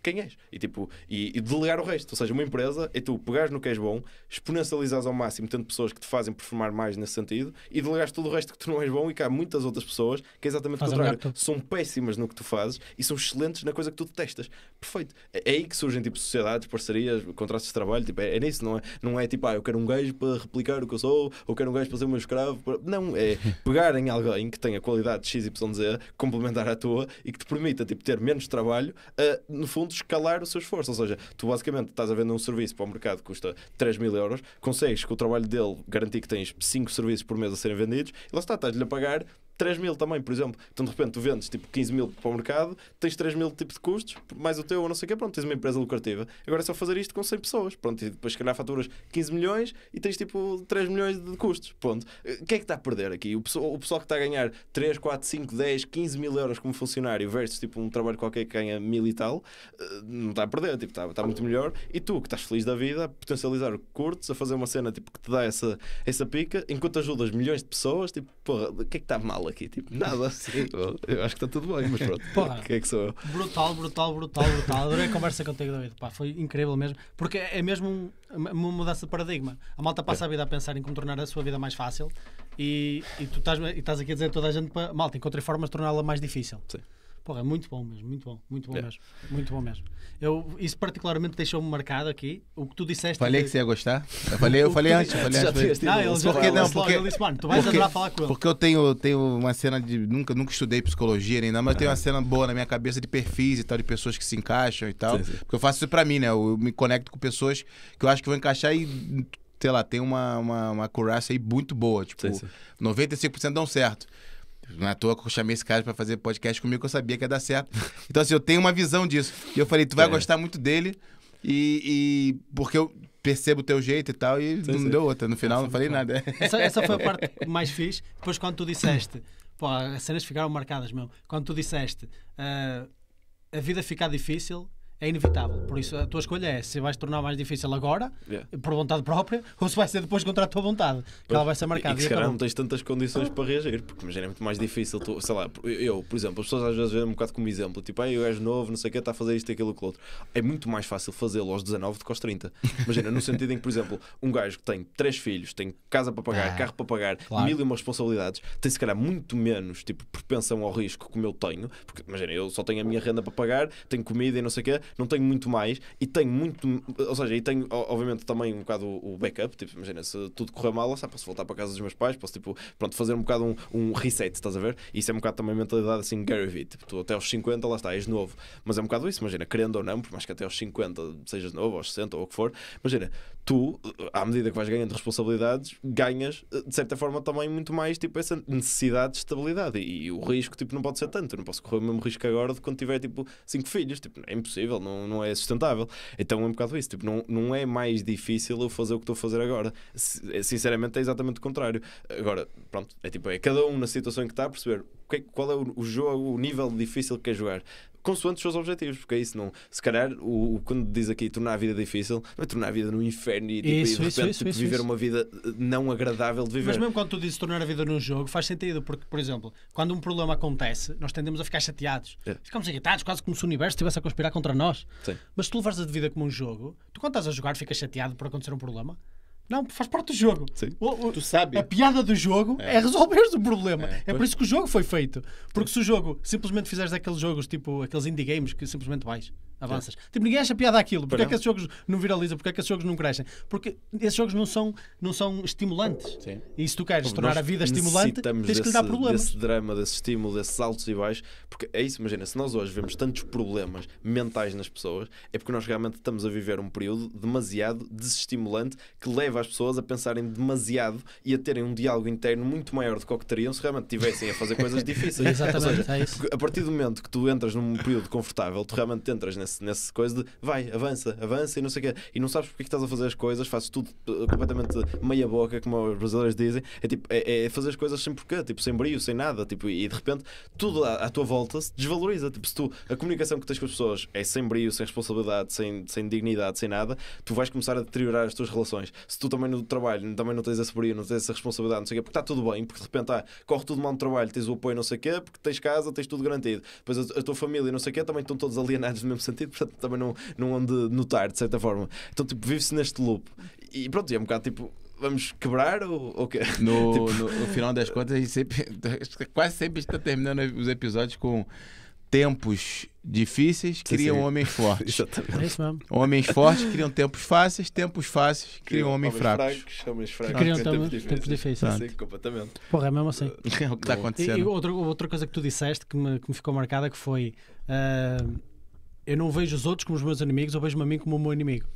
quem és. E, tipo, e, e, delegar o resto. Ou seja, uma empresa é tu pegares no que és bom, exponencializares ao máximo, tendo pessoas que te fazem performar mais nesse sentido, e delegares todo o resto que tu não és bom e que há muitas outras pessoas que é exatamente o contrário. São péssimas no que tu fazes e são excelentes na coisa que tu detestas. Perfeito. É, é aí que surgem tipo sociedades, parcerias, contratos de trabalho. Tipo, é, é nisso, não é, não é tipo, ah, eu quero um gajo para replicar o que eu sou, ou quero um gajo para ser o meu escravo. Não, é pegar em alguém que tenha qualidade XYZ, complementar a tua e que te permita tipo, ter menos trabalho, uh, no fundo escalar o seu esforço. Ou seja, tu basicamente estás a vender um serviço para o mercado que custa 3 mil euros, consegues com o trabalho dele garantir que tens 5 serviços por mês a serem vendidos e lá está, estás-lhe a pagar 3 mil também, por exemplo. Então de repente tu vendes tipo 15 mil para o mercado, tens 3 mil tipo de custos, mais o teu ou não sei o quê, pronto, tens uma empresa lucrativa. Agora é só fazer isto com 100 pessoas, pronto, e depois se calhar faturas 15 milhões e tens tipo 3 milhões de custos, pronto. O que é que está a perder aqui? O pessoal, o pessoal que está a ganhar 3, 4, 5, 10, 15 mil euros como funcionário versus tipo um trabalho qualquer que ganha mil e tal, eh, não está a perder, tipo, está, está muito melhor. E tu que estás feliz da vida, a potencializar o curtes, a fazer uma cena tipo, que te dá essa, essa pica, enquanto ajudas milhões de pessoas, tipo, porra, o que é que está mal aqui? Tipo, nada. Eu acho que está tudo bem, mas pronto. Porra. O que é que sou eu? Brutal, brutal, brutal, brutal. Adorei a conversa contigo, David. Pá, foi incrível mesmo. Porque é mesmo um- uma mudança de paradigma. A malta passa a vida a pensar em como tornar a sua vida mais fácil e, e tu estás, e estás aqui a dizer a toda a gente para malta, encontrei formas de torná-la mais difícil. Sim. Porra, é muito bom mesmo, muito bom, muito bom É. mesmo. Muito bom mesmo. Eu, isso particularmente deixou-me marcado aqui. O que tu disseste. Falei de- que você ia gostar. Eu falei, eu falei antes. Eu falei Já antes. Não, ele já Porque não, porque- ele disse, mano, tu vais porque- adorar falar com ele. Porque eu tenho, tenho uma cena de. Nunca, nunca estudei psicologia nem nada, mas eu tenho uma cena boa na minha cabeça de perfis e tal, de pessoas que se encaixam e tal. Sim, sim. Porque eu faço isso pra mim, né? Eu me conecto com pessoas que eu acho que vão encaixar e, sei lá, tem uma, uma, uma curaça aí muito boa. Tipo, Sim, sim. 95% dão certo. Não é à toa que eu chamei esse cara pra fazer podcast comigo, que eu sabia que ia dar certo. Então, assim, eu tenho uma visão disso. E eu falei, tu vai É. gostar muito dele. E, e- porque eu percebo o teu jeito e tal, e não sim. deu outra. No final, não falei nada. Essa, essa foi a parte mais fixe. Depois, quando tu disseste, pô, as cenas ficaram marcadas mesmo. Quando tu disseste, ah, a vida ficar difícil é inevitável. Por isso, a tua escolha é se vais tornar mais difícil agora, Yeah. por vontade própria, ou se vai ser depois contra a tua vontade. Que ela vai ser E marcada. que E se calhar não tens tantas condições para reagir, porque imagina é muito mais difícil. Tu, sei lá, eu, por exemplo, as pessoas às vezes veem um bocado como exemplo, tipo, aí o gajo novo, não sei o que, está a fazer isto, aquilo, aquilo outro. É muito mais fácil fazê-lo aos 19 do que aos 30. Imagina, no sentido em que, por exemplo, um gajo que tem três filhos, tem casa para pagar, Ah, carro para pagar, claro. mil e uma responsabilidades, tem se calhar muito menos tipo, propensão ao risco como eu tenho, porque imagina, eu só tenho a minha renda para pagar, tenho comida e não sei o quê, não tenho muito mais e tenho muito, ou seja, e tenho obviamente também um bocado o backup, tipo, imagina, se tudo correr mal, está, posso voltar para a casa dos meus pais, posso tipo, pronto, fazer um bocado um, um reset, estás a ver? Isso é um bocado também mentalidade assim, Gary Vee, tipo, tu até aos 50, lá está, és novo, mas é um bocado isso, imagina, querendo ou não, por mais que até aos 50 sejas novo, aos 60 ou o que for, imagina, tu, à medida que vais ganhando responsabilidades, ganhas, de certa forma, também muito mais, tipo, essa necessidade de estabilidade. E, o risco, tipo, não pode ser tanto, eu não posso correr o mesmo risco agora de quando tiver, tipo, cinco filhos, tipo, é impossível, não, não é sustentável. Então é um bocado isso, tipo, não, não é mais difícil eu fazer o que estou a fazer agora. É, Sinceramente é exatamente o contrário. Agora, pronto, é tipo, é cada um na situação em que está a perceber é- qual é o, jogo, o nível difícil que quer jogar. Consoante os seus objetivos, porque é isso, não. Se calhar, o, o- quando diz aqui tornar a vida difícil, não é tornar a vida no inferno e, tipo, e Isso, de isso, repente isso, tipo, isso, viver uma vida eh, não agradável de viver. Mas mesmo quando tu dizes tornar a vida num jogo, faz sentido, porque, por exemplo, quando um problema acontece, nós tendemos a ficar chateados. É. Ficamos irritados, quase como se o universo estivesse a conspirar contra nós. Sim. Mas se tu levares a vida como um jogo, tu quando estás a jogar ficas chateado por acontecer um problema? Não, faz parte do jogo. Sim. O- o- Tu sabe. A piada do jogo é, resolveres o problema. É, por pois. isso que o jogo foi feito. Porque se o jogo simplesmente fizeres aqueles jogos, tipo aqueles indie games que simplesmente vais, avanças. Tipo, ninguém acha piada aquilo. Porque é que esses jogos não viralizam? Porque é que esses jogos não crescem? Porque esses jogos não são, não são estimulantes. Sim. E se tu queres Nós tornar a vida estimulante, tens que lhe dar desse- problemas. Desse drama, desse estímulo, desses altos e baixos. Porque é isso, imagina, se nós hoje vemos tantos problemas mentais nas pessoas, é porque nós realmente estamos a viver um período demasiado desestimulante que leva as pessoas a pensarem demasiado e a terem um diálogo interno muito maior do que o que teriam se realmente estivessem a fazer coisas difíceis. Exatamente, seja, é isso. a partir do momento que tu entras num período confortável, tu realmente entras nesse, nesse coisa de vai, avança, avança e não sei o quê, e não sabes porque é que estás a fazer as coisas, fazes tudo uh, completamente meia boca, como os brasileiros dizem, é tipo, é, é fazer as coisas sem porquê, tipo, sem brilho, sem nada, tipo, e de repente tudo à, à tua volta se desvaloriza. Tipo, se tu, a comunicação que tens com as pessoas é sem brilho, sem responsabilidade, sem, sem dignidade, sem nada, tu vais começar a deteriorar as tuas relações. Se tu também no trabalho também não tens esse brilho, não tens essa responsabilidade, não sei o quê, porque está tudo bem, porque de repente ah, corre tudo mal no trabalho, tens o apoio, não sei o quê, porque tens casa, tens tudo garantido. Depois a, a tua família, não sei o quê, também estão todos alienados no mesmo sentido, portanto também não, não hão de notar, de certa forma. Então, tipo, vive-se neste loop. E pronto, e é um bocado tipo, vamos quebrar ou o quê? No, Tipo- no, no final das contas, a gente sempre, quase sempre está terminando os episódios com tempos difíceis criam sim. homens fortes. Exatamente. É isso mesmo. Homens fortes criam tempos fáceis, tempos fáceis criam homens fracos. homens fracos, Criam tempos difíceis. tempos difíceis. Sim, completamente. Porra, é mesmo assim. É o que está Bom. E, e acontecendo. outra, outra coisa que tu disseste que me, que me ficou marcada que foi ah, eu não vejo os outros como os meus inimigos, eu vejo-me a mim como o meu inimigo.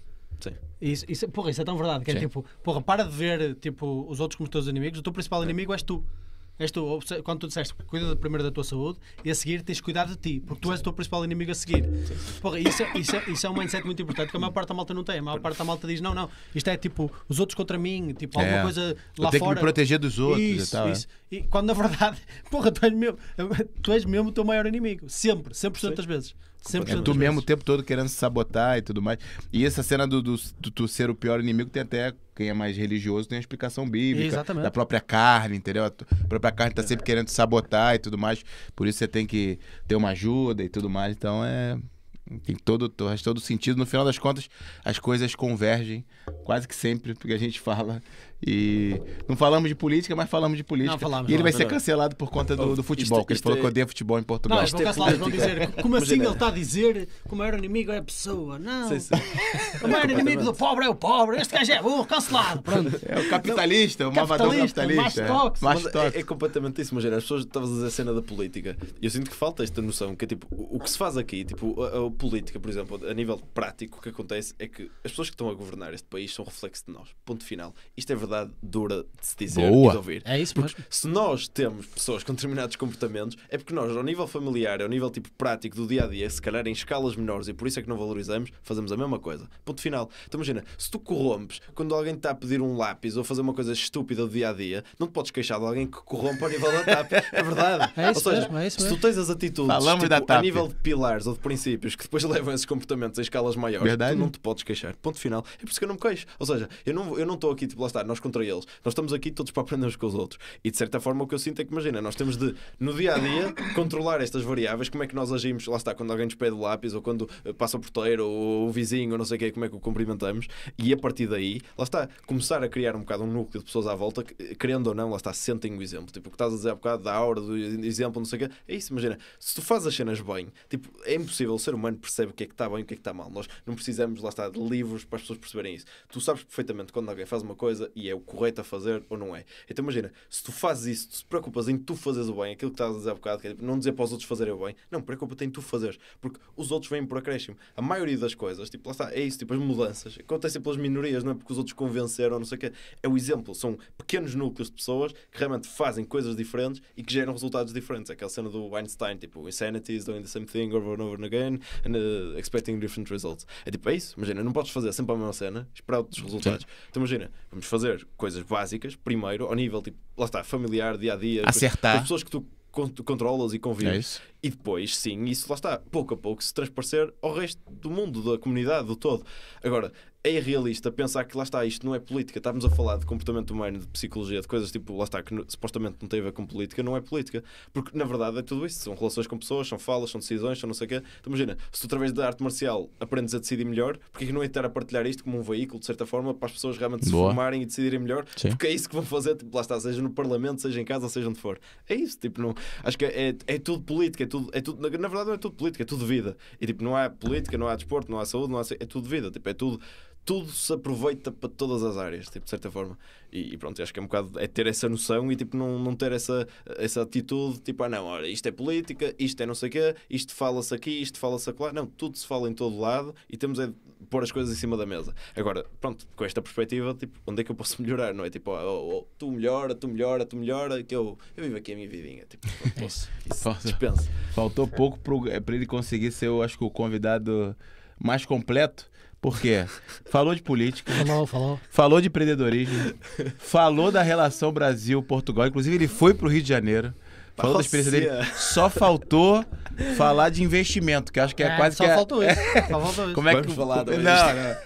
Sim. Isso, isso, porra, isso é tão verdade que é Sim. tipo, porra, para de ver tipo, os outros como teus inimigos, o teu principal inimigo és tu. És tu. Ou se- Quando tu disseste cuida primeiro da tua saúde e a seguir tens de cuidar de ti, porque tu és o teu principal inimigo a seguir. Porra, isso, é, isso, é, isso é um mindset muito importante que a maior parte da malta não tem. A maior parte da malta diz: não, não, isto é tipo os outros contra mim, tipo alguma É. coisa Eu lá tenho que fora. me proteger dos outros Isso, e tal. é. isso. E quando na verdade, porra, tu és mesmo, tu és mesmo o teu maior inimigo. Sempre, 100% das vezes. 100% É tu mesmo o tempo todo querendo se sabotar e tudo mais. E essa cena do, do, do tu ser o pior inimigo tem até, quem é mais religioso, tem a explicação bíblica. Exatamente. Da própria carne, entendeu? A própria carne tá sempre querendo te sabotar e tudo mais. Por isso você tem que ter uma ajuda e tudo mais. Então é. Tem todo, faz todo sentido. No final das contas, as coisas convergem quase que sempre, porque a gente fala. E não falamos de política, mas falamos de política. Não, falamos, e ele vai falamos. ser cancelado por conta do, do futebol, Isto- que ele falou é- que odeia futebol em Portugal. Não, Isto é vão dizer como assim ele está a dizer que o maior inimigo é a pessoa? Não. Sim, sim. O maior inimigo do pobre é o pobre. Este gajo é burro, cancelado. Pronto. É o capitalista, o malvador Capitalista, capitalista. tóxico. Macho Mas tóxico. é, é completamente isso, imagina, as pessoas estavas a dizer a cena da política e eu sinto que falta esta noção que é tipo, o, o que se faz aqui, tipo, a, a política, por exemplo, a nível prático, o que acontece é que as pessoas que estão a governar este país são reflexo de nós. Ponto final. Isto é verdade dura de se dizer Boa. e de ouvir. É isso Porque mesmo. se nós temos pessoas com determinados comportamentos, é porque nós, ao nível familiar, ao nível tipo prático do dia a dia, se calhar em escalas menores e por isso é que não valorizamos, fazemos a mesma coisa. Ponto final. Então imagina, se tu corrompes quando alguém te está a pedir um lápis ou fazer uma coisa estúpida do dia a dia, não te podes queixar de alguém que corrompe ao nível da TAP. É verdade. É isso ou seja, mesmo, é isso se tu mesmo. tens as atitudes tipo, da a nível de pilares ou de princípios que depois levam esses comportamentos em escalas maiores, Verdade. tu não te podes queixar. Ponto final. É por isso que eu não me queixo. Ou seja, eu não eu não estou aqui, tipo, lá está, nós contra eles. Nós estamos aqui todos para aprender uns com os outros. E de certa forma o que eu sinto é que, imagina, nós temos de, no dia a dia, controlar estas variáveis, como é que nós agimos, lá está, quando alguém nos pede lápis, ou quando eh, passa o porteiro, ou o vizinho, ou não sei o que, como é que o cumprimentamos, e a partir daí, lá está, começar a criar um bocado um núcleo de pessoas à volta, que, eh, querendo ou não, lá está, sentem o exemplo. Tipo, o que estás a dizer há bocado da aura, do exemplo, não sei o quê, é isso, imagina, se tu fazes as cenas bem, tipo, é impossível, o ser humano percebe o que é que está bem e o que é que está mal. Nós não precisamos, lá está, de livros para as pessoas perceberem isso. Tu sabes perfeitamente quando alguém faz uma coisa e é o correto a fazer ou não é. Então imagina, se tu fazes isso, tu se preocupas em tu fazeres o bem, aquilo que estás a dizer há bocado, que é não dizer para os outros fazerem o bem, não, preocupa-te em tu fazeres, porque os outros vêm por acréscimo. A maioria das coisas, tipo, lá está, é isso, tipo, as mudanças, acontecem pelas minorias, não é porque os outros convenceram, não sei o quê. É o exemplo, são pequenos núcleos de pessoas que realmente fazem coisas diferentes e que geram resultados diferentes. Aquela cena do Einstein, tipo, insanity is doing the same thing over and over and again and uh, expecting different results. É tipo, é isso, imagina, não podes fazer sempre a mesma cena, esperar outros resultados. Então imagina, vamos fazer coisas básicas, primeiro, ao nível, tipo, lá está, familiar, dia a dia, Acertar. as pessoas que tu con- controlas e convives. É. E depois, sim, isso lá está, pouco a pouco, se transparecer ao resto do mundo, da comunidade, do todo. Agora, é irrealista pensar que lá está, isto não é política. Estávamos a falar de comportamento humano, de psicologia, de coisas tipo, lá está, que supostamente não tem a ver com política, não é política. Porque na verdade é tudo isso. São relações com pessoas, são falas, são decisões, são não sei o quê. Então imagina, se tu através da arte marcial aprendes a decidir melhor, porque é que não é estar a partilhar isto como um veículo, de certa forma, para as pessoas realmente se Boa. formarem e decidirem melhor? Sim. Porque é isso que vão fazer, tipo, lá está, seja no Parlamento, seja em casa, seja onde for. É isso, tipo, não, acho que é, é tudo política, tudo, é tudo, na, verdade não é tudo política, é tudo vida. E tipo, não há política, não há desporto, não há saúde, não há, é tudo vida, tipo, é tudo, tudo se aproveita para todas as áreas, tipo, de certa forma. E, e pronto, acho que é um bocado é ter essa noção e tipo, não, não ter essa, essa atitude, tipo, ah não, olha, isto é política, isto é não sei o quê, isto fala-se aqui, isto fala-se lá. Não, tudo se fala em todo lado e temos é pôr as coisas em cima da mesa. Agora, pronto, com esta perspectiva, tipo, onde é que eu posso melhorar? Não é tipo, oh, oh, tu melhora, tu melhora, tu melhora, que eu, eu vivo aqui a minha vidinha. Tipo, não posso. Isso Falta- dispensa. Faltou pouco pro- é, pra ele conseguir ser, eu acho que, o convidado mais completo. Por quê? Falou de política, Falou, falou. falou de empreendedorismo, falou da relação Brasil-Portugal. Inclusive, ele foi pro Rio de Janeiro. Falou da experiência dele. Só faltou falar de investimento, que acho que é, quase só que. é- faltou isso. Só faltou isso. Como é Vamos que falar não, da não.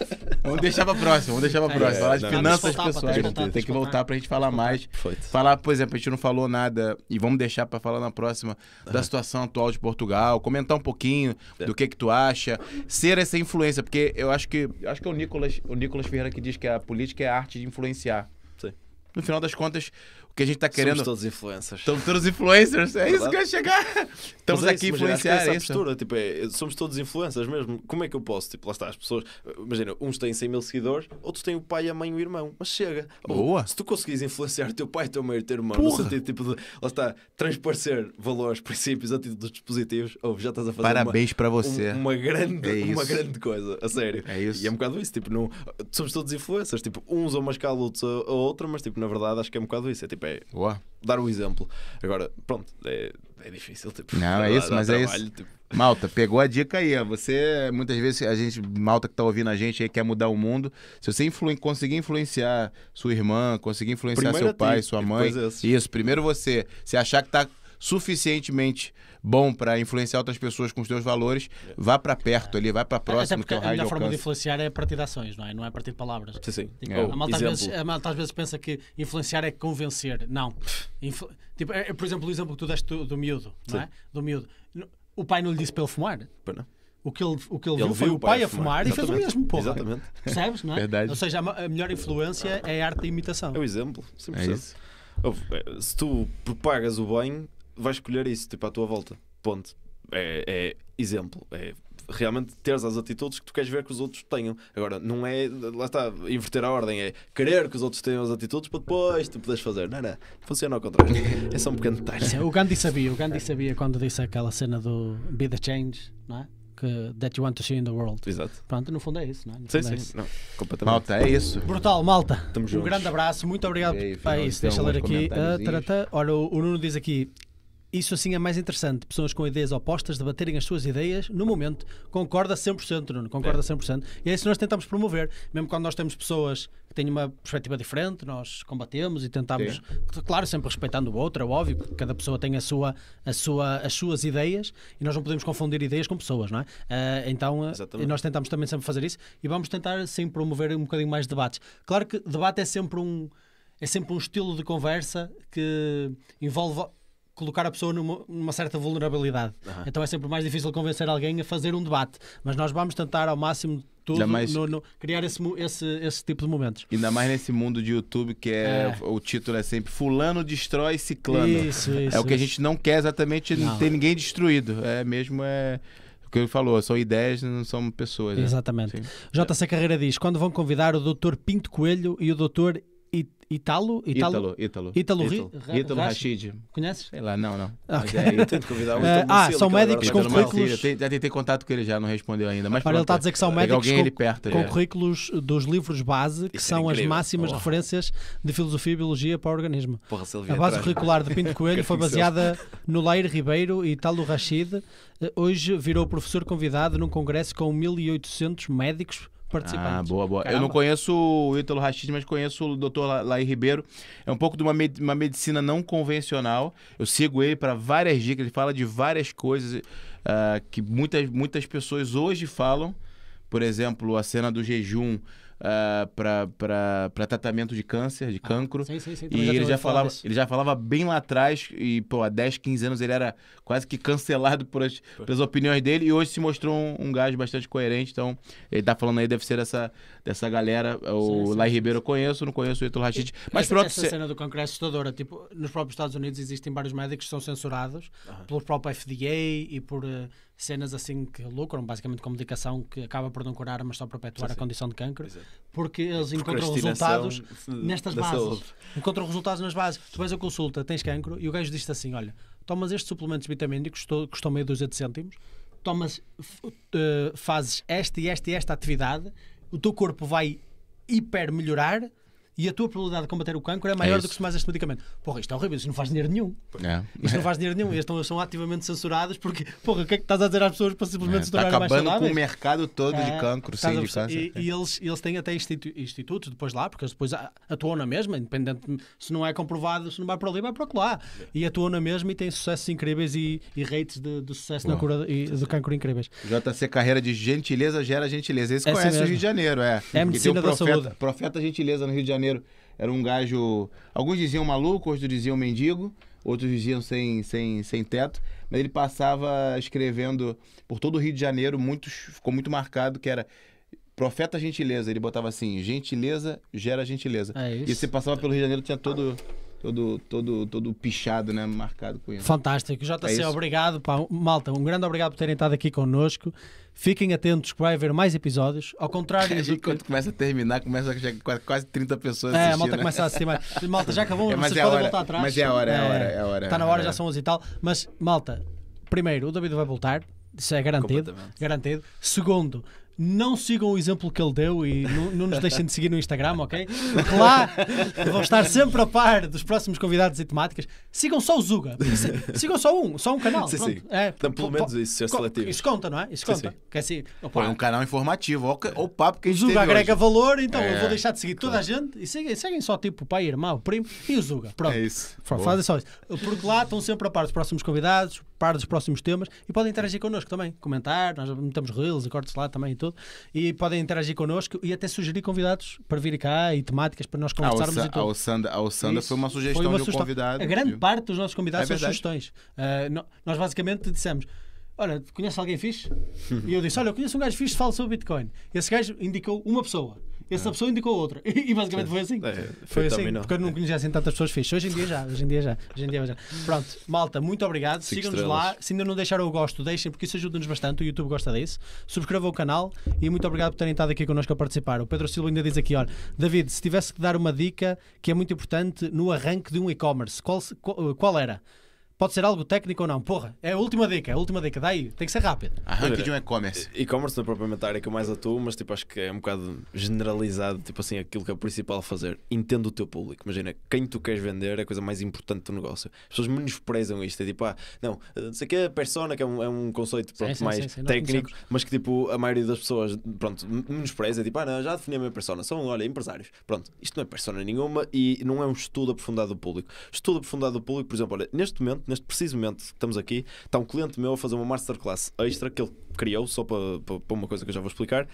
Vamos deixar pra próxima, vamos deixar pra É, próxima. falar de não. finanças voltar, pessoais. de voltar, Tem que voltar. pra gente falar mais. Perfeito. Falar, por exemplo, a gente não falou nada e vamos deixar pra falar na próxima da situação atual de Portugal, comentar um pouquinho É. do que que tu acha, ser essa influência, porque eu acho que eu acho que é o Nicolas, o Nicolas Ferreira que diz que a política é a arte de influenciar. Sim. No final das contas, o que a gente tá querendo. Somos todos influencers. Estamos todos influencers, é isso que eu ia chegar. Estamos Mas é aqui isso, imagina, influenciar essa é a isso. postura, tipo, é, somos todos influencers mesmo. Como é que eu posso? Tipo, lá está, as pessoas. Imagina, uns têm 100 mil seguidores, outros têm o pai, a mãe e o irmão. Mas chega. Ou, Boa. Se tu conseguires influenciar o teu pai, o teu mãe e o teu irmão, no Porra. sentido tipo de, lá está, transparecer valores, princípios, atitudes dispositivos, ou já estás a fazer Parabéns para uma, você. um- uma, grande, É uma grande coisa, a sério. É isso. E é um bocado isso, tipo, não, somos todos influencers, tipo, uns a uma escala, outros a, a outra, mas tipo, na verdade acho que é um bocado isso. É tipo, é Boa. dar o exemplo. Agora, pronto, é, é difícil. Tipo, Não, é isso, mas é trabalho, isso. tipo, Malta, pegou a dica aí. ó. Você, muitas vezes, a gente, malta que tá ouvindo a gente aí, quer mudar o mundo. Se você influen- conseguir influenciar sua irmã, conseguir influenciar Primeiro seu ti, pai, sua e mãe. esses. Isso, primeiro você. Se achar que tá suficientemente bom para influenciar outras pessoas com os seus valores, vá para perto ali, vai para Até próximo do porque teu a melhor forma de influenciar é a partir de ações, não é? Não é a partir de palavras. sim, sim. Tipo, É. A, malta vezes, a malta às vezes pensa que influenciar é convencer. Não. Influ- tipo, é- é, por exemplo, o exemplo que tu deste do, do miúdo, não é? Do miúdo. O pai não lhe disse para ele fumar. pá, não. O que ele, o que ele, Ele viu foi o pai a fumar, e fez o mesmo, porra. Exatamente. Percebes, não é? Verdade. Ou seja, a melhor influência é a arte da imitação. É o exemplo, 100%. É isso. É, Se tu propagas o bem, vais escolher isso, tipo, à tua volta. Ponto. É, é exemplo. É realmente teres as atitudes que tu queres ver que os outros tenham. Agora, não é, lá está, inverter a ordem, é querer que os outros tenham as atitudes para depois tu poderes fazer. Não, não. Funciona ao contrário. É só um pequeno detalhe. Sim, O Gandhi sabia, o Gandhi sabia quando disse aquela cena do Be the Change, não é? Que, that you want to see in the world. Exato. Pronto, no fundo é isso, não é? Sim, é sim. isso. Não, completamente. Malta, é isso. Brutal, malta. Tamo um juntos. grande abraço, muito obrigado. E aí, Fernando, isso, deixa eu ler aqui. Comentáriozinhos? taratá. Ora, o, o Nuno diz aqui. Isso assim é mais interessante. Pessoas com ideias opostas debaterem as suas ideias no momento. Concorda 100%, Nuno. Concorda 100%. E é isso que nós tentamos promover. Mesmo quando nós temos pessoas que têm uma perspectiva diferente, nós combatemos e tentamos, claro, sempre respeitando o outro, é óbvio, que cada pessoa tem a sua, a sua, as suas ideias e nós não podemos confundir ideias com pessoas, não é? Ah, então, ah, Exatamente. nós tentamos também sempre fazer isso e vamos tentar sim promover um bocadinho mais debates. Claro que debate é sempre um é sempre um estilo de conversa que envolve colocar a pessoa numa, numa certa vulnerabilidade. Então é sempre mais difícil convencer alguém a fazer um debate. Mas nós vamos tentar ao máximo tudo mais- no- no- criar esse, esse, esse tipo de momentos. Ainda mais nesse mundo de YouTube que é, É. o título é sempre Fulano destrói Ciclano. Isso, isso. é o que a isso. gente não quer exatamente Não. ter ninguém destruído. É mesmo é o que ele falou, são ideias, não são pessoas. né? Exatamente. Sim. JC Carreira diz: quando vão convidar o Dr. Pinto Coelho e o Dr. Italo? Ri- Ítalo. Ra- Ítalo Rashid? Rashid. Conheces? Sei lá, não, não. Mas Ok. é. Tento convidar Eh, Ítalo ah, são ele médicos com currículos- Já tentei contato com ele já, não respondeu ainda. Mas Ora, ele está a dizer que são médicos com, é. currículos dos livros base, que são as máximas referências de filosofia e biologia para o organismo. A base curricular de Pinto Coelho foi baseada no Lair Ribeiro e Talo Rachid. Eh, Hoje virou professor convidado num congresso com 1.800 médicos participantes. Ah, boa, boa. Eu Caramba. não conheço o Ítalo Rachid, mas conheço o Dr. La- Laí Ribeiro. É um pouco de uma, med- uma medicina não convencional. Eu sigo ele para várias dicas, ele fala de várias coisas ah, que muitas, muitas pessoas hoje falam. Por exemplo, a cena do jejum para tratamento de câncer, de cancro. Sim, sim, sim. E ele já, falava, ele já falava bem lá atrás, e pô, há 10, 15 anos ele era quase que cancelado por as, pelas opiniões dele, e hoje se mostrou um, um gajo bastante coerente. Então, ele tá falando aí, deve ser dessa, dessa galera. O Sim, Lai Ribeiro eu conheço, não conheço o Ítalo Rachid. Mas essa, pronto, essa se- cena do cancro é assustadora. Tipo, nos próprios Estados Unidos existem vários médicos que são censurados pelo próprio FDA e por eh, cenas assim que lucram, basicamente com medicação que acaba por não curar, mas só perpetuar a condição de cancro, Exato. porque eles encontram resultados nestas bases. saúde. Encontram resultados nas bases. Tu vais a consulta, tens cancro, e o gajo diz-te assim: olha, tomas estes suplementos vitamínicos, custou meia dúzia de cêntimos, tomas, eh, fazes esta e esta e esta atividade, o teu corpo vai hiper melhorar. E a tua probabilidade de combater o cancro é maior do isso. que se tomares este medicamento. Porra, isto é horrível, isto não faz dinheiro nenhum. é. Isto não faz dinheiro nenhum. Eles são ativamente censurados porque, porra, o que é que estás a dizer às pessoas para simplesmente se tá tornarem mais acabando com saudáveis? o mercado todo de É, cancro, estás sim, a de câncer. E, e eles, eles têm até institu- institutos depois lá, porque eles depois a- atuam na mesma, independente se não é comprovado, se não vai para ali, vai para lá. E atuam na mesma e têm sucessos incríveis e, e rates de, de sucesso na Boa. cura e, do cancro incríveis. JC Carreira de Gentileza gera gentileza. Esse Essa conhece o mesmo. Rio de Janeiro, é. É a E medicina tem o da profeta, saúde. Profeta Gentileza no Rio de Janeiro. Era um gajo. Alguns diziam maluco, outros diziam mendigo, outros diziam sem, sem, sem teto. Mas ele passava escrevendo por todo o Rio de Janeiro, muitos, ficou muito marcado que era. Profeta Gentileza, ele botava assim: gentileza gera gentileza. É isso. E você passava pelo Rio de Janeiro, tinha todo. todo, todo, todo pichado, né? Marcado com isso. Fantástico. JC, É isso. obrigado. Pá, malta, um grande obrigado por terem estado aqui connosco. Fiquem atentos que vai haver mais episódios. Ao contrário A do gente, que... quando começa a terminar, começa a já quase, quase 30 pessoas É, a malta né? começa a mais. Malta, já acabou, É, mas vocês é podem hora, voltar atrás. mas é a hora, é a hora, é a hora, Está na é hora, hora. já são 11 e tal. Mas, malta, primeiro, o David vai voltar. Isso é garantido. Garantido. Segundo, não sigam o exemplo que ele deu e não, não nos deixem de seguir no Instagram, ok? Porque lá vão estar sempre a par dos próximos convidados e temáticas. Sigam só o Zuga. Sigam só um, só um canal. Sim, pronto. sim. É, Então, pelo menos isso, ser co- seletivo. Isso conta, não é? Isso Sim, conta. sim. Que é assim, opa, é um canal informativo. Olha o, o papo que a o gente Zuga teve agrega hoje. valor, então É, eu vou deixar de seguir toda a gente e seguem, seguem só tipo o pai, irmão, o primo e o Zuga. Pronto. É isso. Fazem só isso. Porque lá estão sempre a par dos próximos convidados, par dos próximos temas e podem interagir connosco também. Comentar, nós metemos reels e cortes lá também e tudo. E podem interagir connosco e até sugerir convidados para vir cá e temáticas para nós A conversarmos Alça- e a tudo. Alçanda, a Alçanda Isso. foi uma sugestão Foi uma de um sugestão. convidado. A grande E- parte dos nossos convidados É são sugestões. Ah, no- nós basicamente dissemos: Olha, conhece alguém fixe? e eu disse: Olha, eu conheço um gajo fixe que fala sobre Bitcoin. Esse gajo indicou uma pessoa. Essa pessoa indicou outra. E, basicamente foi assim. É, Foi foi assim, porque eu não conhecia assim tantas pessoas fixas. Hoje em dia já, hoje em dia já, hoje em dia já. Pronto, malta, muito obrigado. Sigam-nos lá. Se ainda não deixaram o gosto, deixem, porque isso ajuda-nos bastante. O YouTube gosta disso. Subscrevam o canal e muito obrigado por terem estado aqui connosco a participar. O Pedro Silva ainda diz aqui: olha, David, se tivesse que dar uma dica que é muito importante no arranque de um e-commerce, qual, qual era? Pode ser algo técnico ou não? Porra, é a última dica, é a última dica. Daí, tem que ser rápido. Arranque de um e-commerce. E-commerce não é propriamente a área que eu mais atuo, mas tipo, acho que é um bocado generalizado, tipo assim, aquilo que é o principal a fazer. Entenda o teu público. Imagina, quem tu queres vender é a coisa mais importante do negócio. As pessoas menosprezam isto. É tipo, ah, não, não sei que é persona, que é um, é um conceito pronto, sim, mais sim, sim, nós técnico, mas que tipo, a maioria das pessoas, pronto, menospreza. É tipo, ah, não, já defini a minha persona, são, olha, empresários. Pronto, isto não é persona nenhuma e não é um estudo aprofundado do público. Estudo aprofundado do público, por exemplo, olha, neste momento, neste preciso momento que estamos aqui, está um cliente meu a fazer uma masterclass extra que ele criou, só para, para, para uma coisa que eu já vou explicar,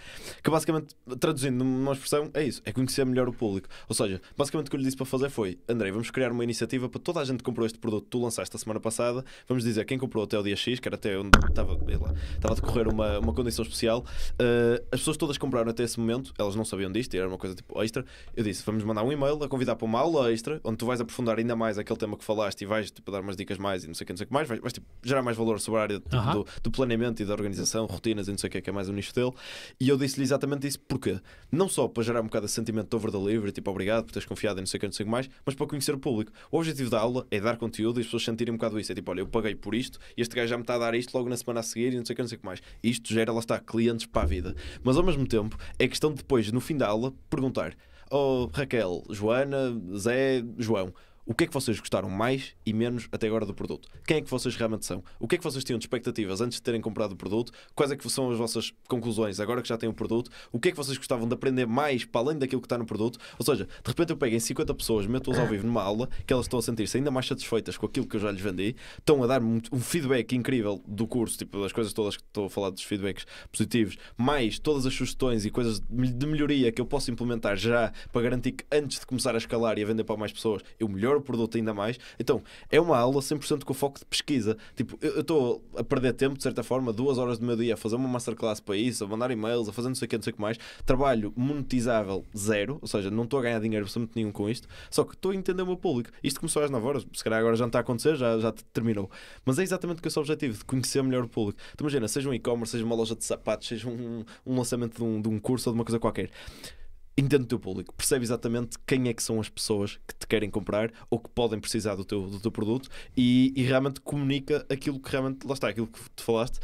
que basicamente, traduzindo numa expressão, é isso, é conhecer melhor o público. Ou seja, basicamente o que eu lhe disse para fazer foi, André, vamos criar uma iniciativa para toda a gente que comprou este produto que tu lançaste a semana passada, vamos dizer quem comprou até o dia X, que era até onde estava, lá, estava a decorrer uma, uma condição especial, eh, as pessoas todas compraram até esse momento, elas não sabiam disto, e era uma coisa tipo extra, eu disse, vamos mandar um e-mail a convidar para uma aula extra, onde tu vais aprofundar ainda mais aquele tema que falaste e vais tipo, dar umas dicas mais e não sei o que, não sei o que mais, vais, vais tipo, gerar mais valor sobre a área tipo, Aham. do, do planeamento e da organização, rotinas e não sei o que, que é mais o nicho dele. E eu disse-lhe exatamente isso, porque não só para gerar um bocado de sentimento de over delivery, tipo obrigado por teres confiado em não sei o que, não sei o que mais, mas para conhecer o público. O objetivo da aula é dar conteúdo e as pessoas sentirem um bocado isso. É tipo, olha, eu paguei por isto e este gajo já me está a dar isto logo na semana a seguir e não sei o que, não sei o que mais. Isto gera, lá está, clientes para a vida. Mas ao mesmo tempo, é questão de depois, no fim da aula, perguntar: Oh, Raquel, Joana, Zé, João. O que é que vocês gostaram mais e menos até agora do produto? Quem é que vocês realmente são? O que é que vocês tinham de expectativas antes de terem comprado o produto? Quais é que são as vossas conclusões agora que já têm o produto? O que é que vocês gostavam de aprender mais para além daquilo que está no produto? Ou seja, de repente eu pego em 50 pessoas, meto-as ao vivo numa aula, que elas estão a sentir-se ainda mais satisfeitas com aquilo que eu já lhes vendi, estão a dar-me um, feedback incrível do curso, tipo das coisas todas que estou a falar dos feedbacks positivos, mais todas as sugestões e coisas de melhoria que eu posso implementar já para garantir que antes de começar a escalar e a vender para mais pessoas, eu melhoro o produto ainda mais. Então, é uma aula 100% com foco de pesquisa. Tipo, eu estou a perder tempo, de certa forma, duas horas do meu dia a fazer uma masterclass para isso, a mandar e-mails, a fazer não sei o que, não sei o que mais. Trabalho monetizável zero, ou seja, não estou a ganhar dinheiro absolutamente nenhum com isto, só que estou a entender o meu público. Isto começou às 9 horas, se calhar agora já não está a acontecer, já, já terminou. Mas é exatamente o que é o seu objetivo, de conhecer melhor o público. Então, imagina, seja um e-commerce, seja uma loja de sapatos, seja um, um lançamento de um, de um curso ou de uma coisa qualquer. Entende o teu público, percebe exatamente quem é que são as pessoas que te querem comprar ou que podem precisar do teu, do teu produto e, e realmente comunica aquilo que realmente, lá está, aquilo que tu falaste,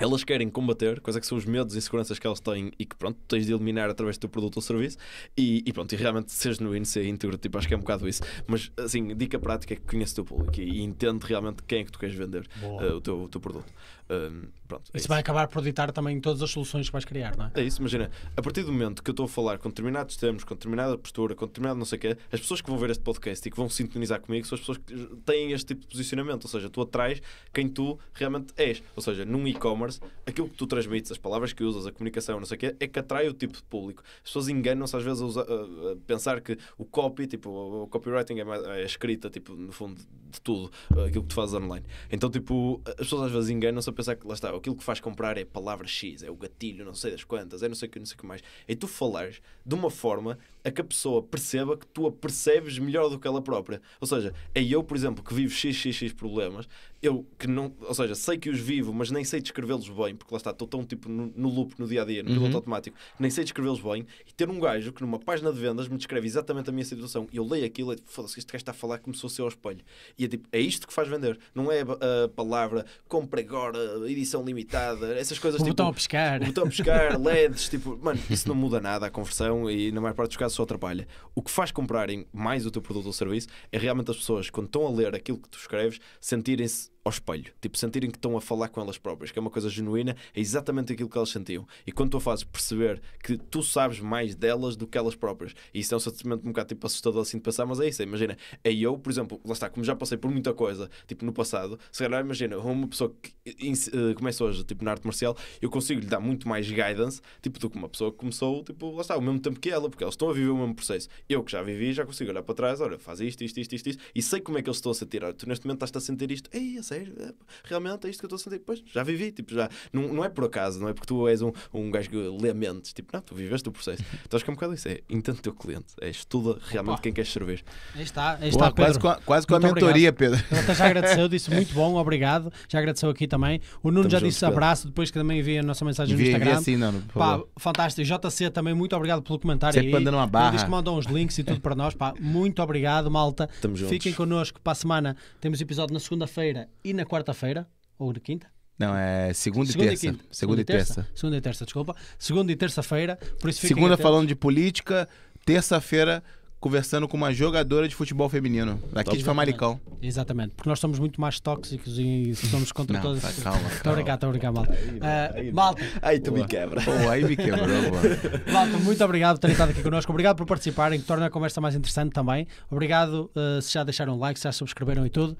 elas querem combater, quais é que são os medos e inseguranças que elas têm e que pronto, tens de eliminar através do teu produto ou serviço e, e pronto, e realmente ser genuíno, ser íntegro, tipo, acho que é um bocado isso. Mas assim, dica prática é que conhece o teu público e, e entende realmente quem é que tu queres vender eh, o, teu, o teu produto. Um, pronto, é Isso isso. vai acabar por ditar também todas as soluções que vais criar, não é? É isso, imagina, a partir do momento que eu estou a falar com determinados termos, com determinada postura, com determinado não sei o quê, as pessoas que vão ver este podcast e que vão sintonizar comigo são as pessoas que têm este tipo de posicionamento, ou seja, tu atrás quem tu realmente és. Ou seja, num e-commerce, aquilo que tu transmites, as palavras que usas, a comunicação, não sei o quê, é que atrai o tipo de público. As pessoas enganam-se às vezes a, usar- a- pensar que o copy, tipo, o copywriting é, mais- é a escrita, tipo, no fundo, de tudo, aquilo que tu fazes online. Então, tipo, as pessoas às vezes enganam-se a pensar pensar que lá está, aquilo que faz comprar é palavra X, é o gatilho, não sei das quantas, é não sei o que, não sei o que mais. E tu falares de uma forma a que a pessoa perceba que tu a percebes melhor do que ela própria. Ou seja, é eu, por exemplo, que vivo XXX problemas, eu que não, ou seja, sei que os vivo, mas nem sei descrevê-los bem, porque lá está, estou tão tipo no, no loop no dia a dia, no piloto Uhum. automático, nem sei descrevê-los bem, e ter um gajo que numa página de vendas me descreve exatamente a minha situação, e eu leio aquilo e tipo, foda-se, este gajo está a falar como se fosse ao espelho. E é tipo, é isto que faz vender, não é a, a palavra compra agora, edição limitada, essas coisas O tipo. botão a pescar. O botão a pescar, LEDs, tipo, mano, isso não muda nada a conversão e na maior parte dos casos só atrapalha. O que faz comprarem mais o teu produto ou serviço é realmente as pessoas, quando estão a ler aquilo que tu escreves, sentirem-se ao espelho, tipo, sentirem que estão a falar com elas próprias, que é uma coisa genuína, é exatamente aquilo que elas sentiam. E quando tu fazes perceber que tu sabes mais delas do que elas próprias, e isso é um sentimento um bocado tipo assustador assim de pensar, mas é isso, é, imagina, é eu, por exemplo, lá está, como já passei por muita coisa, tipo no passado, se calhar imagina, uma pessoa que ins- eh, começa hoje, tipo na arte marcial, eu consigo lhe dar muito mais guidance, tipo, do que uma pessoa que começou, tipo, lá está, ao mesmo tempo que ela, porque elas estão a viver o mesmo processo. Eu que já vivi, já consigo olhar para trás, olha, faz isto, isto, isto, isto, isto, e sei como é que eles estão a sentir. Olha, tu neste momento estás a sentir isto, ei, a sério, é, realmente é isto que eu estou a sentir. Pois, já vivi, tipo, já, não, não é por acaso, não é porque tu és um, um gajo que lê mentes, tipo, não, tu viveste o processo. Então acho que é um bocado isso, é entende o teu cliente, é estuda realmente Opa. quem queres servir. Aí está, aí está, quase, Pedro. com a, quase com a mentoria, Pedro. Ele até já agradeceu, disse muito bom, obrigado. Já agradeceu aqui também. O Nuno Estamos já juntos, disse Pedro. abraço, depois que também envia a nossa mensagem no Envia, Instagram. envia assim, não, por Pá, fantástico. JC também, muito obrigado pelo comentário. Sempre aí. mandando uma Ele barra. diz que mandam uns links e tudo para nós. Pá, muito obrigado, malta. Estamos juntos. Fiquem connosco para a semana. Temos episódio na segunda-feira e na quarta-feira. Ou na quinta? Não, é segunda e terça. quinta. Segunda e terça. Segunda e terça, desculpa. Segunda e terça-feira. Por isso Segunda atentos. falando de política, terça-feira conversando com uma jogadora de futebol feminino, daqui de Famalicão. Exatamente, porque nós somos muito mais tóxicos e somos contra Não, todas. tá, calma, Estou a brincar, estou a brincar, malta. Ah, malta, Ai, tu me quebra. Pô, aí me quebrou, pô. Malta, muito obrigado por terem estado aqui connosco. Obrigado por participarem, que torna a conversa mais interessante também. Obrigado uh, se já deixaram um like, se já subscreveram e tudo.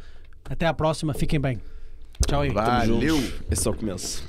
Até à próxima, fiquem bem. Tchau aí. Valeu. É só o começo.